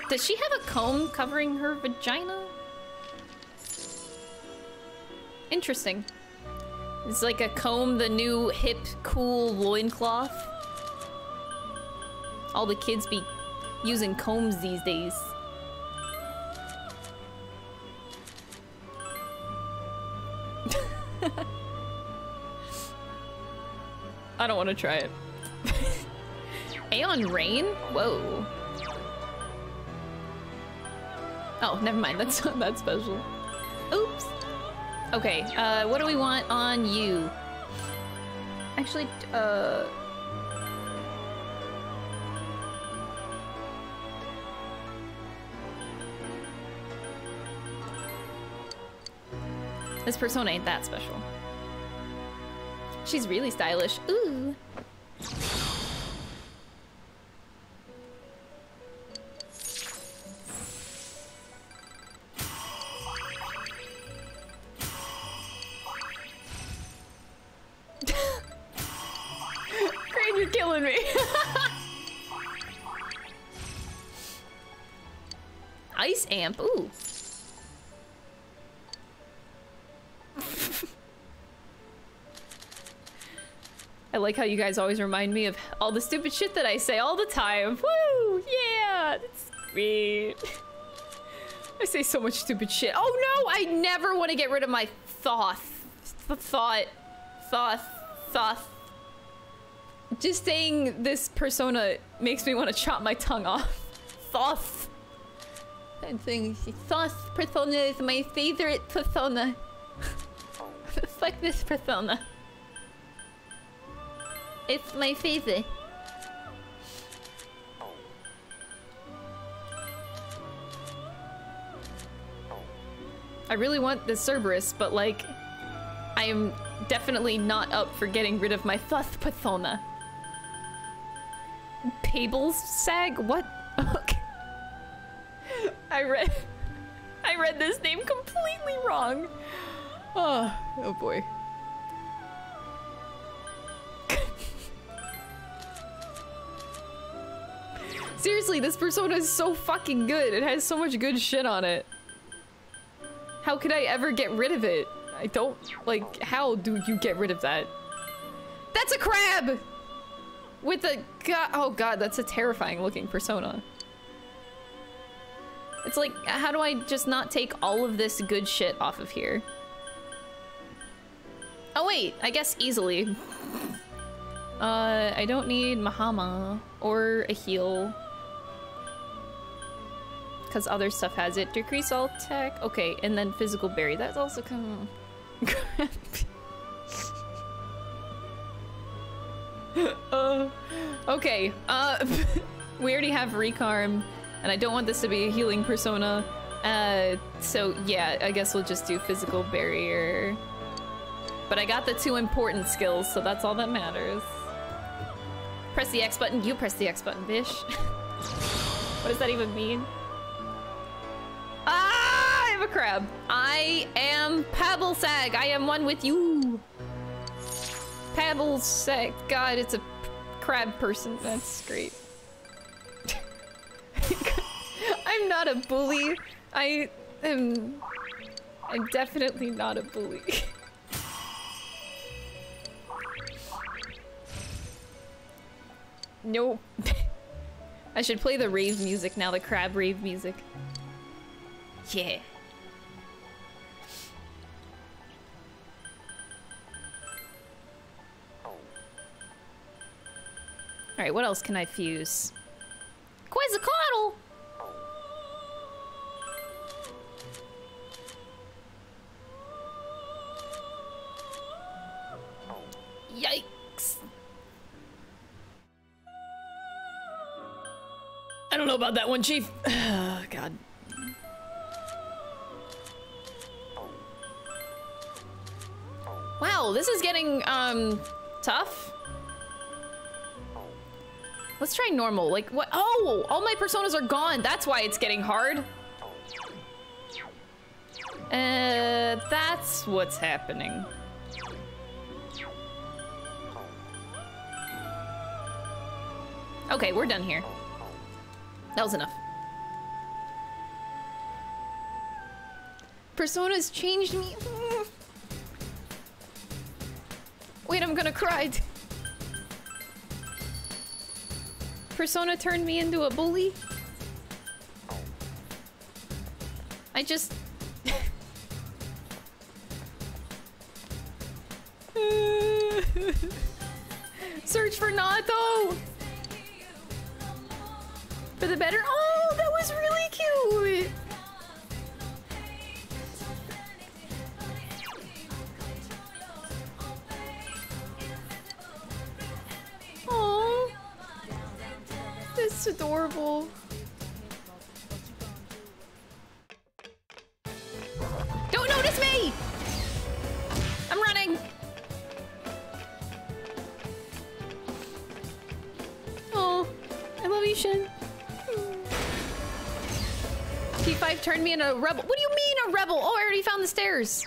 Does she have a comb covering her vagina? Interesting. It's like a comb, the new hip, cool loincloth. All the kids be using combs these days. I don't want to try it. Aeon Rain? Whoa. Oh, never mind. That's not that special. Oops. Okay, uh, what do we want on you? Actually, uh... This persona ain't that special. She's really stylish. Ooh. Amp. Ooh. I like how you guys always remind me of all the stupid shit that I say all the time. Woo! Yeah! That's great. I say so much stupid shit. Oh no! I never want to get rid of my thoth. Th thought. Thoth. Thoth. Just saying this persona makes me want to chop my tongue off. Thoth. That thing. Thoth persona is my favorite persona. Fuck this persona. It's my favorite. I really want the Cerberus, but like, I am definitely not up for getting rid of my Thoth persona. Pables Sag? What? Okay. I read I read this name completely wrong. Oh, oh boy. Seriously, this persona is so fucking good. It has so much good shit on it. How could I ever get rid of it? I don't, like, how do you get rid of that? That's a crab! With a, god, oh god, that's a terrifying looking persona. It's like, how do I just not take all of this good shit off of here? Oh wait, I guess easily. Uh, I don't need Mahama or a heal. Because other stuff has it. Decrease all attack. Okay, and then physical berry. That's also kind of uh, okay, uh, we already have Recarm, and I don't want this to be a healing persona. Uh, so yeah, I guess we'll just do physical barrier. But I got the two important skills, so that's all that matters. Press the X button. You press the X button, bish. what does that even mean? Ah, I have a crab. I am Pabblesag. I am one with you. Pabblesag. God, it's a crab person. That's great. I'm not a bully. I am... I'm definitely not a bully. nope. I should play the rave music now, the crab rave music. Yeah. Alright, what else can I fuse? Quetzalcoatl! Yikes. I don't know about that one, Chief. God. Wow, this is getting, um, tough. Let's try normal. Like, what? Oh, all my personas are gone. That's why it's getting hard. Uh, that's what's happening. Okay, we're done here. That was enough. Personas changed me. Wait, I'm gonna cry. Persona turned me into a bully? I just... Search for Naoto! For the better- Oh, that was really cute! That's adorable. Don't notice me! I'm running. Oh, I love you, Shin. P5 turned me into a rebel. What do you mean a rebel? Oh, I already found the stairs.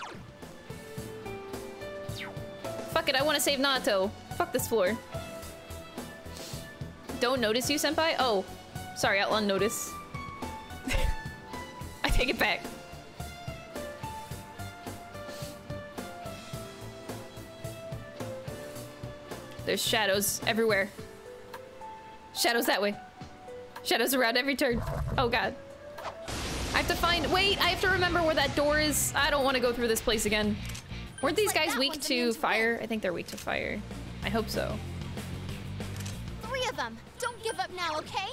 Fuck it, I want to save Naoto. Fuck this floor. Don't notice you, senpai? Oh, sorry, Outlaw notice. I take it back. There's shadows everywhere. Shadows that way. Shadows around every turn. Oh god. I have to find- wait, I have to remember where that door is. I don't want to go through this place again. Weren't these guys weak to fire? I think they're weak to fire. I hope so. Up now, okay?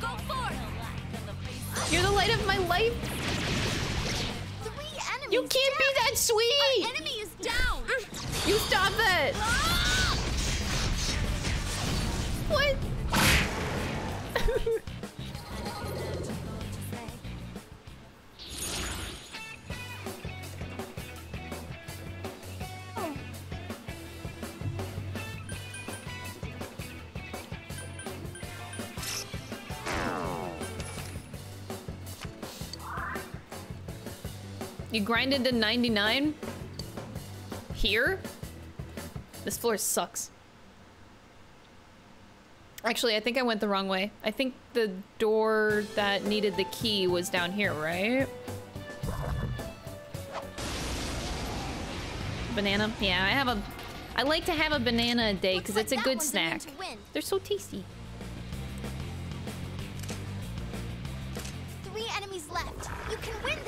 Go for it! You're the light of my life. Three enemies. You can't be that sweet. Our enemy is down! You stop that. Ah! What? You grinded to 99? Here? This floor sucks. Actually, I think I went the wrong way. I think the door that needed the key was down here, right? Banana? Yeah, I have a... I like to have a banana a day because it's a good snack. They're so tasty. Three enemies left. You can win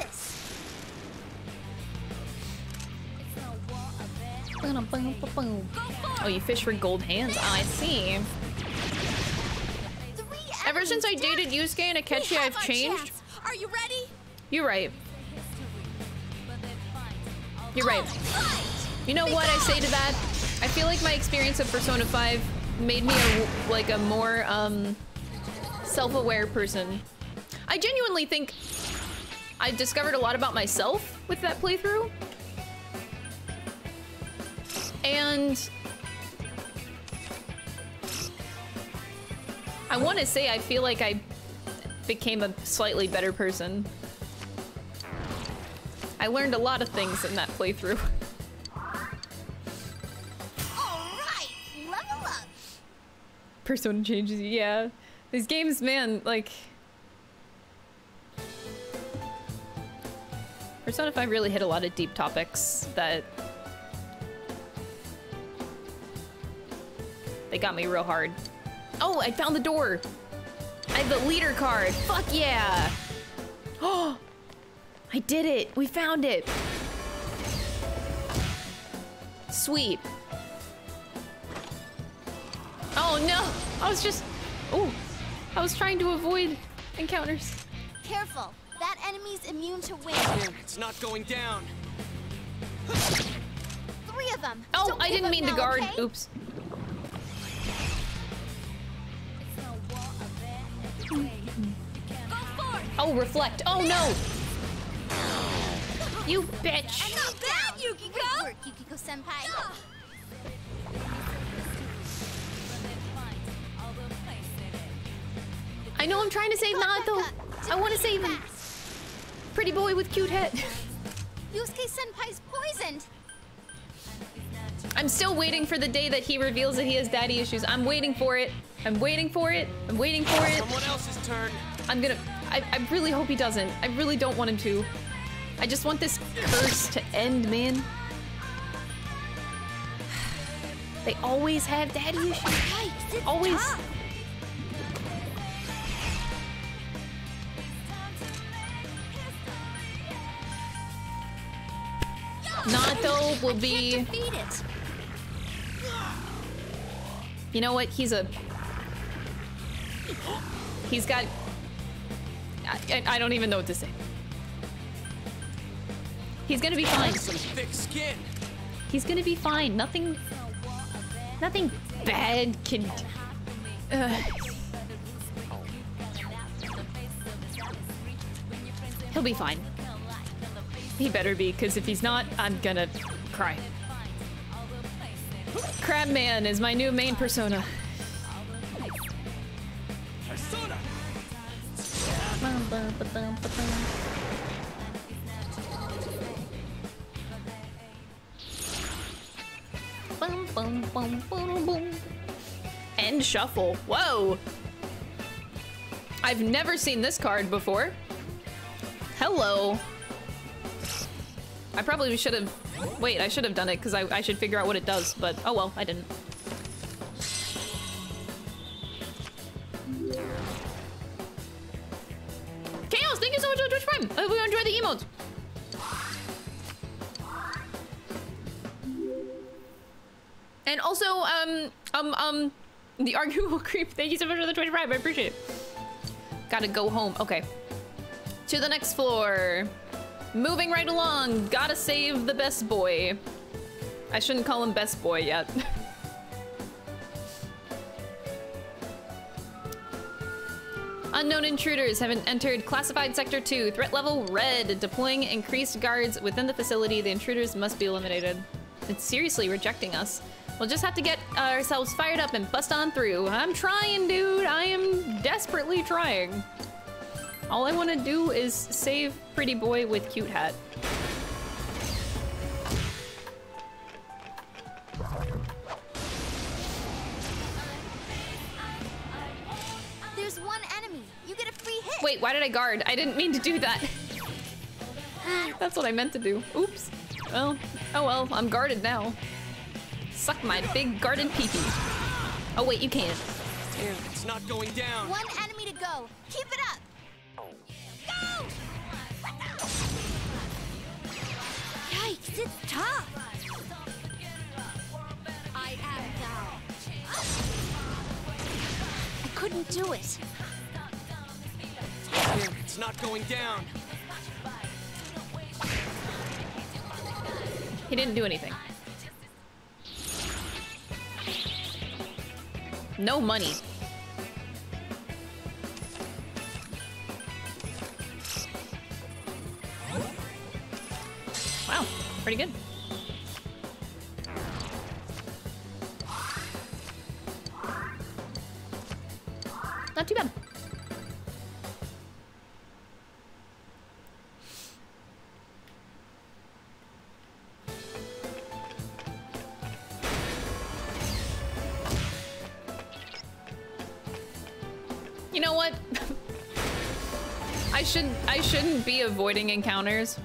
Oh, you fish for gold hands? Oh, I see. Ever since I dated Yusuke and Akechi, I've changed. Are you ready? You're right. You're right. You know what I say to that? I feel like my experience of Persona 5 made me a, like a more um, self-aware person. I genuinely think I discovered a lot about myself with that playthrough. And I want to say I feel like I became a slightly better person. I learned a lot of things in that playthrough. Alright, level up. Persona changes yeah. These games, man, like... Persona 5 really hit a lot of deep topics that... They got me real hard. Oh, I found the door! I have the leader card! Fuck yeah! Oh! I did it! We found it! Sweet. Oh no! I was just... Oh! I was trying to avoid encounters. Careful. That enemy's immune to wind. It's not going down. Three of them. Oh, Don't I didn't up mean to guard. okay? Oops. Oh, reflect. Oh no! You bitch! Not bad, Yukiko. Work, Yukiko senpai. I know I'm trying to save Naoto. I want to save him. Pretty boy with cute head. Yosuke senpai's poisoned. I'm still waiting for the day that he reveals that he has daddy issues. I'm waiting for it. I'm waiting for it. I'm waiting for it. Someone else's turn. I'm gonna. I, I really hope he doesn't. I really don't want him to. I just want this curse to end, man. They always have daddy issues. Always. Naoto will be. You know what? He's a. He's got. I, I- don't even know what to say. He's gonna be fine. Some thick skin. He's gonna be fine. Nothing. Nothing bad can. Ugh. He'll be fine. He better be, because if he's not, I'm gonna cry. Crabman is my new main persona. persona. End shuffle. Whoa! I've never seen this card before. Hello. I probably should have Wait, I should have done it because I, I should figure out what it does, but oh well, I didn't. Chaos, thank you so much for Twitch Prime. I hope you enjoy the emotes. And also, um, um, um, the arguable creep. Thank you so much for the Twitch Prime. I appreciate it. Gotta go home. Okay. To the next floor. Moving right along. Gotta save the best boy. I shouldn't call him best boy yet. Unknown intruders have entered classified sector 2. Threat level red. Deploying increased guards within the facility. The intruders must be eliminated. It's seriously rejecting us. We'll just have to get ourselves fired up and bust on through. I'm trying, dude. I am desperately trying. All I want to do is save pretty boy with cute hat. There's one enemy. You get a free hit. Wait, why did I guard? I didn't mean to do that. That's what I meant to do. Oops. Well, oh well, I'm guarded now. Suck my big guarded peepee. Oh wait, you can't. Damn, it's not going down. One enemy to go. Keep it up. Go! Yikes, it's tough. I am thou. I couldn't do it. Damn, it's not going down. He didn't do anything. No money. Wow, pretty good. Not too bad. You know what? I should I shouldn't be avoiding encounters.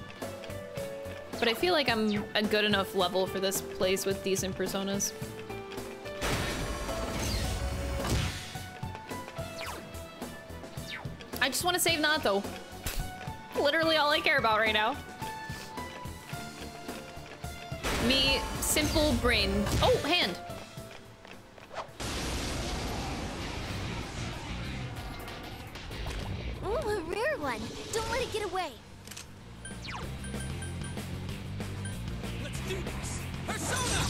But I feel like I'm a good enough level for this place with decent personas. I just want to save Naoto. Literally all I care about right now. Me, simple brain. Oh, hand. Ooh, a rare one. Don't let it get away. Let's do this. Persona!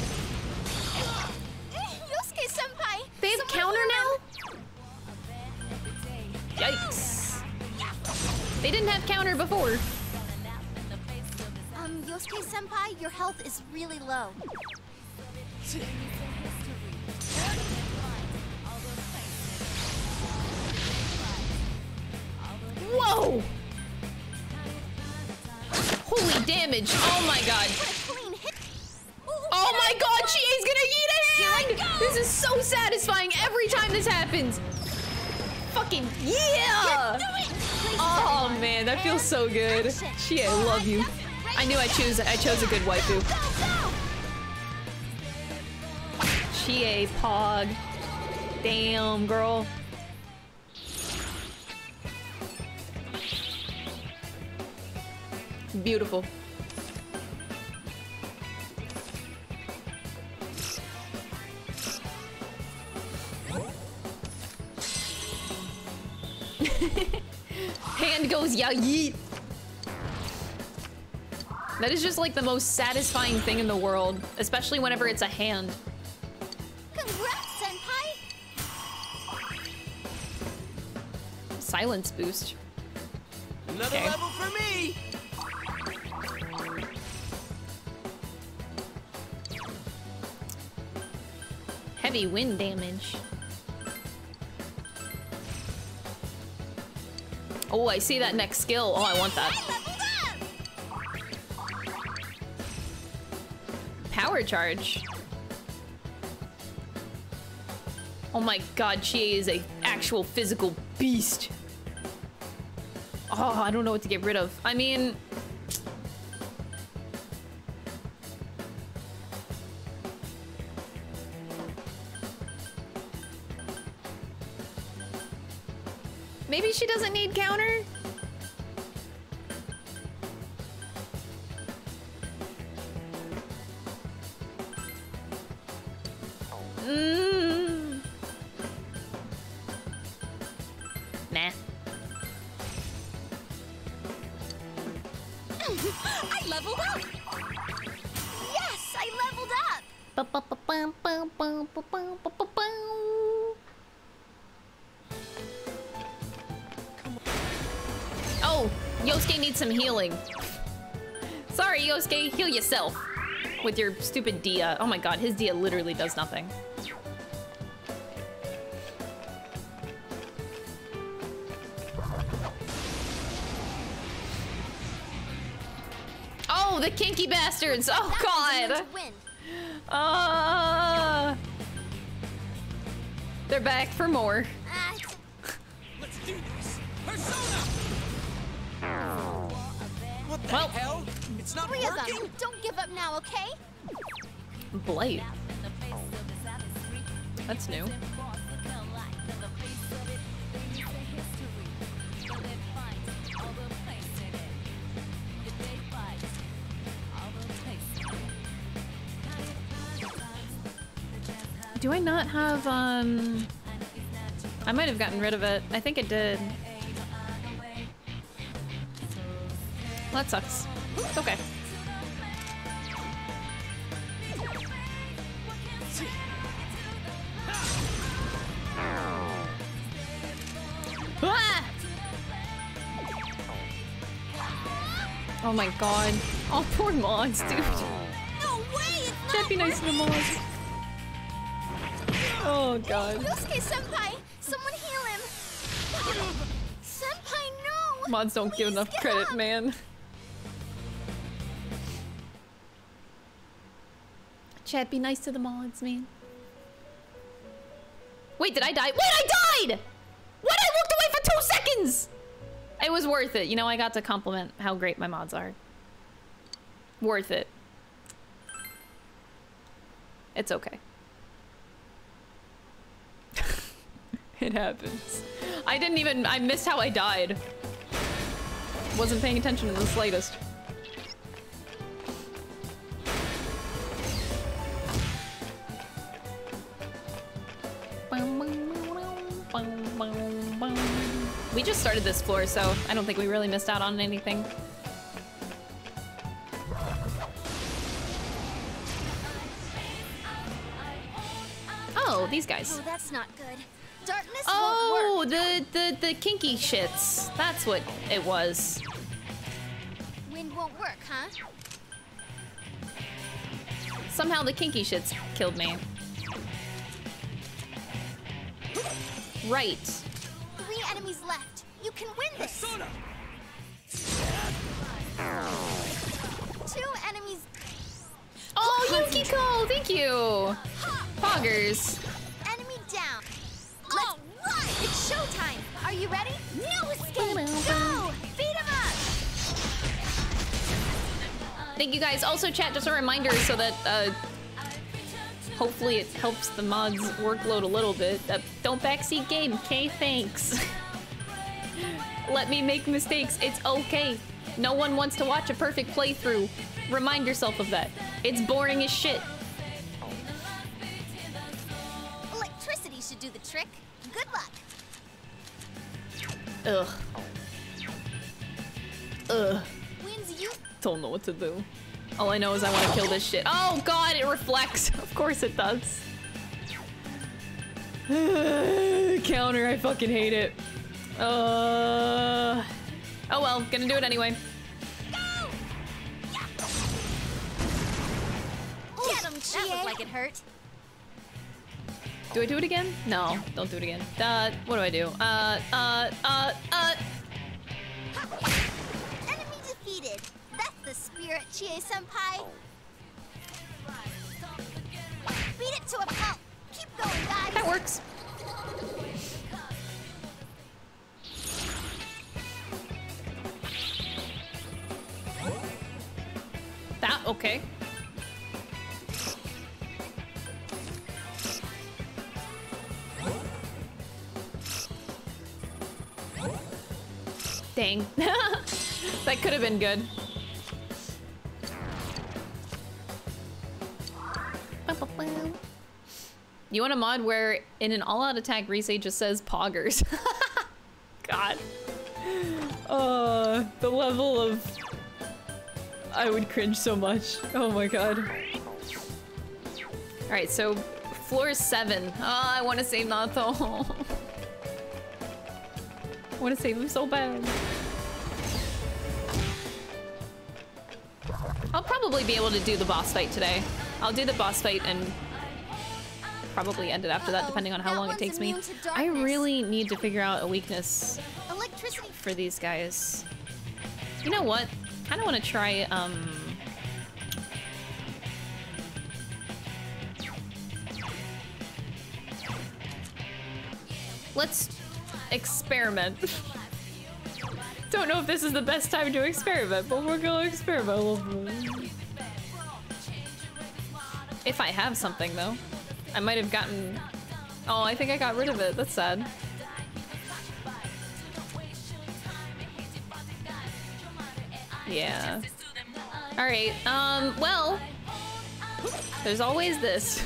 Yosuke senpai. They have counter now? Yikes. They didn't have counter before. Um, Yosuke senpai, your health is really low. Whoa! Holy damage. Oh my god. Oh my god, she is gonna eat a hand! This is so satisfying every time this happens. Fucking yeah! Oh man, that feels so good. She, I love you. I knew I choose I chose a good waifu. Chie Pog. Damn, girl. Beautiful. Hand goes ya yeet. That is just like the most satisfying thing in the world, especially whenever it's a hand. Congrats, senpai. Silence boost. Another Okay. level for me! Heavy wind damage. Oh, I see that next skill. Oh, I want that. Power charge. Oh my god, she is a actual physical beast. Oh, I don't know what to get rid of. I mean, Maybe she doesn't need counter? Mm. Healing. Sorry, Yosuke, heal yourself. With your stupid Dia. Oh my god, his Dia literally does nothing. Oh, the kinky bastards! Oh god! Uh, they're back for more. Let's do this. Persona. What the Well. hell? It's not Three of working. them. Don't give up now, okay? Blight. That's new. Do I not have, um... I might have gotten rid of it. I think it did. That sucks. It's okay. Ah! Oh my god. Oh, poor mods, dude. No way! It's not That'd be nice to the mods. Oh god. Senpai! Someone heal him! senpai, no! Mods don't give enough credit, man. Chat, be nice to the mods, man. Wait, did I die? Wait, I died! What? I walked away for two seconds! It was worth it. You know, I got to compliment how great my mods are. Worth it. It's okay. it happens. I didn't even- I missed how I died. Wasn't paying attention in the slightest. Just started this floor, so I don't think we really missed out on anything. Oh, these guys. Oh, that's not good. Darkness Oh, the, the, the kinky shits. That's what it was. Wind won't work, huh? Somehow the kinky shits killed me. Right. Three enemies left. You can win this. Two enemies. Oh, Yukiko! Thank you! Poggers. Enemy down. Let's right. It's showtime. Are you ready? No escape. Go. Beat him up. Thank you guys. Also, chat, just a reminder so that, uh, hopefully it helps the mods workload a little bit. Uh, don't backseat game, okay? Thanks. Let me make mistakes. It's okay. No one wants to watch a perfect playthrough. Remind yourself of that. It's boring as shit. Electricity should do the trick. Good luck. Ugh. Ugh. Wins you. Don't know what to do. All I know is I want to kill this shit. Oh god, it reflects. Of course it does. Counter, I fucking hate it. Uh. Oh well, gonna do it anyway. Get him, That looked like it hurt. Do I do it again? No, don't do it again. Uh, what do I do? Uh, uh, uh, uh. Enemy defeated. That's the spirit, Chie Senpai. Beat it to a pulp. Keep going, guys. That works. Okay. Dang. that could have been good. You want a mod where in an all-out attack Rise just says poggers. God. Uh, the level of... I would cringe so much. Oh my god. Alright, so floor seven. Oh, I want to save Naoto. I want to save him so bad. I'll probably be able to do the boss fight today. I'll do the boss fight and probably end it after that, depending on how long it takes me. I really need to figure out a weakness Electricity. for these guys. You know what? Kind of want to try, um... Let's experiment. Don't know if this is the best time to experiment, but we're gonna experiment. If I have something, though. I might have gotten... Oh, I think I got rid of it. That's sad. Yeah. Alright, um, well... There's always this.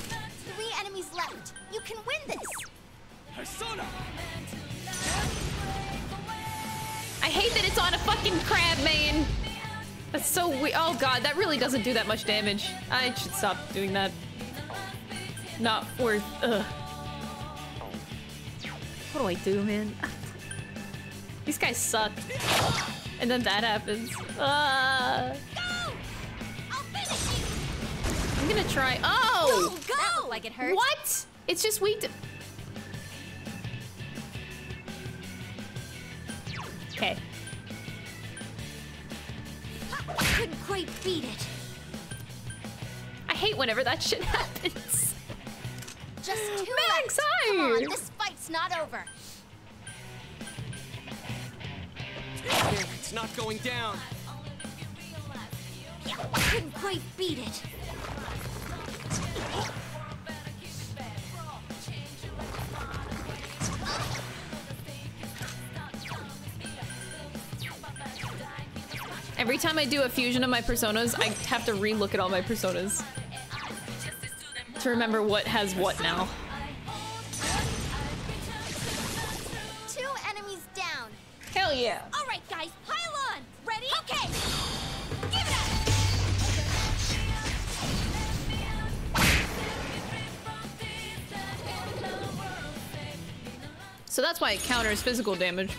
Three enemies left. You can win this. Persona! I hate that it's on a fucking crab, man! That's so weird. Oh god, that really doesn't do that much damage. I should stop doing that. Not worth... Ugh. What do I do, man? These guys suck. And then that happens. Uh, I'm gonna try. Oh! Go, go! like it hurt. What? It's just weak. Okay. Couldn't quite beat it. I hate whenever that shit happens. Just two Max! Come on, this fight's not over. It's not going down. I couldn't quite beat it. Every time I do a fusion of my personas, I have to re-look at all my personas. To remember what has what now. Hell yeah. All right, guys, pile on. Ready? Okay. So that's why it counters physical damage.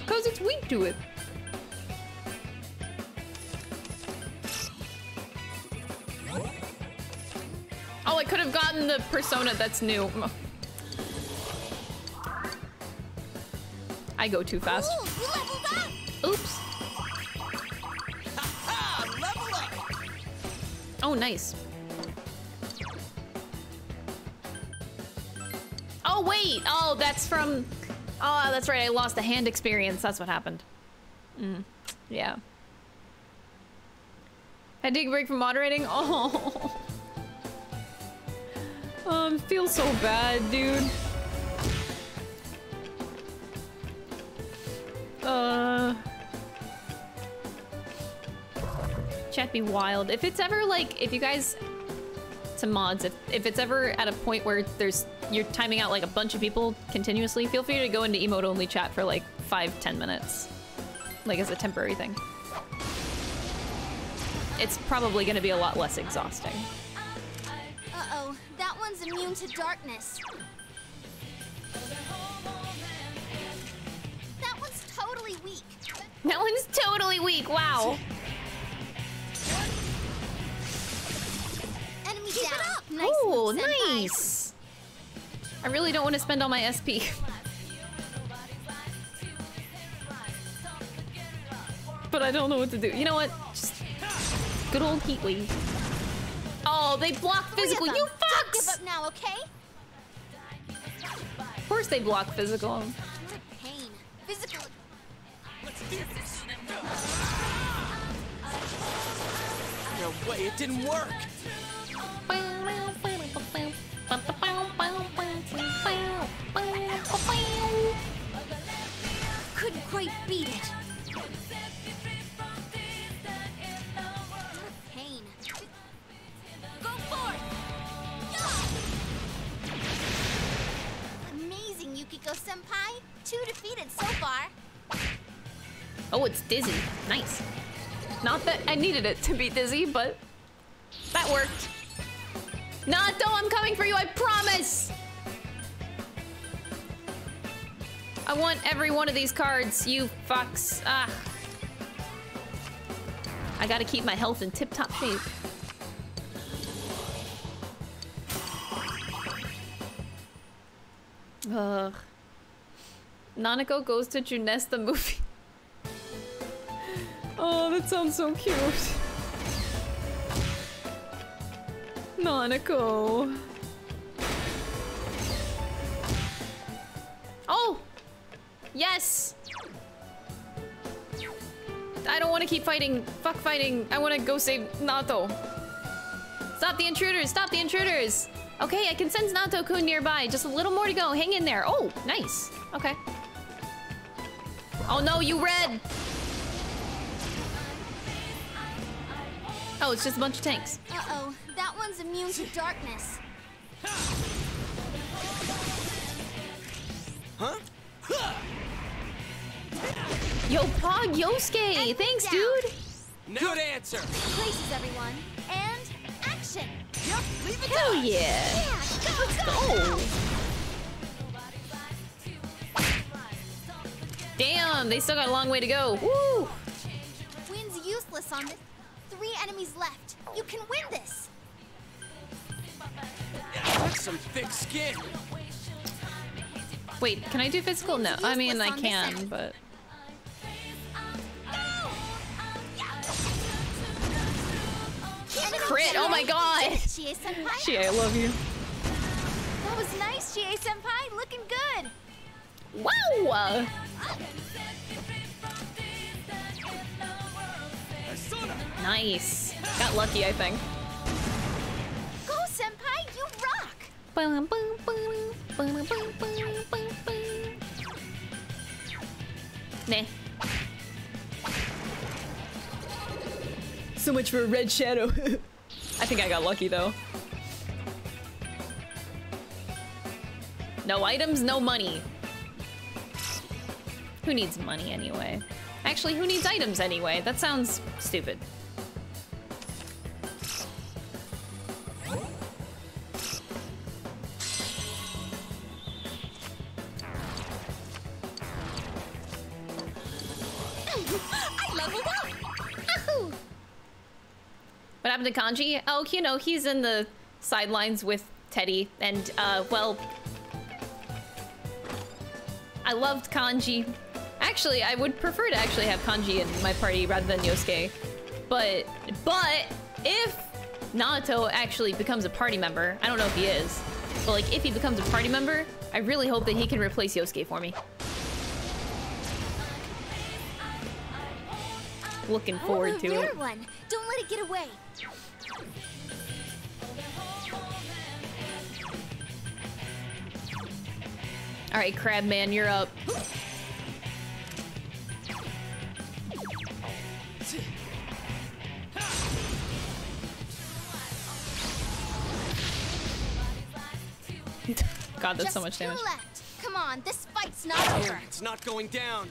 Because it's weak to it. Oh, I could have gotten the persona that's new. I go too fast. Oops. Oh, nice. Oh, wait. Oh, that's from... Oh, that's right. I lost the hand experience. That's what happened. Mm. Yeah. I take a break from moderating. Oh. Um, feels so bad, dude. Uh... Chat be wild. If it's ever like, if you guys, to mods, if, if it's ever at a point where there's, you're timing out like a bunch of people continuously, feel free to go into emote only chat for like five, ten minutes. Like as a temporary thing. It's probably gonna be a lot less exhausting. Uh-oh, that one's immune to darkness. That one's totally weak, wow. Enemy down. Nice Oh, move, senpai. nice. I really don't want to spend all my SP. but I don't know what to do. You know what? Just good old heat wave. Oh, they block Three physical. them. You Don't give fucks! up now, okay? Of course they block physical. Pain. Physical. No way, it didn't work. Couldn't quite beat it. Pain. Go for it! Amazing, Yukiko Senpai. Two defeated so far. Oh, it's dizzy. Nice. Not that I needed it to be dizzy, but that worked. Naoto, I'm coming for you, I promise! I want every one of these cards, you fucks. Ah. I gotta keep my health in tip-top shape. Ugh. Nanako goes to Junes the movie. Oh, that sounds so cute. Nanako. Oh! Yes! I don't want to keep fighting. Fuck fighting. I want to go save Naoto. Stop the intruders! Stop the intruders! Okay, I can sense Naoto-kun nearby. Just a little more to go. Hang in there. Oh, nice. Okay. Oh no, you red! Oh, it's just a bunch of tanks. Uh-oh, that one's immune to darkness. Huh? Yo, Pog Yosuke! Thanks, down. dude! Good answer. Places, everyone. And action. Yep, leave it Hell to us. yeah! Yeah, Let's go! Damn, they still got a long way to go. Woo! Win's useless on this. Three enemies left. You can win this. That's some thick skin. Wait, can I do physical? No, I mean I can, but crit! Oh my god! Chie I love you. That was nice, Chie Senpai. Looking good. Wow! Nice. Got lucky, I think. Go, Senpai. You rock. Nah. So much for a red shadow. I think I got lucky though. No items, no money. Who needs money anyway? Actually, who needs items anyway? That sounds stupid. I leveled up. Ahoo. What happened to Kanji? Oh, you know, he's in the sidelines with Teddie, and, uh, well... I loved Kanji. Actually, I would prefer to actually have Kanji in my party rather than Yosuke. But, but, if Naoto actually becomes a party member, I don't know if he is, but like, if he becomes a party member, I really hope that he can replace Yosuke for me. Looking oh, forward oh, to it. one. Don't let it get away. All right, Crab Man, you're up. God, that's Just so much two damage. left. Come on, this fight's not over. Oh, it's not going down.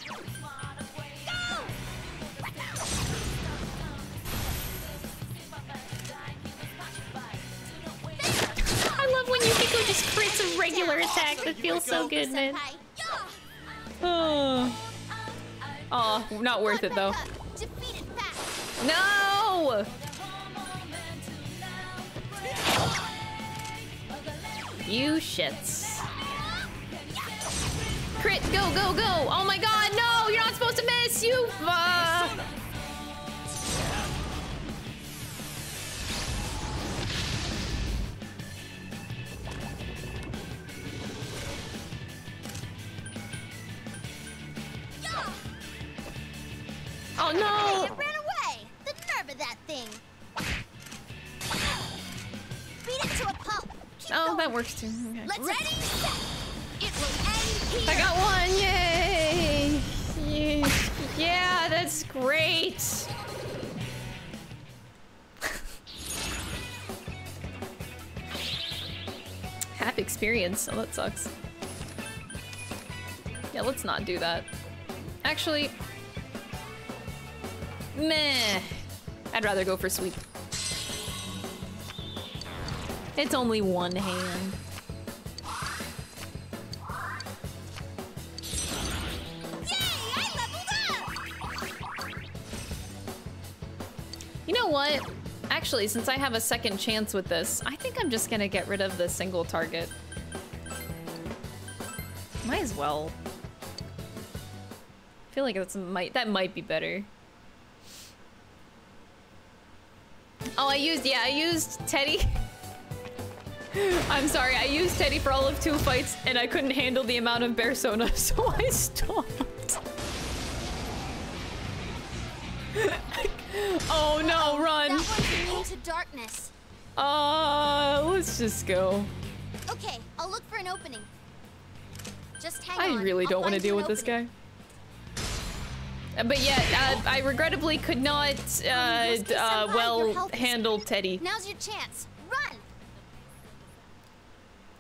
I love when Yukiko just crits a regular attack. That feels so good, man. Oh. oh, not worth it though. Defeat it fast. No! You shits. Crit, go, go, go! Oh my god, no! You're not supposed to miss! You... Uh... Oh no! It ran away! The nerve of that thing! Beat it to a pulp! Oh, that works too. Okay. Let's ready, set. It will end here. I got one! Yay! Yay. Yeah, that's great! Half experience. Oh, that sucks. Yeah, let's not do that. Actually... Meh. I'd rather go for sweep. It's only one hand. You know what? Actually, since I have a second chance with this, I think I'm just gonna get rid of the single target. Might as well. I feel like that's might that might be better. Oh, I used yeah, I used Teddie. I'm sorry, I used Teddie for all of two fights and I couldn't handle the amount of Bearsona, so I stopped. oh no, run! That one's immune darkness. Uh, let's just go. Okay, I'll look for an opening. Just hang I on. really I'll don't want to deal with this guy. Uh, But yeah, uh, I regrettably could not, uh, uh, well handle Teddie. Now's your chance.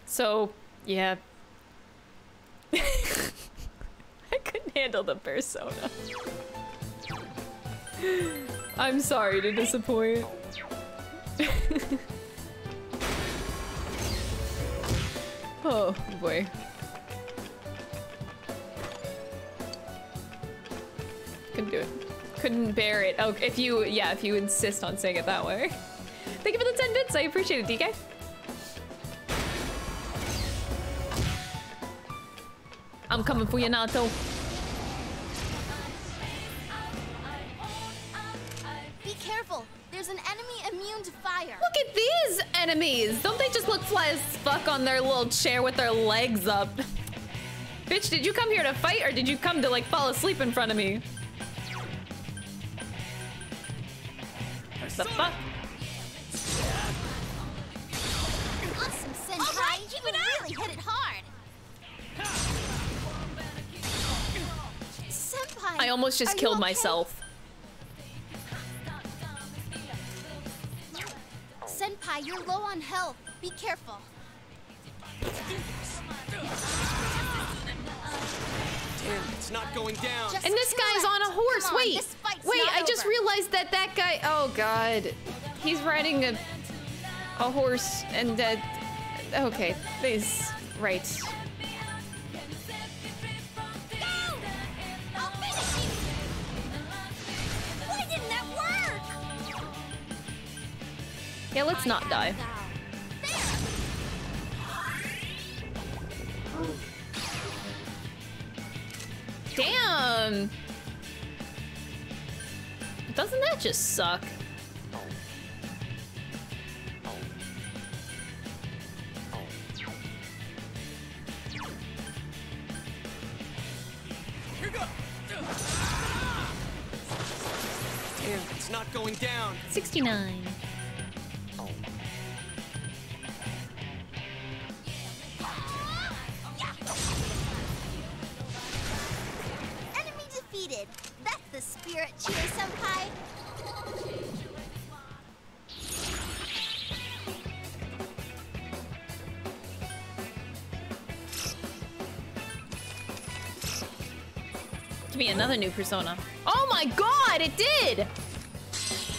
So, yeah. I couldn't handle the persona. I'm sorry to disappoint. oh boy. Couldn't do it. Couldn't bear it. Oh, if you, yeah, if you insist on saying it that way. Thank you for the 10 bits. I appreciate it, DK. I'm coming for you, Naoto. Be careful. There's an enemy immune to fire. Look at these enemies! Don't they just look fly as fuck on their little chair with their legs up? Bitch, did you come here to fight or did you come to like fall asleep in front of me? What The fuck? Awesome, Senpai. All right, keep it really hit it hard. Senpai. I almost just are killed okay? myself. Senpai, you're low on health. Be careful. Damn, it's not going down. and this guy's on a horse. On, wait, wait! not I just over. realized that that guy. Oh god, he's riding a a horse, and that. Okay, this right. Yeah, let's not die. Damn! Doesn't that just suck? Damn, it's not going down. 69. Enemy defeated. That's the spirit, Chie Senpai. Give me another new persona. Oh my god, it did!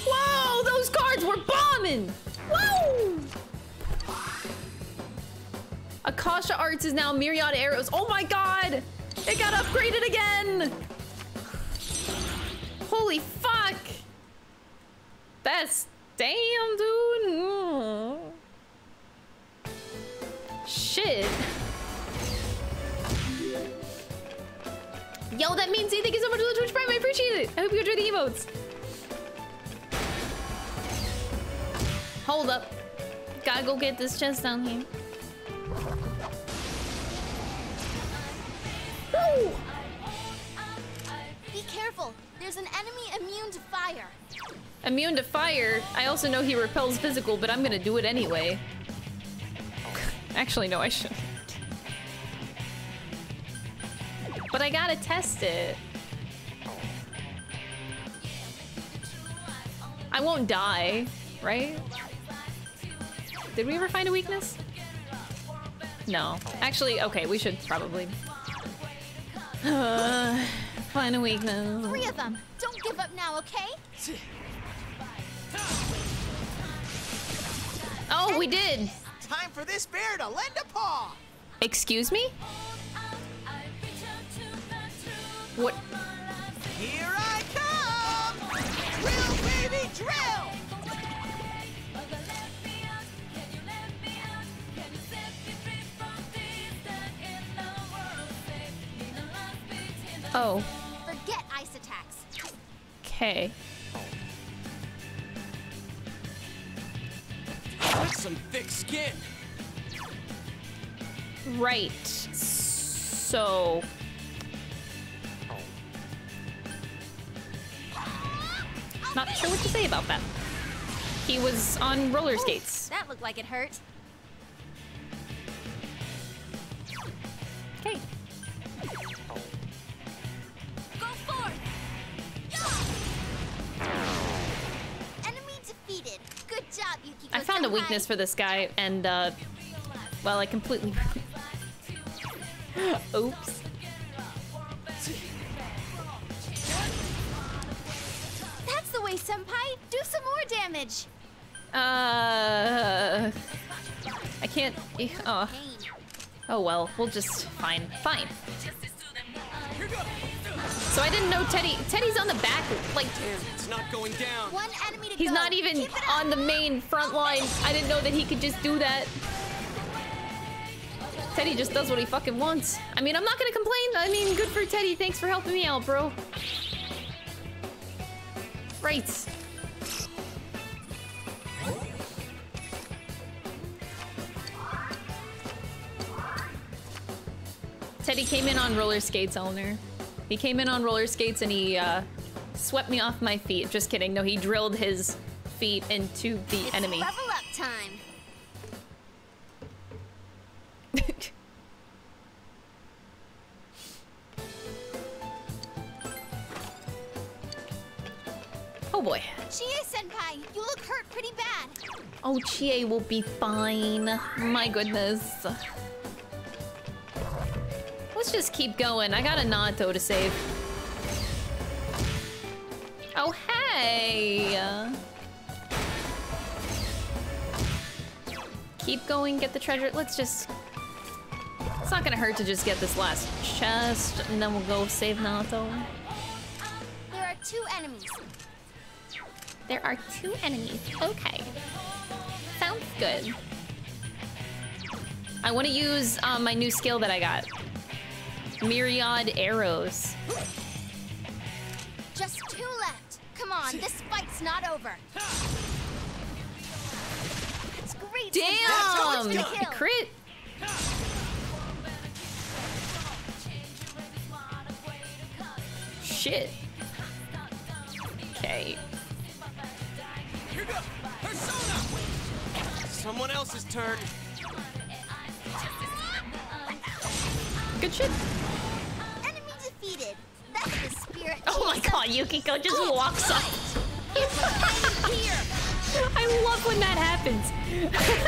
Whoa, those cards were bombing! Whoa! Akasha Arts is now Myriad Arrows. Oh my god! It got upgraded again! Holy fuck! That's damn, dude. Mm. Shit. Yo, that means thank you so much for the Twitch Prime. I appreciate it. I hope you enjoy the emotes. Hold up. Gotta go get this chest down here. Be careful. There's an enemy immune to fire. Immune to fire. I also know he repels physical, but I'm gonna do it anyway. Actually, no, I shouldn't. But I gotta test it. I won't die, right? Did we ever find a weakness? No. Actually, okay, we should probably uh, find a weakness. Three of them. Don't give up now, okay? Oh, we did. Time for this bear to lend a paw. Excuse me? What? Here I come! Drill, baby, drill! Oh, Forget ice attacks. okay. That's some thick skin. Right. So. Not sure what to say about that. He was on roller skates. That looked like it hurt. Okay. Job. I found a weakness for this guy, and, uh, well, I completely. Oops. That's the way, Senpai. Do some more damage. Uh. I can't. Oh. Oh well, we'll just. Fine. Fine. So I didn't know Teddie. Teddie's on the back, like. It's not going down. One enemy to He's go. not even Keep it up. on the main front line. I didn't know that he could just do that. Teddie just does what he fucking wants. I mean, I'm not gonna complain. I mean, good for Teddie. Thanks for helping me out, bro. Right. Teddie came in on roller skates, Elner. He came in on roller skates and he uh, swept me off my feet. Just kidding. No, he drilled his feet into the It's enemy. Level up time. Oh boy. Chie Senpai, you look hurt pretty bad. Oh, Chie will be fine. My goodness. Let's just keep going. I got a Naoto to save. Oh, hey! Keep going, get the treasure. Let's just... It's not gonna hurt to just get this last chest, and then we'll go save Naoto. There are two enemies. There are two enemies. Okay. Sounds good. I want to use um, my new skill that I got. Myriad arrows. Just two left. Come on, this fight's not over. It's great. Damn! That's. Crit! Shit. Okay. Here goes Persona! Someone else's turn. Good shit. Enemy defeated. That's the spirit. Oh my god, Yukiko just oh, walks up. I love when that happens.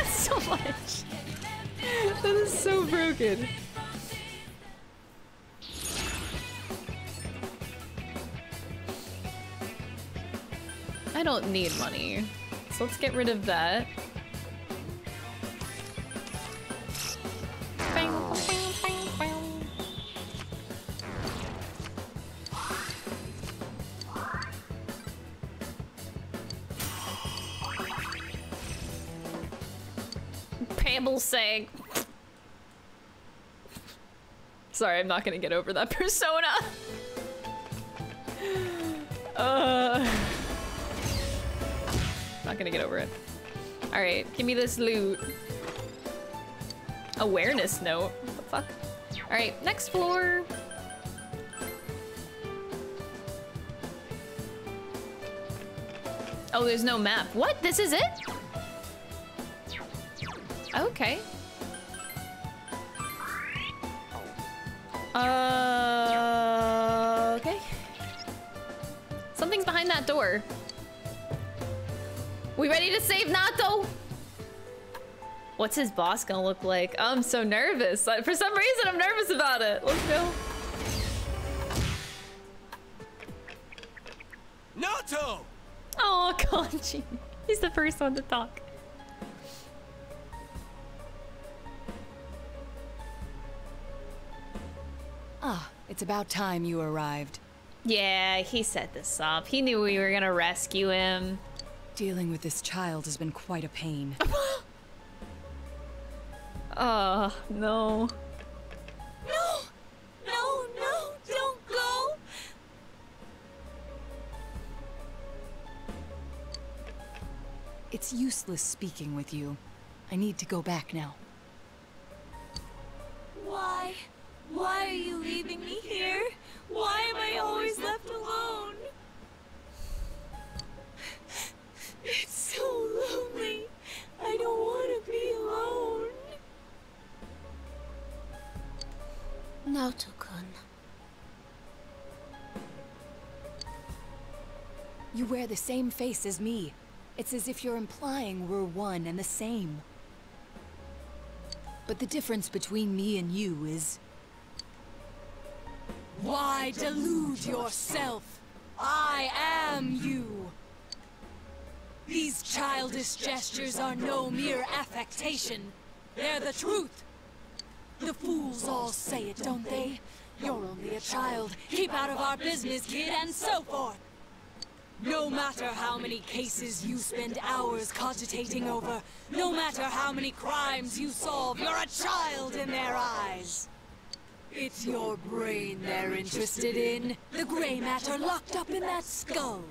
so much. That is so broken. I don't need money. So let's get rid of that. Bang, bang. Pebble sake. Sorry, I'm not gonna get over that persona. Uh, not gonna get over it. All right, give me this loot. Awareness note. What the fuck? All right, next floor. Oh, there's no map. What? This is it? Okay. Oh. Uh, okay. Something's behind that door. We ready to save Naoto? What's his boss gonna look like? Oh, I'm so nervous. For some reason, I'm nervous about it. Let's go. Naoto! Oh, Kanji. He's the first one to talk. Ah, it's about time you arrived. Yeah, he set this up. He knew we were gonna rescue him. Dealing with this child has been quite a pain. Oh, no. No! No, no, don't go! It's useless speaking with you. I need to go back now. Why? Why are you leaving me here? Why am I always left alone? It's so lonely. I don't want to be alone. Naoto-kun. You wear the same face as me. It's as if you're implying we're one and the same. But the difference between me and you is... Why delude yourself? I am you! These childish gestures are no mere affectation. They're the truth. The fools all say it, don't they? You're only a child. Keep out of our business, kid, and so forth. No matter how many cases you spend hours cogitating over, no matter how many crimes you solve, you're a child in their eyes. It's your brain they're interested in, the gray matter locked up in that skull.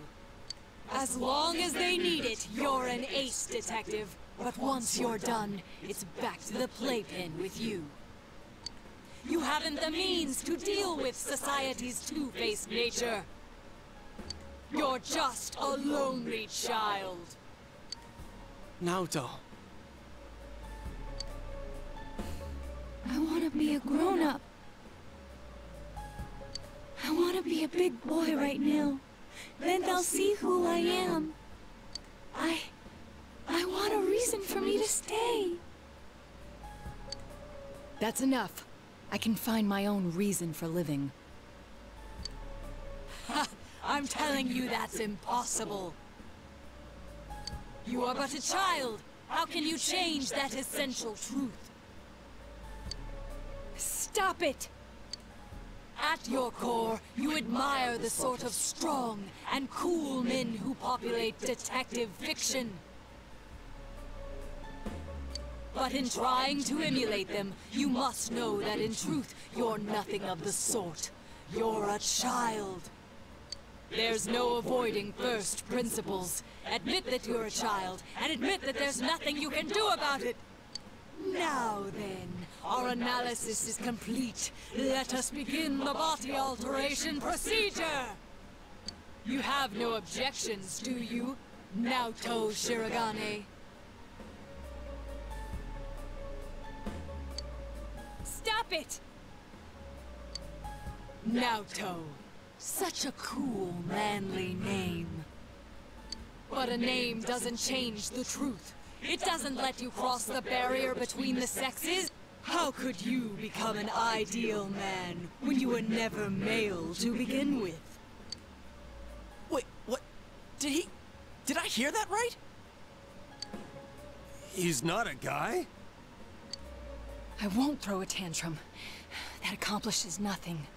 As long as they need it, you're an ace detective. But once you're done, it's back to the playpen with you. You haven't the means to deal with society's two-faced nature. You're just a lonely child. Now, Naoto. I want to be a grown-up. I want to be a big boy right now. Then they'll see who I am. I... I want a reason for me to stay. That's enough. I can find my own reason for living. Ha! I'm telling you that's impossible. You are but a child. How can you change that essential truth? Stop it! At your core, you admire the sort of strong and cool men who populate detective fiction. But in trying to emulate them, you must know that in truth, you're nothing of the sort. You're a child. There's no avoiding first principles. Admit that you're a child, and admit that there's nothing you can do about it. Now then, our analysis is complete. Let us begin the body alteration procedure! You have no objections, do you, Naoto Shirogane? Stop it! Naoto. Such a cool, manly name. But a name doesn't change the truth. It doesn't let you cross the barrier between the sexes. How could you become an ideal man when you were never male to begin with? Wait, what? Did he... Did I hear that right? He's not a guy? I won't throw a tantrum. That accomplishes nothing.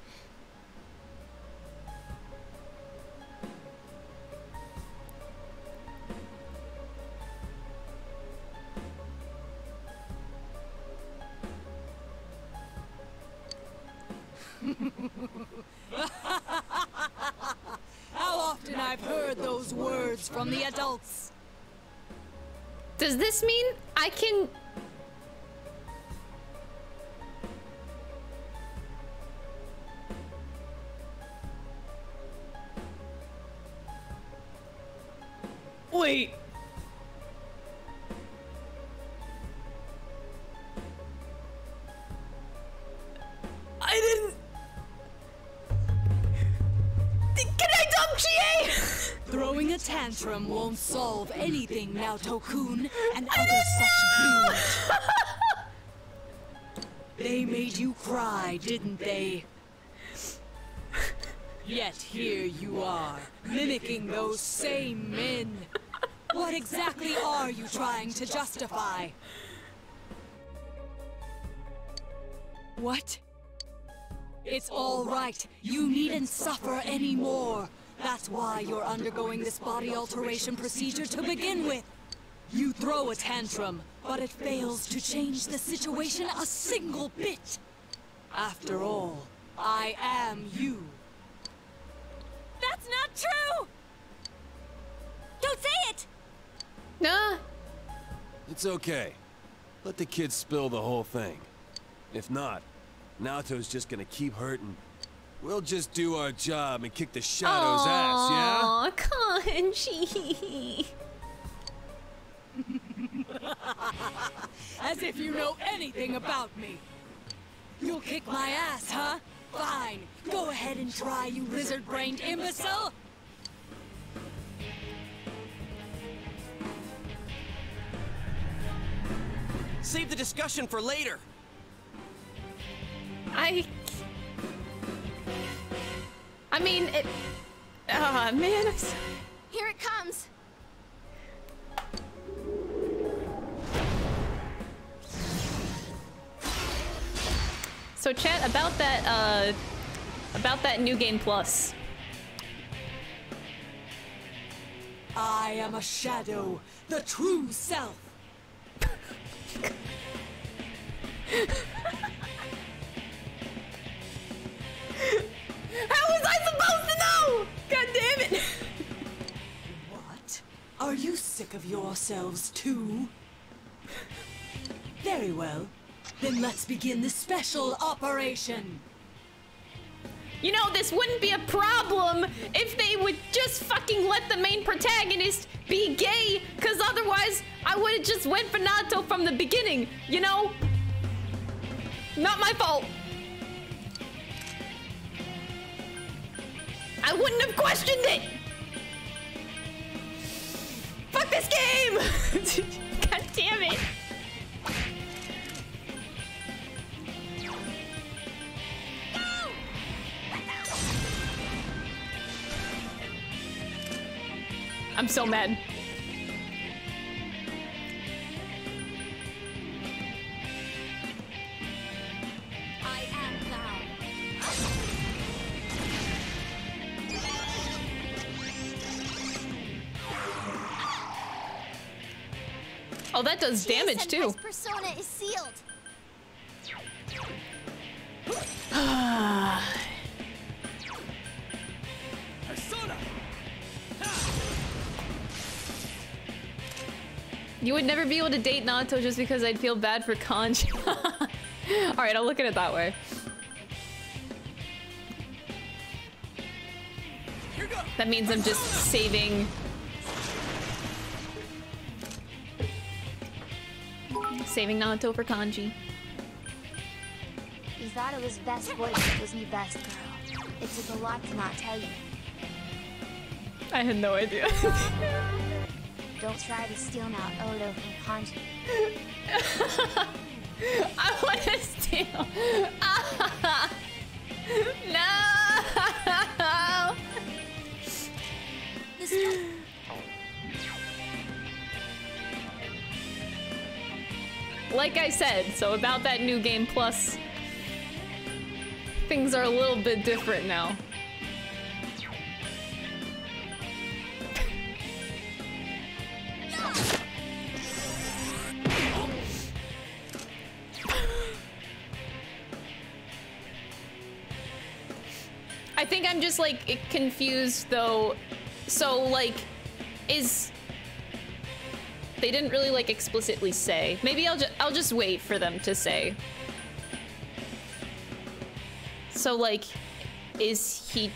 How often I've heard those words from the adults. Does this mean I can... Wait. I didn't... Can I dump you? Throwing a tantrum won't solve anything now, Tokun, and other such brutes. they made you cry, didn't they? Yet here you are, mimicking those same men. What exactly are you trying to justify? What? It's all right. You needn't suffer anymore. That's why you're undergoing this body alteration procedure to begin with. You throw a tantrum, but it fails to change the situation a single bit. After all, I am you. That's not true! Don't say it! Nah. It's okay. Let the kids spill the whole thing. If not, Naoto's just gonna keep hurting. We'll just do our job and kick the Shadow's ass, yeah? Aw, Kanji. As if you know anything about me. You'll kick my ass, huh? Fine. Go ahead and try, you lizard-brained imbecile. Save the discussion for later. I. I mean, it. Ah, man, I'm so... Here it comes. So, chat about that. Uh, about that new game plus. I am a shadow, the true self. How was I supposed to know? God damn it! What? Are you sick of yourselves too? Very well. Then let's begin the special operation. You know, this wouldn't be a problem if they would just fucking let the main protagonist be gay, cause otherwise I would have just went for Naoto from the beginning, you know? Not my fault. I wouldn't have questioned it! Fuck this game! God damn it! I'm so mad. Oh, that does damage too. Persona is sealed. persona. You would never be able to date Naoto just because I'd feel bad for Kanji. Alright, I'll look at it that way. That means I'm just saving... Saving Naoto for Kanji. He thought it was best boy that was me best girl. It took a lot to not tell you. I had no idea. Don't try to steal Mount Odo from Kanji. I want to steal. no. Like I said, so about that new game plus, things are a little bit different now. I think I'm just like confused though. So like, is they didn't really like explicitly say. Maybe I'll just I'll just wait for them to say. So like, is he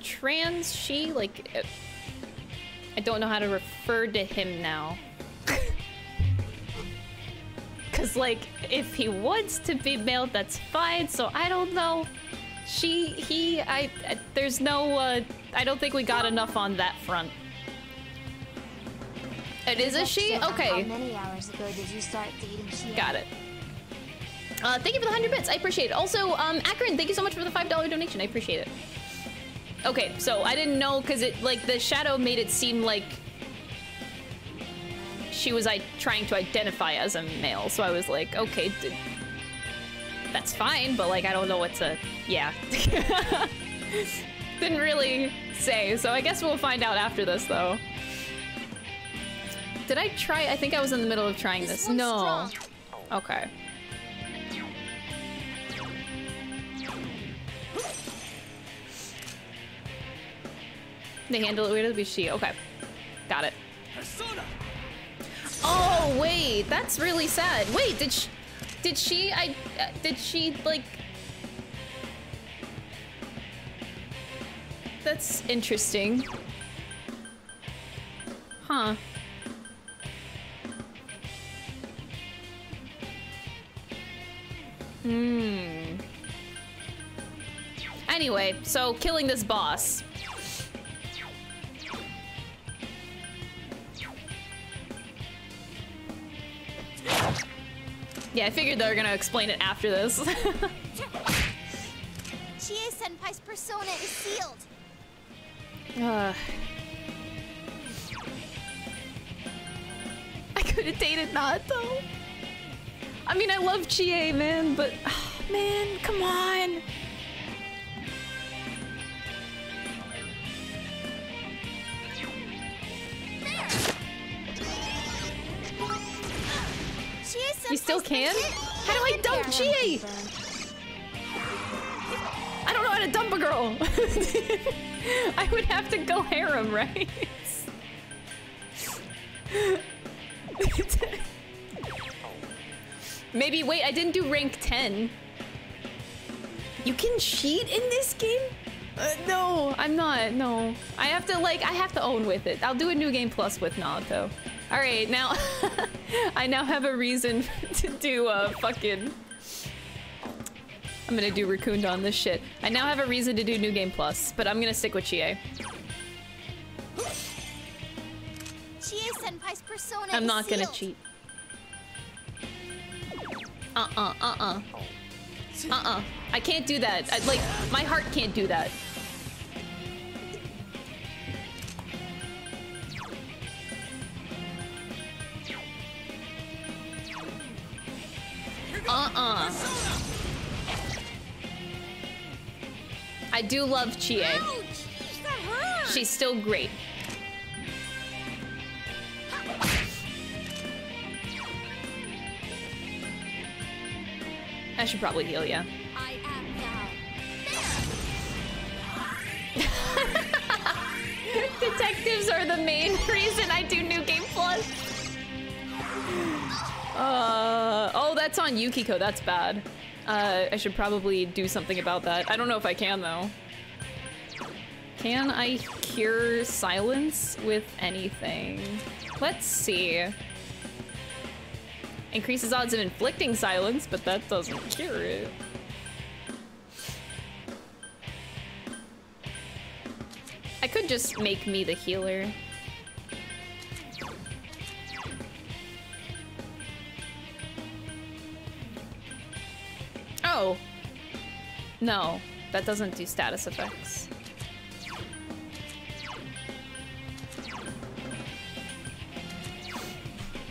trans? She like, uh, I don't know how to refer to him now. Cause like, if he wants to be male, that's fine. So I don't know. She, he, I, I there's no, uh, I don't think we got enough on that front. It is a she? How Okay. many hours ago did you start dating Chie? Got it. Uh, thank you for the 100 bits. I appreciate it. Also, um, Akron, thank you so much for the $5 donation. I appreciate it. Okay, so I didn't know because it, like, the shadow made it seem like she was I trying to identify as a male. So I was like, okay, that's fine, but like, I don't know what to, yeah. Didn't really say, so I guess we'll find out after this though. Did I try? I think I was in the middle of trying this. No. Okay. They handle it weird to be she. Okay. Got it. Oh, wait. That's really sad. Wait, did she... Did she... I... Uh, did she, like... That's interesting. Huh. Hmm. Anyway, so killing this boss. Yeah, I figured they were gonna explain it after this. Chie Senpai's persona is sealed. uh, I could have dated Naoto. I mean, I love Chie, man, but ah, man, come on. You still can? How do I dump Chie? I don't know how to dump a girl. I would have to go harem, right? Maybe, wait, I didn't do rank 10. You can cheat in this game? Uh, no, I'm not, no. I have to, like, I have to own with it. I'll do a new game plus with Naoto. All right, now, I now have a reason to do a fucking... I'm gonna do Raccoon on this shit. I now have a reason to do New Game Plus, but I'm gonna stick with Chie. Chie Senpai's persona I'm not gonna cheat. Uh-uh, uh-uh. Uh-uh. I can't do that. I, like, my heart can't do that. Uh-uh. I do love Chie. She's still great. I should probably heal now. Detectives are the main reason I do New Game Plus. Uh, oh, that's on Yukiko. That's bad. Uh, I should probably do something about that. I don't know if I can, though. Can I cure silence with anything? Let's see. Increases odds of inflicting silence, but that doesn't cure it. I could just make me the healer. Oh. No, that doesn't do status effects.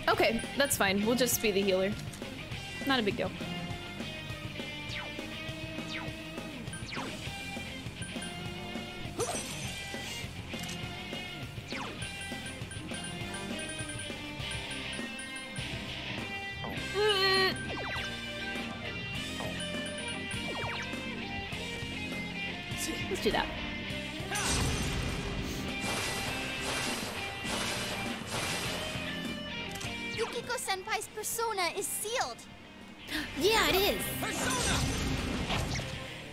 Okay, that's fine. We'll just be the healer. Not a big deal. Let's do that. Senpai's persona is sealed. Yeah, it is.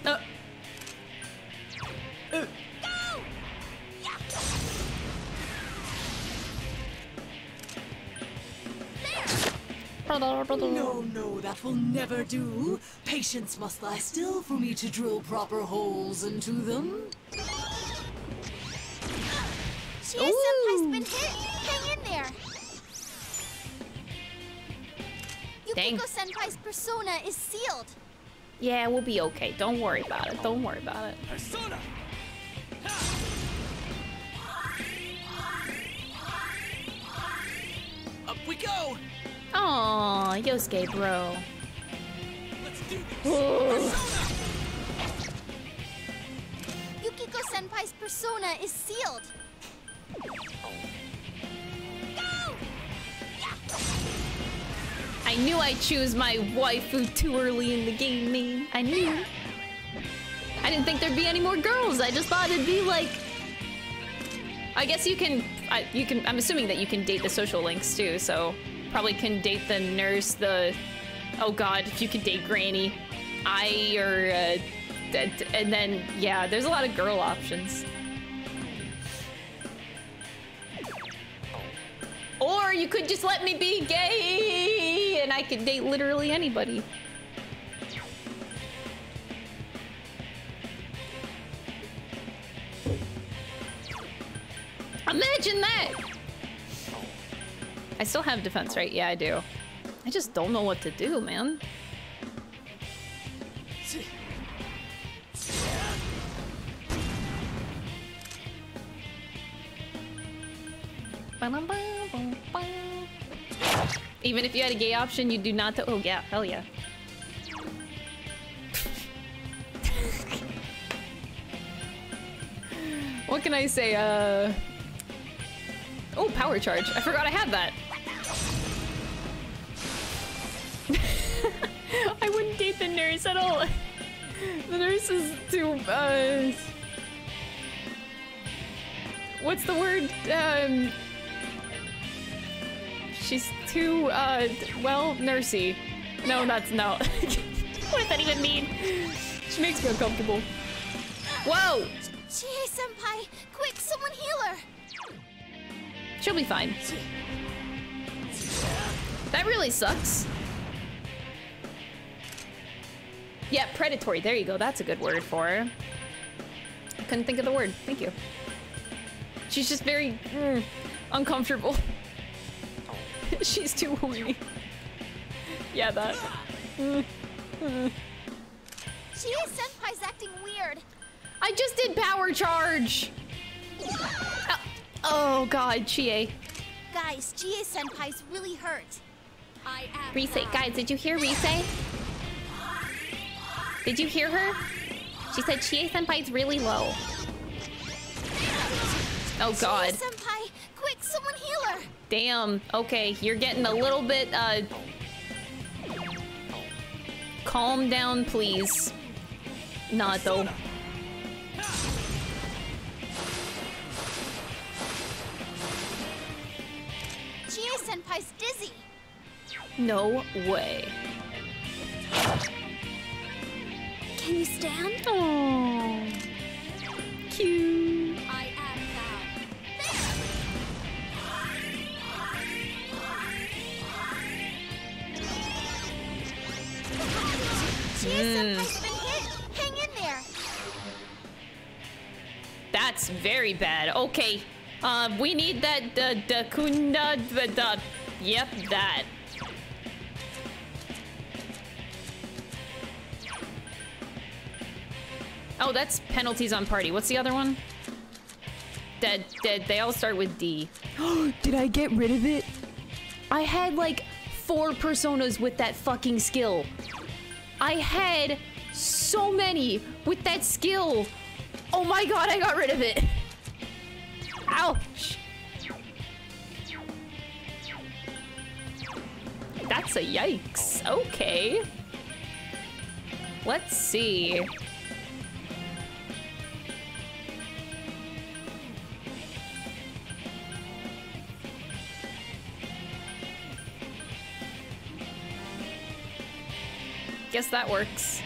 Uh. No, no, that will never do. Patients must lie still for me to drill proper holes into them. Chie Senpai's been hit. Hang in there. Dang. Yukiko Senpai's persona is sealed. Yeah, we'll be okay. Don't worry about it. Don't worry about it. Persona! Up we go! Aw, Yosuke, bro. Let's do this. Yukiko Senpai's persona is sealed. I knew I'd choose my waifu too early in the game, man. I knew. I didn't think there'd be any more girls. I just thought it'd be like. I guess you can. I, you can. I'm assuming that you can date the social links too. So probably can date the nurse. The. Oh God, if you could date Granny, I or. Uh, and then yeah, there's a lot of girl options. Or you could just let me be gay and I could date literally anybody. Imagine that! I still have defense, right? Yeah, I do. I just don't know what to do, man. Even if you had a gay option, you do not. To oh yeah, hell yeah. what can I say? Uh. Oh, power charge. I forgot I had that. I wouldn't date the nurse at all. the nurse is too. Uh. What's the word? Um. She's too, uh, well, nursey. No, that's no. what does that even mean? She makes me uncomfortable. Whoa! Chie Senpai, quick, someone heal her. She'll be fine. That really sucks. Yeah, predatory. There you go. That's a good word for her. I couldn't think of the word. Thank you. She's just very mm, uncomfortable. She's too horny. Yeah, that. Mm. Mm. Chie Senpai's acting weird. I just did power charge. Uh, oh god, Chie. Guys, Chie Senpai's really hurt. I am. Rise, guys, did you hear Rise? Did you hear her? She said Chie Senpai's really low. Oh god. Chie Senpai, quick, someone heal her. Damn. Okay, you're getting a little bit, uh... Calm down, please. Not though. Chie Senpai's dizzy. No way. Can you stand? Oh. Cute. Chie Mm. Been hit. Hang in there. That's very bad. Okay. Uh, we need that, the, the kunda, the, the, yep, that. Oh, that's penalties on party. What's the other one? Dead, dead. They all start with D. Did I get rid of it? I had like four personas with that fucking skill. I had so many with that skill. Oh my god, I got rid of it. Ouch. That's a yikes. Okay. Let's see. Guess that works.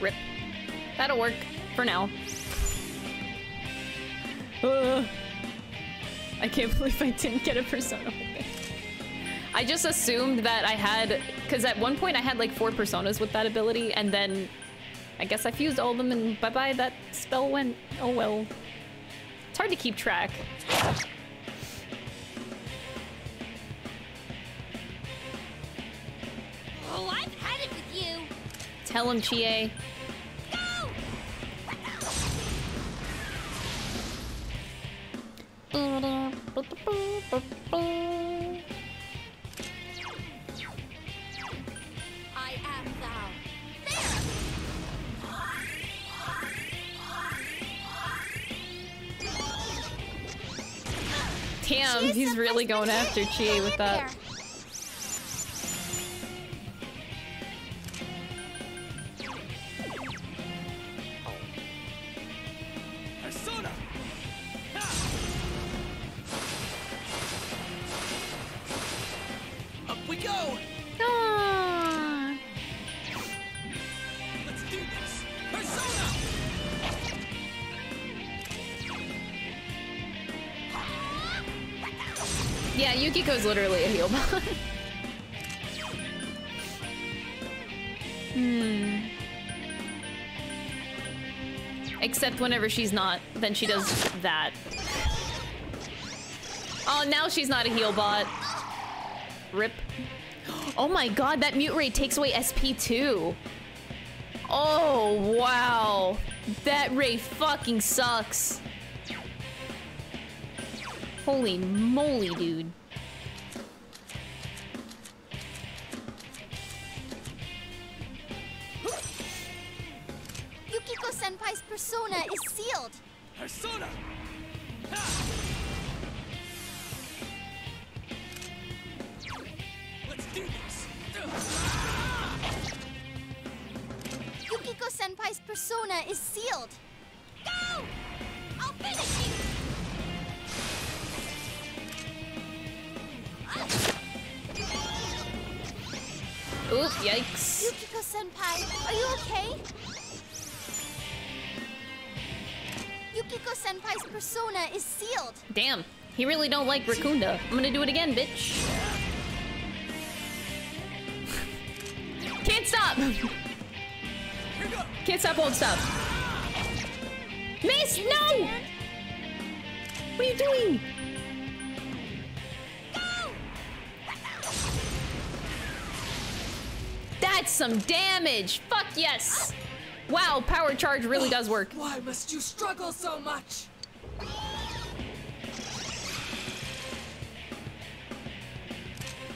Rip. That'll work for now. Uh, I can't believe I didn't get a persona. I just assumed that I had, because at one point I had like four personas with that ability, and then I guess I fused all of them, and bye bye, that spell went. Oh well. It's hard to keep track. Oh, I've had it with you. Tell him, Chie. I am thou. Damn, he's really going after Chie with that. Persona! We go! Let's do this! Persona! Yeah, Yukiko's literally a heal bot. hmm. Except whenever she's not, then she does that. Oh, now she's not a heal bot. Rip. Oh my god, that mute rate takes away SP too. Oh, wow. That rate fucking sucks. Holy moly, dude. Yukiko Senpai's persona is sealed. Persona! Let's Yukiko Senpai's persona is sealed. Go! I'll finish you! Oop, yikes. Yukiko Senpai, are you okay? Yukiko Senpai's persona is sealed. Damn, he really don't like Rakunda. I'm gonna do it again, bitch. Can't stop! Can't stop, won't stop. Miss, no! What are you doing? That's some damage! Fuck yes! Wow, power charge really does work. Why must you struggle so much?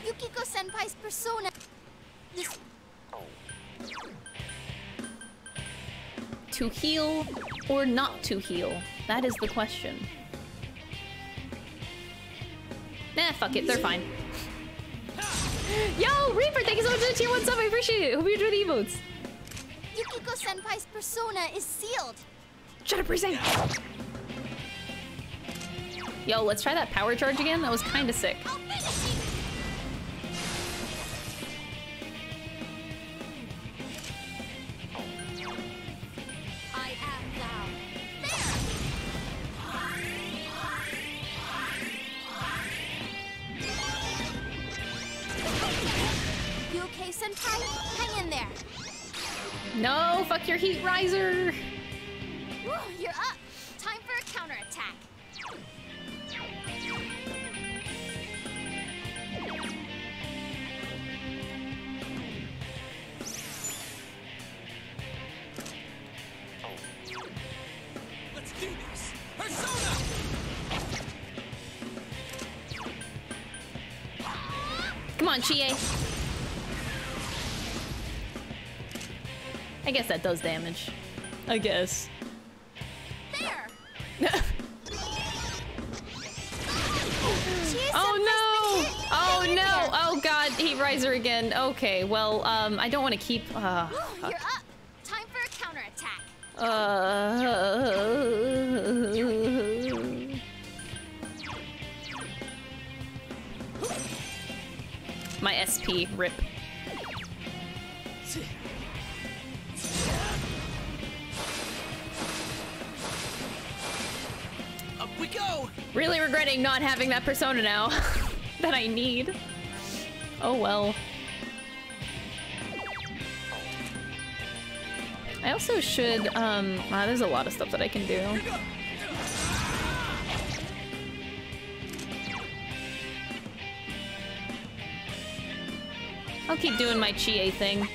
Yukiko Senpai's persona is To heal or not to heal? That is the question. Nah, fuck it, they're fine. Yo, Reaper, thank you so much for the tier 1 sub, I appreciate it. Hope you enjoy the emotes. Yukiko Senpai's persona is sealed. Shut up, Rise. Yo, let's try that power charge again. That was kind of sick. No, fuck your heat riser. Woo, you're up. Time for a counterattack. Let's do this! Persona! Come on, Chie. I guess that does damage. I guess. There. Oh no! Oh no! Oh god, heat riser again. Okay, well, um, I don't want to keep. Uh, Woo, fuck. you're up. Time for a counterattack. Uh, my SP rip. we go! Really regretting not having that persona now that I need. Oh well. I also should, um, wow, there's a lot of stuff that I can do. I'll keep doing my Chie thing.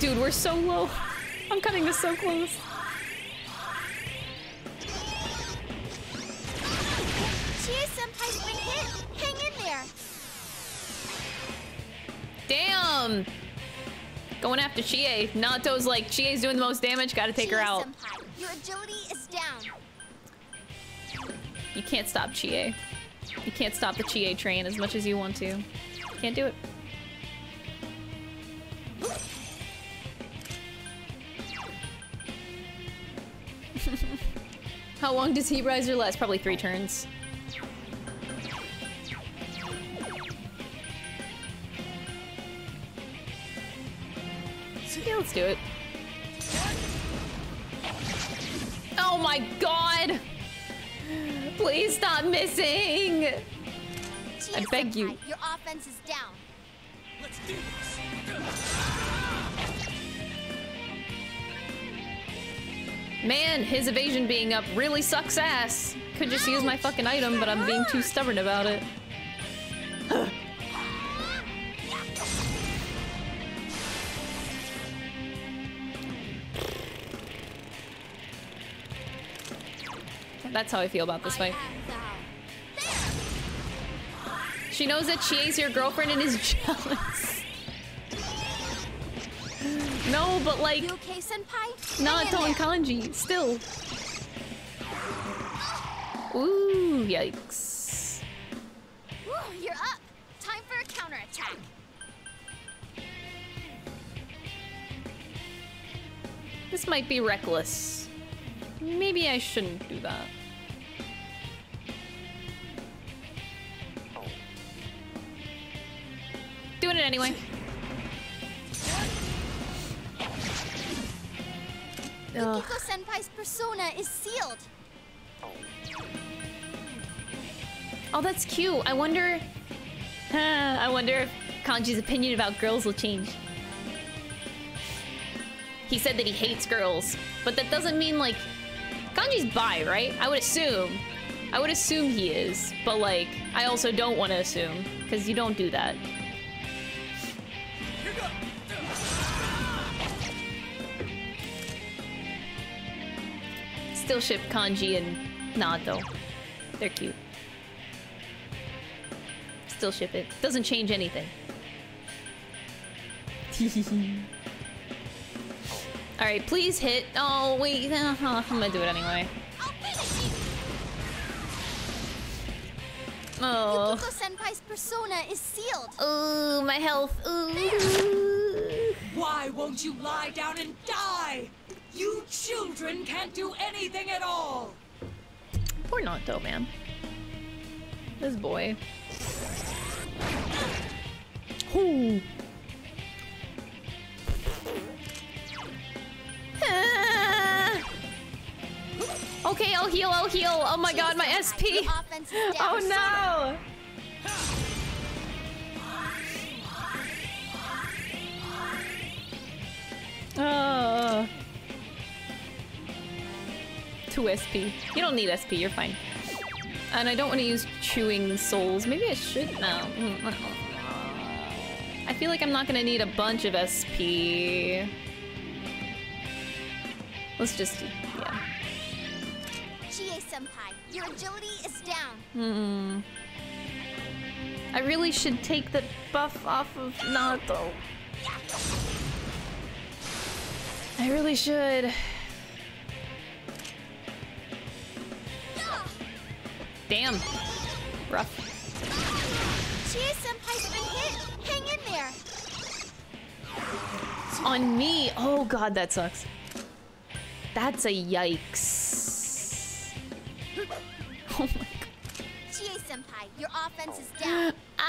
Dude, we're so low. I'm cutting this so close. Chie been hit. Hang in there. Damn! Going after Chie. Naoto's like, Chie's doing the most damage, gotta take her out. Senpai, your agility is down. You can't stop Chie. You can't stop the Chie train as much as you want to. Can't do it. How long does Heat Riser last? Probably three turns. Yeah, let's do it. Oh my god! Please stop missing! Chie I beg you. Your offense is down. Let's do this. Man, his evasion being up really sucks ass. Could just use my fucking item, but I'm being too stubborn about it. That's how I feel about this fight. She knows that Chie's your girlfriend and is jealous. No, but like, You okay, Senpai? Hang and. Kanji, still. Ooh, yikes. Woo, you're up. Time for a counterattack. This might be reckless. Maybe I shouldn't do that. Doing it anyway. Ugh. Yukiko Senpai's persona is sealed. Oh, that's cute. I wonder. I wonder if Kanji's opinion about girls will change. He said that he hates girls, but that doesn't mean like Kanji's bi, right? I would assume. I would assume he is, but like I also don't want to assume because you don't do that. Still ship Kanji and Naoto. They're cute. Still ship it. Doesn't change anything. Alright, please hit. Oh, wait. uh, I'm gonna do it anyway. Oh. Yukiko Senpai's persona is sealed. Ooh, my health. Ooh. Why won't you lie down and die? You children can't do anything at all. Poor Naoto, man. This boy. Ooh. Ah. Okay, I'll heal, I'll heal. Oh my god, my SP. Oh no. Oh. 2 SP. You don't need SP, you're fine. And I don't want to use chewing souls. Maybe I should now. I feel like I'm not gonna need a bunch of SP. Let's just, yeah. Chie Senpai, your agility is down. Hmm. I really should take the buff off of Naoto. I really should. Damn. Rough. Chie Senpai's been hit. Hang in there. On me. Oh god, that sucks. That's a yikes. Oh my god. Chie Senpai, your offense is down.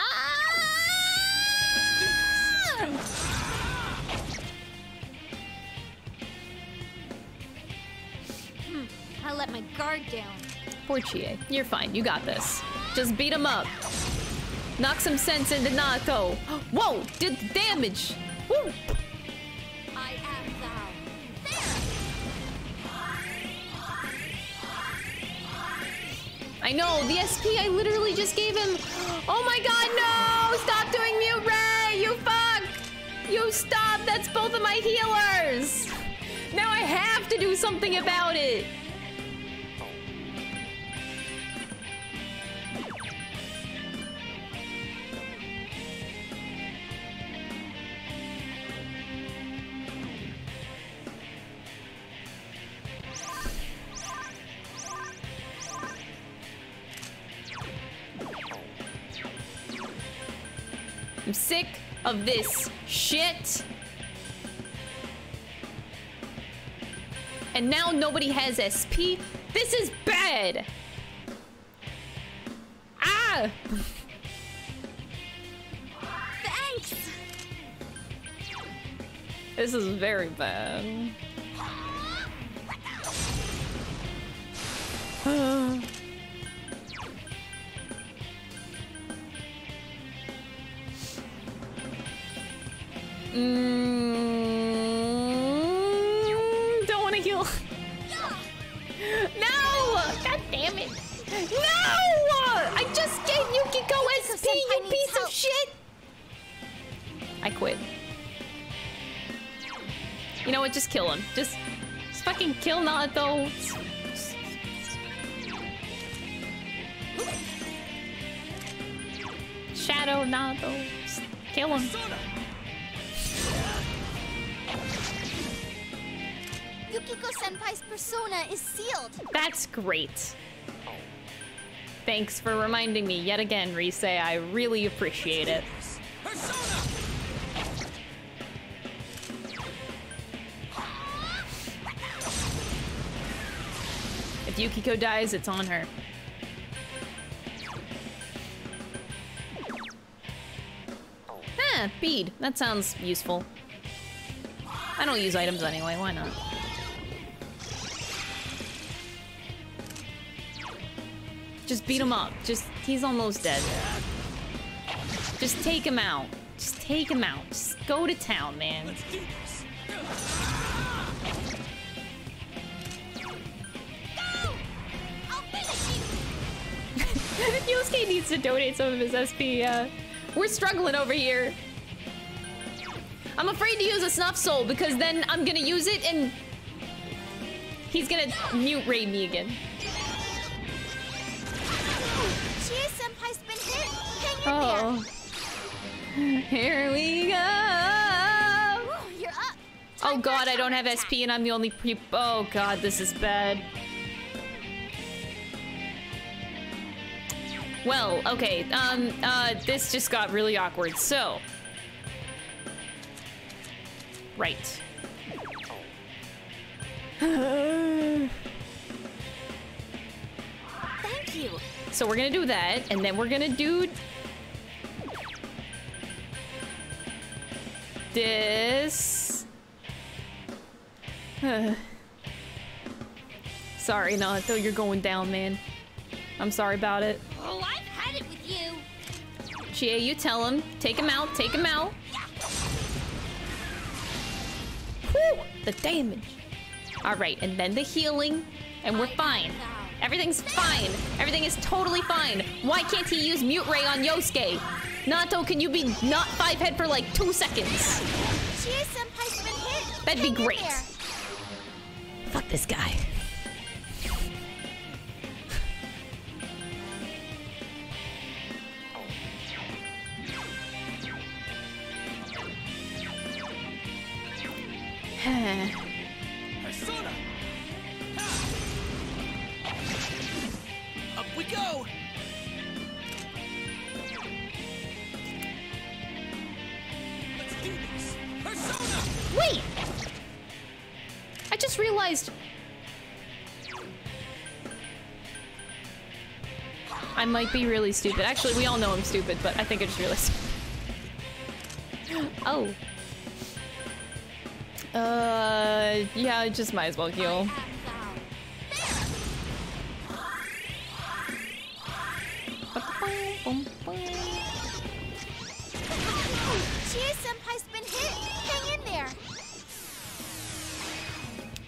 Hmm, I let my guard down. Poor Chie. You're fine. You got this. Just beat him up. Knock some sense into Naoto. Whoa! Did the damage. Woo! I am thou. I know, the SP I literally just gave him. Oh my god, no! Stop doing mute ray, you fuck! You stop, that's both of my healers! Now I have to do something about it! Of this shit. And now nobody has SP. This is bad. Ah! Thanks! This is very bad. Mm, don't want to heal. No! God damn it! No! I just gave Yukiko SP, you piece of shit! I quit. You know what? Just kill him. Just, just fucking kill Naoto. Shadow Naoto. Just kill him. Yukiko Senpai's persona is sealed. That's great. Thanks for reminding me yet again, Rise. I really appreciate it. Persona! If Yukiko dies, it's on her. Ah, bead. That sounds useful. I don't use items anyway, why not? Just beat him up. Just, he's almost dead. Just take him out. Just take him out. Just go to town, man. Yosuke needs to donate some of his SP. Uh, we're struggling over here. I'm afraid to use a snuff soul because then I'm gonna use it and he's gonna mute raid me again. Chie Senpai's been hit. Hang in Oh. Here we go. Ooh, you're up. Oh god, I don't have SP and I'm the only pre- Oh god, this is bad. Well, okay, um, uh, this just got really awkward, so... Right. Thank you. So we're gonna do that, and then we're gonna do... This... sorry, Naoto, you're going down, man. I'm sorry about it. Oh, I've had it with you. Chie, you tell him. Take him out, take him out. Whew, the damage. All right, and then the healing, and we're fine. Everything's fine. Everything is totally fine. Why can't he use Mute Ray on Yosuke? Naoto, can you be not five head for like two seconds? Chie Senpai's been hit. That'd be great. Fuck this guy. Persona! Up we go! Let's do this! Persona! Wait! I just realized... I might be really stupid. Actually, we all know I'm stupid, but I think I just realized. oh. Uh, yeah, I just might as well heal.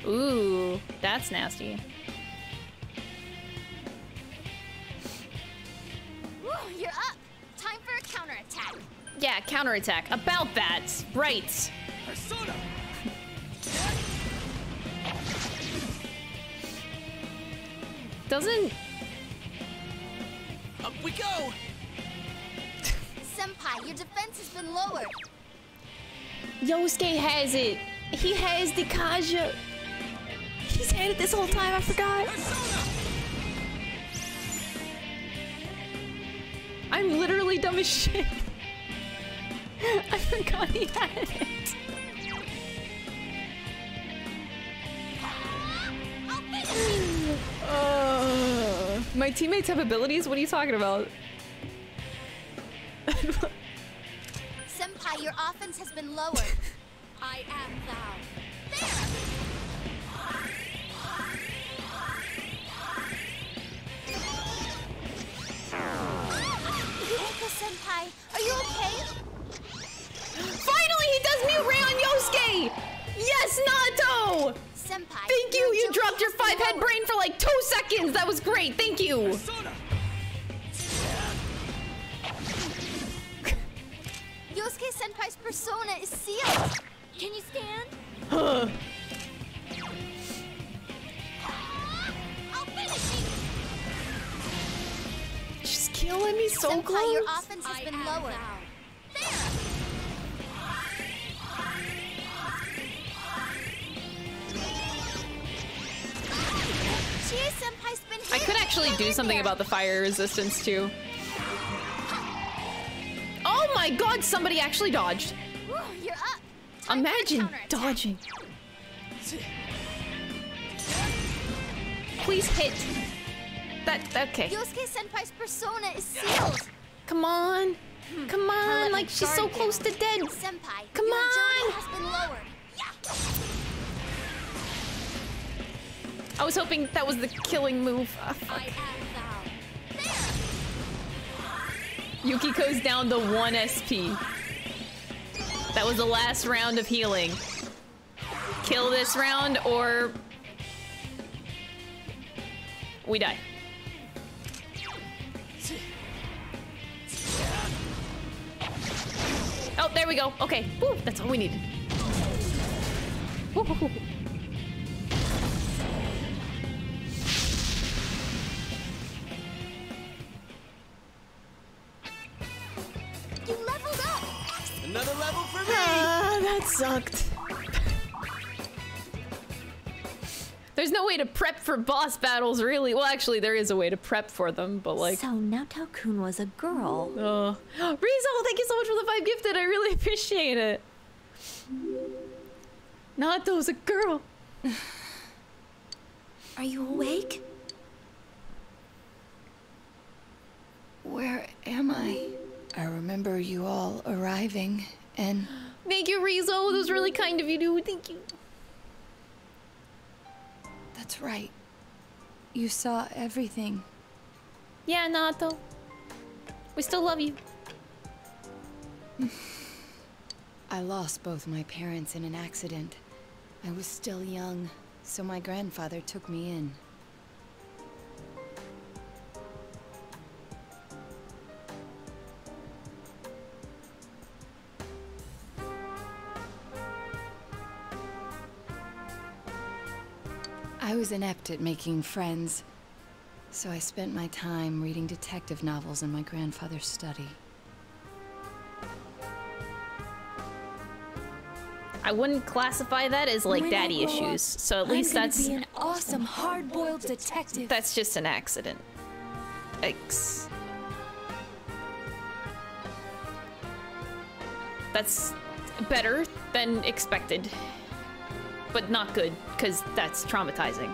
Ooh, that's nasty. Ooh, you're up! Time for a counterattack! Yeah, counterattack. About that! Right! Persona! Doesn't Up we go. Senpai, your defense has been lowered. Yosuke has it. He has the Kaja. He's had it this whole time, I forgot. I'm literally dumb as shit. I forgot he had it. Uh, my teammates have abilities? What are you talking about? Senpai, your offense has been lowered. I am thou. Yukiko Senpai, are you okay? Finally, he does mute Ray on Yosuke! Yes, Naoto! Senpai. Thank you! You dropped your five head brain for like two seconds! That was great, thank you! Yosuke Senpai's persona is sealed. Can you stand? Huh. I'll finish you. She's killing me so Senpai, close. your offense has been lowered. Chie I could actually do something about the fire resistance too. Oh my god, somebody actually dodged. Imagine dodging. Please hit. That, okay. Yosuke Senpai's persona is sealed. Come on. Come on, like she's so close to dead. Senpai, Come on. I was hoping that was the killing move. Yukiko's down to 1 SP. That was the last round of healing. Kill this round or... We die. Oh, there we go. Okay. Woo, that's all we needed. Woo, woo, woo. Another level for me. Ah, that sucked. There's no way to prep for boss battles, really. Well, actually, there is a way to prep for them, but like. So Naoto-kun was a girl. Uh, Rizal, thank you so much for the five gifted. I really appreciate it. Naoto's a girl. Are you awake? Where am I? I remember you all arriving, and Thank you, Rizal. That was really kind of you, dude. Thank you. that's right. You saw everything. Yeah, Naoto. We still love you. I lost both my parents in an accident. I was still young, so my grandfather took me in. I was inept at making friends, so I spent my time reading detective novels in my grandfather's study. I wouldn't classify that as like When daddy up, issues. So at least that's an awesome hard-boiled detective. that's just an accident. X. That's better than expected. But not good, because that's traumatizing.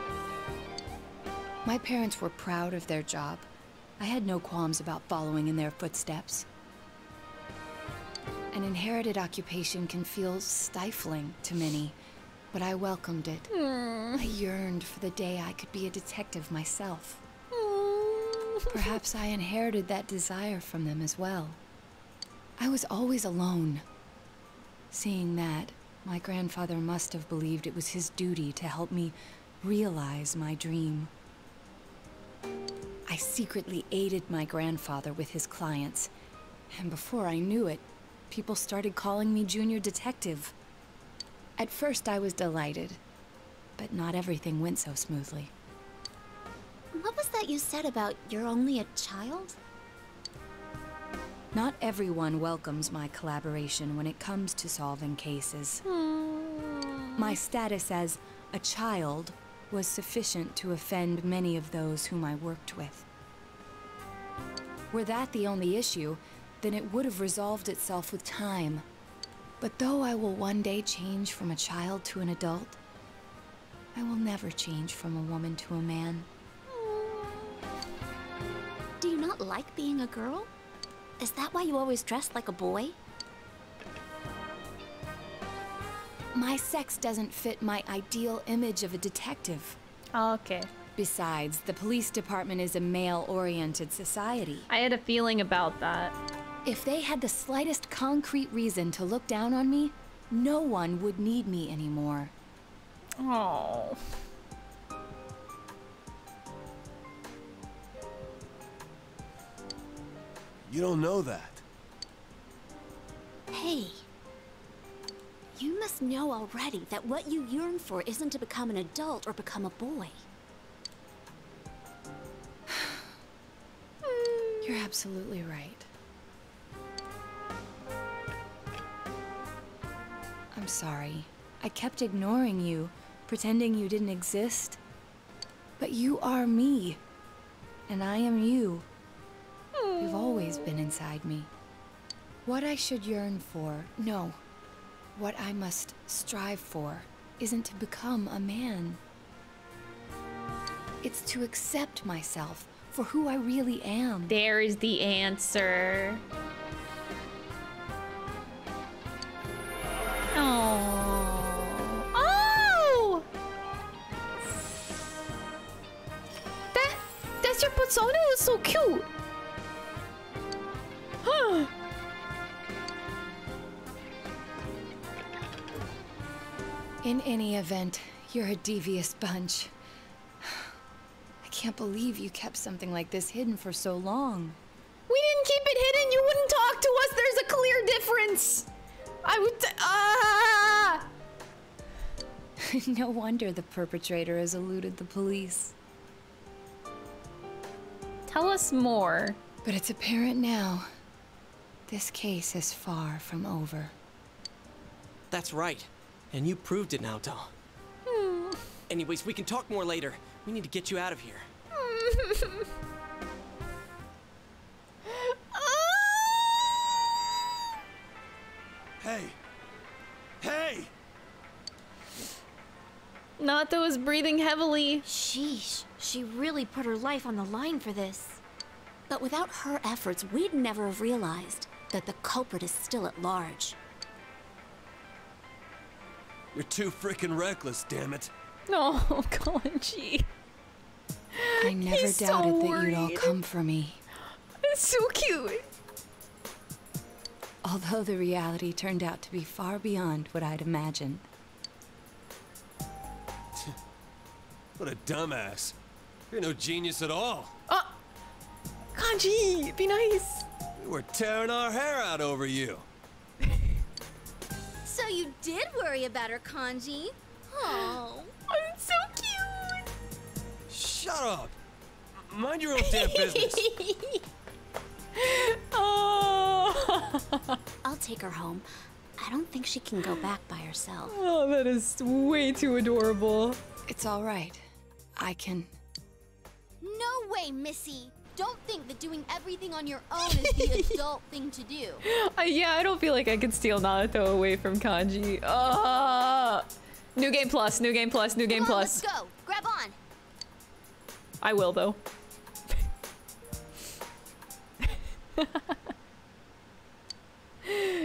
My parents were proud of their job. I had no qualms about following in their footsteps. An inherited occupation can feel stifling to many, but I welcomed it. Hmm. I yearned for the day I could be a detective myself. Hmm. Perhaps I inherited that desire from them as well. I was always alone. Seeing that, my grandfather must have believed it was his duty to help me realize my dream. I secretly aided my grandfather with his clients, and before I knew it, people started calling me Junior Detective. At first, I was delighted, but not everything went so smoothly. What was that you said about you're only a child? Not everyone welcomes my collaboration when it comes to solving cases. My status as a child was sufficient to offend many of those whom I worked with. Were that the only issue, then it would have resolved itself with time. But though I will one day change from a child to an adult, I will never change from a woman to a man. Do you not like being a girl? Is that why you always dress like a boy? My sex doesn't fit my ideal image of a detective. Okay. Besides, the police department is a male-oriented society. I had a feeling about that. If they had the slightest concrete reason to look down on me, no one would need me anymore. Oh. You don't know that. Hey. You must know already that what you yearn for isn't to become an adult or become a boy. You're absolutely right. I'm sorry. I kept ignoring you, pretending you didn't exist. But you are me. And I am you. You've always been inside me. What I should yearn for, no. What I must strive for, isn't to become a man. It's to accept myself for who I really am. There is the answer. Devious bunch. I can't believe you kept something like this hidden for so long. We didn't keep it hidden. You wouldn't talk to us. There's a clear difference. I would. Ah! no wonder the perpetrator has eluded the police. Tell us more. But it's apparent now. This case is far from over. That's right. And you proved it, Naoto. Anyways, we can talk more later. We need to get you out of here. Hey! Hey! Naoto is breathing heavily. Sheesh, she really put her life on the line for this. But without her efforts, we'd never have realized that the culprit is still at large. You're too freaking reckless, damn it. No, Kanji. I never He's so doubted that you'd all come for me. It's so cute. Although the reality turned out to be far beyond what I'd imagined. What a dumbass. You're no genius at all. Oh! Kanji, be nice. We were tearing our hair out over you. So you did worry about her, Kanji? Oh. I'm so cute. Shut up. Mind your own damn business. oh. I'll take her home. I don't think she can go back by herself. oh, that is way too adorable. It's all right. I can. No way, Missy. Don't think that doing everything on your own is the adult thing to do. Uh, yeah, I don't feel like I could steal Naoto away from Kanji. Ah. New game plus, new game plus, new game on, plus. let's go. Grab on. I will though.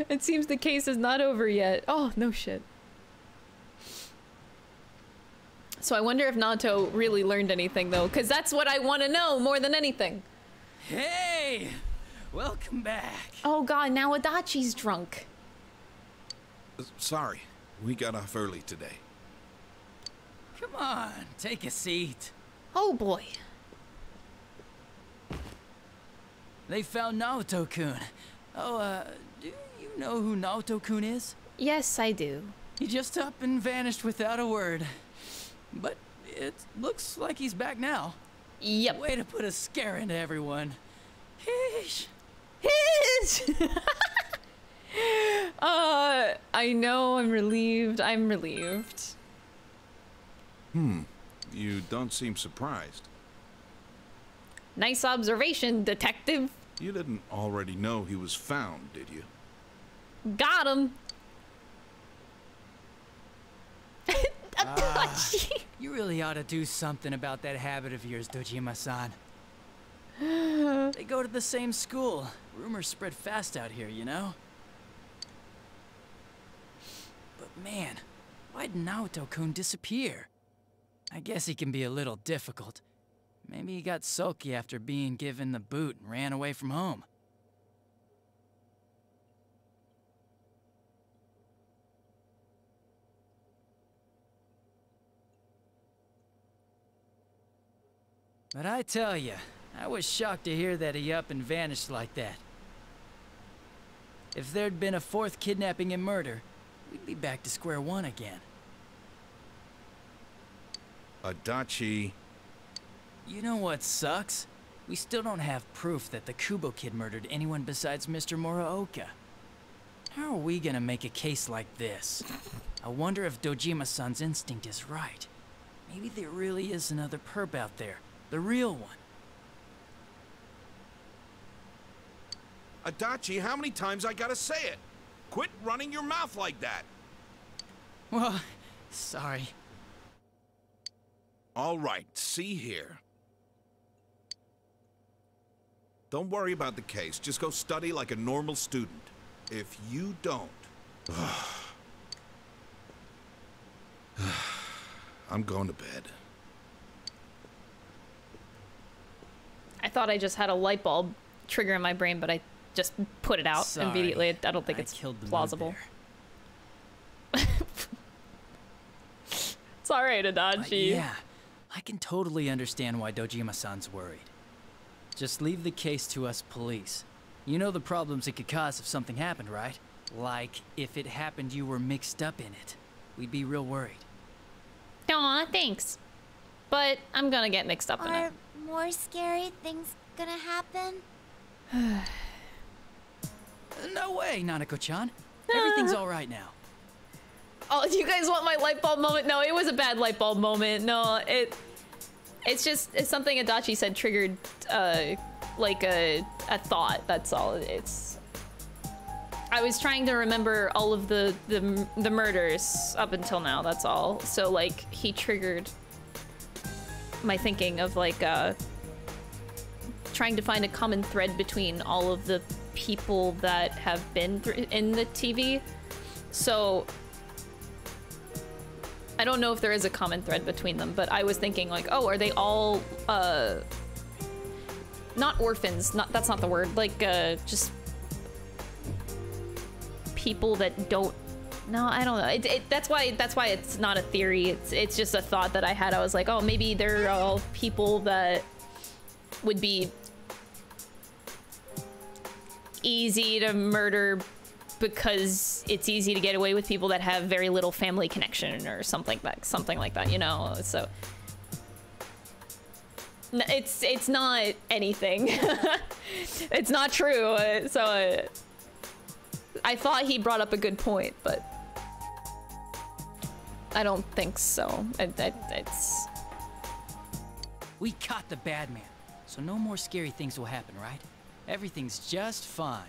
it seems the case is not over yet. Oh, no shit. So I wonder if Naoto really learned anything though, because that's what I want to know more than anything. Hey! Welcome back. Oh god, now Adachi's drunk. Sorry, we got off early today. Come on, take a seat. Oh boy. They found Naoto-kun. Oh, uh, do you you know who Naoto-kun is? Yes, I do. He just up and vanished without a word. But it looks like he's back now. Yep. Way to put a scare into everyone. Heesh. Heesh. uh, I know. I'm relieved. I'm relieved. Hmm. You don't seem surprised. Nice observation, detective. You didn't already know he was found, did you? Got him. Ah, you really ought to do something about that habit of yours, Dojima-san. they go to the same school. Rumors spread fast out here, you know? But man, why'd Naoto-kun disappear? I guess he can be a little difficult. Maybe he got sulky after being given the boot and ran away from home. But I tell you, I was shocked to hear that he up and vanished like that. If there'd been a fourth kidnapping and murder, we'd be back to square one again. Adachi. You know what sucks? We still don't have proof that the Kubo kid murdered anyone besides Mr. Morooka. How are we gonna make a case like this? I wonder if Dojima-san's instinct is right. Maybe there really is another perp out there. The real one. Adachi, how many times I gotta say it? Quit running your mouth like that. Well, sorry. All right, see here. Don't worry about the case. Just go study like a normal student. If you don't... I'm going to bed. I thought I just had a light bulb trigger in my brain, but I just put it out Sorry. immediately. I don't think I it's killed plausible. it's alright, But Adachi. yeah, I can totally understand why Dojima-san's worried. Just leave the case to us police. You know the problems it could cause if something happened, right? Like, if it happened you were mixed up in it. We'd be real worried. Aw, thanks. But I'm gonna get mixed up in it. Are it. more scary things gonna happen? No way, Nanako-chan. Everything's all right now. Oh, you guys want my light bulb moment? No, it was a bad light bulb moment. No, it. It's just it's something Adachi said triggered, uh, like a a thought. That's all. It's. I was trying to remember all of the the the murders up until now. That's all. So like he triggered my thinking of like uh trying to find a common thread between all of the people that have been in the TV. So I don't know if there is a common thread between them, but I was thinking like, oh, are they all uh not orphans, not that's not the word, like uh just people that don't no, I don't know. It, it, that's why that's why it's not a theory. It's it's just a thought that I had. I was like, oh, maybe they're all people that would be easy to murder because it's easy to get away with people that have very little family connection or something like something like that, you know. So it's it's not anything. it's not true. So uh, I thought he brought up a good point, but I don't think so. It, it, it's We caught the bad man, so no more scary things will happen, right? Everything's just fine.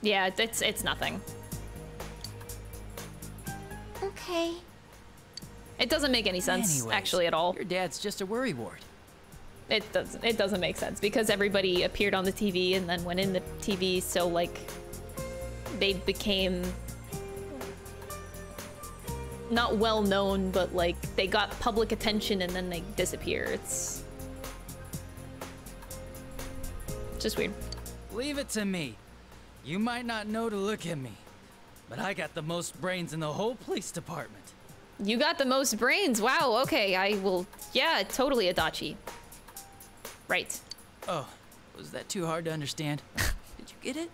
yeah, it's it's nothing. Okay. It doesn't make any sense Anyways, actually at all. Your dad's just a worrywart. It doesn't. It doesn't make sense because everybody appeared on the TV and then went in the TV. So like, they became not well known, but like they got public attention and then they disappear. It's just weird. Leave it to me. You might not know to look at me, but I got the most brains in the whole police department. You got the most brains. Wow. Okay, I will. Yeah, totally Adachi. Right. Oh, was that too hard to understand? Did you get it?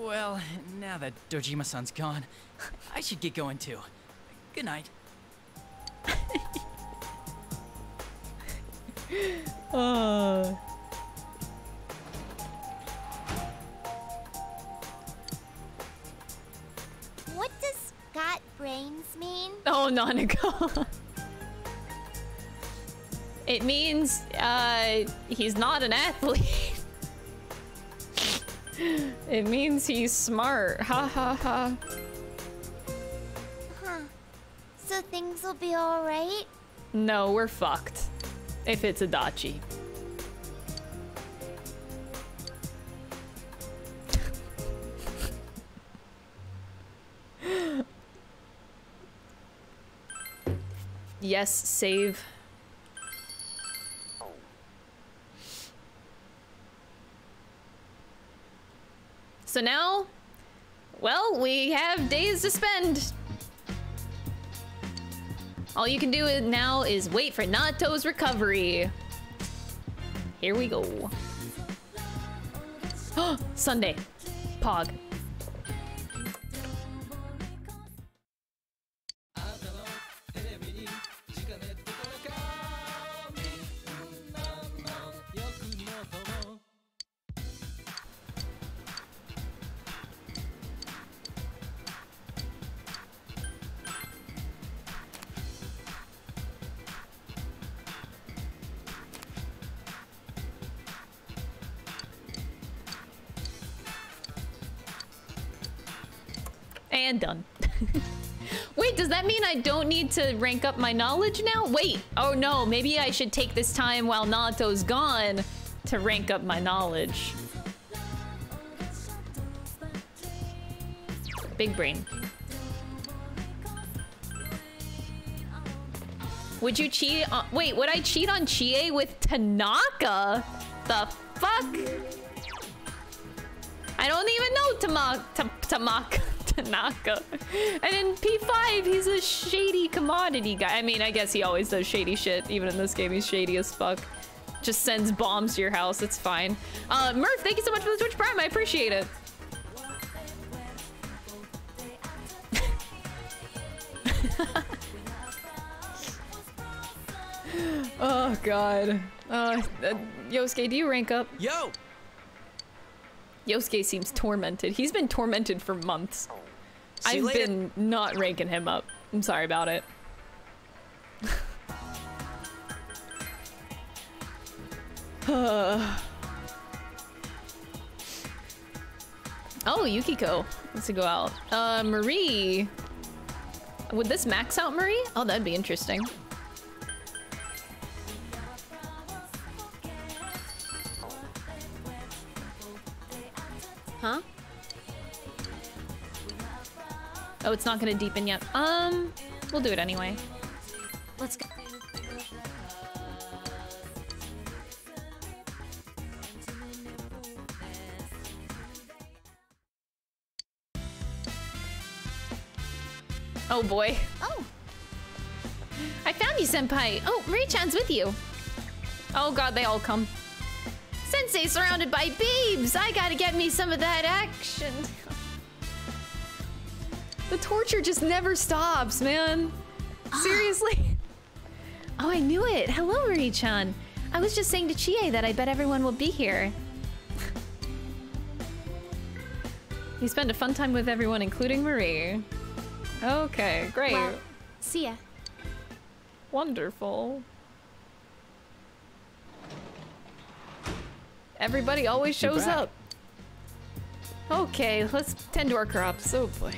Well, now that Dojima-san's gone, I should get going too. Good night. Oh. What does got brains mean? Oh, Nanako. it means uh, he's not an athlete. it means he's smart. Ha ha ha. Huh. So things will be alright? No, we're fucked. If it's Adachi. yes, save. So now, well, we have days to spend. All you can do now is wait for Naoto's recovery. Here we go. Sunday. Pog. And done. Wait, does that mean I don't need to rank up my knowledge now? Wait, oh no, maybe I should take this time while Naoto's gone to rank up my knowledge. Big brain. Would you cheat on- wait, would I cheat on Chie with Tanaka? The fuck? I don't even know Tamaka. Tamaka. Tanaka. And in P5, he's a shady commodity guy. I mean, I guess he always does shady shit. Even in this game, he's shady as fuck. Just sends bombs to your house. It's fine. Uh, Murph, thank you so much for the Twitch Prime. I appreciate it. oh, God. Uh, uh, Yosuke, do you rank up? Yo! Yosuke seems tormented. He's been tormented for months. See I've later. been not ranking him up. I'm sorry about it. Oh, Yukiko wants to go out. Uh, Marie. Would this max out Marie? Oh, that'd be interesting. Huh? Oh, it's not gonna deepen yet. Um, we'll do it anyway. Let's go. Oh boy. Oh. I found you, Senpai. Oh, Marie-chan's with you. Oh god, they all come. Sensei surrounded by babes! I gotta get me some of that action. The torture just never stops, man. Ah. Seriously. oh, I knew it. Hello, Marie-chan. I was just saying to Chie that I bet everyone will be here. you spend a fun time with everyone, including Marie. Okay, great. Well, see ya. Wonderful. Everybody always shows up. Okay, let's tend to our crops. Oh boy.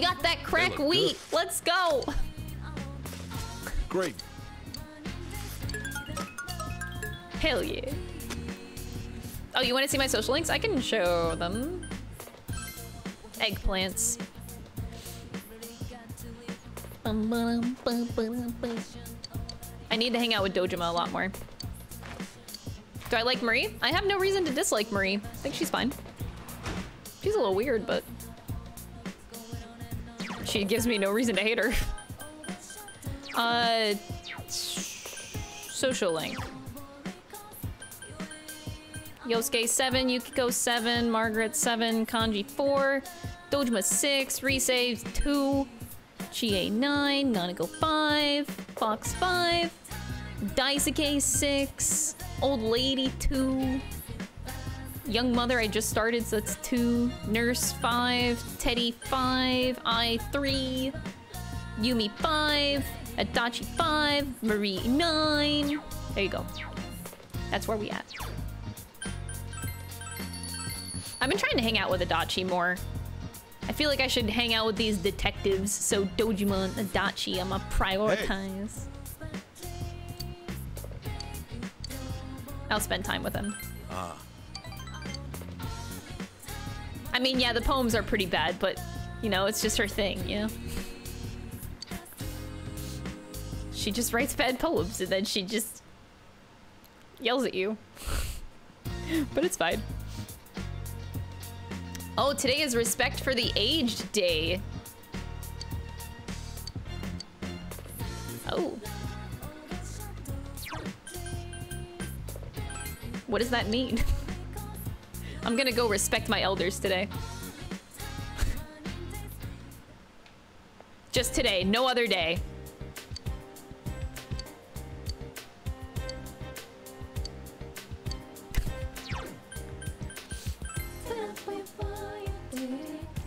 We got that crack wheat. Let's go. Great. Hell yeah. Oh, you want to see my social links? I can show them. Eggplants. I need to hang out with Dojima a lot more. Do I like Marie? I have no reason to dislike Marie. I think she's fine. She's a little weird, but she gives me no reason to hate her. Uh, social link. Yosuke 7, Yukiko 7, Margaret 7, Kanji 4, Dojima 6, Resave 2, Chie 9, Nanako 5, Fox 5, Daisuke 6, Old Lady 2, Young Mother I just started, so that's 2, Nurse 5, Teddie 5, I 3, Yumi 5, Adachi 5, Marie 9. There you go. That's where we at. I've been trying to hang out with Adachi more. I feel like I should hang out with these detectives, so Dojima and Adachi I'ma prioritize. I'll spend time with him. Ah. I mean, yeah, the poems are pretty bad, but, you know, it's just her thing, you know? She just writes bad poems and then she just yells at you. but it's fine. Oh, today is Respect for the Aged Day. Oh. What does that mean? I'm gonna go respect my elders today. Just today, no other day.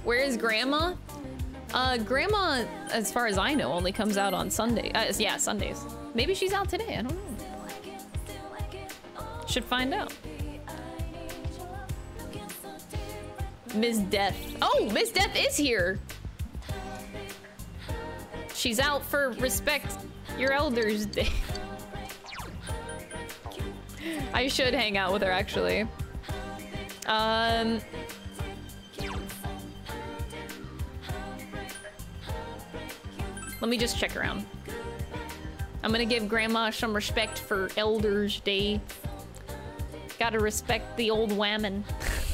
Where is Grandma? Uh, Grandma, as far as I know, only comes out on Sunday. Uh, yeah, Sundays. Maybe she's out today. I don't know. Should find out. Ms. Death. Oh, Ms. Death is here. She's out for respect your elders day. I should hang out with her actually. Um Let me just check around. I'm gonna give grandma some respect for elders day. Gotta respect the old whammon.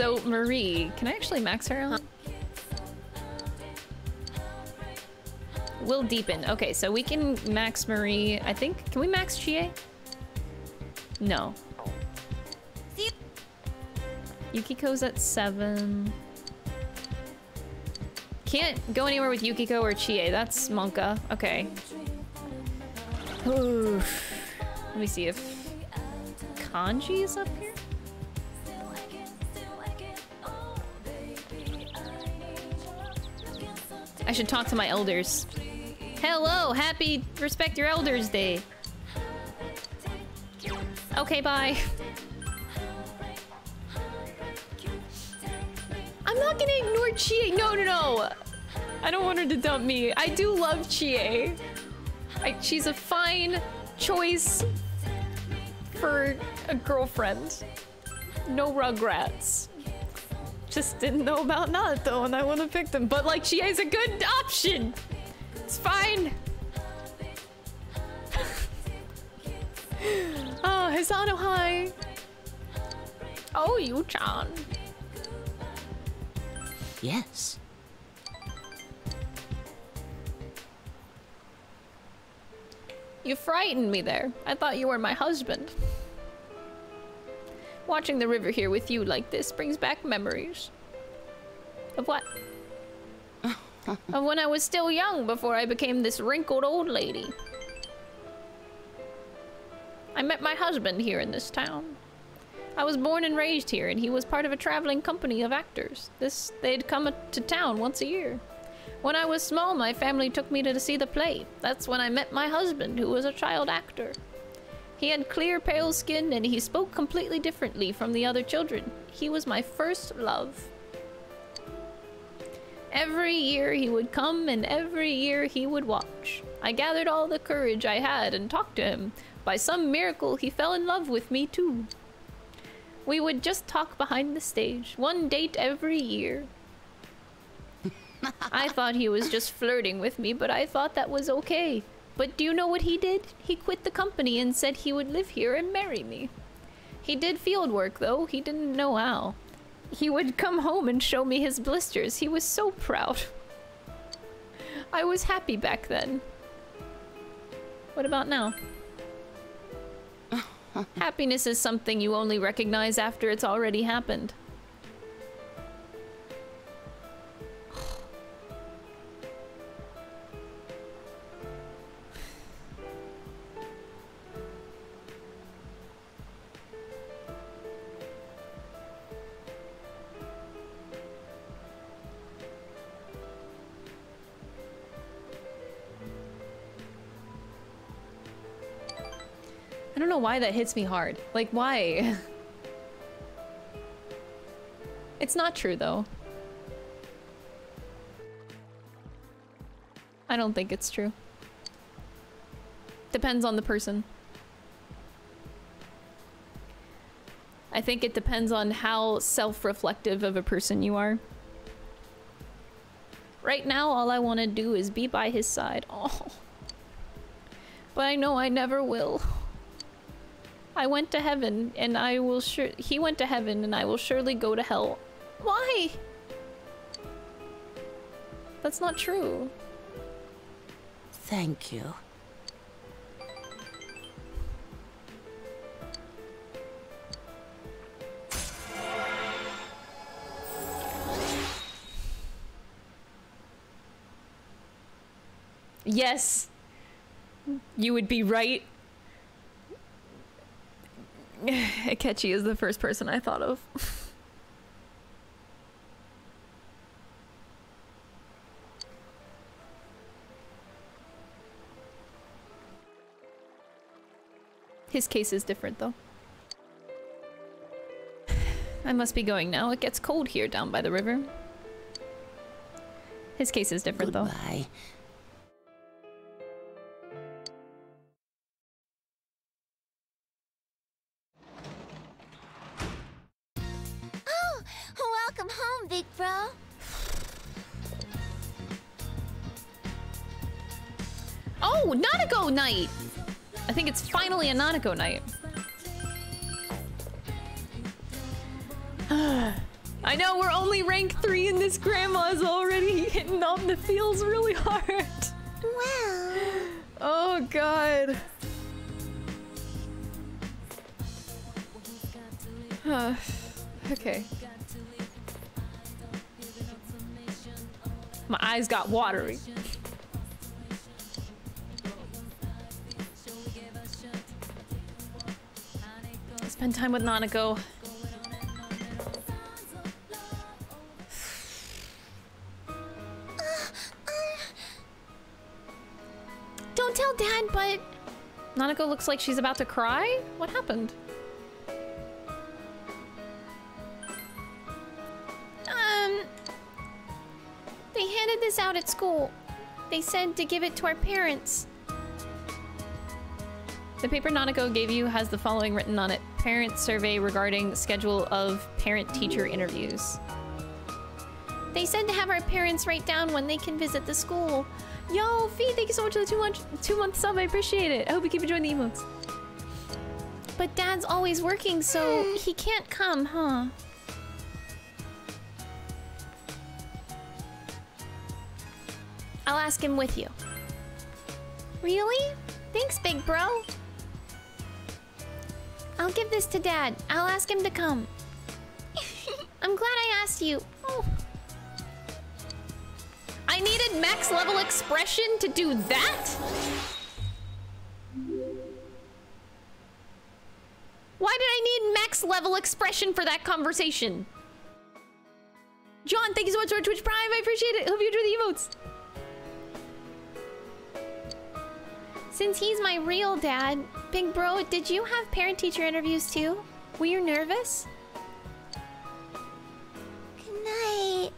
so Marie, can I actually max her out? Will deepen. Okay, so we can max Marie. I think, can we max Chie? No. Yukiko's at seven. Can't go anywhere with Yukiko or Chie. That's Monka. Okay. Oof. Let me see if Kanji is up here. I should talk to my elders. Hello, happy Respect Your Elders Day. Okay, bye. I'm not gonna ignore Chie. No, no, no. I don't want her to dump me. I do love Chie. I, she's a fine choice for a girlfriend. No rugrats. Just didn't know about Naoto and I would have picked him. But like, she is a good option. It's fine. oh, Hisano, hi. Oh, you John. Yes. You frightened me there. I thought you were my husband. Watching the river here with you like this brings back memories. Of what? of when I was still young before I became this wrinkled old lady. I met my husband here in this town. I was born and raised here, and he was part of a traveling company of actors. This they'd come to town once a year. When I was small, my family took me to see the play. That's when I met my husband, who was a child actor. He had clear, pale skin, and he spoke completely differently from the other children. He was my first love. Every year he would come, and every year he would watch. I gathered all the courage I had and talked to him. By some miracle, he fell in love with me too. We would just talk behind the stage, one date every year. I thought he was just flirting with me, but I thought that was okay. But do you know what he did? He quit the company and said he would live here and marry me. He did field work, though. He didn't know how. He would come home and show me his blisters. He was so proud. I was happy back then. What about now? Happiness is something you only recognize after it's already happened. Don't know why that hits me hard. Like, why? it's not true, though. I don't think it's true. Depends on the person. I think it depends on how self-reflective of a person you are. Right now, all I want to do is be by his side. Oh. But I know I never will. I went to heaven and I will sure he went to heaven and I will surely go to hell. Why? That's not true. Thank you. Yes. You would be right. Akechi is the first person I thought of. His case is different though. I must be going now. It gets cold here down by the river. His case is different though. Goodbye. Oh, welcome home, big bro. Oh, Nanako night! I think it's finally a Nanako night. I know we're only rank three and this grandma's already hitting on the feels really hard. Well. Oh god. Okay. My eyes got watery. Spend time with Nanako. Don't tell Dad, but... Nanako looks like she's about to cry? What happened? Out at school. They said to give it to our parents. The paper Nanako gave you has the following written on it. Parent survey regarding schedule of parent-teacher interviews. They said to have our parents write down when they can visit the school. Yo, Fee, thank you so much for the two month two month sub. I appreciate it. I hope you keep enjoying the emotes. But Dad's always working, so he can't come, huh? I'll ask him with you. Really? Thanks, big bro. I'll give this to Dad. I'll ask him to come. I'm glad I asked you. Oh. I needed max level expression to do that? Why did I need max level expression for that conversation? John, thank you so much for Twitch Prime. I appreciate it. Hope you enjoy the emotes. Since he's my real dad, Big Bro, did you have parent-teacher interviews too? Were you nervous? Good night.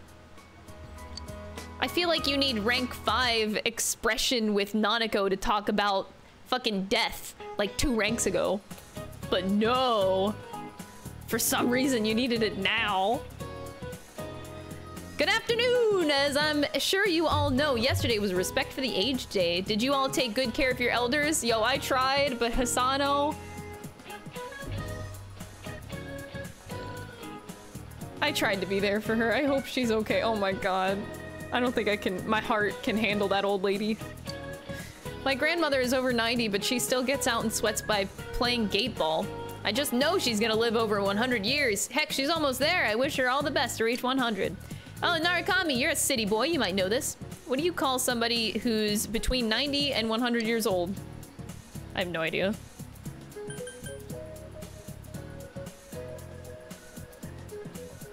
I feel like you need rank 5 expression with Nanako to talk about fucking death like two ranks ago. But no. For some reason you needed it now. Good afternoon! As I'm sure you all know, yesterday was Respect for the Aged Day. Did you all take good care of your elders? Yo, I tried, but Hisano... I tried to be there for her. I hope she's okay. Oh my god. I don't think I can, my heart can handle that old lady. My grandmother is over 90, but she still gets out and sweats by playing gate ball. I just know she's gonna live over 100 years. Heck, she's almost there. I wish her all the best to reach 100. Oh, Narukami, you're a city boy. You might know this. What do you call somebody who's between 90 and 100 years old? I have no idea.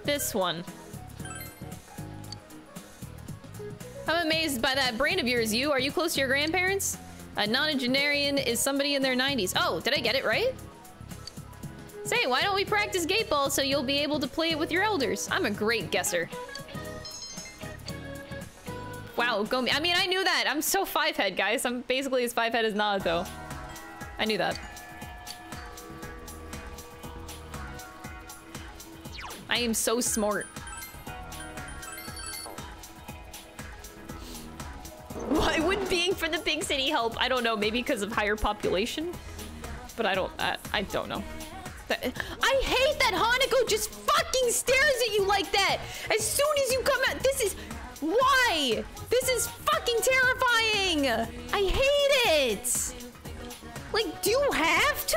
This one. I'm amazed by that brain of yours, you. Are you close to your grandparents? A nonagenarian is somebody in their 90s. Oh, did I get it right? Say, why don't we practice gate ball so you'll be able to play it with your elders? I'm a great guesser. Wow, go me. I mean, I knew that. I'm so five head, guys. I'm basically as five head as Naoto. I knew that. I am so smart. Why would being for the big city help? I don't know. Maybe because of higher population? But I don't, I, I don't know. I hate that Hanako just fucking stares at you like that. As soon as you come out, this is, why? This is fucking terrifying. I hate it. Like, do you have to?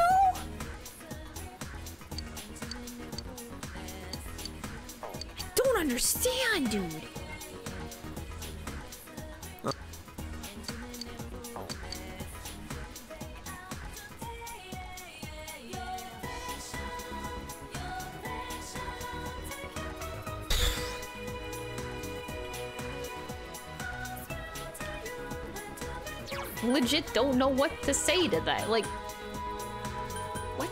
I don't understand, dude. Legit don't know what to say to that. Like, what?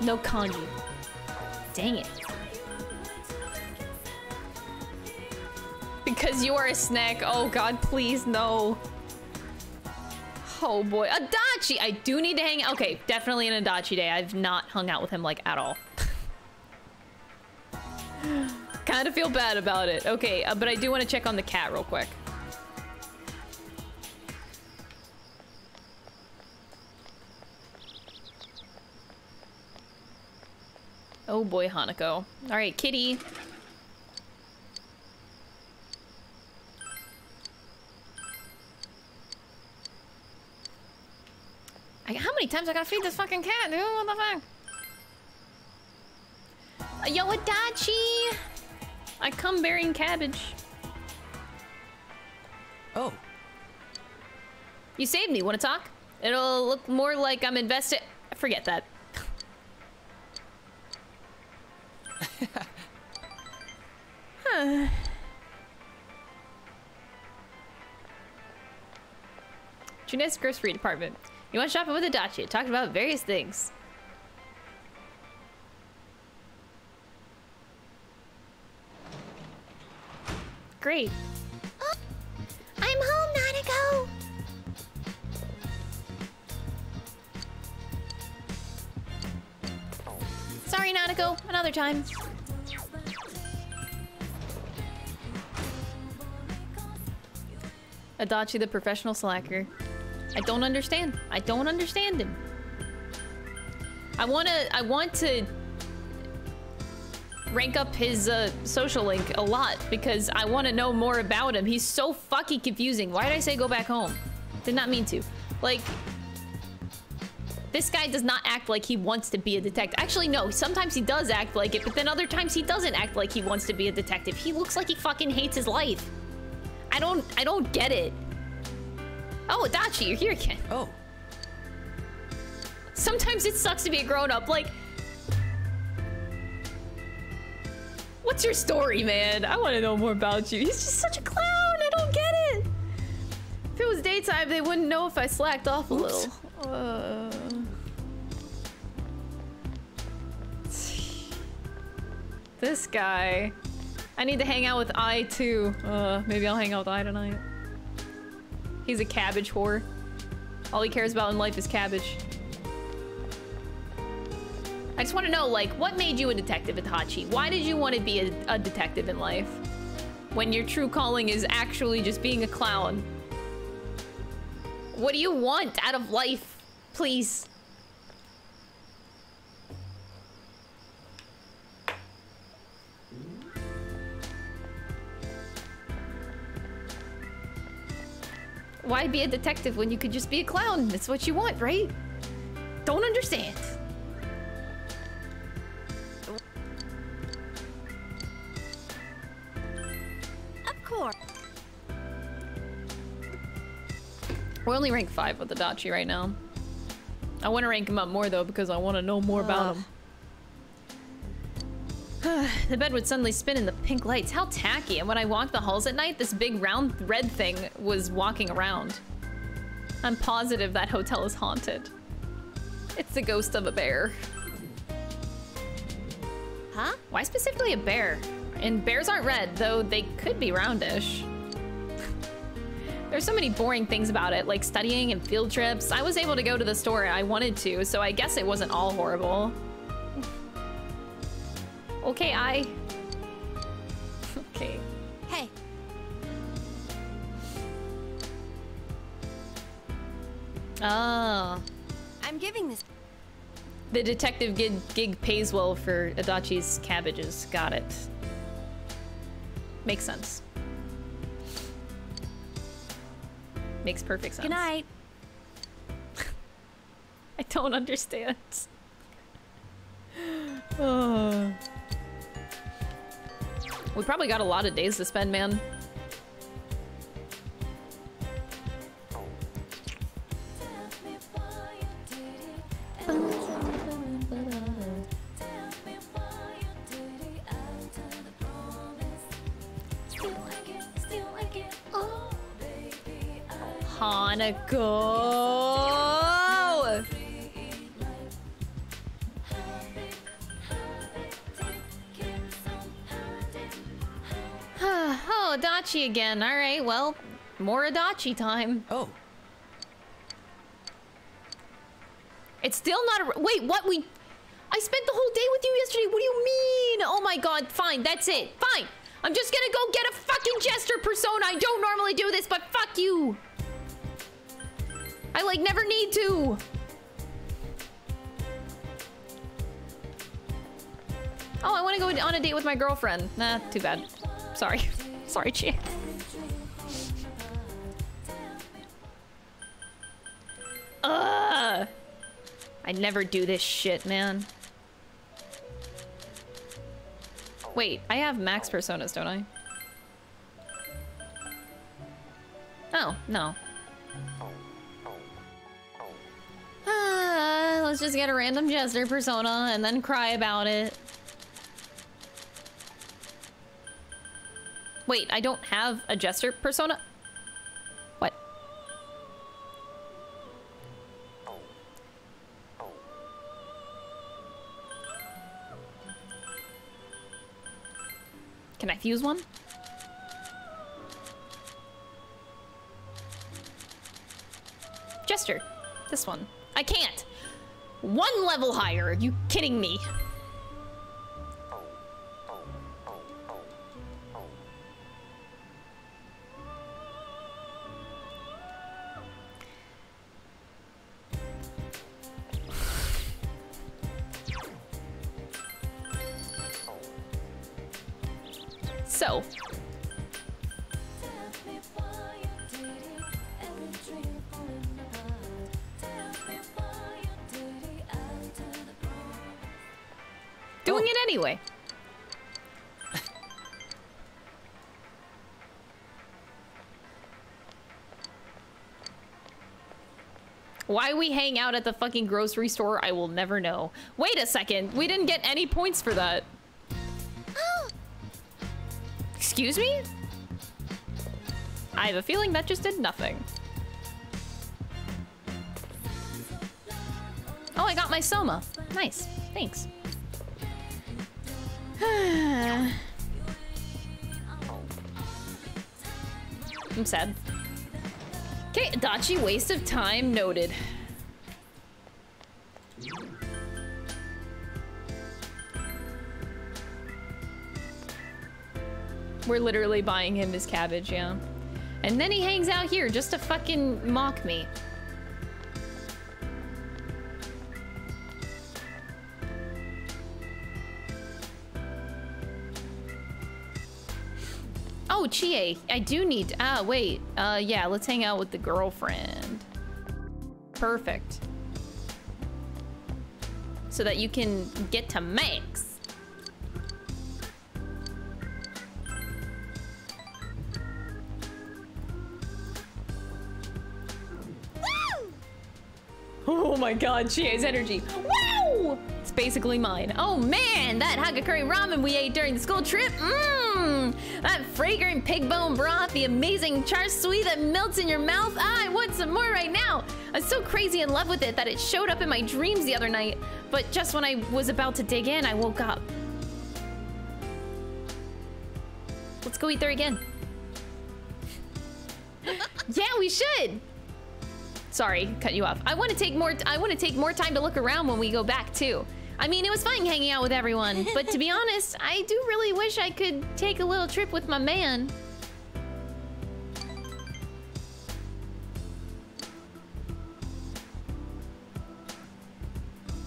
no Kanji. Dang it. Because you are a snack. Oh god, please, no. Oh boy. Adachi! I do need to hang Okay, definitely an Adachi day. I've not hung out with him like at all. Kind of feel bad about it. Okay, uh, but I do want to check on the cat real quick. Oh boy, Hanako. All right, kitty. I, how many times I gotta feed this fucking cat, dude? What the fuck? Yo, Adachi! I come bearing cabbage. Oh. You saved me. Want to talk? It'll look more like I'm invested. Forget that. huh. Junes grocery department. You went shopping with Adachi. Talked about various things. Great. Oh, I'm home, Nanako! Sorry, Nanako. Another time. Adachi, the professional slacker. I don't understand. I don't understand him. I wanna. I want to rank up his uh, social link a lot because I want to know more about him. He's so fucking confusing. Why did I say go back home? Did not mean to. Like, this guy does not act like he wants to be a detective. Actually, no. Sometimes he does act like it, but then other times he doesn't act like he wants to be a detective. He looks like he fucking hates his life. I don't. I don't get it. Oh, Adachi, you're here again. Oh. Sometimes it sucks to be a grown up. Like, what's your story, man? I want to know more about you. He's just such a clown. I don't get it. If it was daytime, they wouldn't know if I slacked off a little. Uh... This guy. I need to hang out with Ai too. Uh, maybe I'll hang out with Ai tonight. He's a cabbage whore. All he cares about in life is cabbage. I just want to know, like, what made you a detective, Adachi? Why did you want to be a, a detective in life? When your true calling is actually just being a clown. What do you want out of life? Please. Why be a detective when you could just be a clown? That's what you want, right? Don't understand. We're only rank 5 with Adachi right now. I want to rank him up more though because I want to know more about him. the bed would suddenly spin in the pink lights. How tacky. And when I walked the halls at night, this big round red thing was walking around. I'm positive that hotel is haunted. It's the ghost of a bear. Huh? Why specifically a bear? And bears aren't red, though they could be roundish. There's so many boring things about it, like studying and field trips. I was able to go to the store I wanted to, so I guess it wasn't all horrible. okay, I... okay. Hey. Oh. I'm giving this. The detective gig, gig pays well for Adachi's cabbages. Got it. Makes sense. Makes perfect sense. Good night. I don't understand. oh. We probably got a lot of days to spend, man. Hanako! oh, Adachi again. All right, well, more Adachi time. Oh. It's still not a. Wait, what? We. I spent the whole day with you yesterday. What do you mean? Oh my god, fine, that's it. Fine. I'm just gonna go get a fucking jester persona. I don't normally do this, but fuck you. I like never need to. Oh, I want to go on a date with my girlfriend. Nah, too bad. Sorry. Sorry, Chie. Ugh. I never do this shit, man. Wait, I have max personas, don't I? Oh, no. Ah, let's just get a random jester persona and then cry about it. Wait, I don't have a jester persona? What? Can I fuse one? Jester. This one. I can't. One level higher. Are you kidding me? So. Doing it anyway. Why we hang out at the fucking grocery store, I will never know. Wait a second, we didn't get any points for that. Oh. Excuse me? I have a feeling that just did nothing. Oh, I got my Soma. Nice, thanks. I'm sad. Okay, Adachi, waste of time noted. We're literally buying him his cabbage, yeah. And then he hangs out here just to fucking mock me. Oh, Chie, I do need, ah, wait. Uh, yeah, let's hang out with the girlfriend. Perfect. So that you can get to Max. Oh my god, Chie's energy. Basically mine. Oh man, that Hagakure ramen we ate during the school trip. Mmm! That fragrant pig bone broth, the amazing char siu that melts in your mouth. Ah, I want some more right now. I was so crazy in love with it that it showed up in my dreams the other night. But just when I was about to dig in, I woke up. Let's go eat there again. yeah, we should. Sorry, cut you off. I want to take more. I want to take more time to look around when we go back too. I mean, it was fun hanging out with everyone, but to be honest, I do really wish I could take a little trip with my man.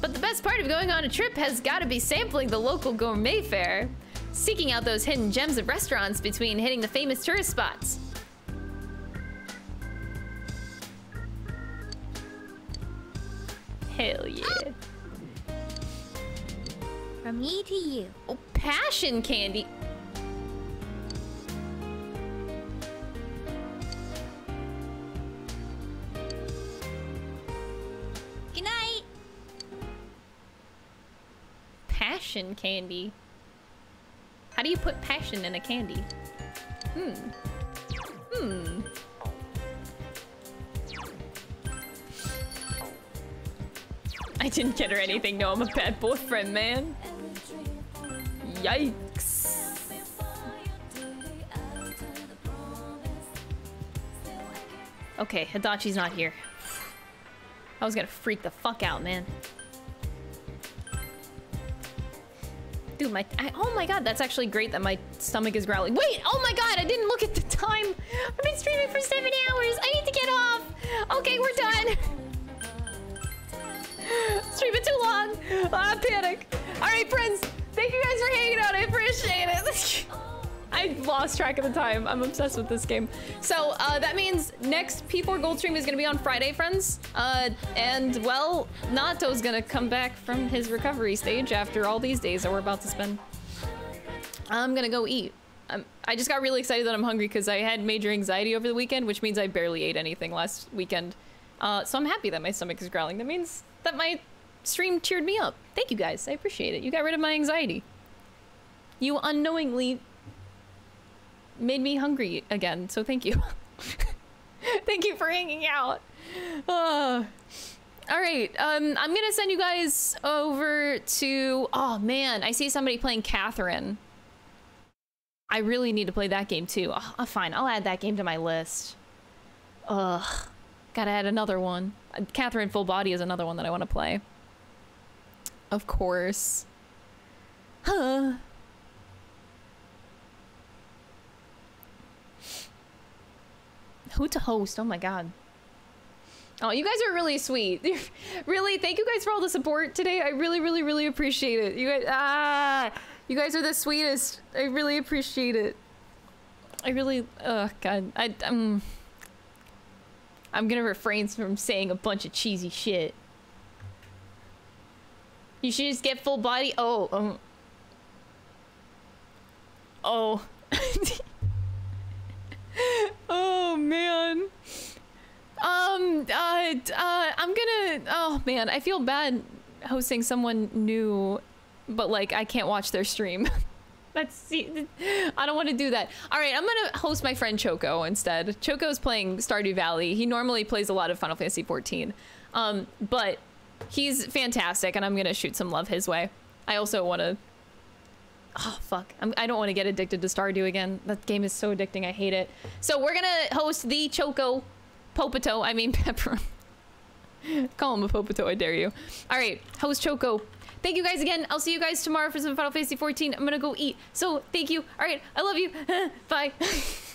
But the best part of going on a trip has got to be sampling the local gourmet fare, seeking out those hidden gems of restaurants between hitting the famous tourist spots. Hell yeah. Ah, From me to you. Oh, passion candy. Good night. Passion candy. How do you put passion in a candy? Hmm. Hmm. I didn't get her anything. No, I'm a bad boyfriend, man. Yikes. Okay, Adachi's not here. I was gonna freak the fuck out, man. Dude, my- I, oh my god, that's actually great that my stomach is growling. Wait, oh my god, I didn't look at the time. I've been streaming for seven hours. I need to get off. Okay, we're done. Streaming too long. Ah, panic. All right, friends. Thank you guys for hanging out. I appreciate it. I lost track of the time. I'm obsessed with this game. So uh, that means next P4 Gold stream is going to be on Friday, friends. Uh, and well, Naoto's going to come back from his recovery stage after all these days that we're about to spend. I'm going to go eat. Um, I just got really excited that I'm hungry because I had major anxiety over the weekend, which means I barely ate anything last weekend. Uh, so I'm happy that my stomach is growling. That means that my stream cheered me up. Thank you guys. I appreciate it. You got rid of my anxiety. You unknowingly made me hungry again, so thank you. thank you for hanging out. Uh, all right, um, I'm gonna send you guys over to. Oh man, I see somebody playing Catherine. I really need to play that game too. Oh, fine, I'll add that game to my list. Ugh, gotta add another one. Catherine Full Body is another one that I want to play. Of course. Huh. Who to host? Oh my god. Oh, you guys are really sweet. really, thank you guys for all the support today. I really, really, really appreciate it. You guys, ah, you guys are the sweetest. I really appreciate it. I really, oh god, I, um, I'm gonna refrain from saying a bunch of cheesy shit. You should just get full body. Oh, um, oh. oh man. Um, uh, uh, I'm gonna, oh man, I feel bad hosting someone new, but like I can't watch their stream. That's, I don't want to do that. All right, I'm gonna host my friend Choco instead. Choco's playing Stardew Valley. He normally plays a lot of Final Fantasy 14. Um, but he's fantastic and I'm gonna shoot some love his way. I also want to Oh, fuck. I'm, I do not want to get addicted to Stardew again. That game is so addicting. I hate it. So we're to host the Choco Popito. I mean, Pepper. Call him a Popito, I dare you. All right, host Choco. Thank you guys again. I'll see you guys tomorrow for some Final Fantasy 14. I'm to go eat. So thank you. All right, I love you. Bye.